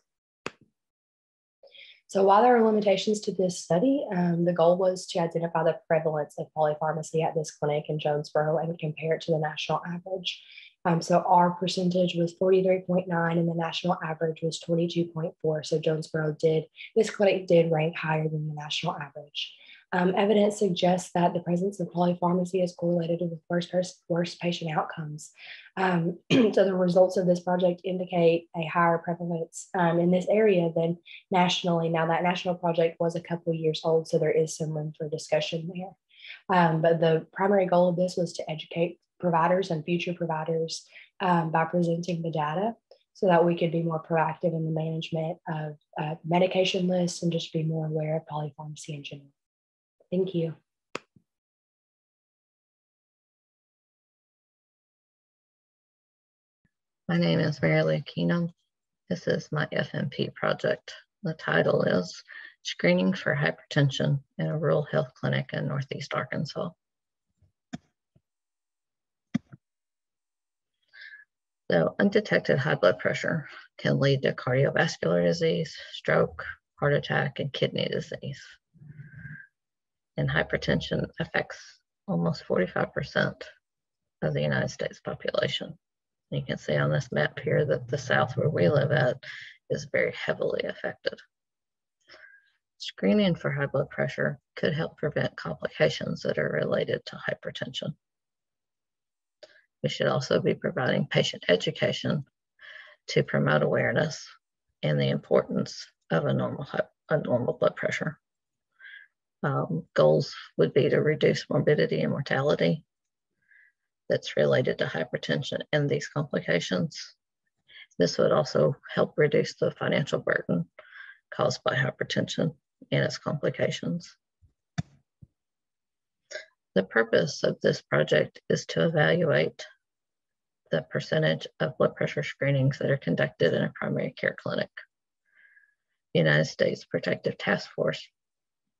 So while there are limitations to this study, um, the goal was to identify the prevalence of polypharmacy at this clinic in Jonesboro and compare it to the national average. Um, so our percentage was 43.9 and the national average was 22.4. So Jonesboro did, this clinic did rank higher than the national average. Um, evidence suggests that the presence of polypharmacy is correlated with worse, worse patient outcomes. Um, so the results of this project indicate a higher prevalence um, in this area than nationally. Now that national project was a couple years old, so there is some room for discussion there. Um, but the primary goal of this was to educate providers and future providers um, by presenting the data so that we could be more proactive in the management of uh, medication lists and just be more aware of polypharmacy in general. Thank you. My name is Mary Lee Keenum. This is my FNP project. The title is Screening for Hypertension in a Rural Health Clinic in Northeast Arkansas. So undetected high blood pressure can lead to cardiovascular disease, stroke, heart attack, and kidney disease. And hypertension affects almost 45% of the United States population. You can see on this map here that the south where we live at is very heavily affected. Screening for high blood pressure could help prevent complications that are related to hypertension. We should also be providing patient education to promote awareness and the importance of a normal, a normal blood pressure. Um, goals would be to reduce morbidity and mortality that's related to hypertension and these complications. This would also help reduce the financial burden caused by hypertension and its complications. The purpose of this project is to evaluate the percentage of blood pressure screenings that are conducted in a primary care clinic. The United States Protective Task Force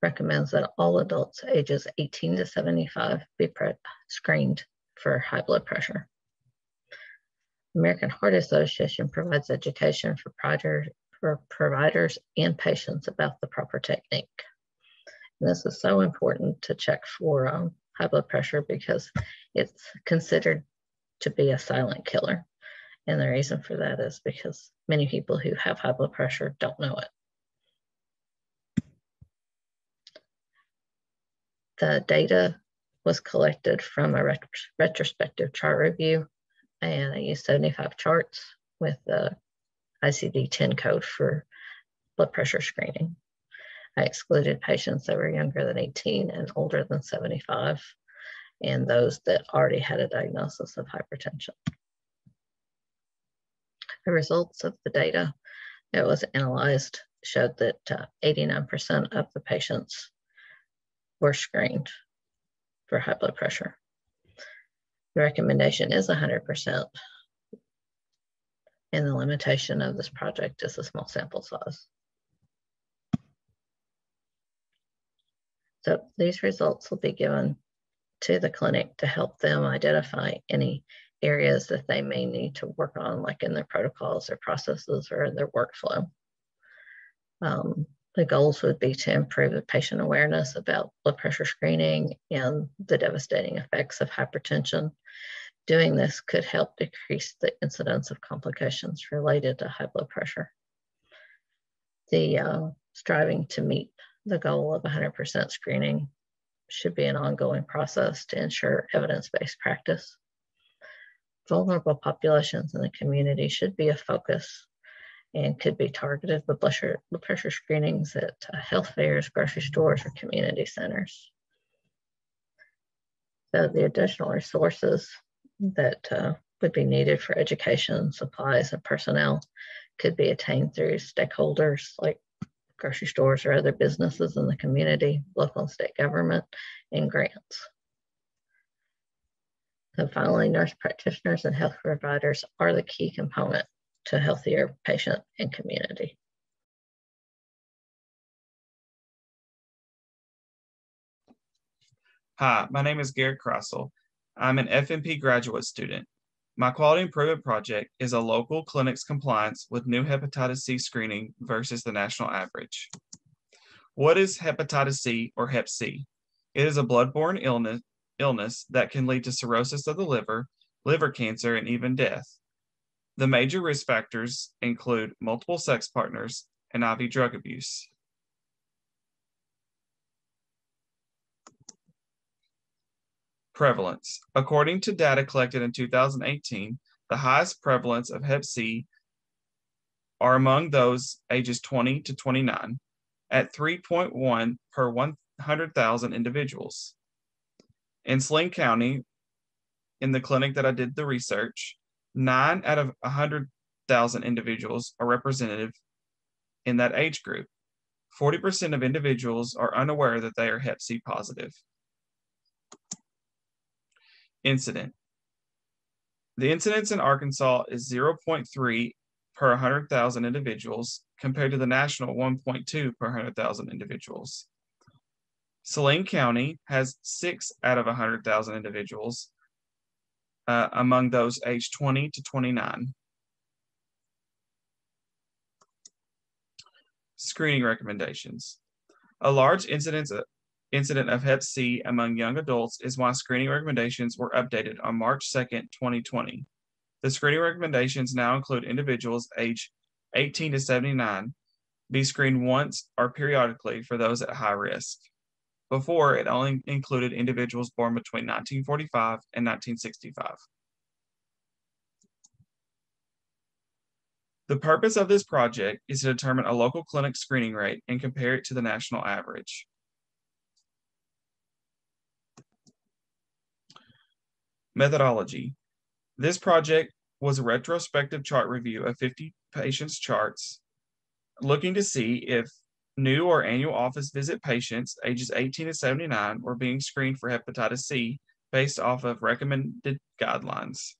recommends that all adults ages 18 to 75 be screened for high blood pressure. American Heart Association provides education for, providers, for providers and patients about the proper technique. And this is so important to check for um, high blood pressure because it's considered to be a silent killer. And the reason for that is because many people who have high blood pressure don't know it. The data was collected from a ret retrospective chart review, and I used 75 charts with the ICD-10 code for blood pressure screening. I excluded patients that were younger than 18 and older than 75 and those that already had a diagnosis of hypertension. The results of the data that was analyzed showed that 89% uh, of the patients were screened for high blood pressure. The recommendation is 100%, and the limitation of this project is a small sample size. So these results will be given to the clinic to help them identify any areas that they may need to work on, like in their protocols or processes or their workflow. Um, the goals would be to improve the patient awareness about blood pressure screening and the devastating effects of hypertension. Doing this could help decrease the incidence of complications related to high blood pressure. The uh, striving to meet the goal of 100% screening should be an ongoing process to ensure evidence-based practice. Vulnerable populations in the community should be a focus and could be targeted with blood pressure, screenings at uh, health fairs, grocery stores, or community centers. So the additional resources that uh, would be needed for education, supplies, and personnel could be attained through stakeholders like grocery stores or other businesses in the community, local and state government, and grants. And finally, nurse practitioners and health providers are the key component to healthier patient and community. Hi, my name is Garrett Crossell. I'm an FNP graduate student. My quality improvement project is a local clinic's compliance with new hepatitis C screening versus the national average. What is hepatitis C or Hep C? It is a bloodborne illness, illness that can lead to cirrhosis of the liver, liver cancer, and even death. The major risk factors include multiple sex partners and IV drug abuse. Prevalence. According to data collected in 2018, the highest prevalence of Hep C are among those ages 20 to 29 at 3.1 per 100,000 individuals. In Saline County, in the clinic that I did the research, Nine out of 100,000 individuals are representative in that age group. 40% of individuals are unaware that they are Hep C positive. Incident. The incidence in Arkansas is 0.3 per 100,000 individuals compared to the national 1.2 per 100,000 individuals. Saline County has six out of 100,000 individuals uh, among those aged 20 to 29. Screening recommendations. A large incidence of, incident of Hep C among young adults is why screening recommendations were updated on March 2, 2020. The screening recommendations now include individuals aged 18 to 79 be screened once or periodically for those at high risk. Before, it only included individuals born between 1945 and 1965. The purpose of this project is to determine a local clinic screening rate and compare it to the national average. Methodology. This project was a retrospective chart review of 50 patients' charts, looking to see if new or annual office visit patients ages 18 to 79 were being screened for hepatitis C based off of recommended guidelines.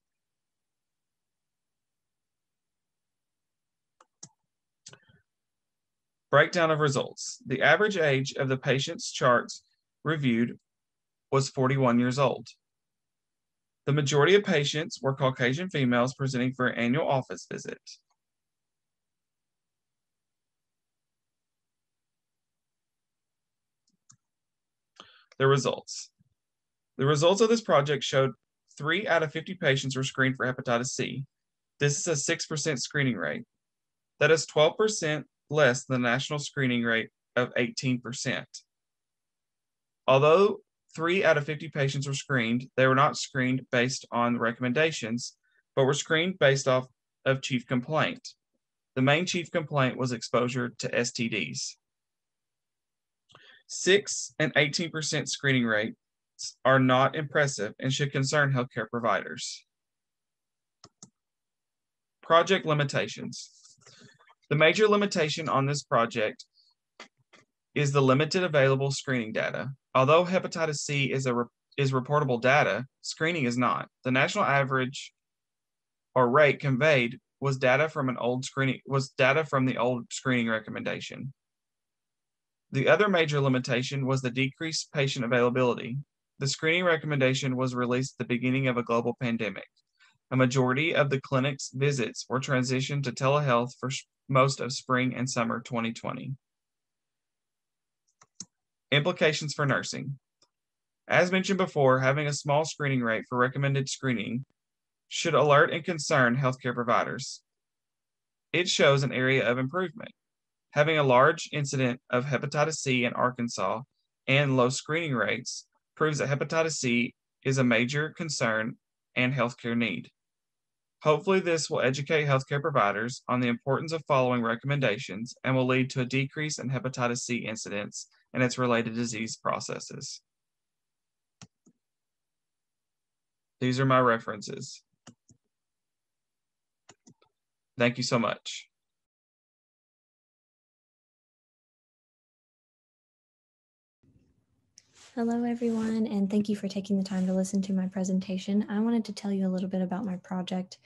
Breakdown of results. The average age of the patient's charts reviewed was 41 years old. The majority of patients were Caucasian females presenting for an annual office visit. The results. The results of this project showed three out of 50 patients were screened for hepatitis C. This is a 6% screening rate. That is 12% less than the national screening rate of 18%. Although three out of 50 patients were screened, they were not screened based on recommendations, but were screened based off of chief complaint. The main chief complaint was exposure to STDs. 6 and 18% screening rates are not impressive and should concern healthcare providers. Project limitations. The major limitation on this project is the limited available screening data. Although hepatitis C is a is reportable data, screening is not. The national average or rate conveyed was data from an old screening was data from the old screening recommendation. The other major limitation was the decreased patient availability. The screening recommendation was released at the beginning of a global pandemic. A majority of the clinic's visits were transitioned to telehealth for most of spring and summer 2020. Implications for nursing. As mentioned before, having a small screening rate for recommended screening should alert and concern healthcare providers. It shows an area of improvement. Having a large incident of hepatitis C in Arkansas and low screening rates proves that hepatitis C is a major concern and healthcare need. Hopefully, this will educate healthcare providers on the importance of following recommendations and will lead to a decrease in hepatitis C incidence and its related disease processes. These are my references. Thank you so much. Hello, everyone, and thank you for taking the time to listen to my presentation. I wanted to tell you a little bit about my project.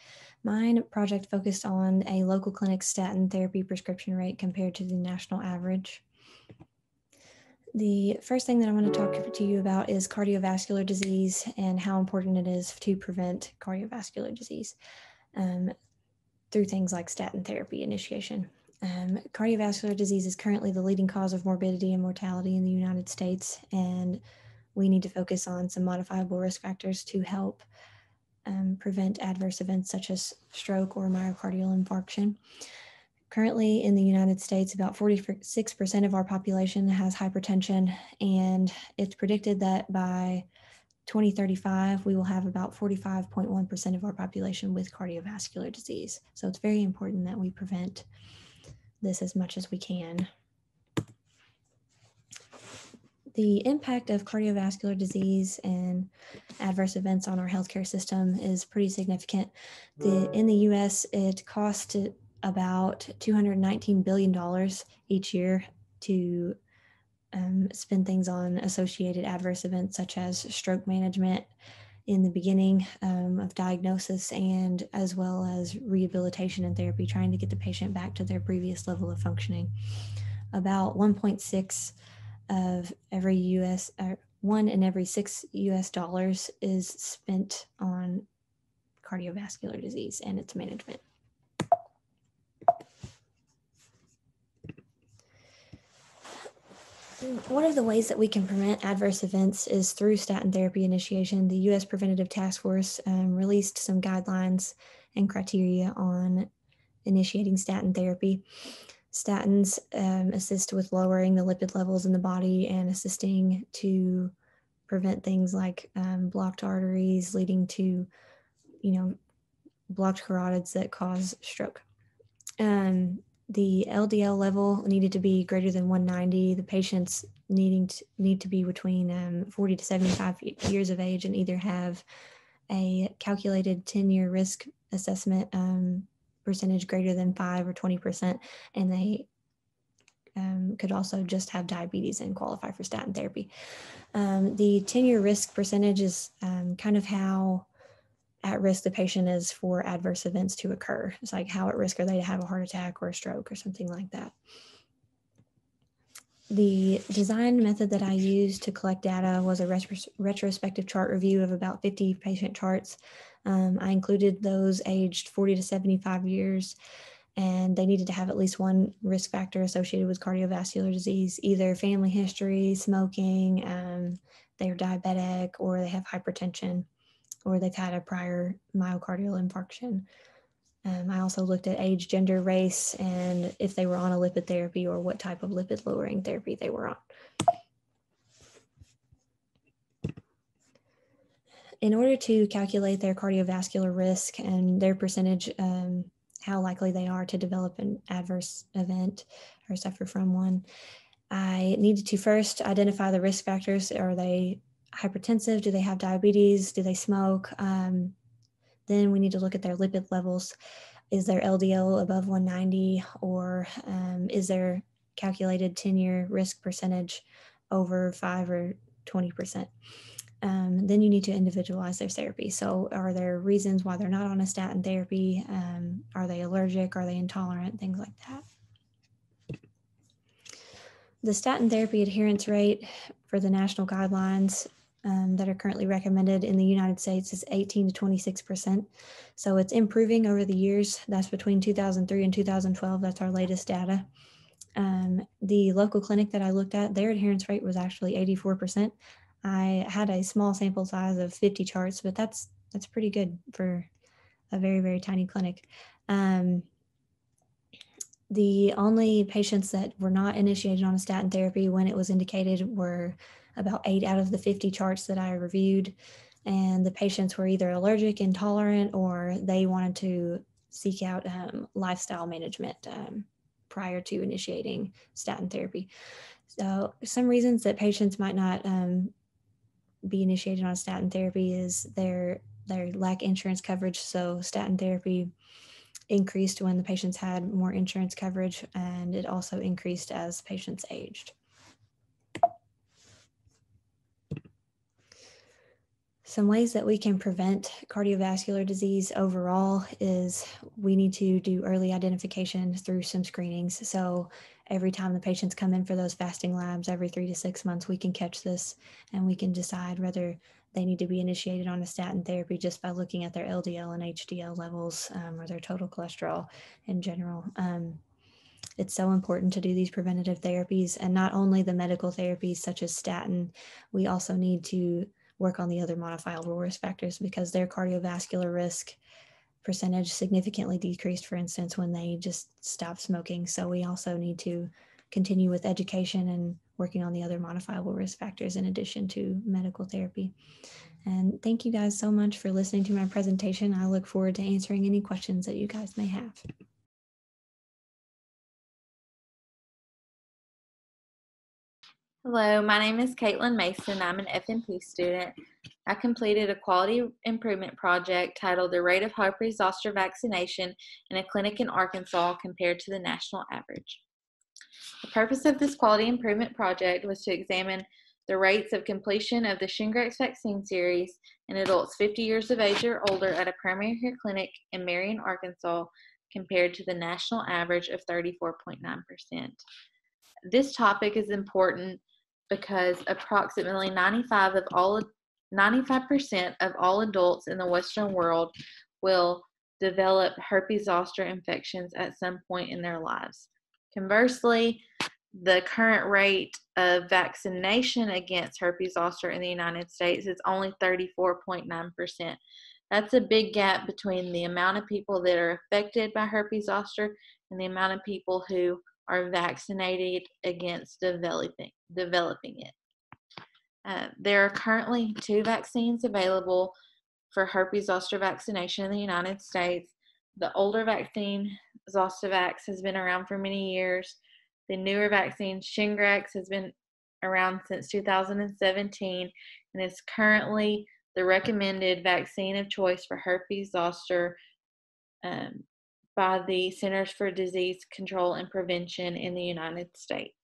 Mine project focused on a local clinic statin therapy prescription rate compared to the national average. The first thing that I want to talk to you about is cardiovascular disease and how important it is to prevent cardiovascular disease um, through things like statin therapy initiation. Um, cardiovascular disease is currently the leading cause of morbidity and mortality in the United States, and we need to focus on some modifiable risk factors to help um, prevent adverse events such as stroke or myocardial infarction. Currently in the United States, about 46% of our population has hypertension, and it's predicted that by 2035, we will have about 45.1% of our population with cardiovascular disease. So it's very important that we prevent this as much as we can. the impact of cardiovascular disease and adverse events on our healthcare system is pretty significant. The, in the US, it costs about $219 billion each year to um, spend things on associated adverse events such as stroke management in the beginning um, of diagnosis and as well as rehabilitation and therapy, trying to get the patient back to their previous level of functioning. About 1.6 of every US, uh, one in every six US dollars is spent on cardiovascular disease and its management. One of the ways that we can prevent adverse events is through statin therapy initiation. The U.S. Preventative Task Force um, released some guidelines and criteria on initiating statin therapy. Statins um, assist with lowering the lipid levels in the body and assisting to prevent things like um, blocked arteries leading to, you know, blocked carotids that cause stroke. Um, the LDL level needed to be greater than 190. The patients needing to need to be between um, 40 to 75 years of age and either have a calculated 10-year risk assessment um, percentage greater than five or 20%, and they um, could also just have diabetes and qualify for statin therapy. Um, the 10-year risk percentage is um, kind of how at risk the patient is for adverse events to occur. It's like how at risk are they to have a heart attack or a stroke or something like that. The design method that I used to collect data was a retros retrospective chart review of about 50 patient charts. Um, I included those aged 40 to 75 years, and they needed to have at least one risk factor associated with cardiovascular disease, either family history, smoking, um, they're diabetic, or they have hypertension or they've had a prior myocardial infarction. Um, I also looked at age, gender, race, and if they were on a lipid therapy or what type of lipid lowering therapy they were on. In order to calculate their cardiovascular risk and their percentage, um, how likely they are to develop an adverse event or suffer from one, I needed to first identify the risk factors. Are they hypertensive? Do they have diabetes? Do they smoke? Um, then we need to look at their lipid levels. Is their LDL above 190 or um, is their calculated 10 year risk percentage over 5 or 20%? Um, then you need to individualize their therapy. So, are there reasons why they're not on a statin therapy? Um, are they allergic? Are they intolerant? Things like that. The statin therapy adherence rate for the national guidelines um, that are currently recommended in the United States is 18 to 26 percent. So it's improving over the years. That's between 2003 and 2012. That's our latest data. Um, the local clinic that I looked at, their adherence rate was actually 84 percent. I had a small sample size of 50 charts, but that's that's pretty good for a very very tiny clinic. Um, the only patients that were not initiated on a statin therapy when it was indicated were about eight out of the 50 charts that I reviewed. And the patients were either allergic, intolerant, or they wanted to seek out um, lifestyle management um, prior to initiating statin therapy. So, some reasons that patients might not um, be initiated on statin therapy is their their lack insurance coverage. So, statin therapy increased when the patients had more insurance coverage, and it also increased as patients aged. Some ways that we can prevent cardiovascular disease overall is we need to do early identification through some screenings. So every time the patients come in for those fasting labs every three to six months, we can catch this and we can decide whether they need to be initiated on a statin therapy just by looking at their LDL and HDL levels um, or their total cholesterol in general. Um, it's so important to do these preventative therapies and not only the medical therapies such as statin, we also need to work on the other modifiable risk factors because their cardiovascular risk percentage significantly decreased, for instance, when they just stopped smoking. So we also need to continue with education and working on the other modifiable risk factors in addition to medical therapy. And thank you guys so much for listening to my presentation. I look forward to answering any questions that you guys may have. Hello, my name is Caitlin Mason. I'm an FNP student. I completed a quality improvement project titled The Rate of Herpes Zoster Vaccination in a Clinic in Arkansas Compared to the National Average. The purpose of this quality improvement project was to examine the rates of completion of the Shingrix vaccine series in adults 50 years of age or older at a primary care clinic in Marion, Arkansas, compared to the national average of 34.9%. This topic is important because approximately 95 of all 95% of all adults in the Western world will develop herpes zoster infections at some point in their lives. Conversely, the current rate of vaccination against herpes zoster in the United States is only 34.9%. That's a big gap between the amount of people that are affected by herpes zoster and the amount of people who are vaccinated against developing, developing it. Uh, there are currently two vaccines available for herpes zoster vaccination in the United States. The older vaccine, Zostavax, has been around for many years. The newer vaccine, Shingrix, has been around since 2017 and is currently the recommended vaccine of choice for herpes zoster um, by the Centers for Disease Control and Prevention in the United States.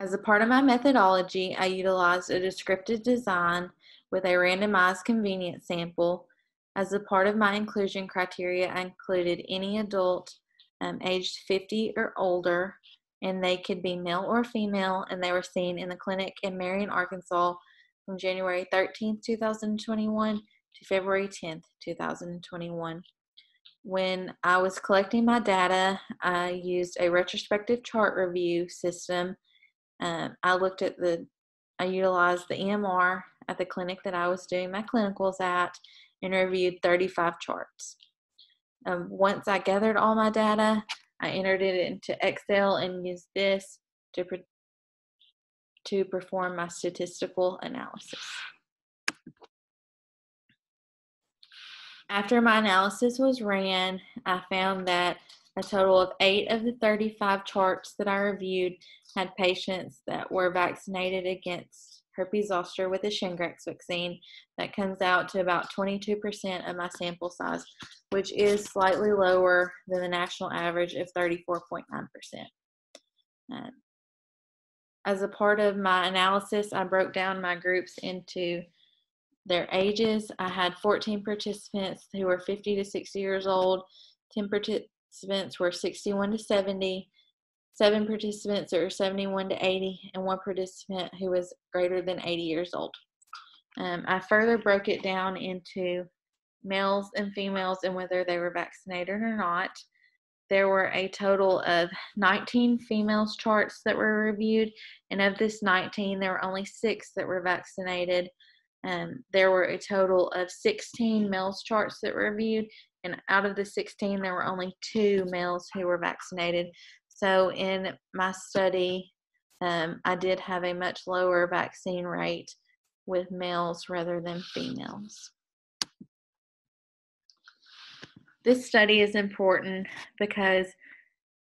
As a part of my methodology, I utilized a descriptive design with a randomized convenience sample. As a part of my inclusion criteria, I included any adult um, aged 50 or older, and they could be male or female, and they were seen in the clinic in Marion, Arkansas from January 13, 2021 to February 10th, 2021. When I was collecting my data, I used a retrospective chart review system. Um, I looked at the, I utilized the EMR at the clinic that I was doing my clinicals at and reviewed 35 charts. Um, once I gathered all my data, I entered it into Excel and used this to, to perform my statistical analysis. After my analysis was ran, I found that a total of eight of the 35 charts that I reviewed had patients that were vaccinated against herpes zoster with a Shingrix vaccine. That comes out to about 22% of my sample size, which is slightly lower than the national average of 34.9%. Uh, as a part of my analysis, I broke down my groups into their ages. I had 14 participants who were 50 to 60 years old, 10 participants were 61 to 70, seven participants are 71 to 80, and one participant who was greater than 80 years old. Um, I further broke it down into males and females and whether they were vaccinated or not. There were a total of 19 females charts that were reviewed, and of this 19, there were only six that were vaccinated um, there were a total of 16 males charts that were reviewed, and out of the 16, there were only two males who were vaccinated. So in my study, um, I did have a much lower vaccine rate with males rather than females. This study is important because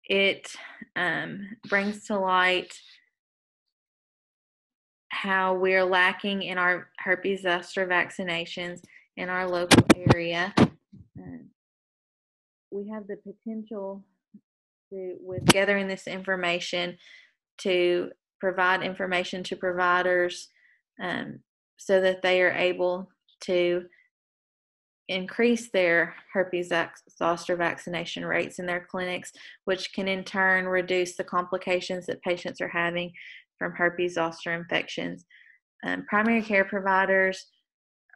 it um, brings to light how we're lacking in our herpes zoster vaccinations in our local area. Uh, we have the potential to, with gathering this information, to provide information to providers um, so that they are able to increase their herpes zoster vaccination rates in their clinics, which can in turn reduce the complications that patients are having from herpes zoster infections. Um, primary care providers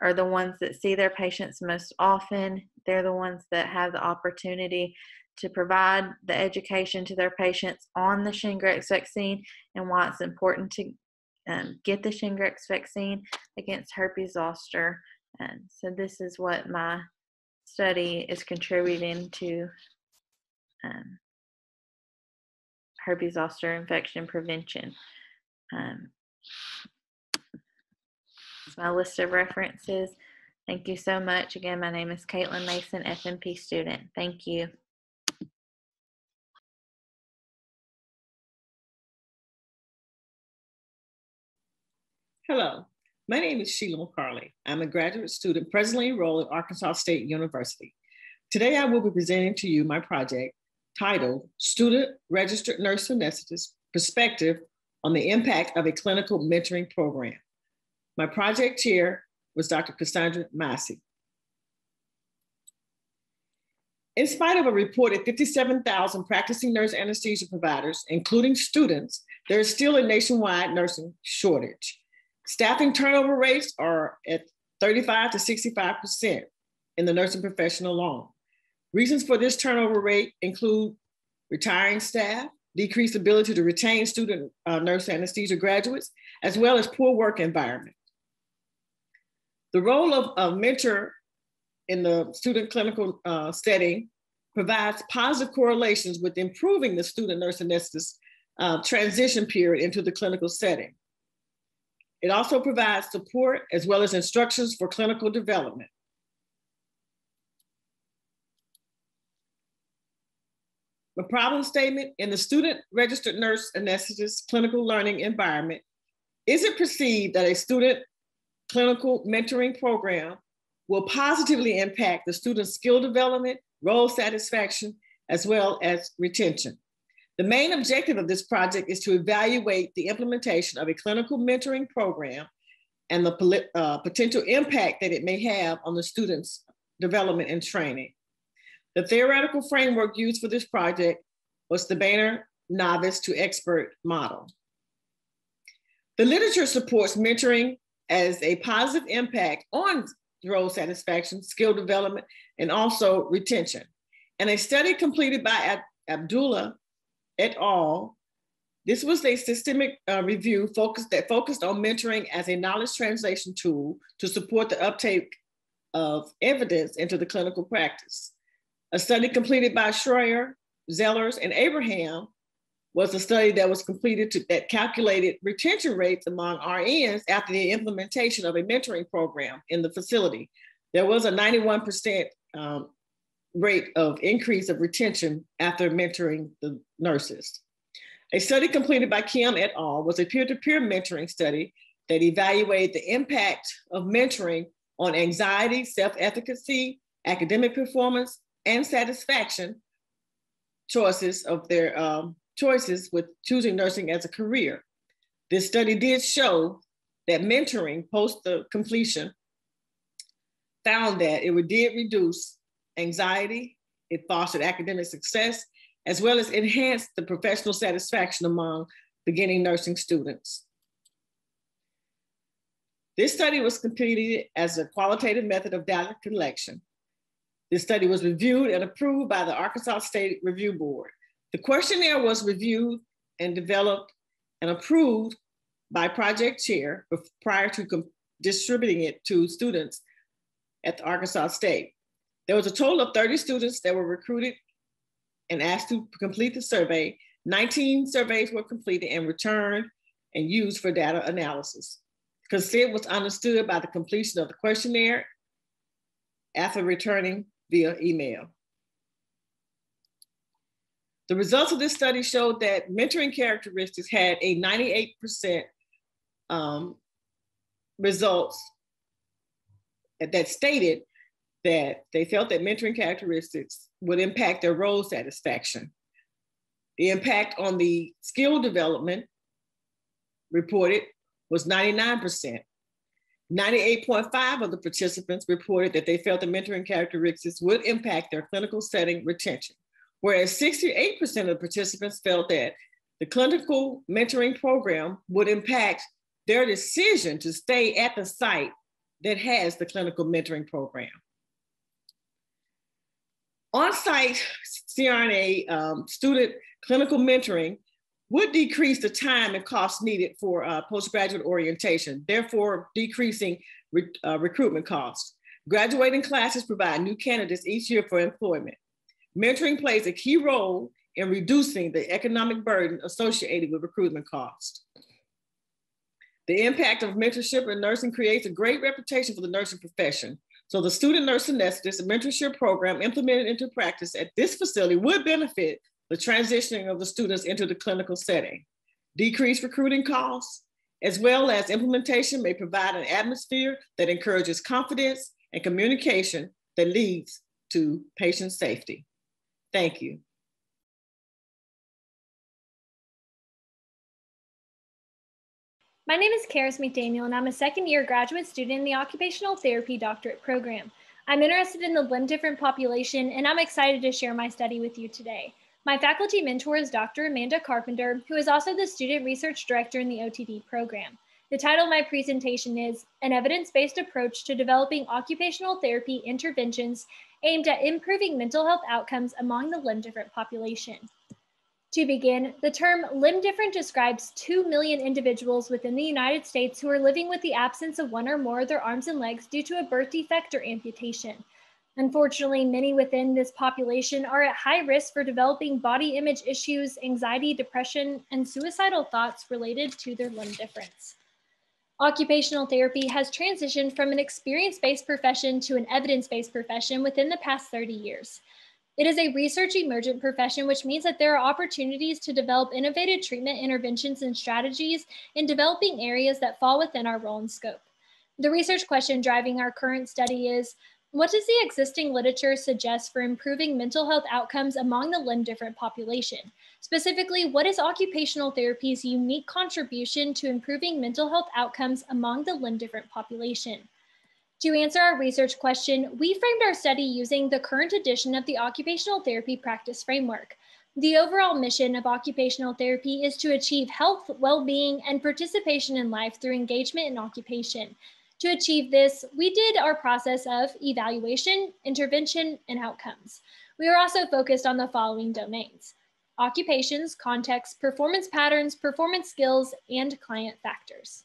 are the ones that see their patients most often. They're the ones that have the opportunity to provide the education to their patients on the Shingrix vaccine and why it's important to um, get the Shingrix vaccine against herpes zoster. And so, this is what my study is contributing to um, herpes zoster infection prevention. Um, my list of references. Thank you so much. Again, my name is Caitlin Mason, FNP student. Thank you. Hello, my name is Sheila McCarley. I'm a graduate student presently enrolled at Arkansas State University. Today I will be presenting to you my project titled Student Registered Nurse Anesthetist Perspective on the Impact of a Clinical Mentoring Program. My project chair was Dr. Cassandra Massey. In spite of a reported 57,000 practicing nurse anesthesia providers, including students, there is still a nationwide nursing shortage. Staffing turnover rates are at 35 to 65% in the nursing profession alone. Reasons for this turnover rate include retiring staff, decreased ability to retain student uh, nurse anesthesia graduates, as well as poor work environment. The role of a mentor in the student clinical uh, setting provides positive correlations with improving the student nurse anesthetist uh, transition period into the clinical setting. It also provides support as well as instructions for clinical development. The problem statement in the student registered nurse anesthetist clinical learning environment, is it perceived that a student clinical mentoring program will positively impact the student's skill development, role satisfaction, as well as retention. The main objective of this project is to evaluate the implementation of a clinical mentoring program and the uh, potential impact that it may have on the students' development and training. The theoretical framework used for this project was the Benner novice to expert model. The literature supports mentoring as a positive impact on role satisfaction, skill development, and also retention. And a study completed by Ab Abdullah et al. This was a systemic uh, review focused, that focused on mentoring as a knowledge translation tool to support the uptake of evidence into the clinical practice. A study completed by Schreier, Zellers, and Abraham was a study that was completed to, that calculated retention rates among RNs after the implementation of a mentoring program in the facility. There was a 91% um, rate of increase of retention after mentoring the nurses. A study completed by Kim et al. was a peer-to-peer mentoring study that evaluated the impact of mentoring on anxiety, self-efficacy, academic performance, and satisfaction choices of their um, choices with choosing nursing as a career. This study did show that mentoring post the completion found that it did reduce anxiety, it fostered academic success, as well as enhanced the professional satisfaction among beginning nursing students. This study was completed as a qualitative method of data collection. This study was reviewed and approved by the Arkansas State Review Board. The questionnaire was reviewed and developed and approved by project chair prior to distributing it to students at the Arkansas State. There was a total of 30 students that were recruited and asked to complete the survey. 19 surveys were completed and returned and used for data analysis. Consent was understood by the completion of the questionnaire after returning via email. The results of this study showed that mentoring characteristics had a 98% um, results that stated that they felt that mentoring characteristics would impact their role satisfaction. The impact on the skill development reported was 99%. 98.5 of the participants reported that they felt the mentoring characteristics would impact their clinical setting retention whereas 68% of the participants felt that the clinical mentoring program would impact their decision to stay at the site that has the clinical mentoring program. On-site CRNA um, student clinical mentoring would decrease the time and cost needed for uh, postgraduate orientation, therefore decreasing re uh, recruitment costs. Graduating classes provide new candidates each year for employment. Mentoring plays a key role in reducing the economic burden associated with recruitment costs. The impact of mentorship in nursing creates a great reputation for the nursing profession. So the student nurse anesthetist mentorship program implemented into practice at this facility would benefit the transitioning of the students into the clinical setting, decreased recruiting costs, as well as implementation may provide an atmosphere that encourages confidence and communication that leads to patient safety. Thank you. My name is Karis McDaniel, and I'm a second year graduate student in the Occupational Therapy Doctorate Program. I'm interested in the limb different population, and I'm excited to share my study with you today. My faculty mentor is Dr. Amanda Carpenter, who is also the Student Research Director in the OTD program. The title of my presentation is An Evidence-Based Approach to Developing Occupational Therapy Interventions Aimed at Improving Mental Health Outcomes Among the Limb Different Population. To begin, the term limb different describes 2 million individuals within the United States who are living with the absence of one or more of their arms and legs due to a birth defect or amputation. Unfortunately, many within this population are at high risk for developing body image issues, anxiety, depression, and suicidal thoughts related to their limb difference. Occupational therapy has transitioned from an experience based profession to an evidence based profession within the past 30 years. It is a research emergent profession, which means that there are opportunities to develop innovative treatment interventions and strategies in developing areas that fall within our role and scope. The research question driving our current study is, what does the existing literature suggest for improving mental health outcomes among the limb different population? Specifically, what is occupational therapy's unique contribution to improving mental health outcomes among the limb different population? To answer our research question, we framed our study using the current edition of the Occupational Therapy Practice Framework. The overall mission of occupational therapy is to achieve health, well-being, and participation in life through engagement in occupation. To achieve this, we did our process of evaluation, intervention, and outcomes. We are also focused on the following domains, occupations, context, performance patterns, performance skills, and client factors.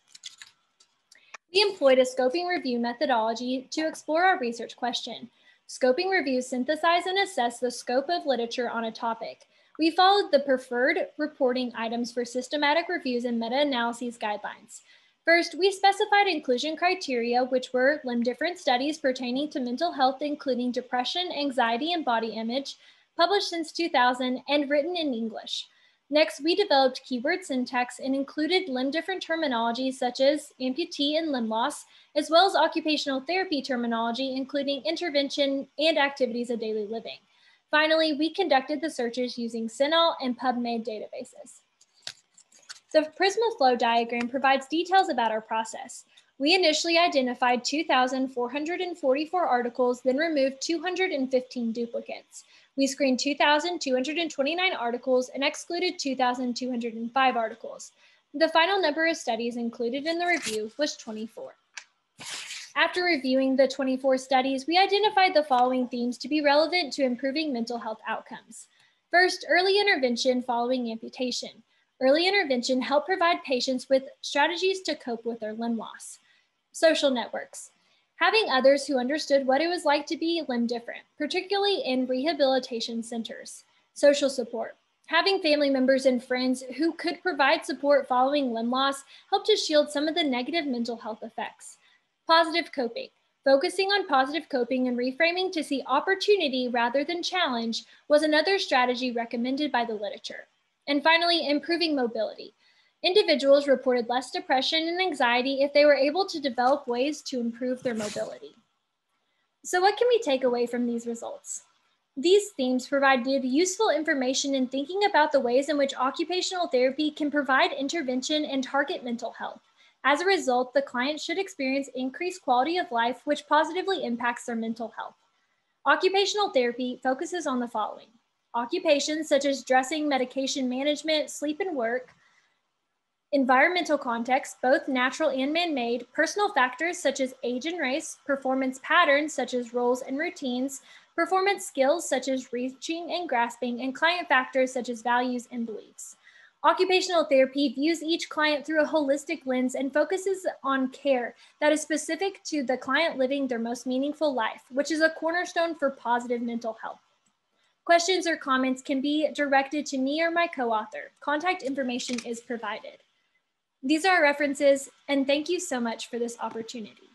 We employed a scoping review methodology to explore our research question. Scoping reviews synthesize and assess the scope of literature on a topic. We followed the preferred reporting items for systematic reviews and meta-analyses guidelines. First, we specified inclusion criteria, which were limb different studies pertaining to mental health, including depression, anxiety, and body image, published since 2000 and written in English. Next, we developed keyword syntax and included limb different terminology such as amputee and limb loss, as well as occupational therapy terminology, including intervention and activities of daily living. Finally, we conducted the searches using CINAHL and PubMed databases. The Prisma flow diagram provides details about our process. We initially identified 2,444 articles, then removed 215 duplicates. We screened 2,229 articles and excluded 2,205 articles. The final number of studies included in the review was 24. After reviewing the 24 studies, we identified the following themes to be relevant to improving mental health outcomes. First, early intervention following amputation. Early intervention helped provide patients with strategies to cope with their limb loss. Social networks having others who understood what it was like to be limb different, particularly in rehabilitation centers. Social support. Having family members and friends who could provide support following limb loss helped to shield some of the negative mental health effects. Positive coping. Focusing on positive coping and reframing to see opportunity rather than challenge was another strategy recommended by the literature. And finally, improving mobility. Individuals reported less depression and anxiety if they were able to develop ways to improve their mobility. So what can we take away from these results? These themes provided useful information in thinking about the ways in which occupational therapy can provide intervention and target mental health. As a result, the client should experience increased quality of life, which positively impacts their mental health. Occupational therapy focuses on the following. Occupations such as dressing, medication management, sleep and work, environmental context, both natural and man-made, personal factors such as age and race, performance patterns such as roles and routines, performance skills such as reaching and grasping, and client factors such as values and beliefs. Occupational therapy views each client through a holistic lens and focuses on care that is specific to the client living their most meaningful life, which is a cornerstone for positive mental health. Questions or comments can be directed to me or my co-author. Contact information is provided. These are our references, and thank you so much for this opportunity.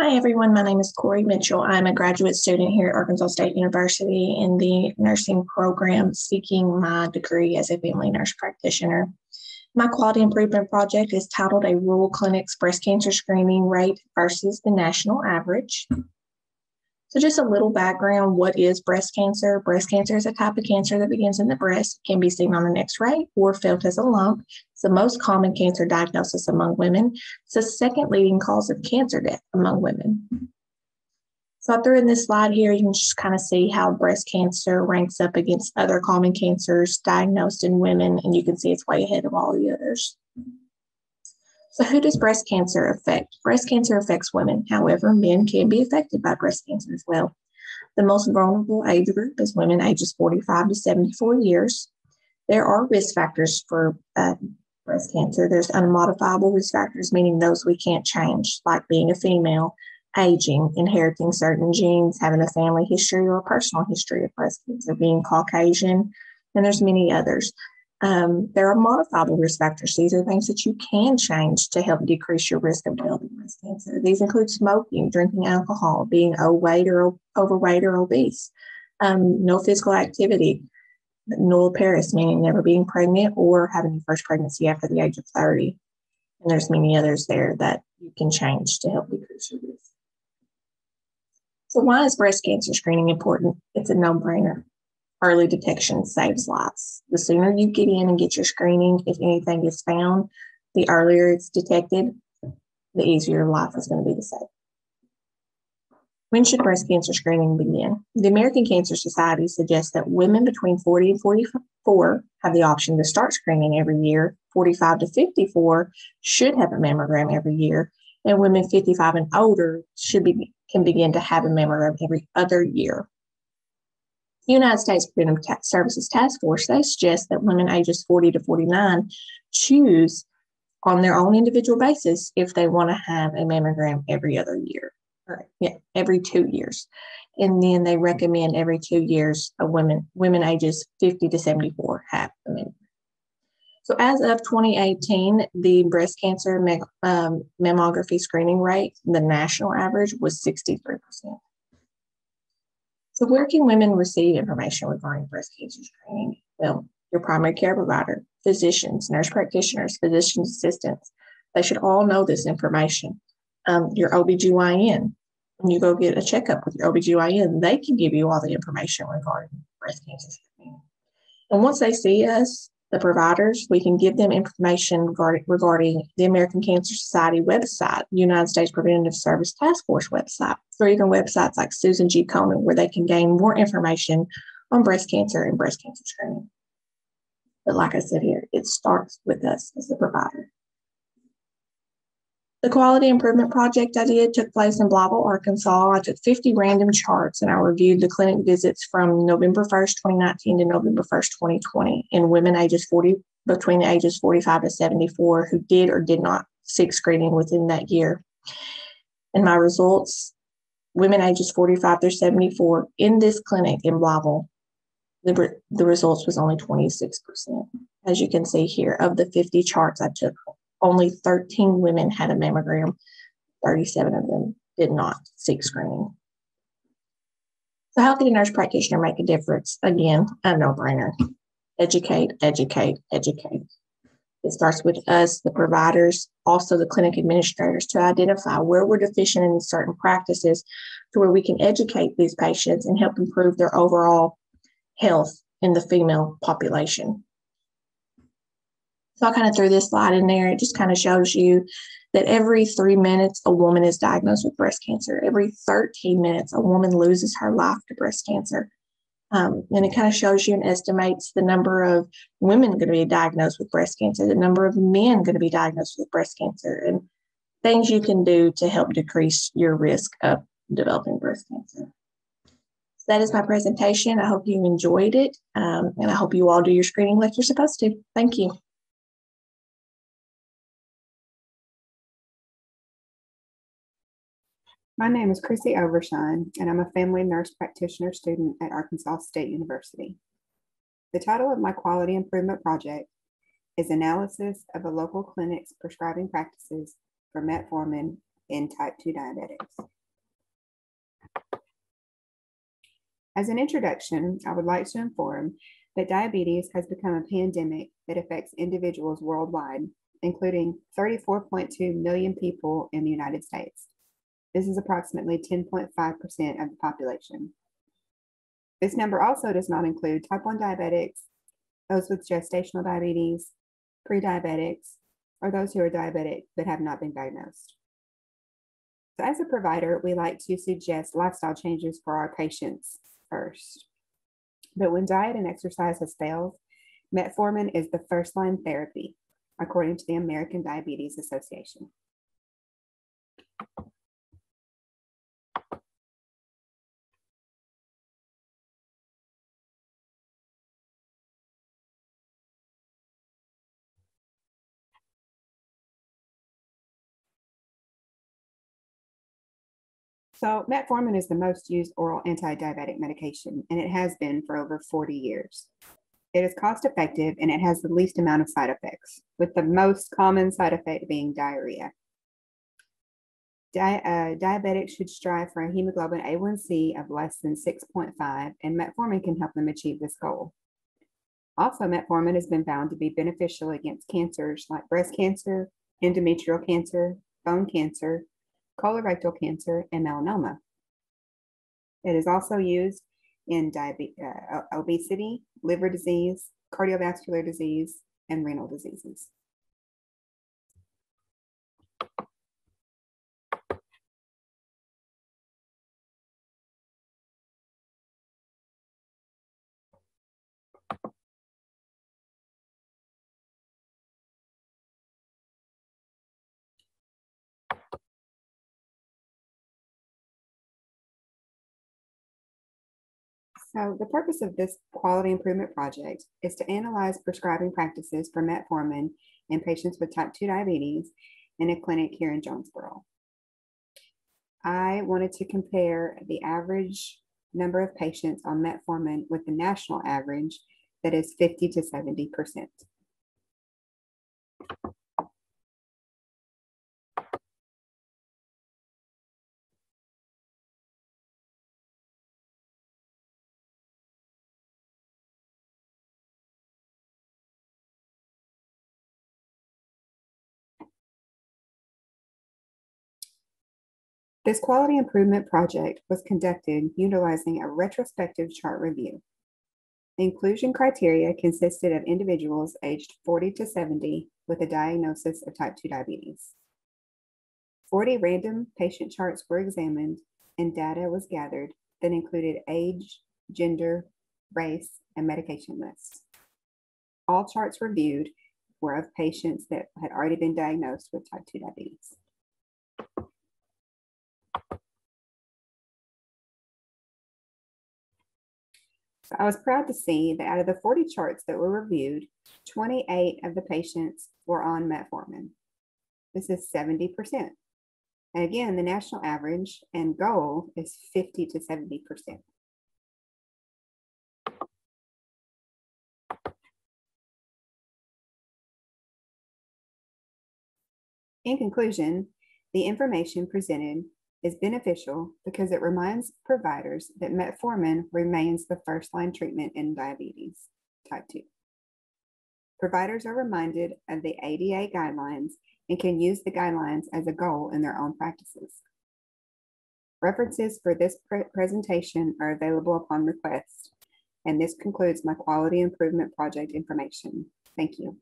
Hi, everyone. My name is Corey Mitchell. I'm a graduate student here at Arkansas State University in the nursing program, seeking my degree as a family nurse practitioner. My quality improvement project is titled A Rural Clinic's Breast Cancer Screening Rate versus the National Average. So, just a little background what is breast cancer? Breast cancer is a type of cancer that begins in the breast, can be seen on an x ray or felt as a lump. It's the most common cancer diagnosis among women. It's the second leading cause of cancer death among women. So, I threw in this slide here, you can just kind of see how breast cancer ranks up against other common cancers diagnosed in women, and you can see it's way ahead of all the others. So, who does breast cancer affect? Breast cancer affects women. However, men can be affected by breast cancer as well. The most vulnerable age group is women ages 45 to 74 years. There are risk factors for uh, breast cancer. There's unmodifiable risk factors, meaning those we can't change, like being a female, aging, inheriting certain genes, having a family history or a personal history of breast cancer, being Caucasian, and there's many others. Um, there are modifiable risk factors. These are things that you can change to help decrease your risk of developing breast cancer. These include smoking, drinking alcohol, being overweight or overweight or obese, um, no physical activity, nulliparous, meaning never being pregnant or having your first pregnancy after the age of 30. And there's many others there that you can change to help decrease your risk. So why is breast cancer screening important? It's a no-brainer early detection saves lives. The sooner you get in and get your screening, if anything is found, the earlier it's detected, the easier life is going to be to save. When should breast cancer screening begin? The American Cancer Society suggests that women between 40 and 44 have the option to start screening every year. 45 to 54 should have a mammogram every year, and women 55 and older should be can begin to have a mammogram every other year. The United States Preventive Services Task Force, they suggest that women ages 40 to 49 choose on their own individual basis if they want to have a mammogram every other year, or yeah, every two years. And then they recommend every two years a women women ages 50 to 74 have a mammogram. So as of 2018, the breast cancer um, mammography screening rate, the national average was 63%. So, where can women receive information regarding breast cancer screening? Well, your primary care provider, physicians, nurse practitioners, physician assistants, they should all know this information. Um, your OBGYN, when you go get a checkup with your OBGYN, they can give you all the information regarding breast cancer screening. And once they see us, the providers, we can give them information regarding, regarding the American Cancer Society website, United States Preventive Service Task Force website, or even websites like Susan G. Komen, where they can gain more information on breast cancer and breast cancer screening. But like I said here, it starts with us as the provider. The quality improvement project I did took place in Blytheville, Arkansas. I took 50 random charts and I reviewed the clinic visits from November 1st, 2019 to November 1st, 2020 in women ages 40 between the ages 45 to 74 who did or did not seek screening within that year. And my results, women ages 45 through 74 in this clinic in Blytheville, the, the results was only 26%. As you can see here, of the 50 charts I took, only 13 women had a mammogram, 37 of them did not seek screening. So, how can a nurse practitioner make a difference? Again, a no brainer. Educate, educate, educate. It starts with us, the providers, also the clinic administrators, to identify where we're deficient in certain practices to where we can educate these patients and help improve their overall health in the female population. So I kind of threw this slide in there. It just kind of shows you that every three minutes, a woman is diagnosed with breast cancer. Every 13 minutes, a woman loses her life to breast cancer. Um, and it kind of shows you and estimates the number of women going to be diagnosed with breast cancer, the number of men going to be diagnosed with breast cancer, and things you can do to help decrease your risk of developing breast cancer. So that is my presentation. I hope you enjoyed it, um, and I hope you all do your screening like you're supposed to. Thank you. My name is Chrissy Overshine, and I'm a family nurse practitioner student at Arkansas State University. The title of my quality improvement project is Analysis of a Local Clinic's Prescribing Practices for Metformin in type 2 diabetics. As an introduction, I would like to inform that diabetes has become a pandemic that affects individuals worldwide, including 34.2 million people in the United States. This is approximately 10.5% of the population. This number also does not include type 1 diabetics, those with gestational diabetes, pre-diabetics, or those who are diabetic but have not been diagnosed. So as a provider, we like to suggest lifestyle changes for our patients first. But when diet and exercise has failed, metformin is the first line therapy, according to the American Diabetes Association. So metformin is the most used oral anti-diabetic medication, and it has been for over 40 years. It is cost effective and it has the least amount of side effects, with the most common side effect being diarrhea. Di uh, diabetics should strive for a hemoglobin A1C of less than 6.5, and metformin can help them achieve this goal. Also, metformin has been found to be beneficial against cancers like breast cancer, endometrial cancer, bone cancer, colorectal cancer, and melanoma. It is also used in diabetes, uh, obesity, liver disease, cardiovascular disease, and renal diseases. So the purpose of this quality improvement project is to analyze prescribing practices for metformin in patients with type 2 diabetes in a clinic here in Jonesboro. I wanted to compare the average number of patients on metformin with the national average that is 50 to 70 percent. This quality improvement project was conducted utilizing a retrospective chart review. The inclusion criteria consisted of individuals aged 40 to 70 with a diagnosis of type 2 diabetes. 40 random patient charts were examined and data was gathered that included age, gender, race, and medication lists. All charts reviewed were of patients that had already been diagnosed with type 2 diabetes. I was proud to see that out of the 40 charts that were reviewed, 28 of the patients were on metformin. This is 70%. And again, the national average and goal is 50 to 70%. In conclusion, the information presented is beneficial because it reminds providers that metformin remains the first line treatment in diabetes type 2. Providers are reminded of the ADA guidelines and can use the guidelines as a goal in their own practices. References for this pre presentation are available upon request, and this concludes my quality improvement project information. Thank you.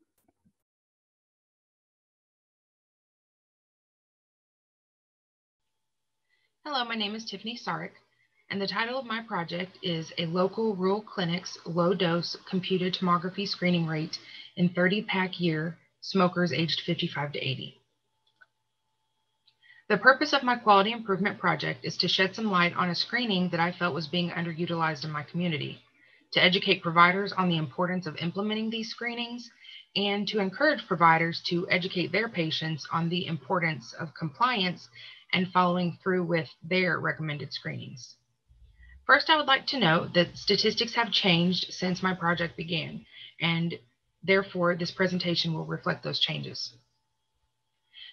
Hello, my name is Tiffany Sark, and the title of my project is A Local Rural Clinic's Low Dose Computed Tomography Screening Rate in 30 Pack Year Smokers Aged 55 to 80. The purpose of my quality improvement project is to shed some light on a screening that I felt was being underutilized in my community, to educate providers on the importance of implementing these screenings, and to encourage providers to educate their patients on the importance of compliance and following through with their recommended screenings. First, I would like to note that statistics have changed since my project began, and therefore this presentation will reflect those changes.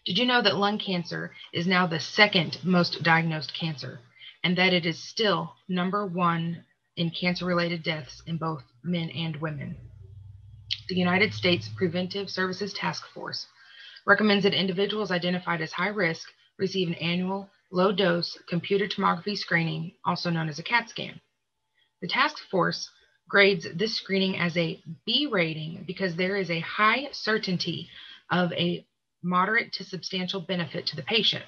Did you know that lung cancer is now the second most diagnosed cancer and that it is still number one in cancer related deaths in both men and women? The United States Preventive Services Task Force recommends that individuals identified as high risk receive an annual low dose computer tomography screening, also known as a CAT scan. The task force grades this screening as a B rating because there is a high certainty of a moderate to substantial benefit to the patient.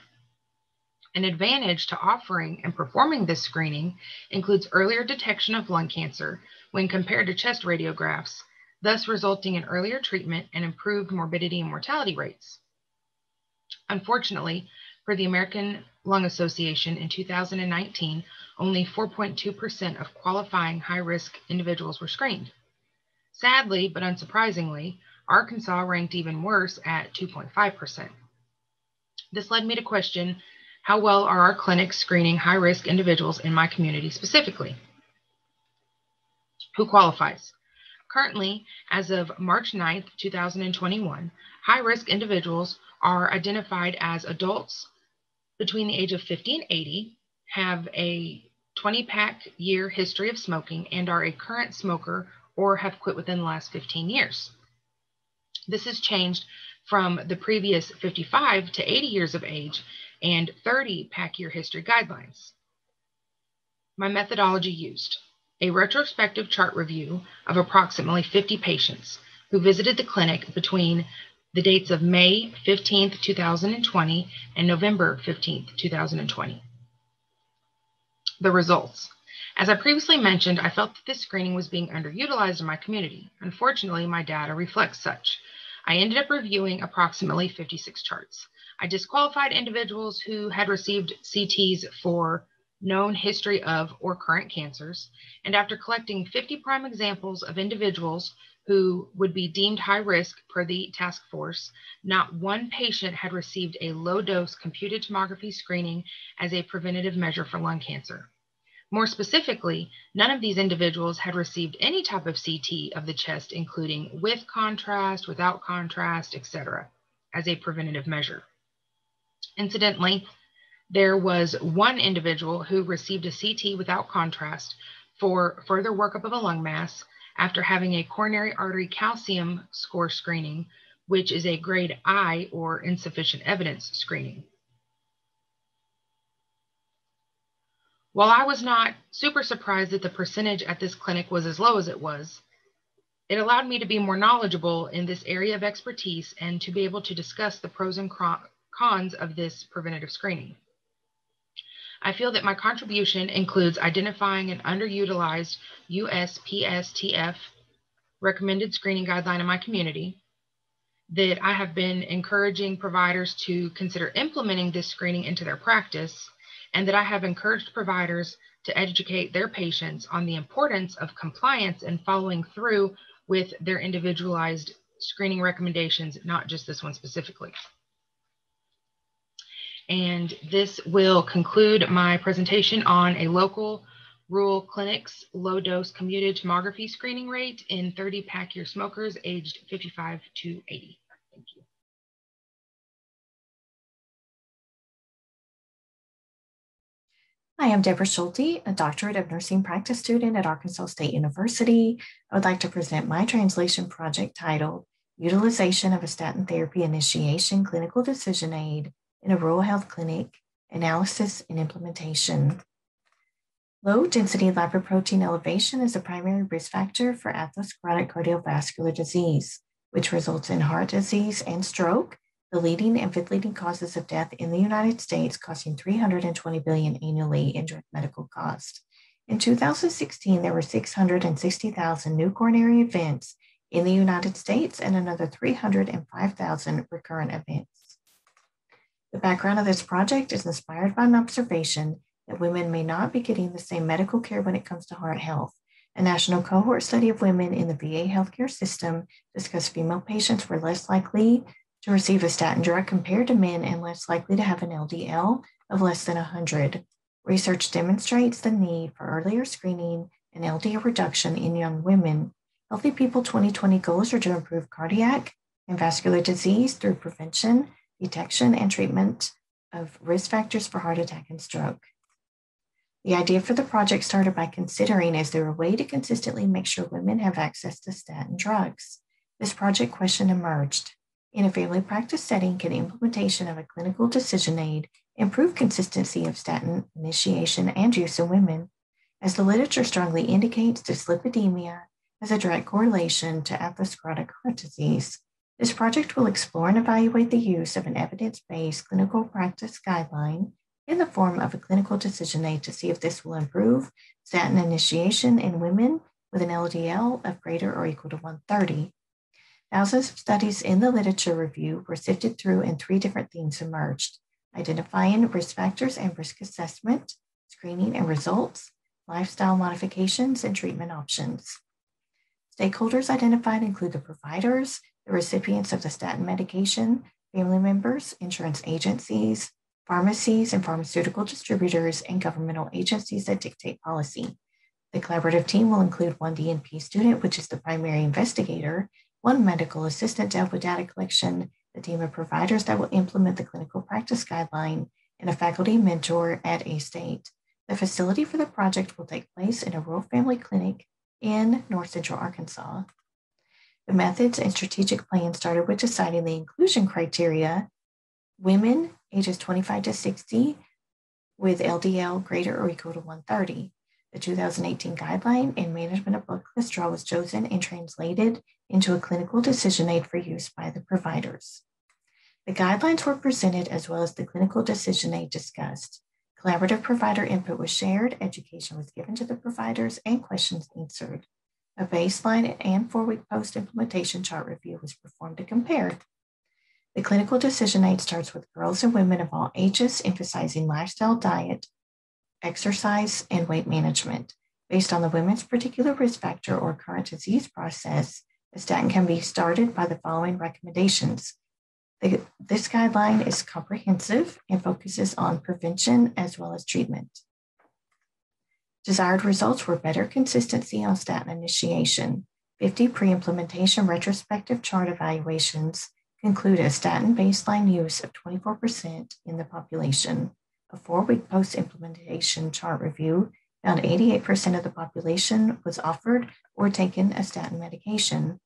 An advantage to offering and performing this screening includes earlier detection of lung cancer when compared to chest radiographs, thus resulting in earlier treatment and improved morbidity and mortality rates. Unfortunately, for the American Lung Association in 2019, only 4.2% of qualifying high risk individuals were screened. Sadly, but unsurprisingly, Arkansas ranked even worse at 2.5%. This led me to question how well are our clinics screening high risk individuals in my community specifically? Who qualifies? Currently, as of March 9th, 2021, high risk individuals are identified as adults between the age of 50 and 80, have a 20 pack year history of smoking, and are a current smoker or have quit within the last 15 years. This has changed from the previous 55 to 80 years of age and 30 pack year history guidelines. My methodology used a retrospective chart review of approximately 50 patients who visited the clinic between the dates of May 15th, 2020 and November 15th, 2020. The results. As I previously mentioned, I felt that this screening was being underutilized in my community. Unfortunately, my data reflects such. I ended up reviewing approximately 56 charts. I disqualified individuals who had received CTs for known history of or current cancers, and after collecting 50 prime examples of individuals who would be deemed high risk per the task force, not one patient had received a low dose computed tomography screening as a preventative measure for lung cancer. More specifically, none of these individuals had received any type of CT of the chest, including with contrast, without contrast, etc., as a preventative measure. Incidentally, there was one individual who received a CT without contrast for further workup of a lung mass after having a coronary artery calcium score screening, which is a grade I or insufficient evidence screening. While I was not super surprised that the percentage at this clinic was as low as it was, it allowed me to be more knowledgeable in this area of expertise and to be able to discuss the pros and cons of this preventative screening. I feel that my contribution includes identifying an underutilized USPSTF recommended screening guideline in my community, that I have been encouraging providers to consider implementing this screening into their practice, and that I have encouraged providers to educate their patients on the importance of compliance and following through with their individualized screening recommendations, not just this one specifically. And this will conclude my presentation on a local rural clinics low dose commuted tomography screening rate in 30 pack year smokers aged 55 to 80. Thank you. Hi, I'm Deborah Schulte, a doctorate of nursing practice student at Arkansas State University. I would like to present my translation project titled Utilization of a Statin Therapy Initiation Clinical Decision Aid in a rural health clinic, analysis and implementation. Low density lipoprotein elevation is a primary risk factor for atherosclerotic cardiovascular disease, which results in heart disease and stroke, the leading and fifth leading causes of death in the United States, costing 320 billion annually in direct medical costs. In 2016, there were 660,000 new coronary events in the United States and another 305,000 recurrent events. The background of this project is inspired by an observation that women may not be getting the same medical care when it comes to heart health. A national cohort study of women in the VA healthcare system discussed female patients were less likely to receive a statin drug compared to men and less likely to have an LDL of less than 100. Research demonstrates the need for earlier screening and LDL reduction in young women. Healthy People 2020 goals are to improve cardiac and vascular disease through prevention, detection and treatment of risk factors for heart attack and stroke. The idea for the project started by considering is there a way to consistently make sure women have access to statin drugs? This project question emerged. In a family practice setting, can implementation of a clinical decision aid improve consistency of statin initiation and use in women? As the literature strongly indicates, dyslipidemia has a direct correlation to atherosclerotic heart disease. This project will explore and evaluate the use of an evidence based clinical practice guideline in the form of a clinical decision aid to see if this will improve statin initiation in women with an LDL of greater or equal to 130. Thousands of studies in the literature review were sifted through and three different themes emerged identifying risk factors and risk assessment, screening and results, lifestyle modifications, and treatment options. Stakeholders identified include the providers, the recipients of the statin medication, family members, insurance agencies, pharmacies and pharmaceutical distributors, and governmental agencies that dictate policy. The collaborative team will include one DNP student, which is the primary investigator, one medical assistant to help with data collection, the team of providers that will implement the clinical practice guideline, and a faculty mentor at A State. The facility for the project will take place in a rural family clinic in North Central Arkansas. The methods and strategic plan started with deciding the inclusion criteria. Women ages 25 to 60 with LDL greater or equal to 130. The 2018 guideline in management of blood cholesterol was chosen and translated into a clinical decision aid for use by the providers. The guidelines were presented as well as the clinical decision aid discussed. Collaborative provider input was shared, education was given to the providers, and questions answered. A baseline and four week post implementation chart review was performed to compare the clinical decision aid starts with girls and women of all ages, emphasizing lifestyle, diet, exercise, and weight management. Based on the women's particular risk factor or current disease process, a statin can be started by the following recommendations. The, this guideline is comprehensive and focuses on prevention as well as treatment. Desired results were better consistency on statin initiation, 50 pre implementation retrospective chart evaluations, conclude a statin baseline use of 24% in the population. A four week post implementation chart review found 88% of the population was offered or taken a statin medication.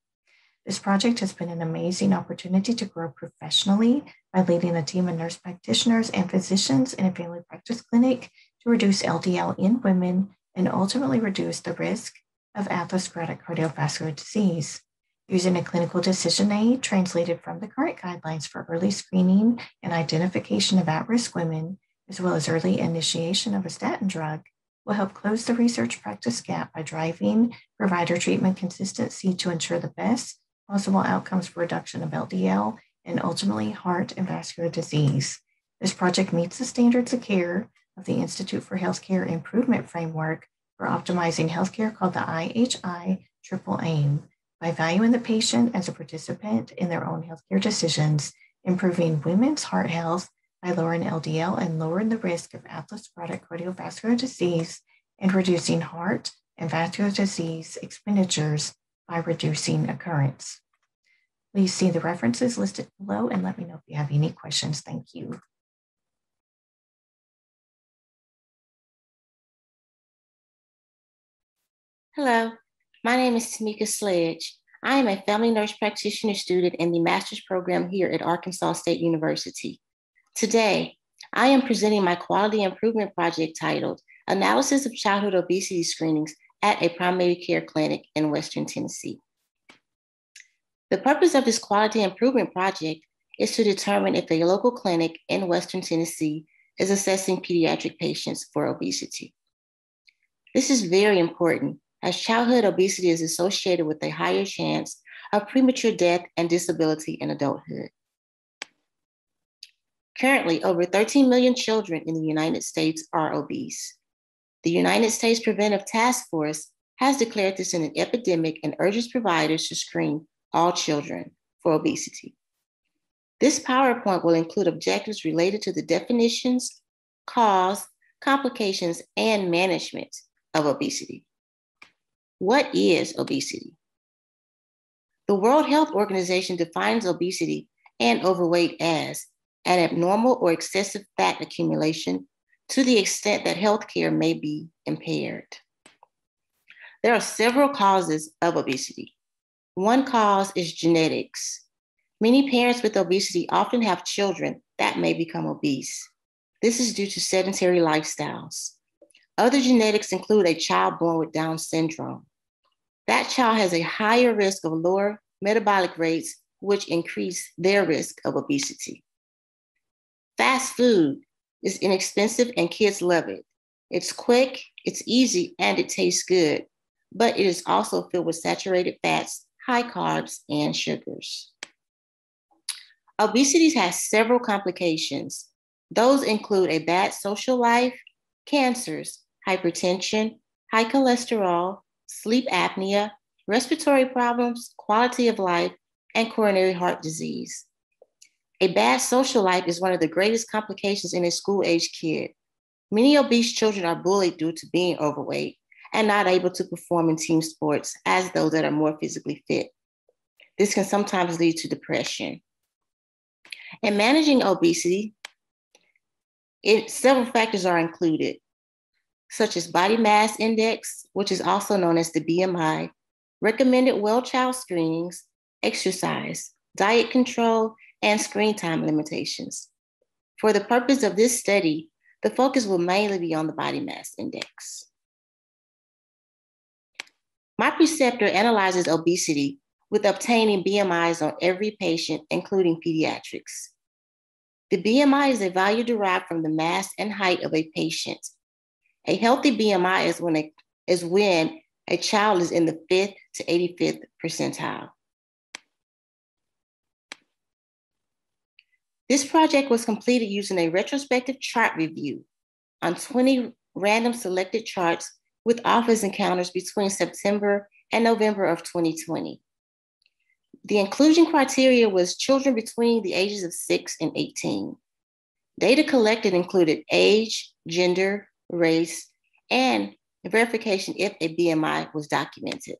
This project has been an amazing opportunity to grow professionally by leading a team of nurse practitioners and physicians in a family practice clinic reduce LDL in women and ultimately reduce the risk of atherosclerotic cardiovascular disease using a clinical decision aid translated from the current guidelines for early screening and identification of at risk women, as well as early initiation of a statin drug, will help close the research practice gap by driving provider treatment consistency to ensure the best possible outcomes for reduction of LDL and ultimately heart and vascular disease. This project meets the standards of care of the Institute for Healthcare Improvement Framework for optimizing healthcare called the IHI Triple Aim by valuing the patient as a participant in their own healthcare decisions, improving women's heart health by lowering LDL and lowering the risk of atherosclerotic cardiovascular disease, and reducing heart and vascular disease expenditures by reducing occurrence. Please see the references listed below and let me know if you have any questions. Thank you. Hello, my name is Tamika Sledge. I am a family nurse practitioner student in the master's program here at Arkansas State University. Today, I am presenting my quality improvement project titled Analysis of Childhood Obesity Screenings at a Primary Care Clinic in Western Tennessee. The purpose of this quality improvement project is to determine if a local clinic in Western Tennessee is assessing pediatric patients for obesity. This is very important as childhood obesity is associated with a higher chance of premature death and disability in adulthood. Currently, over 13 million children in the United States are obese. The United States Preventive Task Force has declared this an epidemic and urges providers to screen all children for obesity. This PowerPoint will include objectives related to the definitions, cause, complications, and management of obesity. What is obesity? The World Health Organization defines obesity and overweight as an abnormal or excessive fat accumulation to the extent that healthcare may be impaired. There are several causes of obesity. One cause is genetics. Many parents with obesity often have children that may become obese. This is due to sedentary lifestyles. Other genetics include a child born with Down syndrome. That child has a higher risk of lower metabolic rates, which increase their risk of obesity. Fast food is inexpensive and kids love it. It's quick, it's easy, and it tastes good, but it is also filled with saturated fats, high carbs, and sugars. Obesity has several complications. Those include a bad social life, cancers, hypertension, high cholesterol, sleep apnea, respiratory problems, quality of life, and coronary heart disease. A bad social life is one of the greatest complications in a school age kid. Many obese children are bullied due to being overweight and not able to perform in team sports as those that are more physically fit. This can sometimes lead to depression. In managing obesity, it, several factors are included, such as body mass index, which is also known as the BMI, recommended well child screenings, exercise, diet control, and screen time limitations. For the purpose of this study, the focus will mainly be on the body mass index. My preceptor analyzes obesity with obtaining BMIs on every patient, including pediatrics. The BMI is a value derived from the mass and height of a patient. A healthy BMI is when a, is when a child is in the fifth to 85th percentile. This project was completed using a retrospective chart review on 20 random selected charts with office encounters between September and November of 2020. The inclusion criteria was children between the ages of 6 and 18. Data collected included age, gender, race, and verification if a BMI was documented.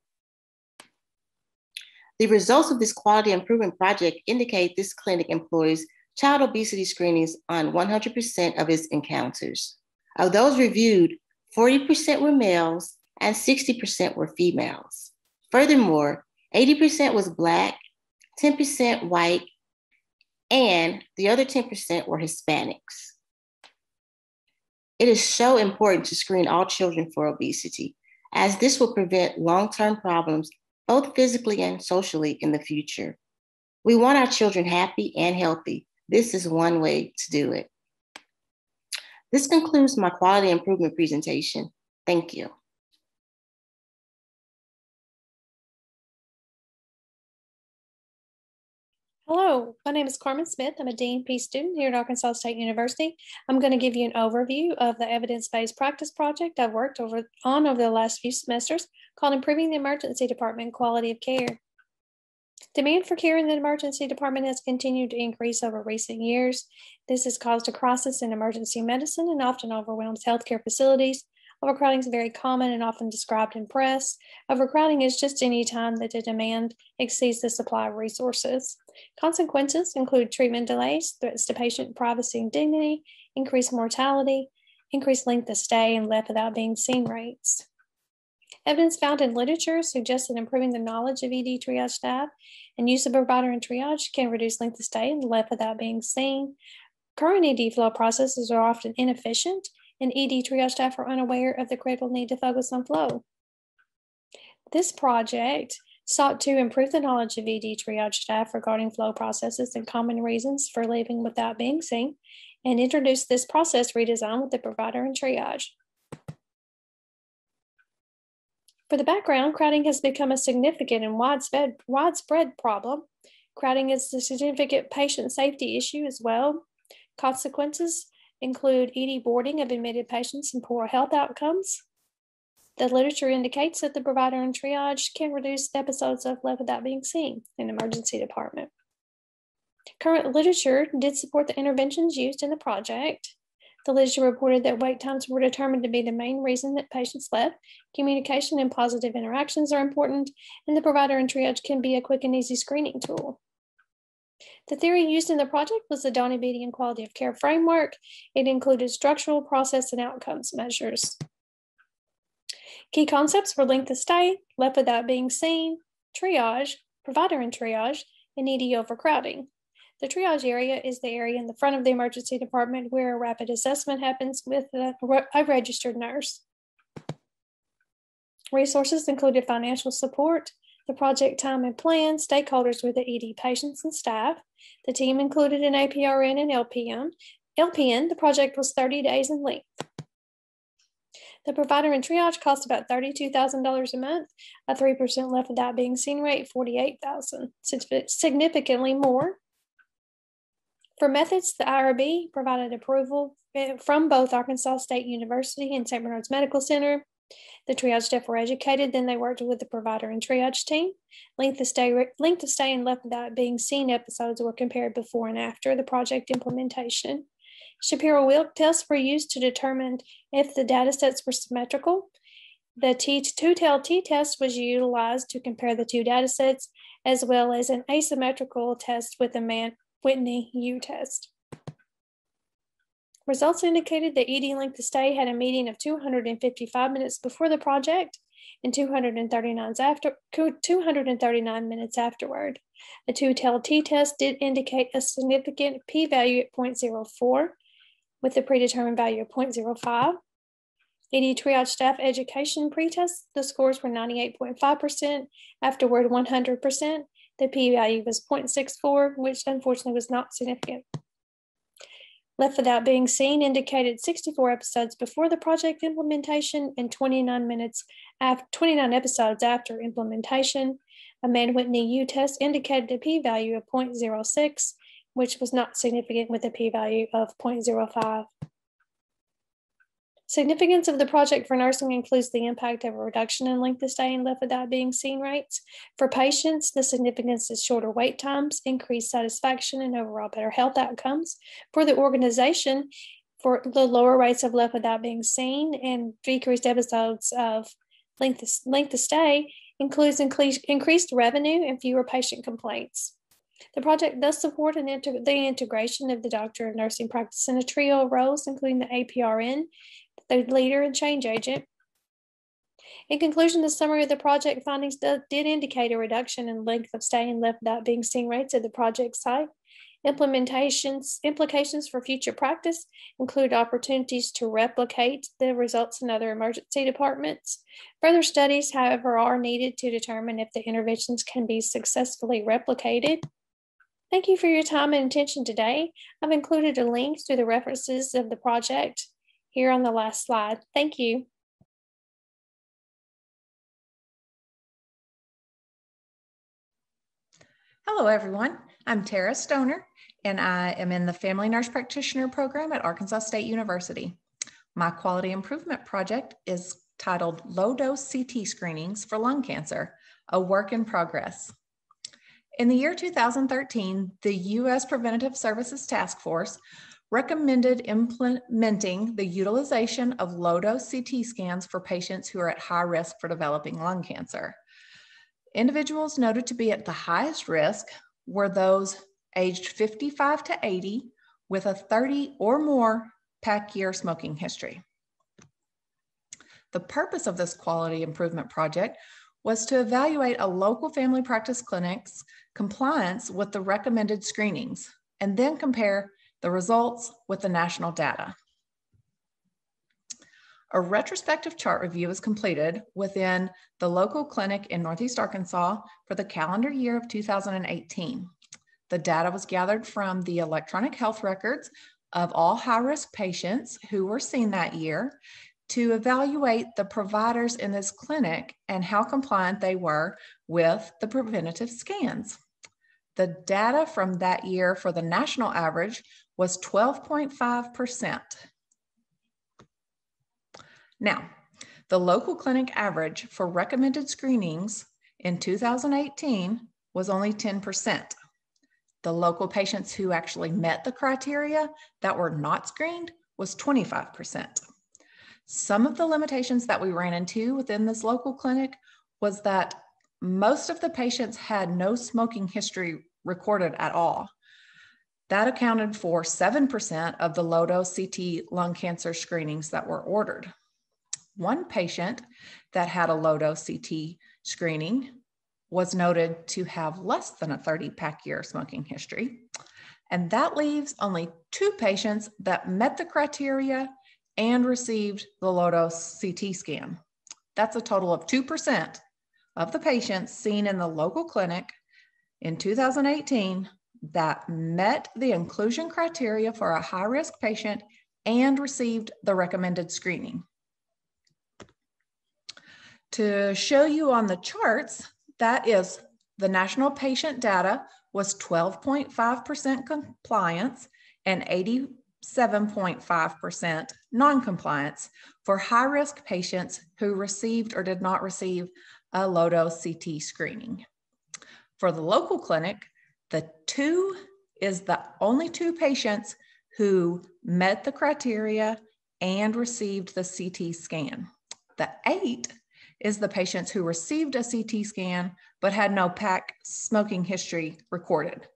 The results of this quality improvement project indicate this clinic employs child obesity screenings on 100% of its encounters. Of those reviewed, 40% were males and 60% were females. Furthermore, 80% was Black, 10% white, and the other 10% were Hispanics. It is so important to screen all children for obesity, as this will prevent long term problems, both physically and socially, in the future. We want our children happy and healthy. This is one way to do it. This concludes my quality improvement presentation. Thank you. Hello, my name is Carmen Smith. I'm a DNP student here at Arkansas State University. I'm going to give you an overview of the evidence-based practice project I've worked over on over the last few semesters called Improving the Emergency Department Quality of Care. Demand for care in the emergency department has continued to increase over recent years. This has caused a crisis in emergency medicine and often overwhelms healthcare facilities Overcrowding is very common and often described in press. Overcrowding is just any time that the demand exceeds the supply of resources. Consequences include treatment delays, threats to patient privacy and dignity, increased mortality, increased length of stay, and left without being seen rates. Evidence found in literature suggests that improving the knowledge of ED triage staff and use of provider in triage can reduce length of stay and left without being seen. Current ED flow processes are often inefficient and ED triage staff are unaware of the critical need to focus on flow. This project sought to improve the knowledge of ED triage staff regarding flow processes and common reasons for leaving without being seen, and introduce this process redesign with the provider and triage. For the background, crowding has become a significant and widespread, widespread problem. Crowding is a significant patient safety issue as well. Consequences include ED boarding of admitted patients and poor health outcomes. The literature indicates that the provider in triage can reduce episodes of left without being seen in emergency department. Current literature did support the interventions used in the project. The literature reported that wait times were determined to be the main reason that patients left. Communication and positive interactions are important, and the provider in triage can be a quick and easy screening tool. The theory used in the project was the Donabedian Quality of Care Framework. It included structural, process, and outcomes measures. Key concepts were length of stay, left without being seen, triage, provider in triage, and ED overcrowding. The triage area is the area in the front of the emergency department where a rapid assessment happens with a, a registered nurse. Resources included financial support, the project time and plan, stakeholders with the ED patients and staff. The team included an APRN and LPN. LPN, the project was 30 days in length. The provider and triage cost about $32,000 a month, a 3% left without being seen rate, 48,000, significantly more. For methods, the IRB provided approval eh, from both Arkansas State University and St. Bernard's Medical Center. The triage staff were educated, then they worked with the provider and triage team. Length of stay, length of stay and left without being seen episodes were compared before and after the project implementation. Shapiro-Wilk tests were used to determine if the data sets were symmetrical. The two-tailed t-test was utilized to compare the two data sets, as well as an asymmetrical test with the Mann Whitney U test. Results indicated that ED length of stay had a median of 255 minutes before the project and 239 after 239 minutes afterward. A two-tailed t-test did indicate a significant p-value at 0.04 with a predetermined value of 0.05. ED triage staff education pretest, the scores were 98.5%, afterward 100%. The p-value was 0.64, which unfortunately was not significant. Left Without Being Seen indicated 64 episodes before the project implementation and 29 minutes after 29 episodes after implementation. A Mann-Whitney U test indicated a p-value of 0.06, which was not significant with a p-value of 0.05. Significance of the project for nursing includes the impact of a reduction in length of stay and left without being seen rates. For patients, the significance is shorter wait times, increased satisfaction, and overall better health outcomes. For the organization, for the lower rates of left without being seen and decreased episodes of length of, length of stay includes increased revenue and fewer patient complaints. The project does support inter- the integration of the doctor of nursing practice in a trio of roles, including the APRN, the leader and change agent. In conclusion, the summary of the project findings did indicate a reduction in length of stay and left without being seen rates at the project site. Implementations, implications for future practice include opportunities to replicate the results in other emergency departments. Further studies, however, are needed to determine if the interventions can be successfully replicated. Thank you for your time and attention today. I've included a link to the references of the project here on the last slide. Thank you. Hello, everyone. I'm Tara Stoner, and I am in the Family Nurse Practitioner program at Arkansas State University. My quality improvement project is titled Low Dose CT Screenings for Lung Cancer, a work in progress. In the year 2013, the U.S. Preventative Services Task Force recommended implementing the utilization of low dose CT scans for patients who are at high risk for developing lung cancer. Individuals noted to be at the highest risk were those aged 55 to 80 with a 30 or more pack year smoking history. The purpose of this quality improvement project was to evaluate a local family practice clinic's compliance with the recommended screenings and then compare the results with the national data. A retrospective chart review was completed within the local clinic in Northeast Arkansas for the calendar year of 2018. The data was gathered from the electronic health records of all high risk patients who were seen that year to evaluate the providers in this clinic and how compliant they were with the preventative scans. The data from that year for the national average was 12.5%. Now, the local clinic average for recommended screenings in 2018 was only 10%. The local patients who actually met the criteria that were not screened was 25%. Some of the limitations that we ran into within this local clinic was that most of the patients had no smoking history recorded at all. That accounted for 7% of the low dose CT lung cancer screenings that were ordered. One patient that had a low dose CT screening was noted to have less than a 30 pack year smoking history. And that leaves only two patients that met the criteria and received the low dose CT scan. That's a total of 2% of the patients seen in the local clinic in 2018 that met the inclusion criteria for a high risk patient and received the recommended screening. To show you on the charts, that is the national patient data was 12.5% compliance and 87.5% non-compliance for high risk patients who received or did not receive a low dose CT screening. For the local clinic, the two is the only two patients who met the criteria and received the CT scan. The eight is the patients who received a CT scan but had no pack smoking history recorded.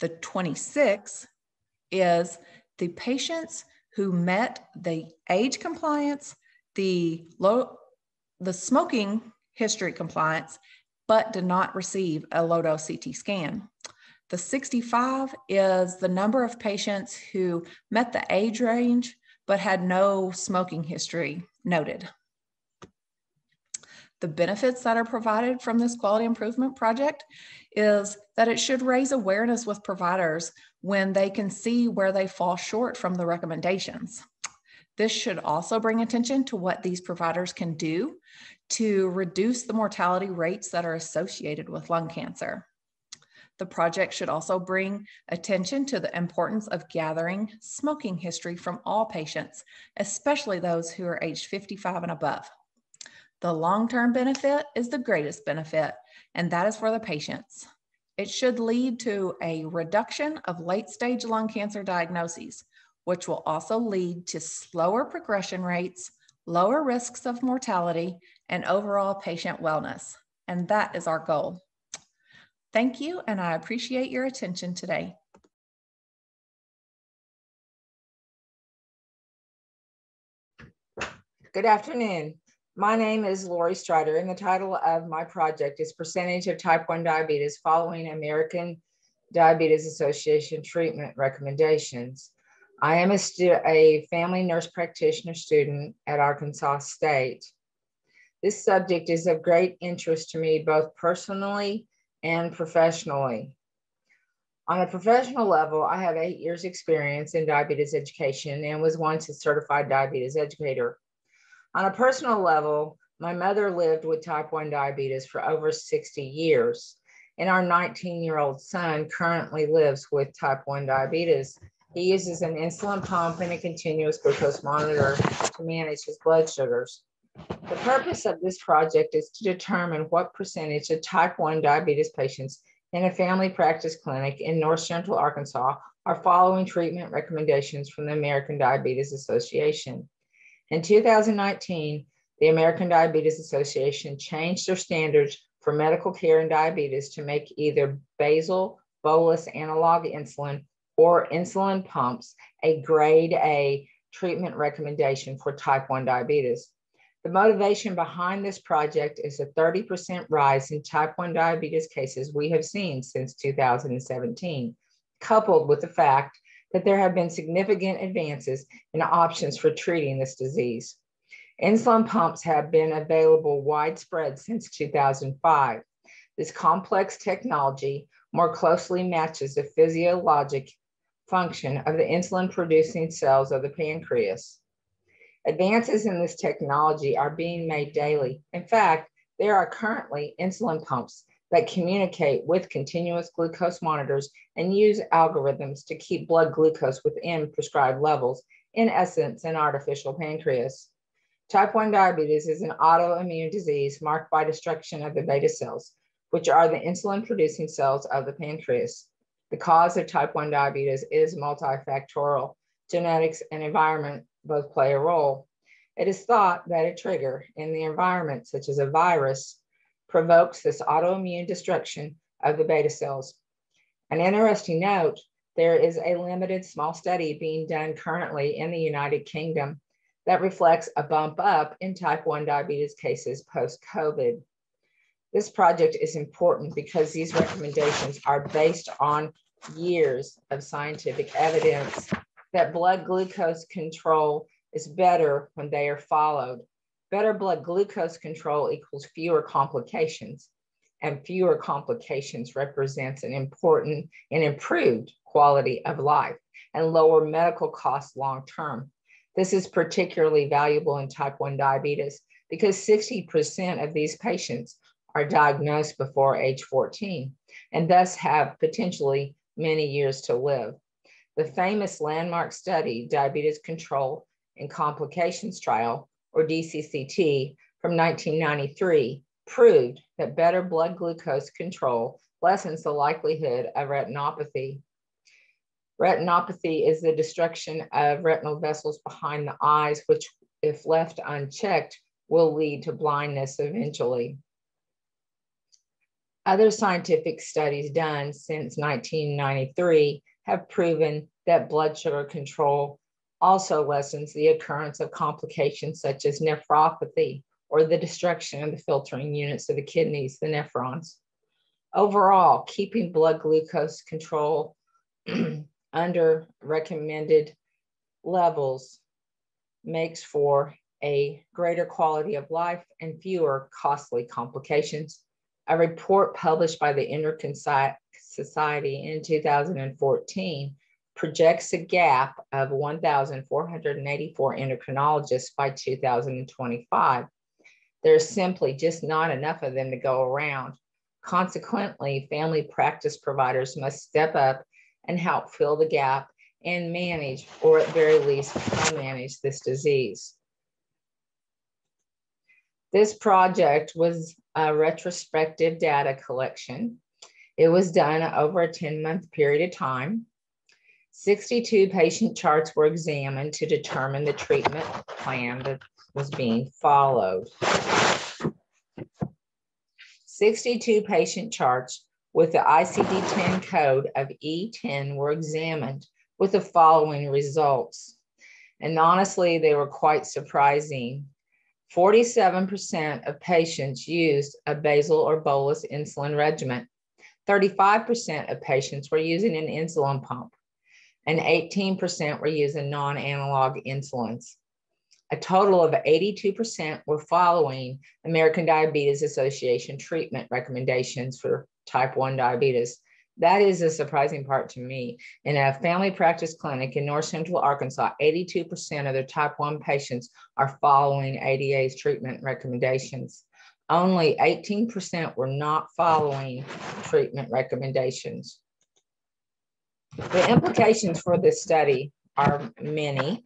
The 26 is the patients who met the age compliance, the low, the smoking history compliance, but did not receive a low dose CT scan. The 65 is the number of patients who met the age range but had no smoking history noted. The benefits that are provided from this quality improvement project is that it should raise awareness with providers when they can see where they fall short from the recommendations. This should also bring attention to what these providers can do to reduce the mortality rates that are associated with lung cancer. The project should also bring attention to the importance of gathering smoking history from all patients, especially those who are aged 55 and above. The long-term benefit is the greatest benefit, and that is for the patients. It should lead to a reduction of late-stage lung cancer diagnoses, which will also lead to slower progression rates, lower risks of mortality, and overall patient wellness. And that is our goal. Thank you, and I appreciate your attention today. Good afternoon. My name is Lori Strider, and the title of my project is Percentage of Type 1 Diabetes Following American Diabetes Association Treatment Recommendations. I am a, a family nurse practitioner student at Arkansas State. This subject is of great interest to me both personally and professionally. On a professional level, I have eight years experience in diabetes education and was once a certified diabetes educator. On a personal level, my mother lived with type 1 diabetes for over 60 years, and our 19 year old son currently lives with type 1 diabetes. He uses an insulin pump and a continuous glucose monitor to manage his blood sugars. The purpose of this project is to determine what percentage of type 1 diabetes patients in a family practice clinic in North Central Arkansas are following treatment recommendations from the American Diabetes Association. In 2019, the American Diabetes Association changed their standards for medical care in diabetes to make either basal bolus analog insulin or insulin pumps a grade A treatment recommendation for type 1 diabetes. The motivation behind this project is a 30% rise in type 1 diabetes cases we have seen since 2017, coupled with the fact that there have been significant advances in options for treating this disease. Insulin pumps have been available widespread since 2005. This complex technology more closely matches the physiologic function of the insulin producing cells of the pancreas. Advances in this technology are being made daily. In fact, there are currently insulin pumps that communicate with continuous glucose monitors and use algorithms to keep blood glucose within prescribed levels, in essence, an artificial pancreas. Type 1 diabetes is an autoimmune disease marked by destruction of the beta cells, which are the insulin producing cells of the pancreas. The cause of type 1 diabetes is multifactorial. Genetics and environment both play a role. It is thought that a trigger in the environment, such as a virus, provokes this autoimmune destruction of the beta cells. An interesting note, there is a limited small study being done currently in the United Kingdom that reflects a bump up in type 1 diabetes cases post-COVID. This project is important because these recommendations are based on years of scientific evidence that blood glucose control is better when they are followed. Better blood glucose control equals fewer complications, and fewer complications represents an important and improved quality of life and lower medical costs long term. This is particularly valuable in type 1 diabetes because 60% of these patients are diagnosed before age 14 and thus have potentially many years to live. The famous landmark study, Diabetes Control and Complications Trial, or DCCT, from 1993, proved that better blood glucose control lessens the likelihood of retinopathy. Retinopathy is the destruction of retinal vessels behind the eyes, which, if left unchecked, will lead to blindness eventually. Other scientific studies done since 1993 have proven that blood sugar control also lessens the occurrence of complications such as nephropathy or the destruction of the filtering units of the kidneys, the nephrons. Overall, keeping blood glucose control under recommended levels makes for a greater quality of life and fewer costly complications a report published by the Endocrine Society in 2014 projects a gap of 1,484 endocrinologists by 2025. There's simply just not enough of them to go around. Consequently, family practice providers must step up and help fill the gap and manage, or at very least, manage this disease. This project was a retrospective data collection. It was done over a 10 month period of time. 62 patient charts were examined to determine the treatment plan that was being followed. 62 patient charts with the ICD 10 code of E10 were examined with the following results. And honestly, they were quite surprising. 47% of patients used a basal or bolus insulin regimen. 35% of patients were using an insulin pump, and 18% were using non analog insulins. A total of 82% were following American Diabetes Association treatment recommendations for type 1 diabetes. That is a surprising part to me. In a family practice clinic in North Central Arkansas, 82% of their type 1 patients are following ADA's treatment recommendations. Only 18% were not following treatment recommendations. The implications for this study are many.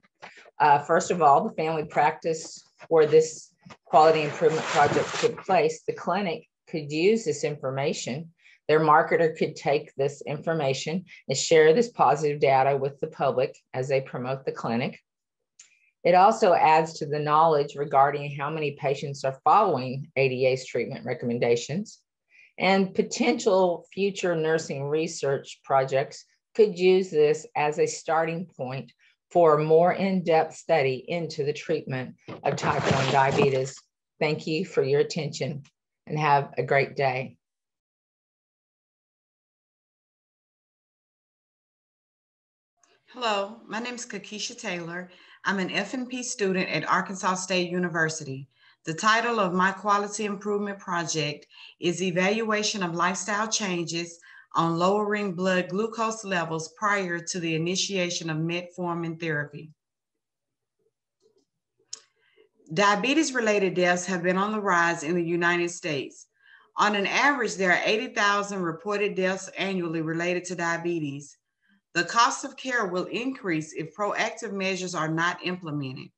Uh, first of all, the family practice where this quality improvement project took place, the clinic could use this information their marketer could take this information and share this positive data with the public as they promote the clinic. It also adds to the knowledge regarding how many patients are following ADA's treatment recommendations. And potential future nursing research projects could use this as a starting point for a more in-depth study into the treatment of type 1 diabetes. Thank you for your attention and have a great day. Hello, my name is Kakisha Taylor. I'm an FNP student at Arkansas State University. The title of my quality improvement project is Evaluation of Lifestyle Changes on Lowering Blood Glucose Levels Prior to the Initiation of Metformin Therapy. Diabetes-related deaths have been on the rise in the United States. On an average, there are 80,000 reported deaths annually related to diabetes. The cost of care will increase if proactive measures are not implemented.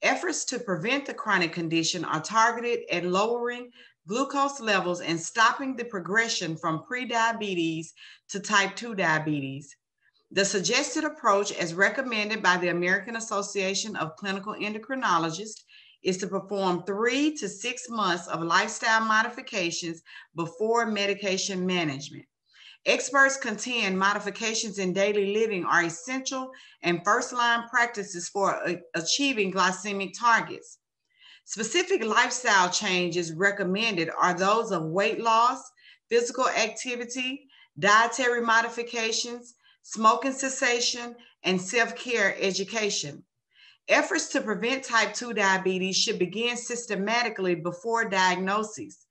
Efforts to prevent the chronic condition are targeted at lowering glucose levels and stopping the progression from prediabetes to type 2 diabetes. The suggested approach, as recommended by the American Association of Clinical Endocrinologists, is to perform three to six months of lifestyle modifications before medication management. Experts contend modifications in daily living are essential and first line practices for uh, achieving glycemic targets. Specific lifestyle changes recommended are those of weight loss, physical activity, dietary modifications, smoking cessation, and self-care education. Efforts to prevent type 2 diabetes should begin systematically before diagnosis.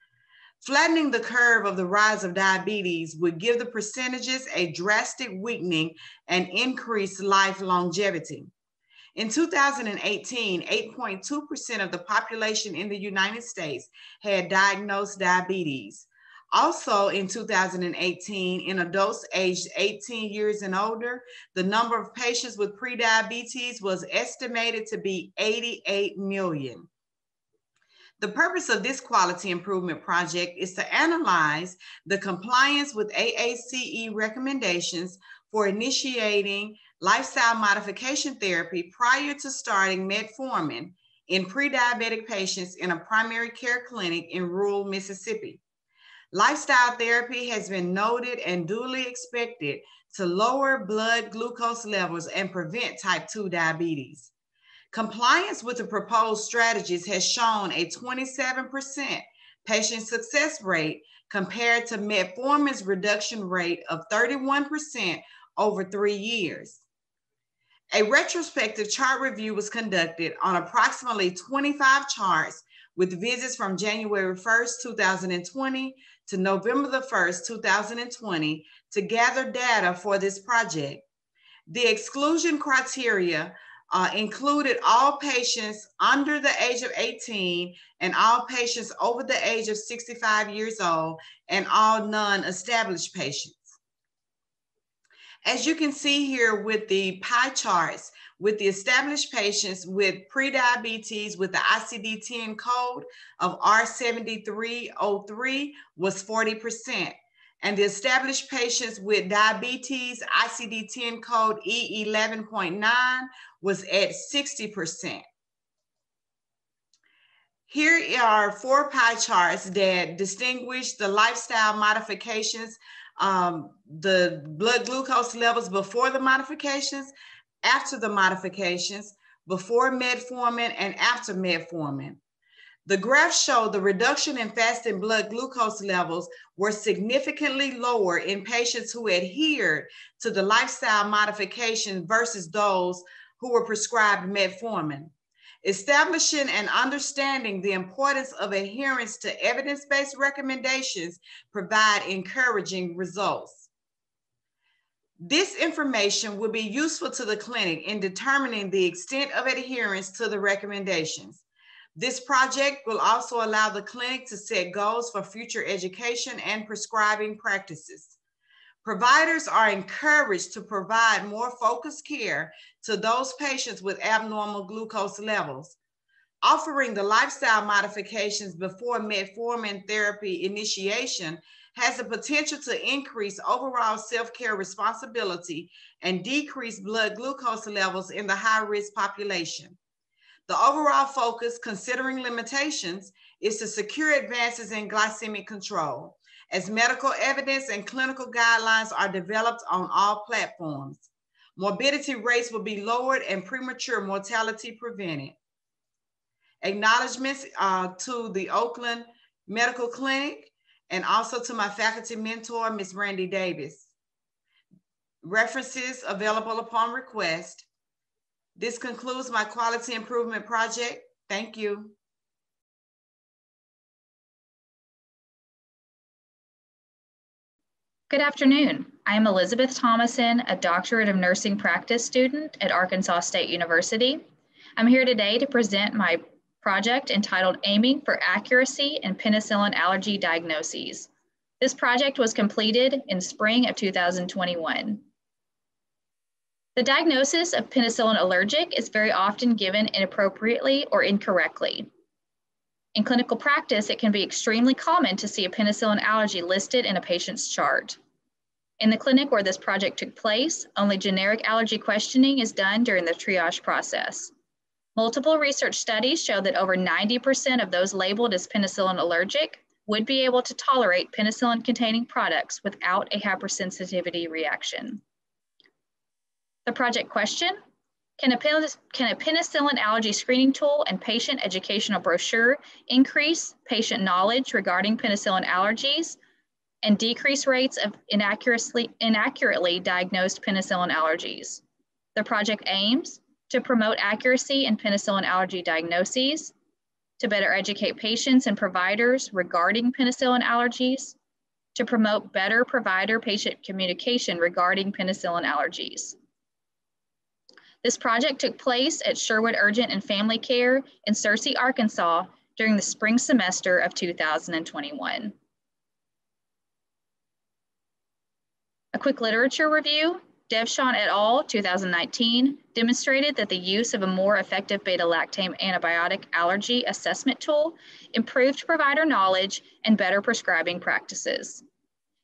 Flattening the curve of the rise of diabetes would give the percentages a drastic weakening and increase life longevity. In 2018, 8.2% of the population in the United States had diagnosed diabetes. Also in 2018, in adults aged 18 years and older, the number of patients with prediabetes was estimated to be 88 million. The purpose of this quality improvement project is to analyze the compliance with AACE recommendations for initiating lifestyle modification therapy prior to starting metformin in pre-diabetic patients in a primary care clinic in rural Mississippi. Lifestyle therapy has been noted and duly expected to lower blood glucose levels and prevent type 2 diabetes. Compliance with the proposed strategies has shown a 27% patient success rate compared to metformin's reduction rate of 31% over three years. A retrospective chart review was conducted on approximately 25 charts with visits from January 1st, 2020 to November the 1st, 2020 to gather data for this project. The exclusion criteria uh, included all patients under the age of 18 and all patients over the age of 65 years old and all non-established patients. As you can see here with the pie charts, with the established patients with prediabetes with the ICD-10 code of R7303 was 40% and the established patients with diabetes ICD-10 code E11.9 was at 60%. Here are four pie charts that distinguish the lifestyle modifications, um, the blood glucose levels before the modifications, after the modifications, before metformin and after metformin. The graph showed the reduction in fasting blood glucose levels were significantly lower in patients who adhered to the lifestyle modification versus those who were prescribed metformin. Establishing and understanding the importance of adherence to evidence-based recommendations provide encouraging results. This information will be useful to the clinic in determining the extent of adherence to the recommendations. This project will also allow the clinic to set goals for future education and prescribing practices. Providers are encouraged to provide more focused care to those patients with abnormal glucose levels. Offering the lifestyle modifications before metformin therapy initiation has the potential to increase overall self-care responsibility and decrease blood glucose levels in the high-risk population. The overall focus, considering limitations, is to secure advances in glycemic control as medical evidence and clinical guidelines are developed on all platforms. Morbidity rates will be lowered and premature mortality prevented. Acknowledgements uh, to the Oakland Medical Clinic and also to my faculty mentor, Ms. Randy Davis. References available upon request. This concludes my quality improvement project. Thank you. Good afternoon. I am Elizabeth Thomason, a Doctorate of Nursing Practice student at Arkansas State University. I'm here today to present my project entitled Aiming for Accuracy in Penicillin Allergy Diagnoses. This project was completed in spring of 2021. The diagnosis of penicillin allergic is very often given inappropriately or incorrectly. In clinical practice, it can be extremely common to see a penicillin allergy listed in a patient's chart. In the clinic where this project took place, only generic allergy questioning is done during the triage process. Multiple research studies show that over 90% of those labeled as penicillin allergic would be able to tolerate penicillin containing products without a hypersensitivity reaction. The project question, can a, can a penicillin allergy screening tool and patient educational brochure increase patient knowledge regarding penicillin allergies and decrease rates of inaccurately, inaccurately diagnosed penicillin allergies? The project aims to promote accuracy in penicillin allergy diagnoses, to better educate patients and providers regarding penicillin allergies, to promote better provider-patient communication regarding penicillin allergies. This project took place at Sherwood Urgent and Family Care in Searcy, Arkansas during the spring semester of 2021. A quick literature review. Devshon et al. 2019 demonstrated that the use of a more effective beta-lactam antibiotic allergy assessment tool improved provider knowledge and better prescribing practices.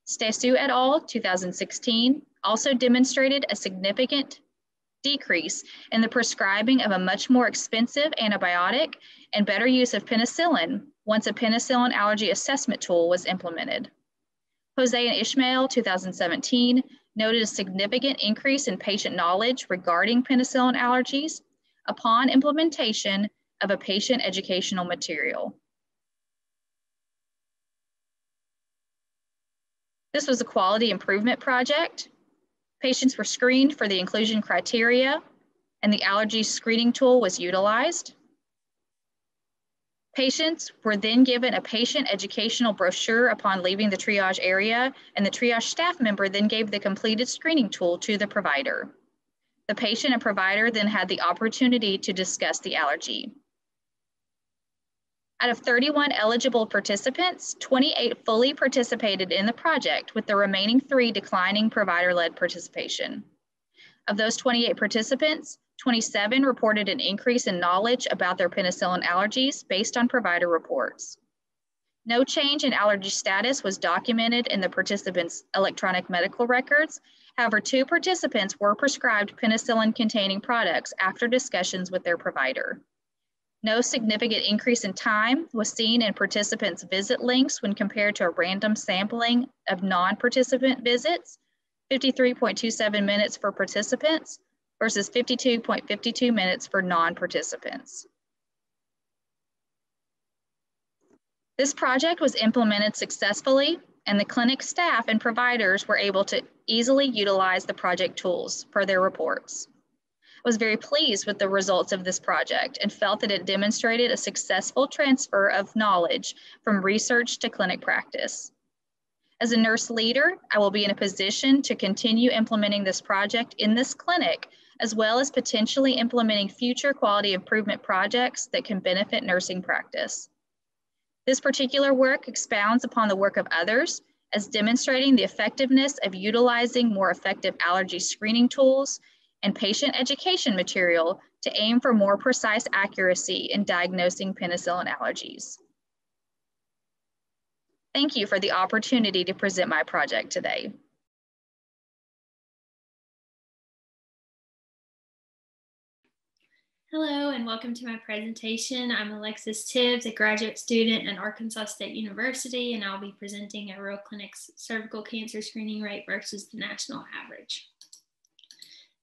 Stesu et al. 2016 also demonstrated a significant decrease in the prescribing of a much more expensive antibiotic and better use of penicillin once a penicillin allergy assessment tool was implemented. Jose and Ishmael 2017 noted a significant increase in patient knowledge regarding penicillin allergies upon implementation of a patient educational material. This was a quality improvement project. Patients were screened for the inclusion criteria and the allergy screening tool was utilized. Patients were then given a patient educational brochure upon leaving the triage area, and the triage staff member then gave the completed screening tool to the provider. The patient and provider then had the opportunity to discuss the allergy. Out of 31 eligible participants, 28 fully participated in the project, with the remaining three declining provider-led participation. Of those 28 participants, 27 reported an increase in knowledge about their penicillin allergies based on provider reports. No change in allergy status was documented in the participants' electronic medical records. However, two participants were prescribed penicillin containing products after discussions with their provider. No significant increase in time was seen in participants' visit lengths when compared to a random sampling of non-participant visits, 53.27 minutes for participants versus 52.52 minutes for non-participants. This project was implemented successfully and the clinic staff and providers were able to easily utilize the project tools for their reports. Was very pleased with the results of this project and felt that it demonstrated a successful transfer of knowledge from research to clinic practice. As a nurse leader, I will be in a position to continue implementing this project in this clinic as well as potentially implementing future quality improvement projects that can benefit nursing practice. This particular work expounds upon the work of others as demonstrating the effectiveness of utilizing more effective allergy screening tools and patient education material to aim for more precise accuracy in diagnosing penicillin allergies. Thank you for the opportunity to present my project today. Hello and welcome to my presentation. I'm Alexis Tibbs, a graduate student at Arkansas State University, and I'll be presenting a rural clinic's cervical cancer screening rate versus the national average.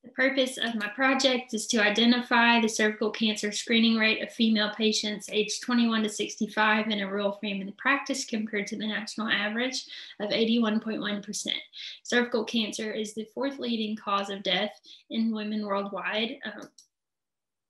The purpose of my project is to identify the cervical cancer screening rate of female patients aged 21 to 65 in a rural family practice compared to the national average of 81.1%. Cervical cancer is the fourth leading cause of death in women worldwide. Um,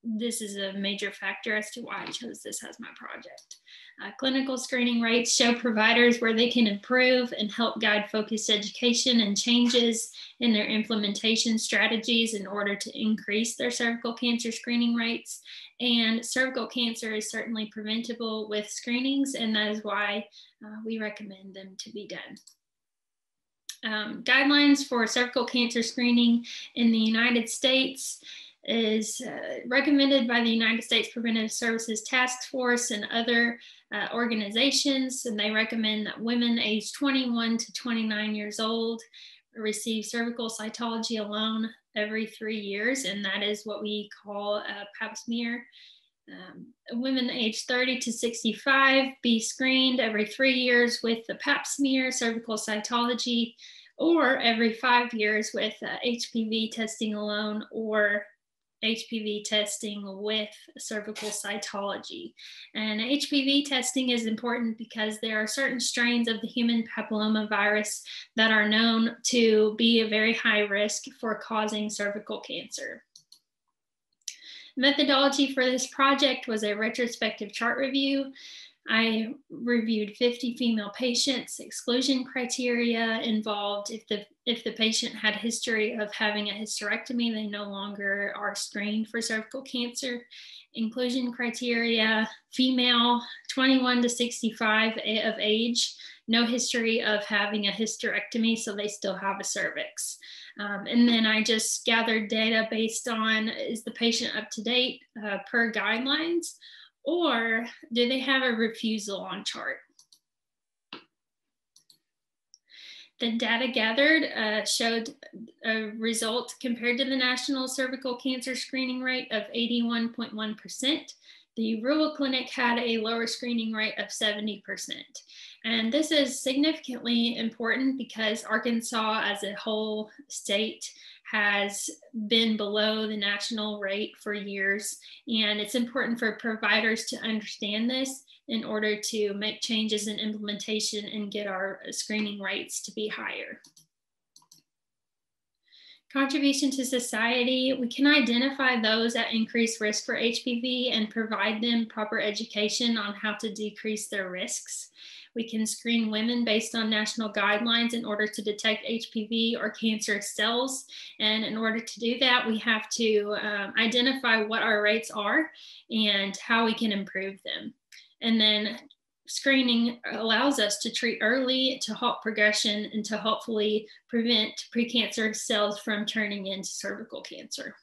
this is a major factor as to why I chose this as my project. Uh, clinical screening rates show providers where they can improve and help guide focused education and changes in their implementation strategies in order to increase their cervical cancer screening rates. And cervical cancer is certainly preventable with screenings, and that is why uh, we recommend them to be done. Um, guidelines for cervical cancer screening in the United States is uh, recommended by the United States Preventive Services Task Force and other uh, organizations. And they recommend that women aged 21 to 29 years old receive cervical cytology alone every three years. And that is what we call a pap smear. Um, women aged 30 to 65 be screened every three years with the pap smear, cervical cytology, or every five years with uh, HPV testing alone or HPV testing with cervical cytology. And HPV testing is important because there are certain strains of the human papillomavirus that are known to be a very high risk for causing cervical cancer. Methodology for this project was a retrospective chart review. I reviewed 50 female patients. Exclusion criteria involved if the if the patient had history of having a hysterectomy, they no longer are screened for cervical cancer. Inclusion criteria: female, 21 to 65 of age, no history of having a hysterectomy, so they still have a cervix. Um, and then I just gathered data based on is the patient up to date uh, per guidelines or do they have a refusal on chart? The data gathered uh, showed a result compared to the national cervical cancer screening rate of 81.1%. The rural clinic had a lower screening rate of 70%. And this is significantly important because Arkansas as a whole state has been below the national rate for years. And it's important for providers to understand this in order to make changes in implementation and get our screening rates to be higher. Contribution to society, we can identify those at increased risk for HPV and provide them proper education on how to decrease their risks. We can screen women based on national guidelines in order to detect HPV or cancerous cells. And in order to do that, we have to um, identify what our rates are and how we can improve them. And then screening allows us to treat early to halt progression and to hopefully prevent precancerous cells from turning into cervical cancer.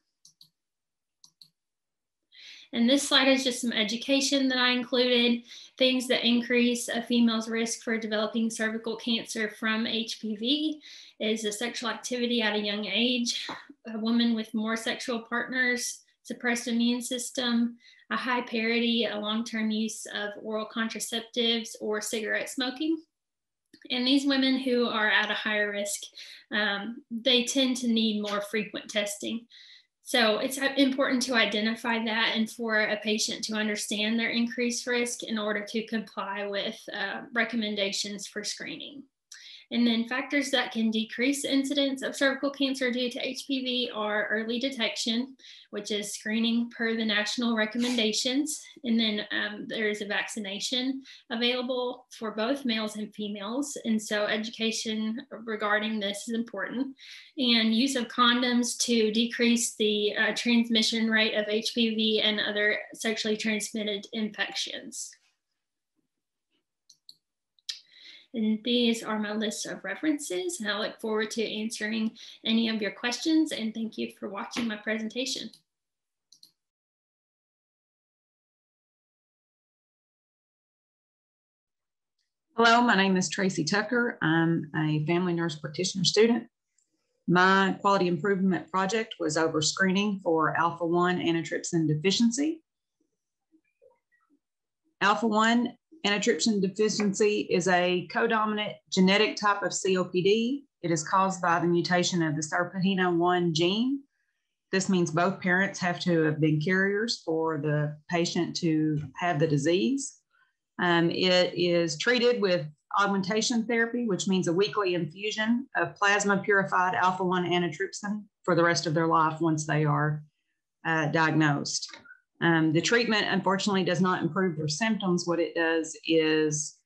And this slide is just some education that I included, things that increase a female's risk for developing cervical cancer from HPV is a sexual activity at a young age, a woman with more sexual partners, suppressed immune system, a high parity, a long-term use of oral contraceptives or cigarette smoking. And these women who are at a higher risk, um, they tend to need more frequent testing. So it's important to identify that and for a patient to understand their increased risk in order to comply with uh, recommendations for screening. And then factors that can decrease incidence of cervical cancer due to HPV are early detection, which is screening per the national recommendations. And then um, there is a vaccination available for both males and females. And so education regarding this is important. And use of condoms to decrease the uh, transmission rate of HPV and other sexually transmitted infections. And these are my list of references. And I look forward to answering any of your questions. And thank you for watching my presentation. Hello, my name is Tracy Tucker. I'm a family nurse practitioner student. My quality improvement project was over screening for alpha 1 antitrypsin deficiency. Alpha 1 Antitrypsin deficiency is a codominant genetic type of COPD. It is caused by the mutation of the SERPINA1 gene. This means both parents have to have been carriers for the patient to have the disease. Um, it is treated with augmentation therapy, which means a weekly infusion of plasma purified alpha 1 antitrypsin for the rest of their life once they are uh, diagnosed. Um, the treatment, unfortunately, does not improve their symptoms. What it does is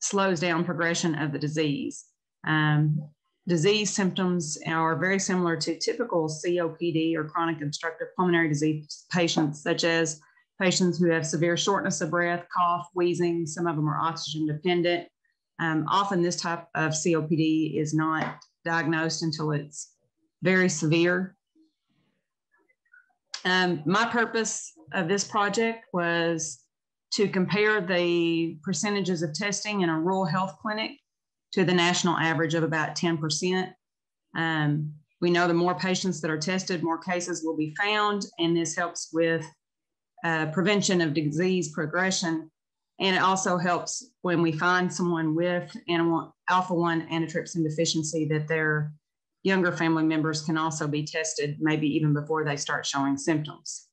slows down progression of the disease. Um, disease symptoms are very similar to typical COPD or chronic obstructive pulmonary disease patients, such as patients who have severe shortness of breath, cough, wheezing. Some of them are oxygen dependent. Um, often, this type of COPD is not diagnosed until it's very severe. Um, my purpose of this project was to compare the percentages of testing in a rural health clinic to the national average of about 10%. Um, we know the more patients that are tested, more cases will be found, and this helps with uh, prevention of disease progression. And it also helps when we find someone with alpha 1 antitrypsin deficiency that their younger family members can also be tested, maybe even before they start showing symptoms.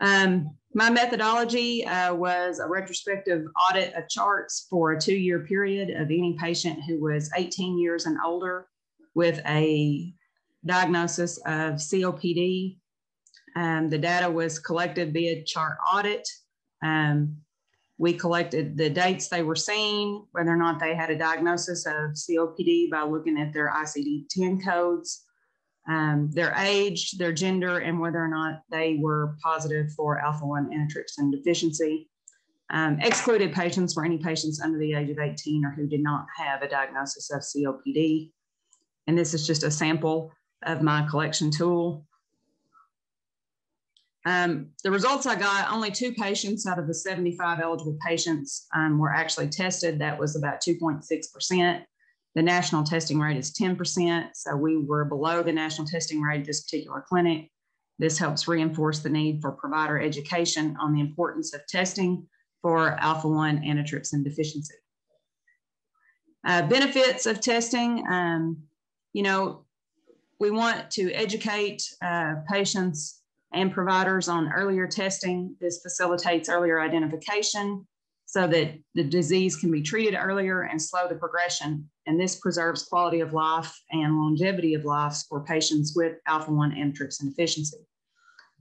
Um, my methodology uh, was a retrospective audit of charts for a two year period of any patient who was 18 years and older with a diagnosis of COPD. Um, the data was collected via chart audit. Um, we collected the dates they were seen, whether or not they had a diagnosis of COPD by looking at their ICD 10 codes, um, their age, their gender, and whether or not they were positive for alpha 1 antitrypsin deficiency. Um, excluded patients were any patients under the age of 18 or who did not have a diagnosis of COPD. And this is just a sample of my collection tool. Um, the results I got, only two patients out of the 75 eligible patients um, were actually tested. That was about 2.6%. The national testing rate is 10%. So we were below the national testing rate at this particular clinic. This helps reinforce the need for provider education on the importance of testing for alpha 1 antitrypsin deficiency. Uh, benefits of testing, um, you know, we want to educate uh, patients and providers on earlier testing. This facilitates earlier identification so that the disease can be treated earlier and slow the progression. And this preserves quality of life and longevity of life for patients with alpha 1 antitrypsin deficiency.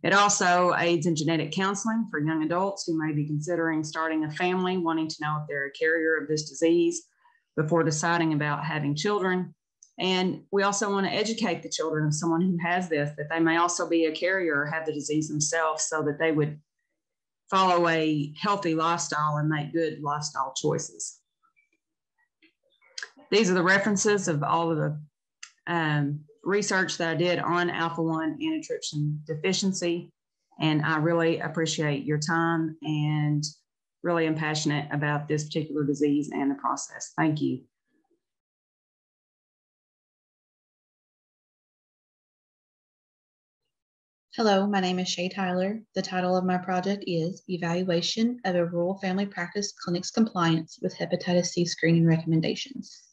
It also aids in genetic counseling for young adults who may be considering starting a family, wanting to know if they're a carrier of this disease before deciding about having children. And we also want to educate the children of someone who has this that they may also be a carrier or have the disease themselves so that they would follow a healthy lifestyle and make good lifestyle choices. These are the references of all of the um, research that I did on alpha 1 antitrypsin deficiency. And I really appreciate your time and really am passionate about this particular disease and the process. Thank you. Hello, my name is Shay Tyler. The title of my project is Evaluation of a Rural Family Practice Clinic's Compliance with Hepatitis C Screening Recommendations.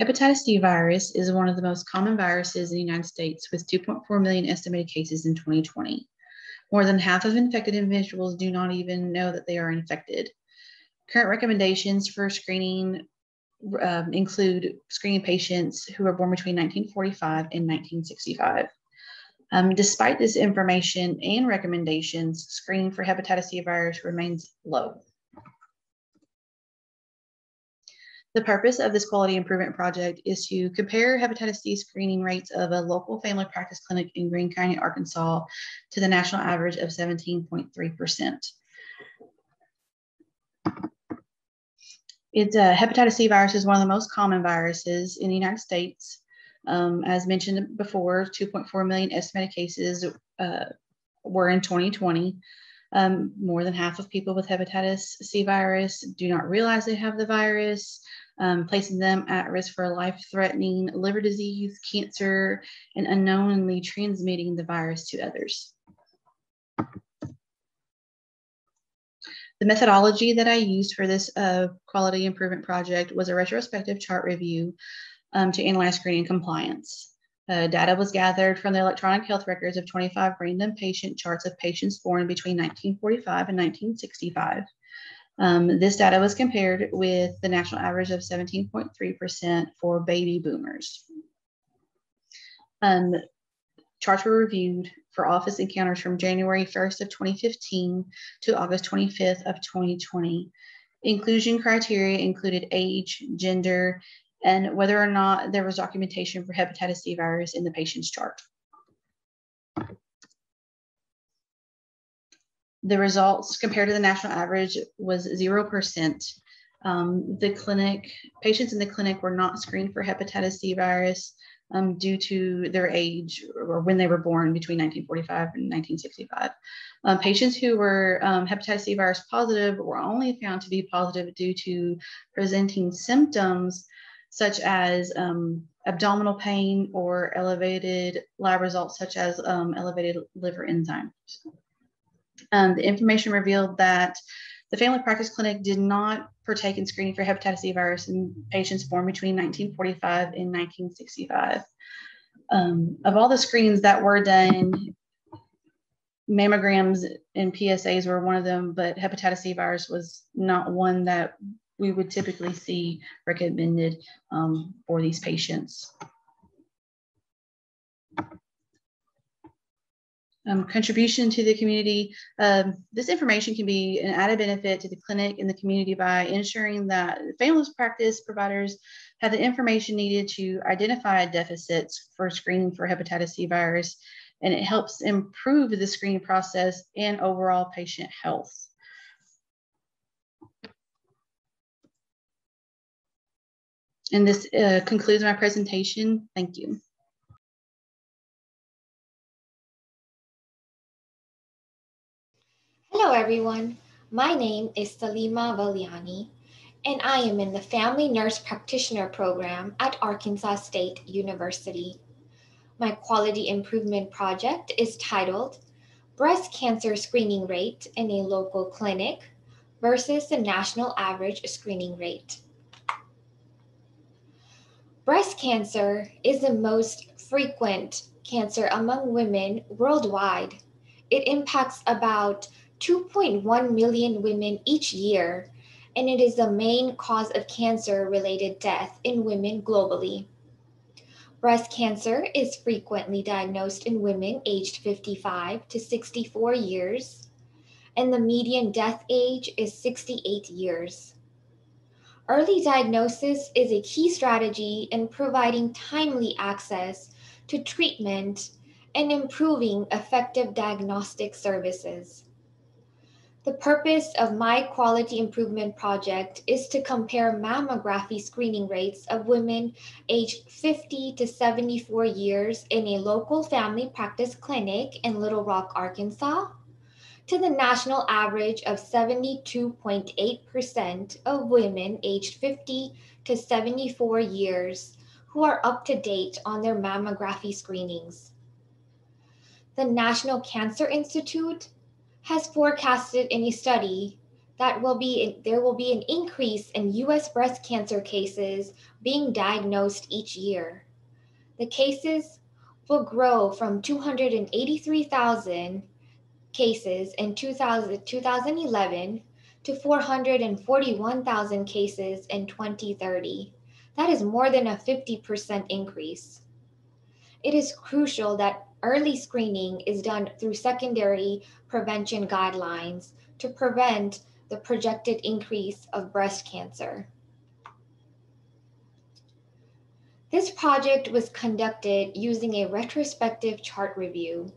Hepatitis C virus is one of the most common viruses in the United States with 2.4 million estimated cases in 2020. More than half of infected individuals do not even know that they are infected. Current recommendations for screening um, include screening patients who were born between 1945 and 1965. Um, despite this information and recommendations, screening for hepatitis C virus remains low. The purpose of this quality improvement project is to compare hepatitis C screening rates of a local family practice clinic in Greene County, Arkansas to the national average of 17.3%. It's uh, hepatitis C virus is one of the most common viruses in the United States. Um, as mentioned before, 2.4 million estimated cases uh, were in 2020. Um, more than half of people with hepatitis C virus do not realize they have the virus, um, placing them at risk for a life-threatening liver disease, cancer, and unknowingly transmitting the virus to others. The methodology that I used for this uh, quality improvement project was a retrospective chart review um, to analyze screening compliance. Uh, data was gathered from the electronic health records of 25 random patient charts of patients born between 1945 and 1965. Um, this data was compared with the national average of 17.3% for baby boomers. Um, charts were reviewed for office encounters from January 1st of 2015 to August 25th of 2020. Inclusion criteria included age, gender, and whether or not there was documentation for hepatitis C virus in the patient's chart. The results compared to the national average was 0%. Um, the clinic, patients in the clinic were not screened for hepatitis C virus um, due to their age or when they were born between 1945 and 1965. Um, patients who were um, hepatitis C virus positive were only found to be positive due to presenting symptoms such as um, abdominal pain or elevated lab results, such as um, elevated liver enzymes. Um, the information revealed that the Family Practice Clinic did not partake in screening for hepatitis C virus in patients born between 1945 and 1965. Um, of all the screens that were done, mammograms and PSAs were one of them, but hepatitis C virus was not one that we would typically see recommended um, for these patients. Um, contribution to the community. Um, this information can be an added benefit to the clinic and the community by ensuring that families practice providers have the information needed to identify deficits for screening for hepatitis C virus, and it helps improve the screening process and overall patient health. And this uh, concludes my presentation. Thank you. Hello everyone, my name is Salima Valiani and I am in the Family Nurse Practitioner program at Arkansas State University. My quality improvement project is titled Breast Cancer Screening Rate in a Local Clinic versus the National Average Screening Rate. Breast cancer is the most frequent cancer among women worldwide. It impacts about 2.1 million women each year and it is the main cause of cancer related death in women globally. Breast cancer is frequently diagnosed in women aged 55 to 64 years, and the median death age is 68 years. Early diagnosis is a key strategy in providing timely access to treatment and improving effective diagnostic services. The purpose of my quality improvement project is to compare mammography screening rates of women aged 50 to 74 years in a local family practice clinic in Little Rock, Arkansas, to the national average of 72.8% of women aged 50 to 74 years who are up to date on their mammography screenings. The National Cancer Institute has forecasted in a study that will be there will be an increase in US breast cancer cases being diagnosed each year. The cases will grow from 283,000 cases in 2000, 2011 to 441,000 cases in 2030. That is more than a 50% increase. It is crucial that early screening is done through secondary prevention guidelines to prevent the projected increase of breast cancer. This project was conducted using a retrospective chart review,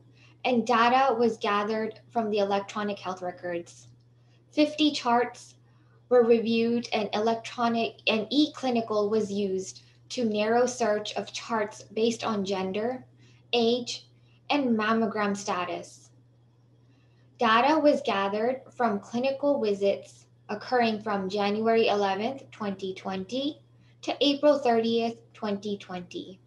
and data was gathered from the electronic health records. 50 charts were reviewed, and electronic and e-clinical was used to narrow search of charts based on gender, age, and mammogram status. Data was gathered from clinical visits occurring from January 11th, 2020 to April 30th, 2020.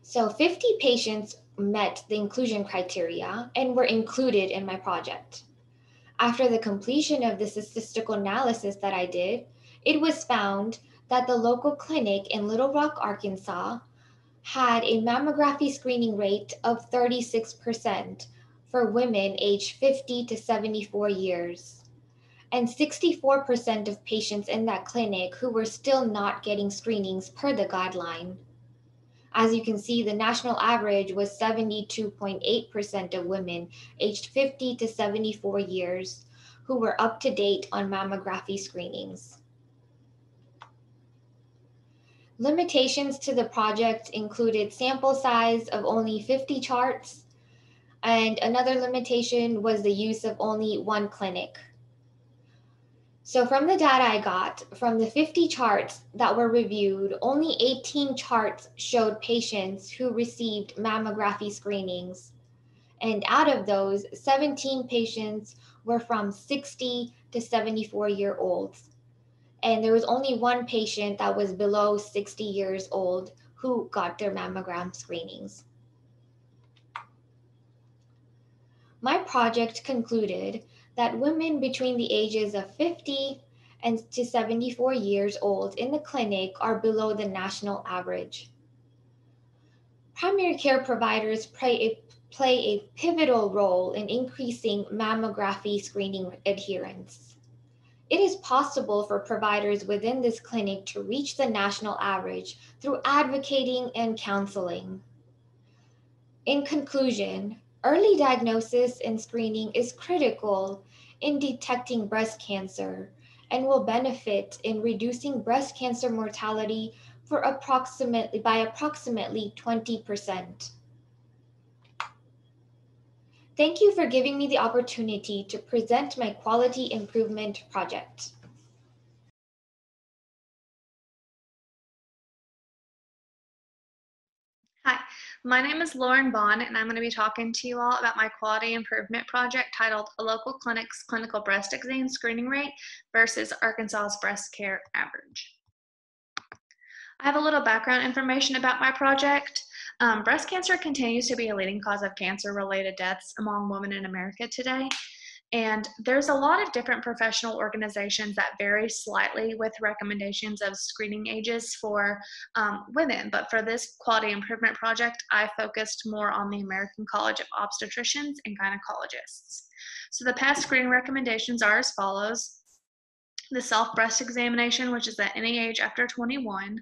So 50 patients met the inclusion criteria and were included in my project. After the completion of the statistical analysis that I did, it was found that the local clinic in Little Rock, Arkansas had a mammography screening rate of 36% for women aged 50 to 74 years, and 64% of patients in that clinic who were still not getting screenings per the guideline. As you can see, the national average was 72.8% of women aged 50 to 74 years who were up to date on mammography screenings. Limitations to the project included sample size of only 50 charts, and another limitation was the use of only one clinic. So from the data I got, from the 50 charts that were reviewed, only 18 charts showed patients who received mammography screenings. And out of those, 17 patients were from 60 to 74 year olds and there was only one patient that was below 60 years old who got their mammogram screenings. My project concluded that women between the ages of 50 and to 74 years old in the clinic are below the national average. Primary care providers play a, play a pivotal role in increasing mammography screening adherence. It is possible for providers within this clinic to reach the national average through advocating and counseling. In conclusion, early diagnosis and screening is critical in detecting breast cancer and will benefit in reducing breast cancer mortality for approximately by approximately 20%. Thank you for giving me the opportunity to present my quality improvement project. Hi, my name is Lauren Bond, and I'm going to be talking to you all about my quality improvement project titled A Local Clinic's Clinical Breast Exam Screening Rate versus Arkansas's Breast Care Average. I have a little background information about my project. Um, breast cancer continues to be a leading cause of cancer related deaths among women in America today. And there's a lot of different professional organizations that vary slightly with recommendations of screening ages for um, women. But for this quality improvement project, I focused more on the American College of Obstetricians and Gynecologists. So the past screening recommendations are as follows the self breast examination, which is at any age after 21,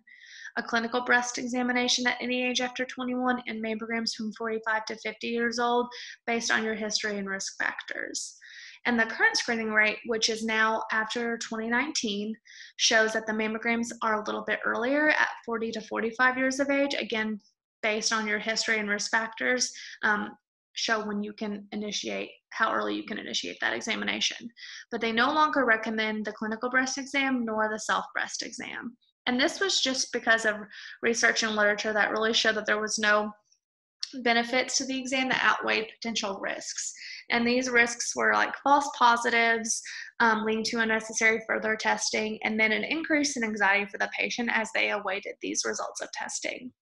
a clinical breast examination at any age after 21, and mammograms from 45 to 50 years old based on your history and risk factors. And the current screening rate, which is now after 2019, shows that the mammograms are a little bit earlier at 40 to 45 years of age, again, based on your history and risk factors. Um, show when you can initiate how early you can initiate that examination. But they no longer recommend the clinical breast exam nor the self breast exam. And this was just because of research and literature that really showed that there was no benefits to the exam that outweighed potential risks. And these risks were like false positives, um, leading to unnecessary further testing, and then an increase in anxiety for the patient as they awaited these results of testing.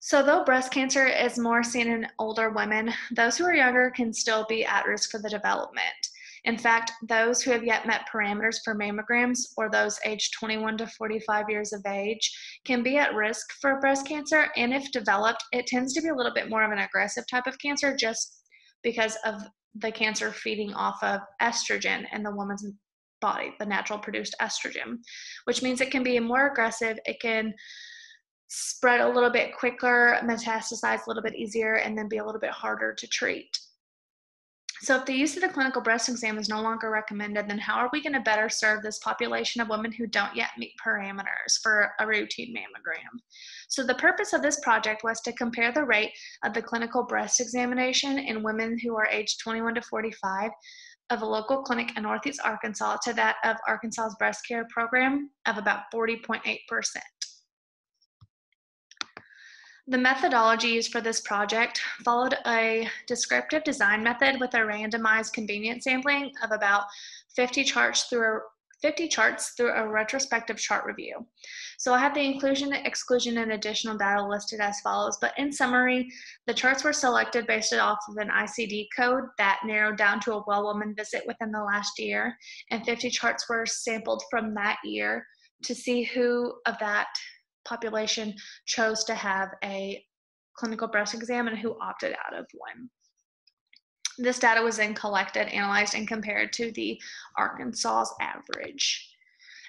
So, though breast cancer is more seen in older women, those who are younger can still be at risk for the development. In fact, those who have yet met parameters for mammograms or those aged 21 to 45 years of age can be at risk for breast cancer. And if developed, it tends to be a little bit more of an aggressive type of cancer just because of the cancer feeding off of estrogen in the woman's body, the natural produced estrogen, which means it can be more aggressive. It can spread a little bit quicker, metastasize a little bit easier, and then be a little bit harder to treat. So, if the use of the clinical breast exam is no longer recommended, then how are we going to better serve this population of women who don't yet meet parameters for a routine mammogram? So, the purpose of this project was to compare the rate of the clinical breast examination in women who are aged 21 to 45 of a local clinic in Northeast Arkansas to that of Arkansas's breast care program of about 40.8%. The methodology used for this project followed a descriptive design method with a randomized convenience sampling of about 50 charts through a 50 charts through a retrospective chart review. So I have the inclusion, exclusion, and additional data listed as follows, but in summary, the charts were selected based off of an ICD code that narrowed down to a well woman visit within the last year, and 50 charts were sampled from that year to see who of that population chose to have a clinical breast exam and who opted out of one. This data was then collected, analyzed, and compared to the Arkansas's average.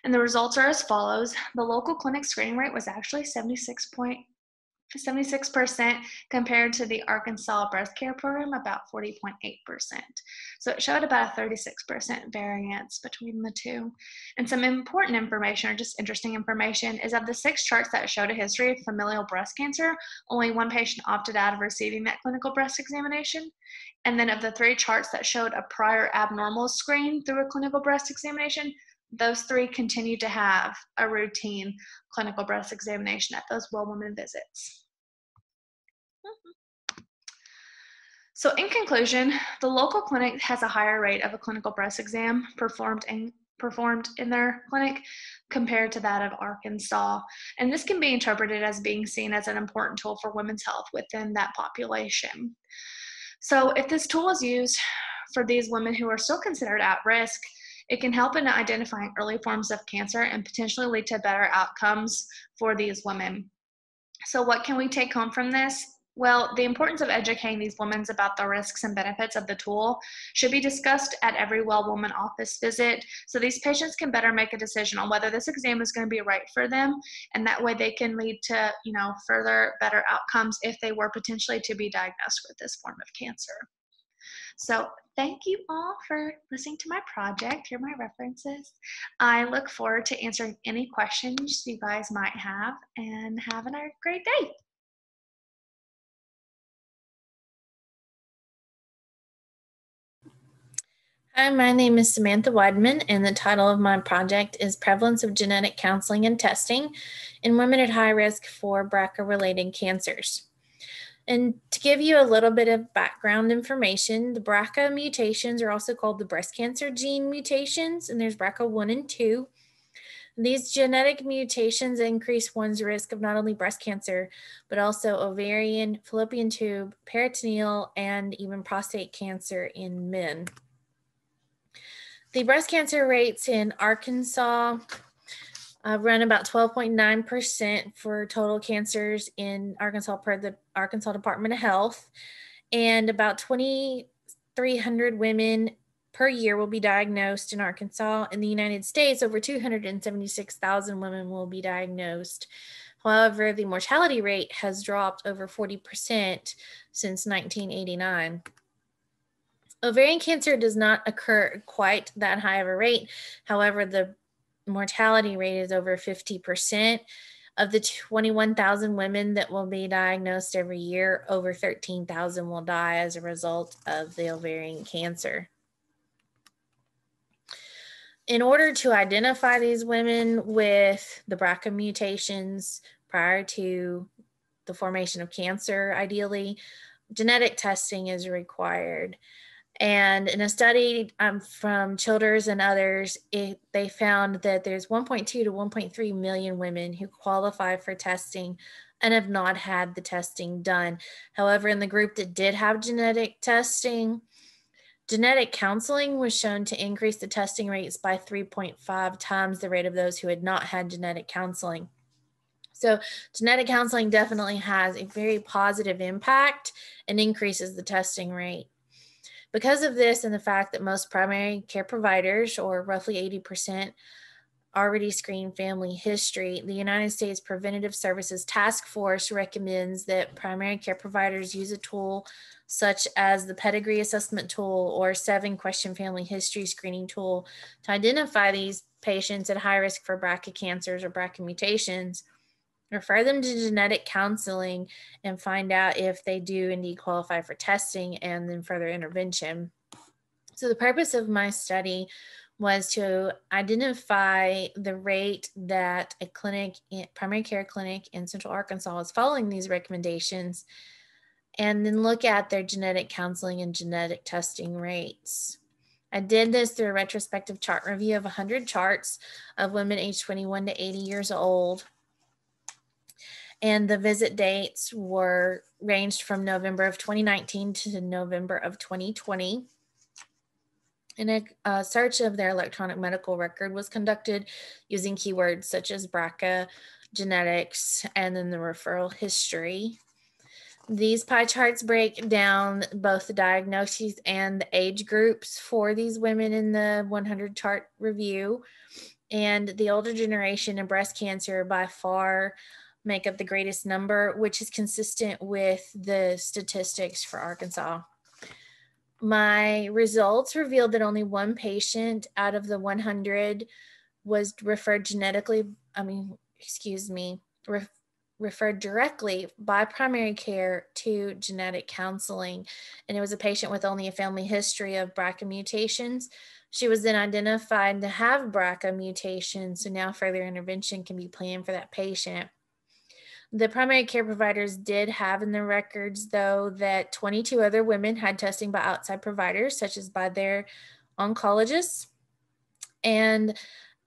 And the results are as follows. The local clinic screening rate was actually 76.8 76% compared to the Arkansas Breast Care Program, about 40.8%. So it showed about a 36% variance between the two. And some important information, or just interesting information, is of the six charts that showed a history of familial breast cancer, only one patient opted out of receiving that clinical breast examination. And then of the three charts that showed a prior abnormal screen through a clinical breast examination, those three continue to have a routine clinical breast examination at those well woman visits. So in conclusion, the local clinic has a higher rate of a clinical breast exam performed in performed in their clinic compared to that of Arkansas. And this can be interpreted as being seen as an important tool for women's health within that population. So, if this tool is used for these women who are still considered at risk, it can help in identifying early forms of cancer and potentially lead to better outcomes for these women. So, what can we take home from this? Well, the importance of educating these women about the risks and benefits of the tool should be discussed at every well woman office visit so these patients can better make a decision on whether this exam is going to be right for them and that way they can lead to, you know, further better outcomes if they were potentially to be diagnosed with this form of cancer. So thank you all for listening to my project. Here are my references. I look forward to answering any questions you guys might have and having a great day. Hi, my name is Samantha Weidman, and the title of my project is Prevalence of Genetic Counseling and Testing in Women at High Risk for BRCA related cancers. And to give you a little bit of background information, the BRCA mutations are also called the breast cancer gene mutations, and there's BRCA1 and 2. These genetic mutations increase one's risk of not only breast cancer, but also ovarian, fallopian tube, peritoneal, and even prostate cancer in men. The breast cancer rates in Arkansas uh, run about 12.9% for total cancers in Arkansas per the Arkansas Department of Health. And about 2,300 women per year will be diagnosed in Arkansas. In the United States, over 276,000 women will be diagnosed. However, the mortality rate has dropped over 40% since 1989. Ovarian cancer does not occur quite that high of a rate. However, the mortality rate is over 50%. Of the 21,000 women that will be diagnosed every year, over 13,000 will die as a result of the ovarian cancer. In order to identify these women with the BRCA mutations prior to the formation of cancer, ideally, genetic testing is required. And in a study um, from Childers and others, it, they found that there's 1.2 to 1.3 million women who qualify for testing and have not had the testing done. However, in the group that did have genetic testing, genetic counseling was shown to increase the testing rates by 3.5 times the rate of those who had not had genetic counseling. So, genetic counseling definitely has a very positive impact and increases the testing rate. Because of this and the fact that most primary care providers, or roughly 80%, already screen family history, the United States Preventative Services Task Force recommends that primary care providers use a tool such as the pedigree assessment tool or seven question family history screening tool to identify these patients at high risk for BRCA cancers or BRCA mutations refer them to genetic counseling and find out if they do indeed qualify for testing and then further intervention. So, the purpose of my study was to identify the rate that a clinic, eh, primary care clinic in Central Arkansas is following these recommendations, and then look at their genetic counseling and genetic testing rates. I did this through a retrospective chart review of 100 charts of women aged 21 to 80 years old and the visit dates were ranged from November of 2019 to November of 2020. And a, a, search of their electronic medical record was conducted using keywords such as BRCA, genetics, and then the referral history. These pie charts break down both the diagnoses and the age groups for these women in the 100 chart review. And the older generation in breast cancer by far make up the greatest number, which is consistent with the statistics for Arkansas. My results revealed that only one patient out of the 100 was referred genetically, I mean, excuse me, re- referred directly by primary care to genetic counseling. And it was a patient with only a family history of BRCA mutations. She was then identified to have BRCA mutations. So now further intervention can be planned for that patient. The primary care providers did have in their records, though, that 22 other women had testing by outside providers, such as by their oncologists. and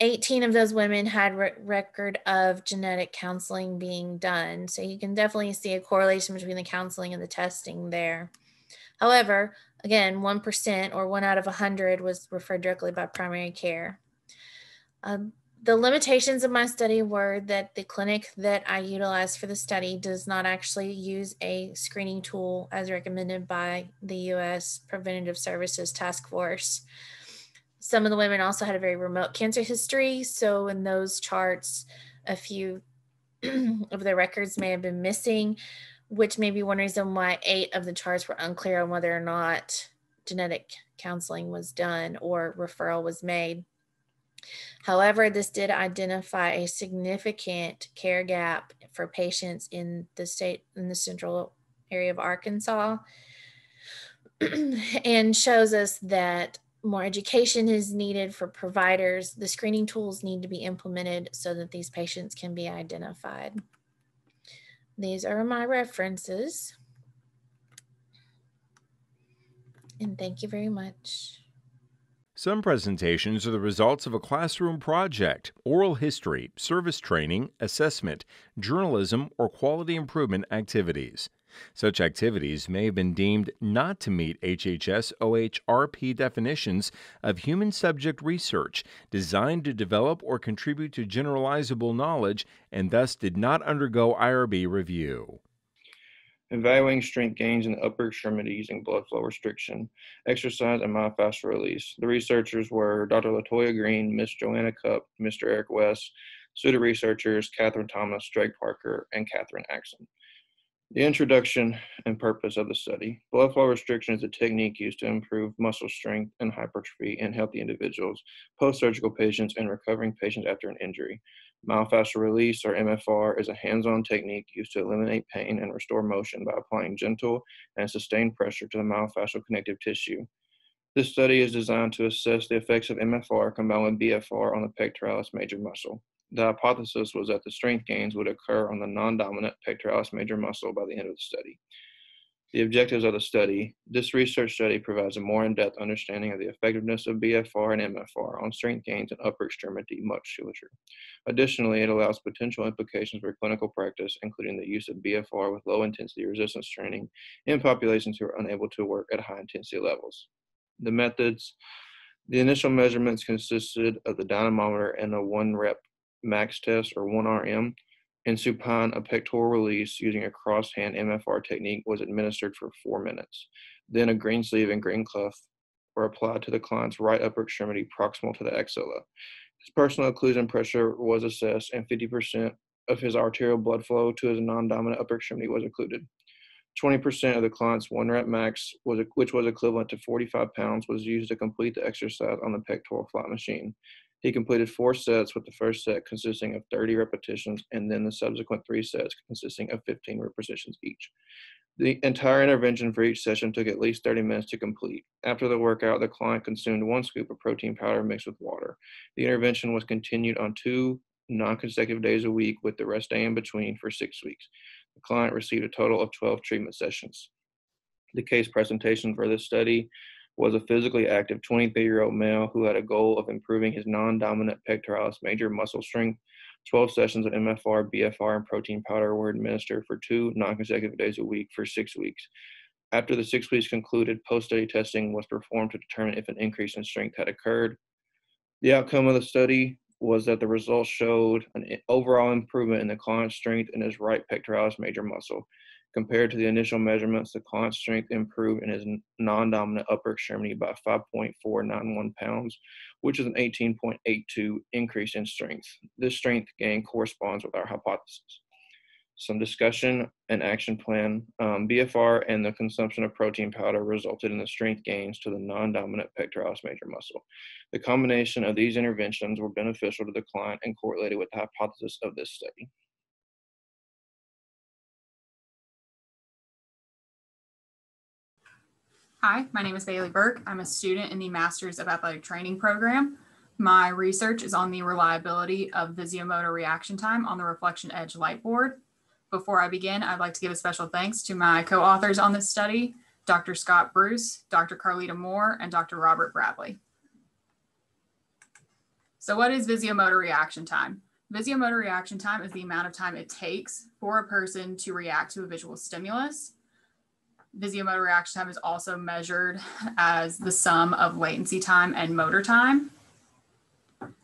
18 of those women had re- record of genetic counseling being done. So you can definitely see a correlation between the counseling and the testing there. However, again, 1% or one out of 100 was referred directly by primary care. Um, the limitations of my study were that the clinic that I utilized for the study does not actually use a screening tool as recommended by the US Preventative Services Task Force. Some of the women also had a very remote cancer history. So, in those charts, a few of their records may have been missing, which may be one reason why eight of the charts were unclear on whether or not genetic counseling was done or referral was made. However, this did identify a significant care gap for patients in the state, in the central area of Arkansas, and shows us that more education is needed for providers. The screening tools need to be implemented so that these patients can be identified. These are my references. And thank you very much. Some presentations are the results of a classroom project, oral history, service training, assessment, journalism, or quality improvement activities. Such activities may have been deemed not to meet HHS OHRP definitions of human subject research designed to develop or contribute to generalizable knowledge and thus did not undergo IRB review. Evaluating strength gains in the upper extremity using blood flow restriction, exercise, and myofascial release. The researchers were Dr. Latoya Green, Ms. Joanna Cup, Mr. Eric West, pseudo researchers Catherine Thomas, Drake Parker, and Catherine Axon. The introduction and purpose of the study. Blood flow restriction is a technique used to improve muscle strength and hypertrophy in healthy individuals, post-surgical patients, and recovering patients after an injury. Myofascial release, or MFR, is a hands-on technique used to eliminate pain and restore motion by applying gentle and sustained pressure to the myofascial connective tissue. This study is designed to assess the effects of MFR combined with BFR on the pectoralis major muscle. The hypothesis was that the strength gains would occur on the non-dominant pectoralis major muscle by the end of the study. The objectives of the study. This research study provides a more in-depth understanding of the effectiveness of BFR and MFR on strength gains in upper extremity musculature. Additionally, it allows potential implications for clinical practice, including the use of BFR with low intensity resistance training in populations who are unable to work at high intensity levels. The methods. The initial measurements consisted of the dynamometer and a one rep max test or 1RM, and supine a pectoral release using a cross-hand MFR technique was administered for four minutes. Then a green sleeve and green cuff were applied to the client's right upper extremity proximal to the axilla. His personal occlusion pressure was assessed and 50% of his arterial blood flow to his non-dominant upper extremity was occluded. 20% of the client's one rep max, was, which was equivalent to 45 pounds, was used to complete the exercise on the pectoral flat machine. He completed four sets, with the first set consisting of 30 repetitions and then the subsequent three sets consisting of 15 repetitions each. The entire intervention for each session took at least 30 minutes to complete. After the workout, the client consumed one scoop of protein powder mixed with water. The intervention was continued on two non consecutive days a week with the rest day in between for six weeks. The client received a total of 12 treatment sessions. The case presentation for this study was a physically active 23 year old male who had a goal of improving his non dominant pectoralis major muscle strength. 12 sessions of MFR, BFR, and protein powder were administered for two non consecutive days a week for six weeks. After the six weeks concluded, post study testing was performed to determine if an increase in strength had occurred. The outcome of the study was that the results showed an overall improvement in the client's strength in his right pectoralis major muscle. Compared to the initial measurements, the client's strength improved in his non-dominant upper extremity by 5.491 pounds, which is an 18.82 increase in strength. This strength gain corresponds with our hypothesis. Some discussion and action plan. Um, BFR and the consumption of protein powder resulted in the strength gains to the non-dominant pectoralis major muscle. The combination of these interventions were beneficial to the client and correlated with the hypothesis of this study. Hi, my name is Bailey Burke. I'm a student in the Masters of Athletic Training program. My research is on the reliability of visuomotor reaction time on the Reflexion Edge light board. Before I begin, I'd like to give a special thanks to my co-authors on this study, Dr. Scott Bruce, Dr. Carlita Moore, and Dr. Robert Bradley. So what is visuomotor reaction time? Visuomotor reaction time is the amount of time it takes for a person to react to a visual stimulus. Visuomotor reaction time is also measured as the sum of latency time and motor time.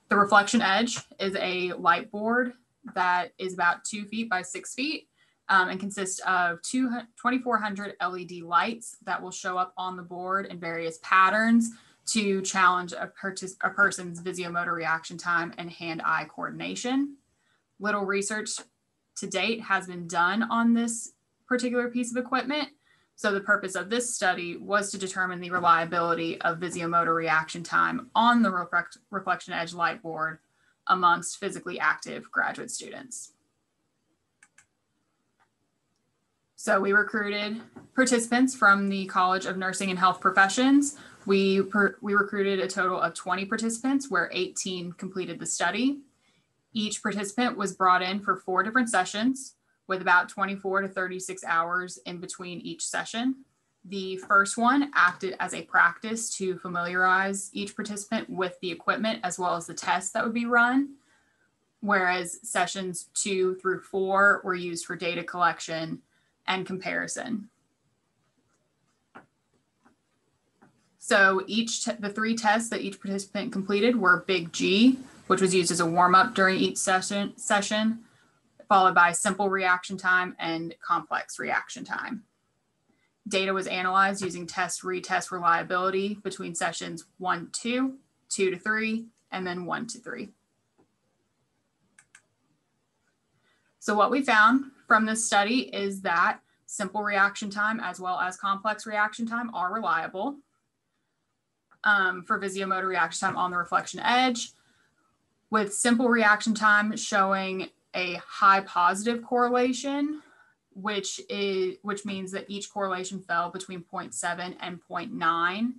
The Reflexion Edge is a light board that is about two feet by six feet um, and consists of 2,400 LED lights that will show up on the board in various patterns to challenge a, a person's visuomotor reaction time and hand-eye coordination. Little research to date has been done on this particular piece of equipment. So the purpose of this study was to determine the reliability of visuomotor reaction time on the reflect Reflexion Edge light board amongst physically active graduate students. So we recruited participants from the College of Nursing and Health Professions. We, we recruited a total of 20 participants where 18 completed the study. Each participant was brought in for four different sessions with about 24 to 36 hours in between each session. The first one acted as a practice to familiarize each participant with the equipment as well as the tests that would be run, whereas sessions two through four were used for data collection and comparison. So each the three tests that each participant completed were Big G, which was used as a warm up during each session, session, followed by simple reaction time and complex reaction time. Data was analyzed using test retest reliability between sessions one, two, two to three, and then one to three. So what we found from this study is that simple reaction time as well as complex reaction time are reliable. Um, for visuomotor reaction time on the Reflexion Edge, with simple reaction time showing a high positive correlation, which is which means that each correlation fell between 0.7 and 0.9.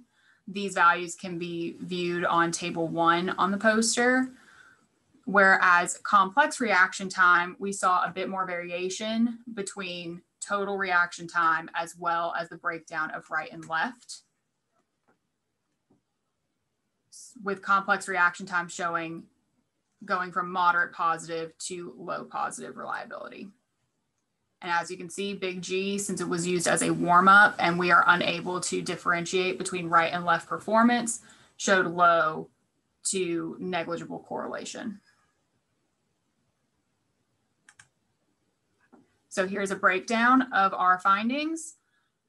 These values can be viewed on table one on the poster. Whereas complex reaction time, we saw a bit more variation between total reaction time as well as the breakdown of right and left. With complex reaction time showing going from moderate positive to low positive reliability. And as you can see, big G, since it was used as a warm up and we are unable to differentiate between right and left performance, showed low to negligible correlation. So here's a breakdown of our findings.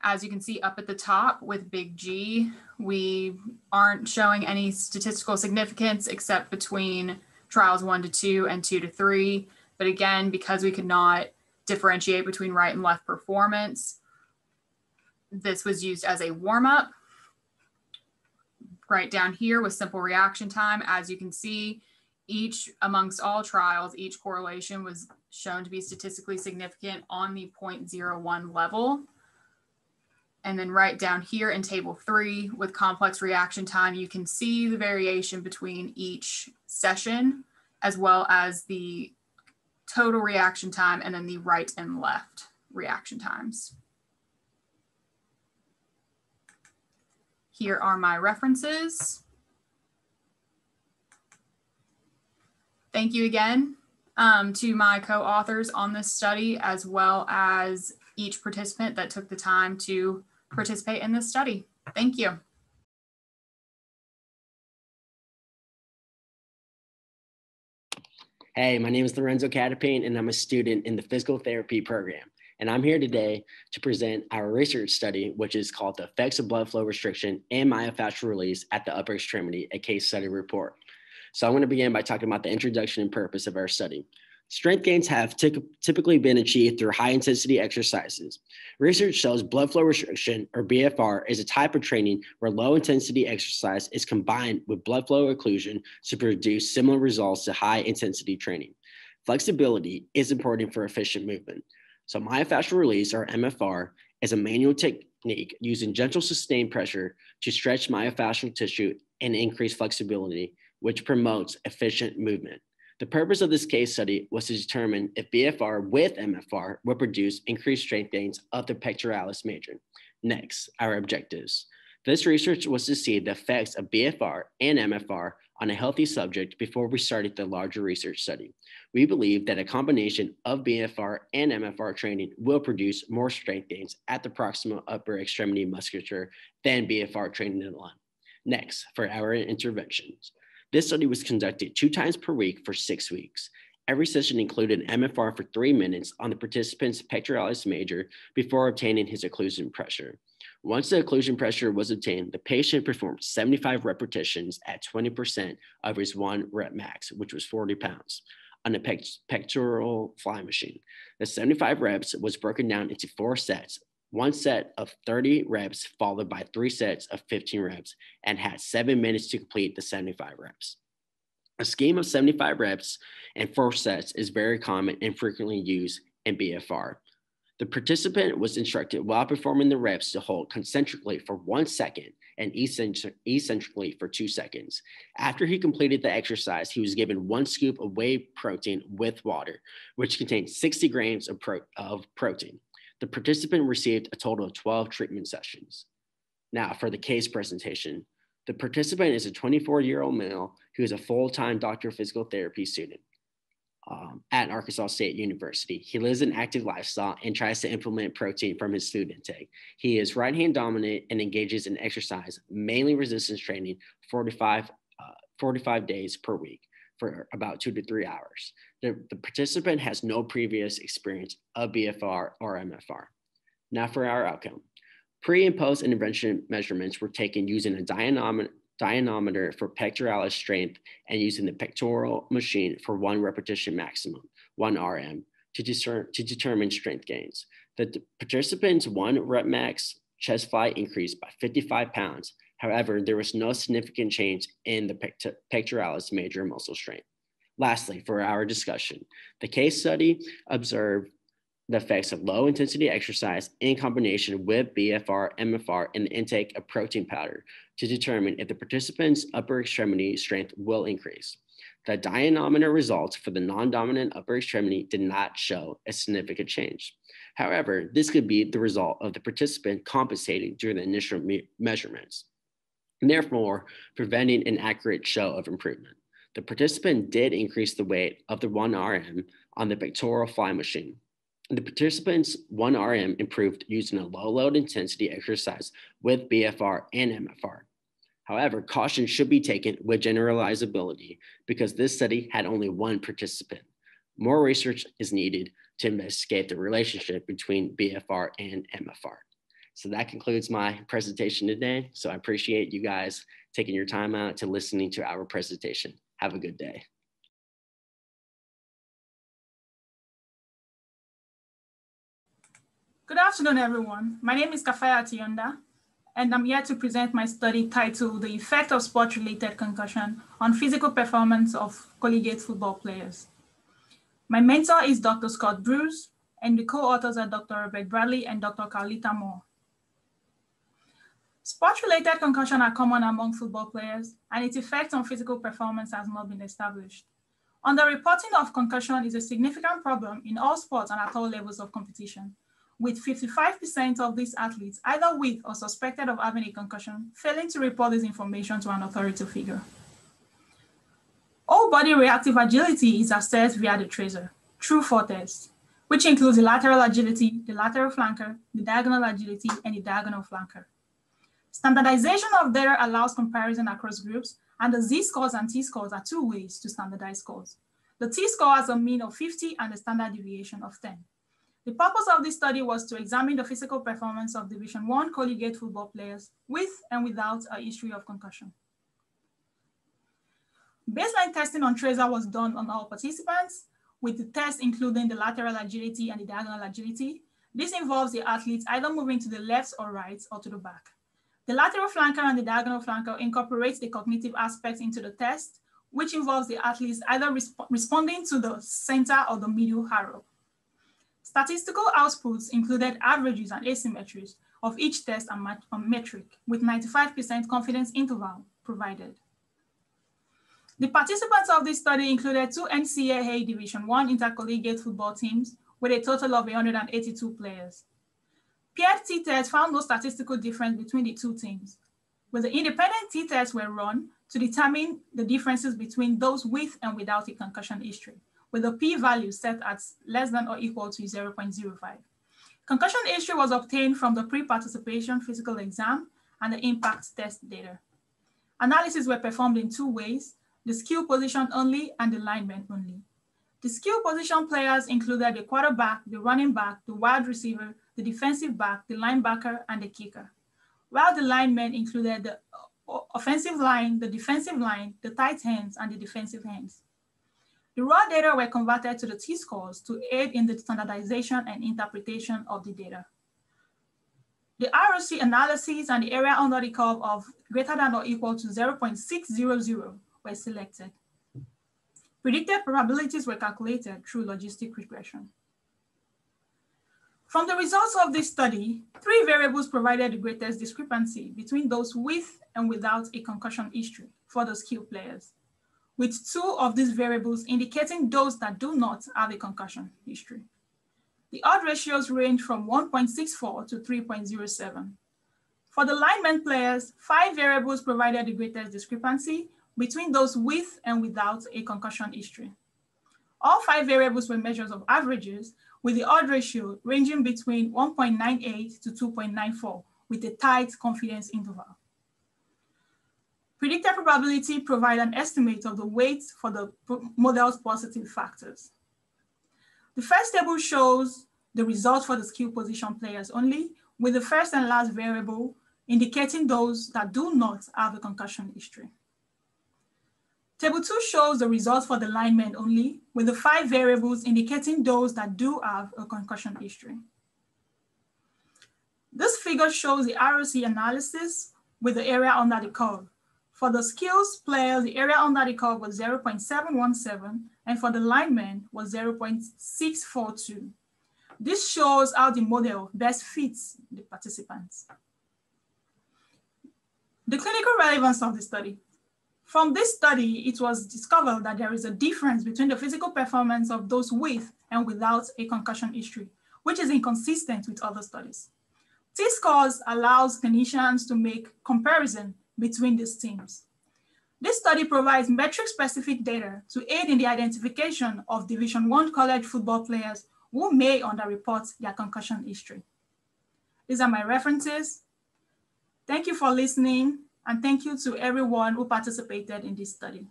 As you can see up at the top with big G, we aren't showing any statistical significance except between trials one to two and two to three. But again, because we could not differentiate between right and left performance, this was used as a warm up. Right down here with simple reaction time, as you can see, each amongst all trials, each correlation was shown to be statistically significant on the 0.01 level. And then right down here in table three with complex reaction time, you can see the variation between each session as well as the total reaction time and then the right and left reaction times. Here are my references. Thank you again um, to my co-authors on this study, as well as each participant that took the time to participate in this study. Thank you. Hey, my name is Lorenzo Catapane, and I'm a student in the physical therapy program. And I'm here today to present our research study, which is called The Effects of Blood Flow Restriction and Myofascial Release at the Upper Extremity, a case study report. So I'm going to begin by talking about the introduction and purpose of our study. Strength gains have typically been achieved through high intensity exercises. Research shows blood flow restriction, or BFR, is a type of training where low intensity exercise is combined with blood flow occlusion to produce similar results to high intensity training. Flexibility is important for efficient movement. So, myofascial release, or MFR, is a manual technique using gentle sustained pressure to stretch myofascial tissue and increase flexibility which promotes efficient movement. The purpose of this case study was to determine if BFR with MFR would produce increased strength gains of the pectoralis major. Next, our objectives. This research was to see the effects of BFR and MFR on a healthy subject before we started the larger research study. We believe that a combination of BFR and MFR training will produce more strength gains at the proximal upper extremity musculature than BFR training alone. Next, for our interventions. This study was conducted two times per week for six weeks. Every session included an MFR for three minutes on the participant's pectoralis major before obtaining his occlusion pressure. Once the occlusion pressure was obtained, the patient performed 75 repetitions at 20% of his one rep max, which was 40 pounds, on a pect pectoral fly machine. The 75 reps was broken down into four sets, one set of 30 reps followed by three sets of 15 reps and had seven minutes to complete the 75 reps. A scheme of 75 reps and four sets is very common and frequently used in BFR. The participant was instructed while performing the reps to hold concentrically for one second and eccentrically for two seconds. After he completed the exercise, he was given one scoop of whey protein with water, which contained 60 grams of, pro of protein. The participant received a total of 12 treatment sessions. Now for the case presentation. The participant is a 24 year old male who is a full time doctor of physical therapy student um, at Arkansas State University. He lives an active lifestyle and tries to implement protein from his food intake. He is right hand dominant and engages in exercise, mainly resistance training, 45, uh, 45 days per week for about two to three hours. The, the participant has no previous experience of BFR or MFR. Now for our outcome. Pre and post intervention measurements were taken using a dynamometer, for pectoralis strength and using the pectoral machine for one repetition maximum, one RM, to, discern, to determine strength gains. The participant's one rep max chest fly increased by 55 pounds. However, there was no significant change in the pectoralis major muscle strength. Lastly, for our discussion, the case study observed the effects of low intensity exercise in combination with BFR, MFR, and the intake of protein powder to determine if the participant's upper extremity strength will increase. The dynamometer results for the non-dominant upper extremity did not show a significant change. However, this could be the result of the participant compensating during the initial me measurements, and therefore preventing an accurate show of improvement. The participant did increase the weight of the 1RM on the pectoral fly machine, the participants 1RM improved using a low load intensity exercise with BFR and MFR. However, caution should be taken with generalizability because this study had only one participant. More research is needed to investigate the relationship between BFR and MFR. So that concludes my presentation today. So I appreciate you guys taking your time out to listening to our presentation. Have a good day. Good afternoon, everyone. My name is Kafaya Tionda, and I'm here to present my study titled The Effect of Sport-Related Concussion on Physical Performance of Collegiate Football Players. My mentor is Dr. Scott Bruce, and the co-authors are Dr. Robert Bradley and Dr. Carlita Moore. Sport-related concussion are common among football players, and its effect on physical performance has not been established. Underreporting of concussion is a significant problem in all sports and at all levels of competition with 55% of these athletes either with or suspected of having a concussion, failing to report this information to an authority figure. All body reactive agility is assessed via the Trazer true four tests, which includes the lateral agility, the lateral flanker, the diagonal agility, and the diagonal flanker. Standardization of data allows comparison across groups, and the Z-scores and T-scores are two ways to standardize scores. The T-score has a mean of 50 and a standard deviation of 10. The purpose of this study was to examine the physical performance of Division One collegiate football players with and without a history of concussion. Baseline testing on Trazer was done on all participants, with the test including the lateral agility and the diagonal agility. This involves the athletes either moving to the left or right or to the back. The lateral flanker and the diagonal flanker incorporates the cognitive aspects into the test, which involves the athletes either resp responding to the center or the middle arrow. Statistical outputs included averages and asymmetries of each test and metric with 95% confidence interval provided. The participants of this study included two NCAA Division I intercollegiate football teams with a total of 182 players. Paired t-tests found no statistical difference between the two teams. where the independent t-tests were run to determine the differences between those with and without a concussion history, with a p-value set at less than or equal to 0.05. Concussion history was obtained from the pre-participation physical exam and the ImPACT test data. Analyses were performed in two ways, the skill position only and the lineman only. The skill position players included the quarterback, the running back, the wide receiver, the defensive back, the linebacker, and the kicker. While the linemen included the offensive line, the defensive line, the tight ends, and the defensive ends. The raw data were converted to the T-scores to aid in the standardization and interpretation of the data. The ROC analyses and the area under the curve of greater than or equal to 0.600 were selected. Predicted probabilities were calculated through logistic regression. From the results of this study, three variables provided the greatest discrepancy between those with and without a concussion history for the skill players, with two of these variables indicating those that do not have a concussion history. The odd ratios range from 1.64 to 3.07. For the lineman players, five variables provided the greatest discrepancy between those with and without a concussion history. All five variables were measures of averages with the odd ratio ranging between 1.98 to 2.94 with a tight confidence interval. Predicted probability provide an estimate of the weight for the model's positive factors. The first table shows the results for the skill position players only, with the first and last variable indicating those that do not have a concussion history. Table two shows the results for the linemen only, with the five variables indicating those that do have a concussion history. This figure shows the ROC analysis with the area under the curve. For the skills players, the area under the curve was 0.717, and for the linemen was 0.642. This shows how the model best fits the participants. The clinical relevance of the study. From this study, it was discovered that there is a difference between the physical performance of those with and without a concussion history, which is inconsistent with other studies. T-scores allows clinicians to make comparison between these teams. This study provides metric-specific data to aid in the identification of Division One college football players who may underreport their concussion history. These are my references. Thank you for listening. And thank you to everyone who participated in this study.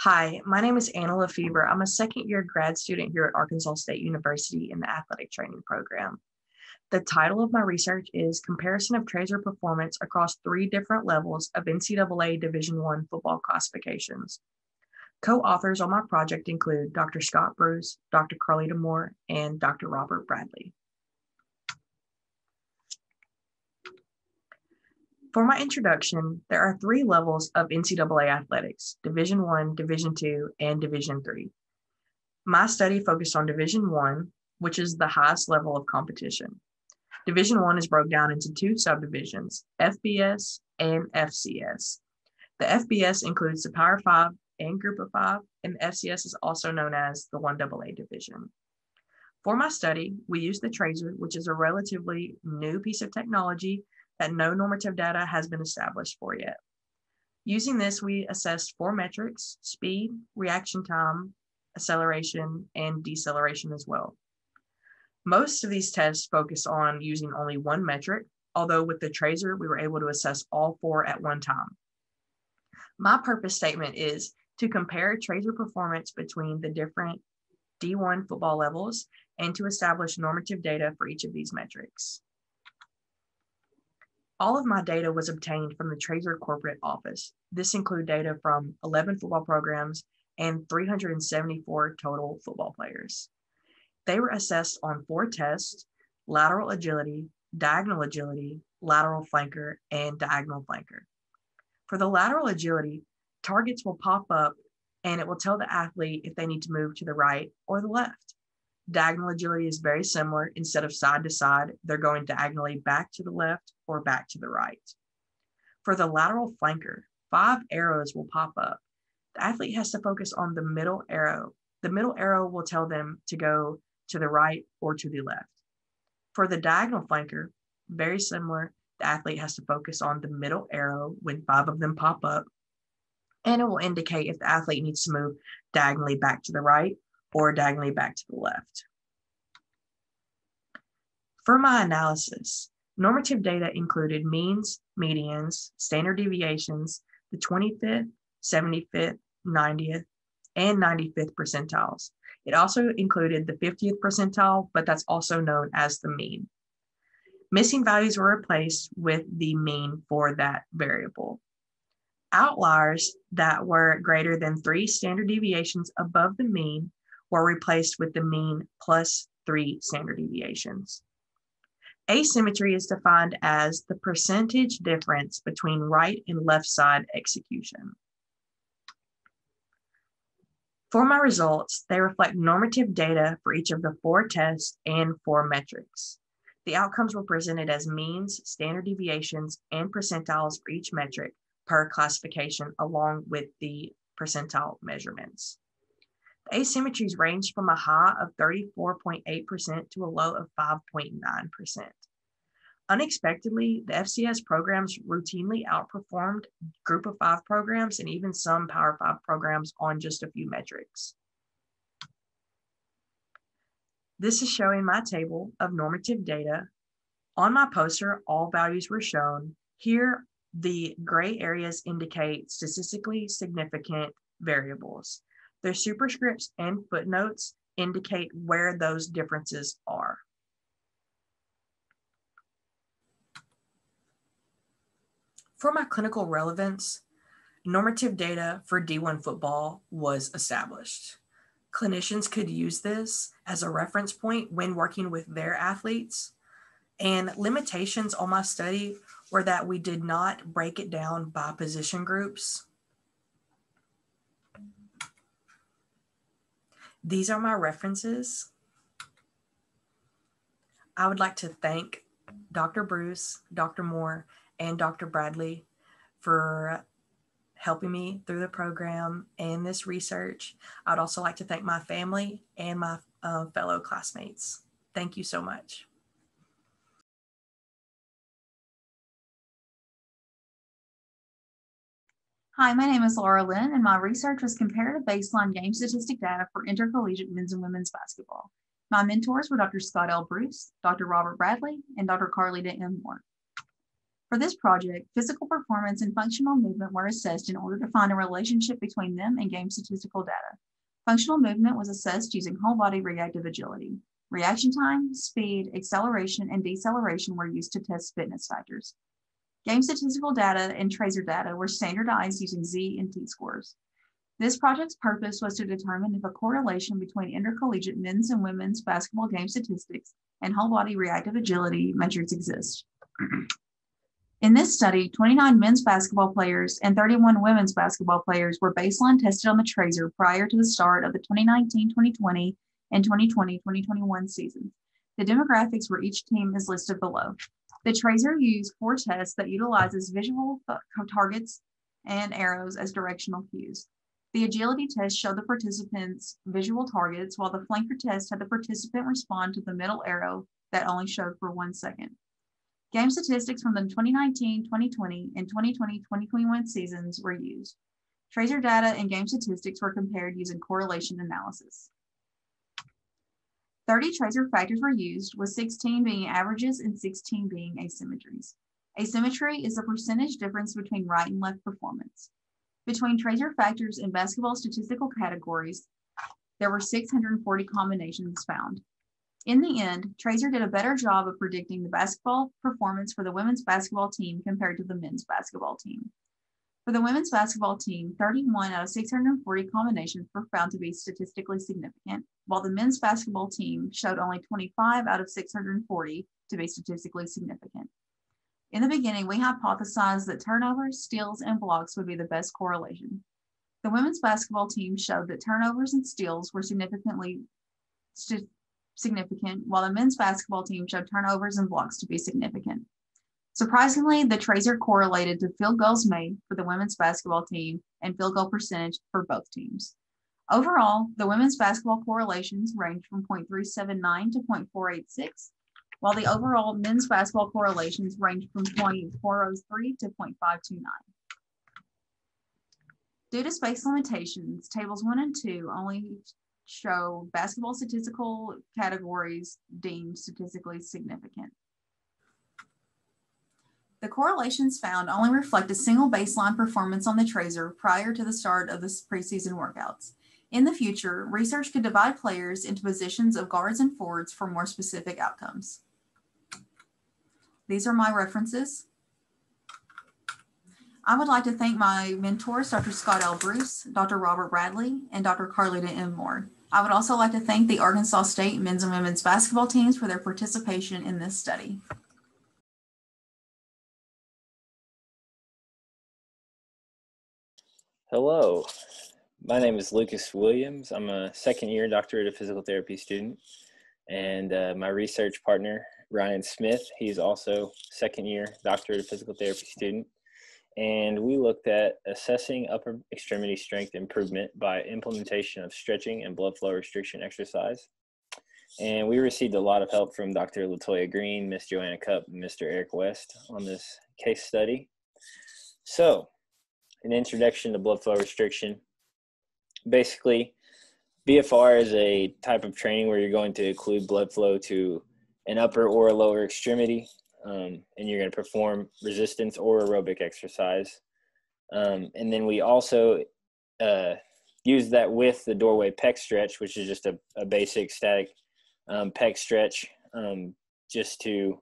Hi, my name is Anna Lefebvre. I'm a second year grad student here at Arkansas State University in the athletic training program. The title of my research is Comparison of Trazer Performance Across Three Different Levels of NCAA Division I Football Classifications. Co-authors on my project include Dr. Scott Bruce, Dr. Carlita Moore, and Dr. Robert Bradley. For my introduction, there are three levels of NCAA athletics, Division One, Division Two, and Division Three. My study focused on Division One, which is the highest level of competition. Division One is broken down into two subdivisions, FBS and FCS. The FBS includes the Power Five and Group of Five, and FCS is also known as the 1AA division. For my study, we used the Trazer, which is a relatively new piece of technology that no normative data has been established for yet. Using this, we assessed four metrics, speed, reaction time, acceleration, and deceleration as well. Most of these tests focus on using only one metric, although with the Trazer, we were able to assess all four at one time. My purpose statement is to compare Trazer performance between the different D1 football levels and to establish normative data for each of these metrics. All of my data was obtained from the Trazer corporate office. This include data from 11 football programs and 374 total football players. They were assessed on four tests, lateral agility, diagonal agility, lateral flanker, and diagonal flanker. For the lateral agility, targets will pop up and it will tell the athlete if they need to move to the right or the left. Diagonal agility is very similar. Instead of side to side, they're going diagonally back to the left or back to the right. For the lateral flanker, five arrows will pop up. The athlete has to focus on the middle arrow. The middle arrow will tell them to go to the right or to the left. For the diagonal flanker, very similar, the athlete has to focus on the middle arrow when five of them pop up, and it will indicate if the athlete needs to move diagonally back to the right or diagonally back to the left. For my analysis, normative data included means, medians, standard deviations, the 25th, 75th, 90th, and 95th percentiles. It also included the 50th percentile, but that's also known as the mean. Missing values were replaced with the mean for that variable. Outliers that were greater than three standard deviations above the mean were replaced with the mean plus three standard deviations. Asymmetry is defined as the percentage difference between right and left side execution. For my results, they reflect normative data for each of the four tests and four metrics. The outcomes were presented as means, standard deviations, and percentiles for each metric per classification, along with the percentile measurements. The asymmetries ranged from a high of 34.8% to a low of 5.9%. Unexpectedly, the FCS programs routinely outperformed Group of Five programs and even some Power Five programs on just a few metrics. This is showing my table of normative data. On my poster, all values were shown. Here, the gray areas indicate statistically significant variables. Their superscripts and footnotes indicate where those differences are. For my clinical relevance, normative data for D1 football was established. Clinicians could use this as a reference point when working with their athletes. And limitations on my study were that we did not break it down by position groups. These are my references. I would like to thank Dr. Bruce, Dr. Moore, and Dr. Bradley for helping me through the program and this research. I'd also like to thank my family and my uh, fellow classmates. Thank you so much. Hi, my name is Laura Lynn, and my research was comparative baseline game statistic data for intercollegiate men's and women's basketball. My mentors were Dr. Scott L. Bruce, Dr. Robert Bradley, and Dr. Carlita M. Moore. For this project, physical performance and functional movement were assessed in order to find a relationship between them and game statistical data. Functional movement was assessed using whole body reactive agility. Reaction time, speed, acceleration, and deceleration were used to test fitness factors. Game statistical data and Trazer data were standardized using Z and T scores. This project's purpose was to determine if a correlation between intercollegiate men's and women's basketball game statistics and whole body reactive agility measures exist. In this study, 29 men's basketball players and 31 women's basketball players were baseline tested on the Trazer prior to the start of the 2019-2020 and 2020-2021 seasons. The demographics for each team is listed below. The Trazer used four tests that utilizes visual targets and arrows as directional cues. The agility test showed the participants visual targets, while the flanker test had the participant respond to the middle arrow that only showed for one second. Game statistics from the 2019, 2020, and 2020, 2021 seasons were used. Trazer data and game statistics were compared using correlation analysis. 30 Trazer factors were used, with 16 being averages and 16 being asymmetries. Asymmetry is the percentage difference between right and left performance. Between Trazer factors and basketball statistical categories, there were 640 combinations found. In the end, Trazer did a better job of predicting the basketball performance for the women's basketball team compared to the men's basketball team. For the women's basketball team, 31 out of 640 combinations were found to be statistically significant, while the men's basketball team showed only 25 out of 640 to be statistically significant. In the beginning, we hypothesized that turnovers, steals, and blocks would be the best correlation. The women's basketball team showed that turnovers and steals were significantly st significant, while the men's basketball team showed turnovers and blocks to be significant. Surprisingly, the Trazer correlated to field goals made for the women's basketball team and field goal percentage for both teams. Overall, the women's basketball correlations range from 0.379 to 0.486, while the overall men's basketball correlations range from 0.403 to 0.529. Due to space limitations, tables one and two only show basketball statistical categories deemed statistically significant. The correlations found only reflect a single baseline performance on the Trazer prior to the start of the preseason workouts. In the future, research could divide players into positions of guards and forwards for more specific outcomes. These are my references. I would like to thank my mentors, Dr. Scott L. Bruce, Dr. Robert Bradley, and Dr. Carlita M. Moore. I would also like to thank the Arkansas State men's and women's basketball teams for their participation in this study. Hello, my name is Lucas Williams. I'm a second year doctorate of physical therapy student, and uh, my research partner, Ryan Smith, he's also second year doctorate of physical therapy student. And we looked at assessing upper extremity strength improvement by implementation of stretching and blood flow restriction exercise. And we received a lot of help from Dr. Latoya Green, Miss Joanna Cup, and Mr. Eric West on this case study. So, an introduction to blood flow restriction. Basically, BFR is a type of training where you're going to include blood flow to an upper or a lower extremity, um, and you're going to perform resistance or aerobic exercise. Um, and then we also uh, use that with the doorway pec stretch, which is just a, a basic static um, pec stretch, um, just to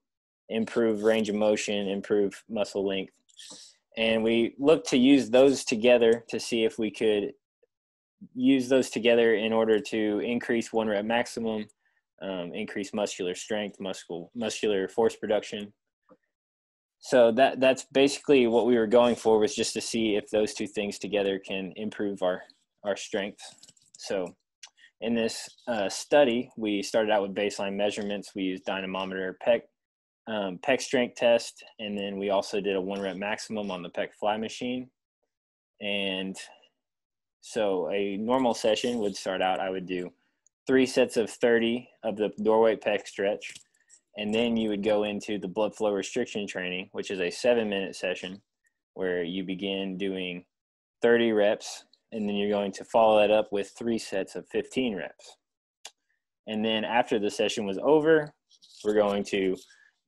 improve range of motion, improve muscle length and we looked to use those together to see if we could use those together in order to increase one rep maximum, um, increase muscular strength, muscle muscular force production. So that that's basically what we were going for was just to see if those two things together can improve our our strength. So in this uh, study, we started out with baseline measurements. We used dynamometer, pec um, pec strength test, and then we also did a one rep maximum on the pec fly machine. And so a normal session would start out, I would do three sets of 30 of the doorway pec stretch. And then you would go into the blood flow restriction training, which is a seven minute session where you begin doing 30 reps. And then you're going to follow that up with three sets of 15 reps. And then after the session was over, we're going to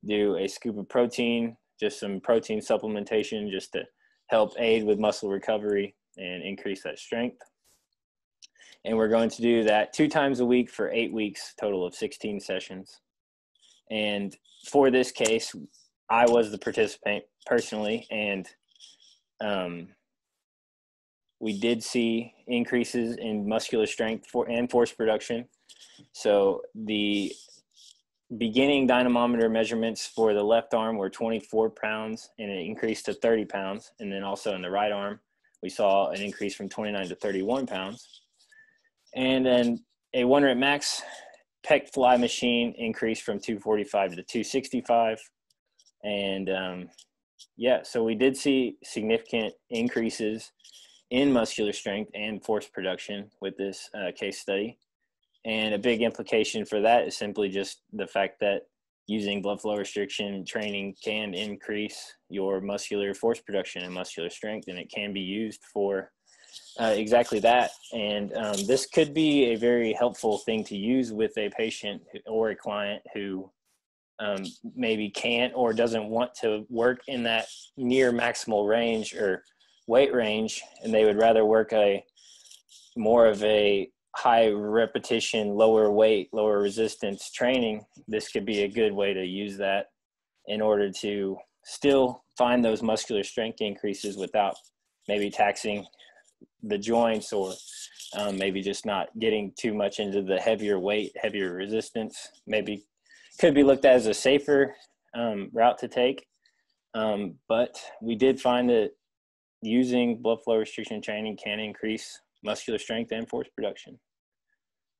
do a scoop of protein, just some protein supplementation just to help aid with muscle recovery and increase that strength. And we're going to do that two times a week for eight weeks, total of 16 sessions. And for this case, I was the participant personally, and um, we did see increases in muscular strength for, and force production. So the beginning dynamometer measurements for the left arm were 24 pounds and it increased to 30 pounds. And then also in the right arm, we saw an increase from 29 to 31 pounds. And then a one rep max pec fly machine increased from 245 to 265. And um, yeah, so we did see significant increases in muscular strength and force production with this uh, case study. And a big implication for that is simply just the fact that using blood flow restriction training can increase your muscular force production and muscular strength, and it can be used for uh, exactly that. And um, this could be a very helpful thing to use with a patient or a client who um, maybe can't or doesn't want to work in that near maximal range or weight range, and they would rather work a more of a high repetition, lower weight, lower resistance training, this could be a good way to use that in order to still find those muscular strength increases without maybe taxing the joints or um, maybe just not getting too much into the heavier weight, heavier resistance. Maybe could be looked at as a safer um, route to take. Um, but we did find that using blood flow restriction training can increase muscular strength and force production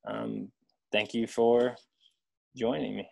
um, thank you for joining me.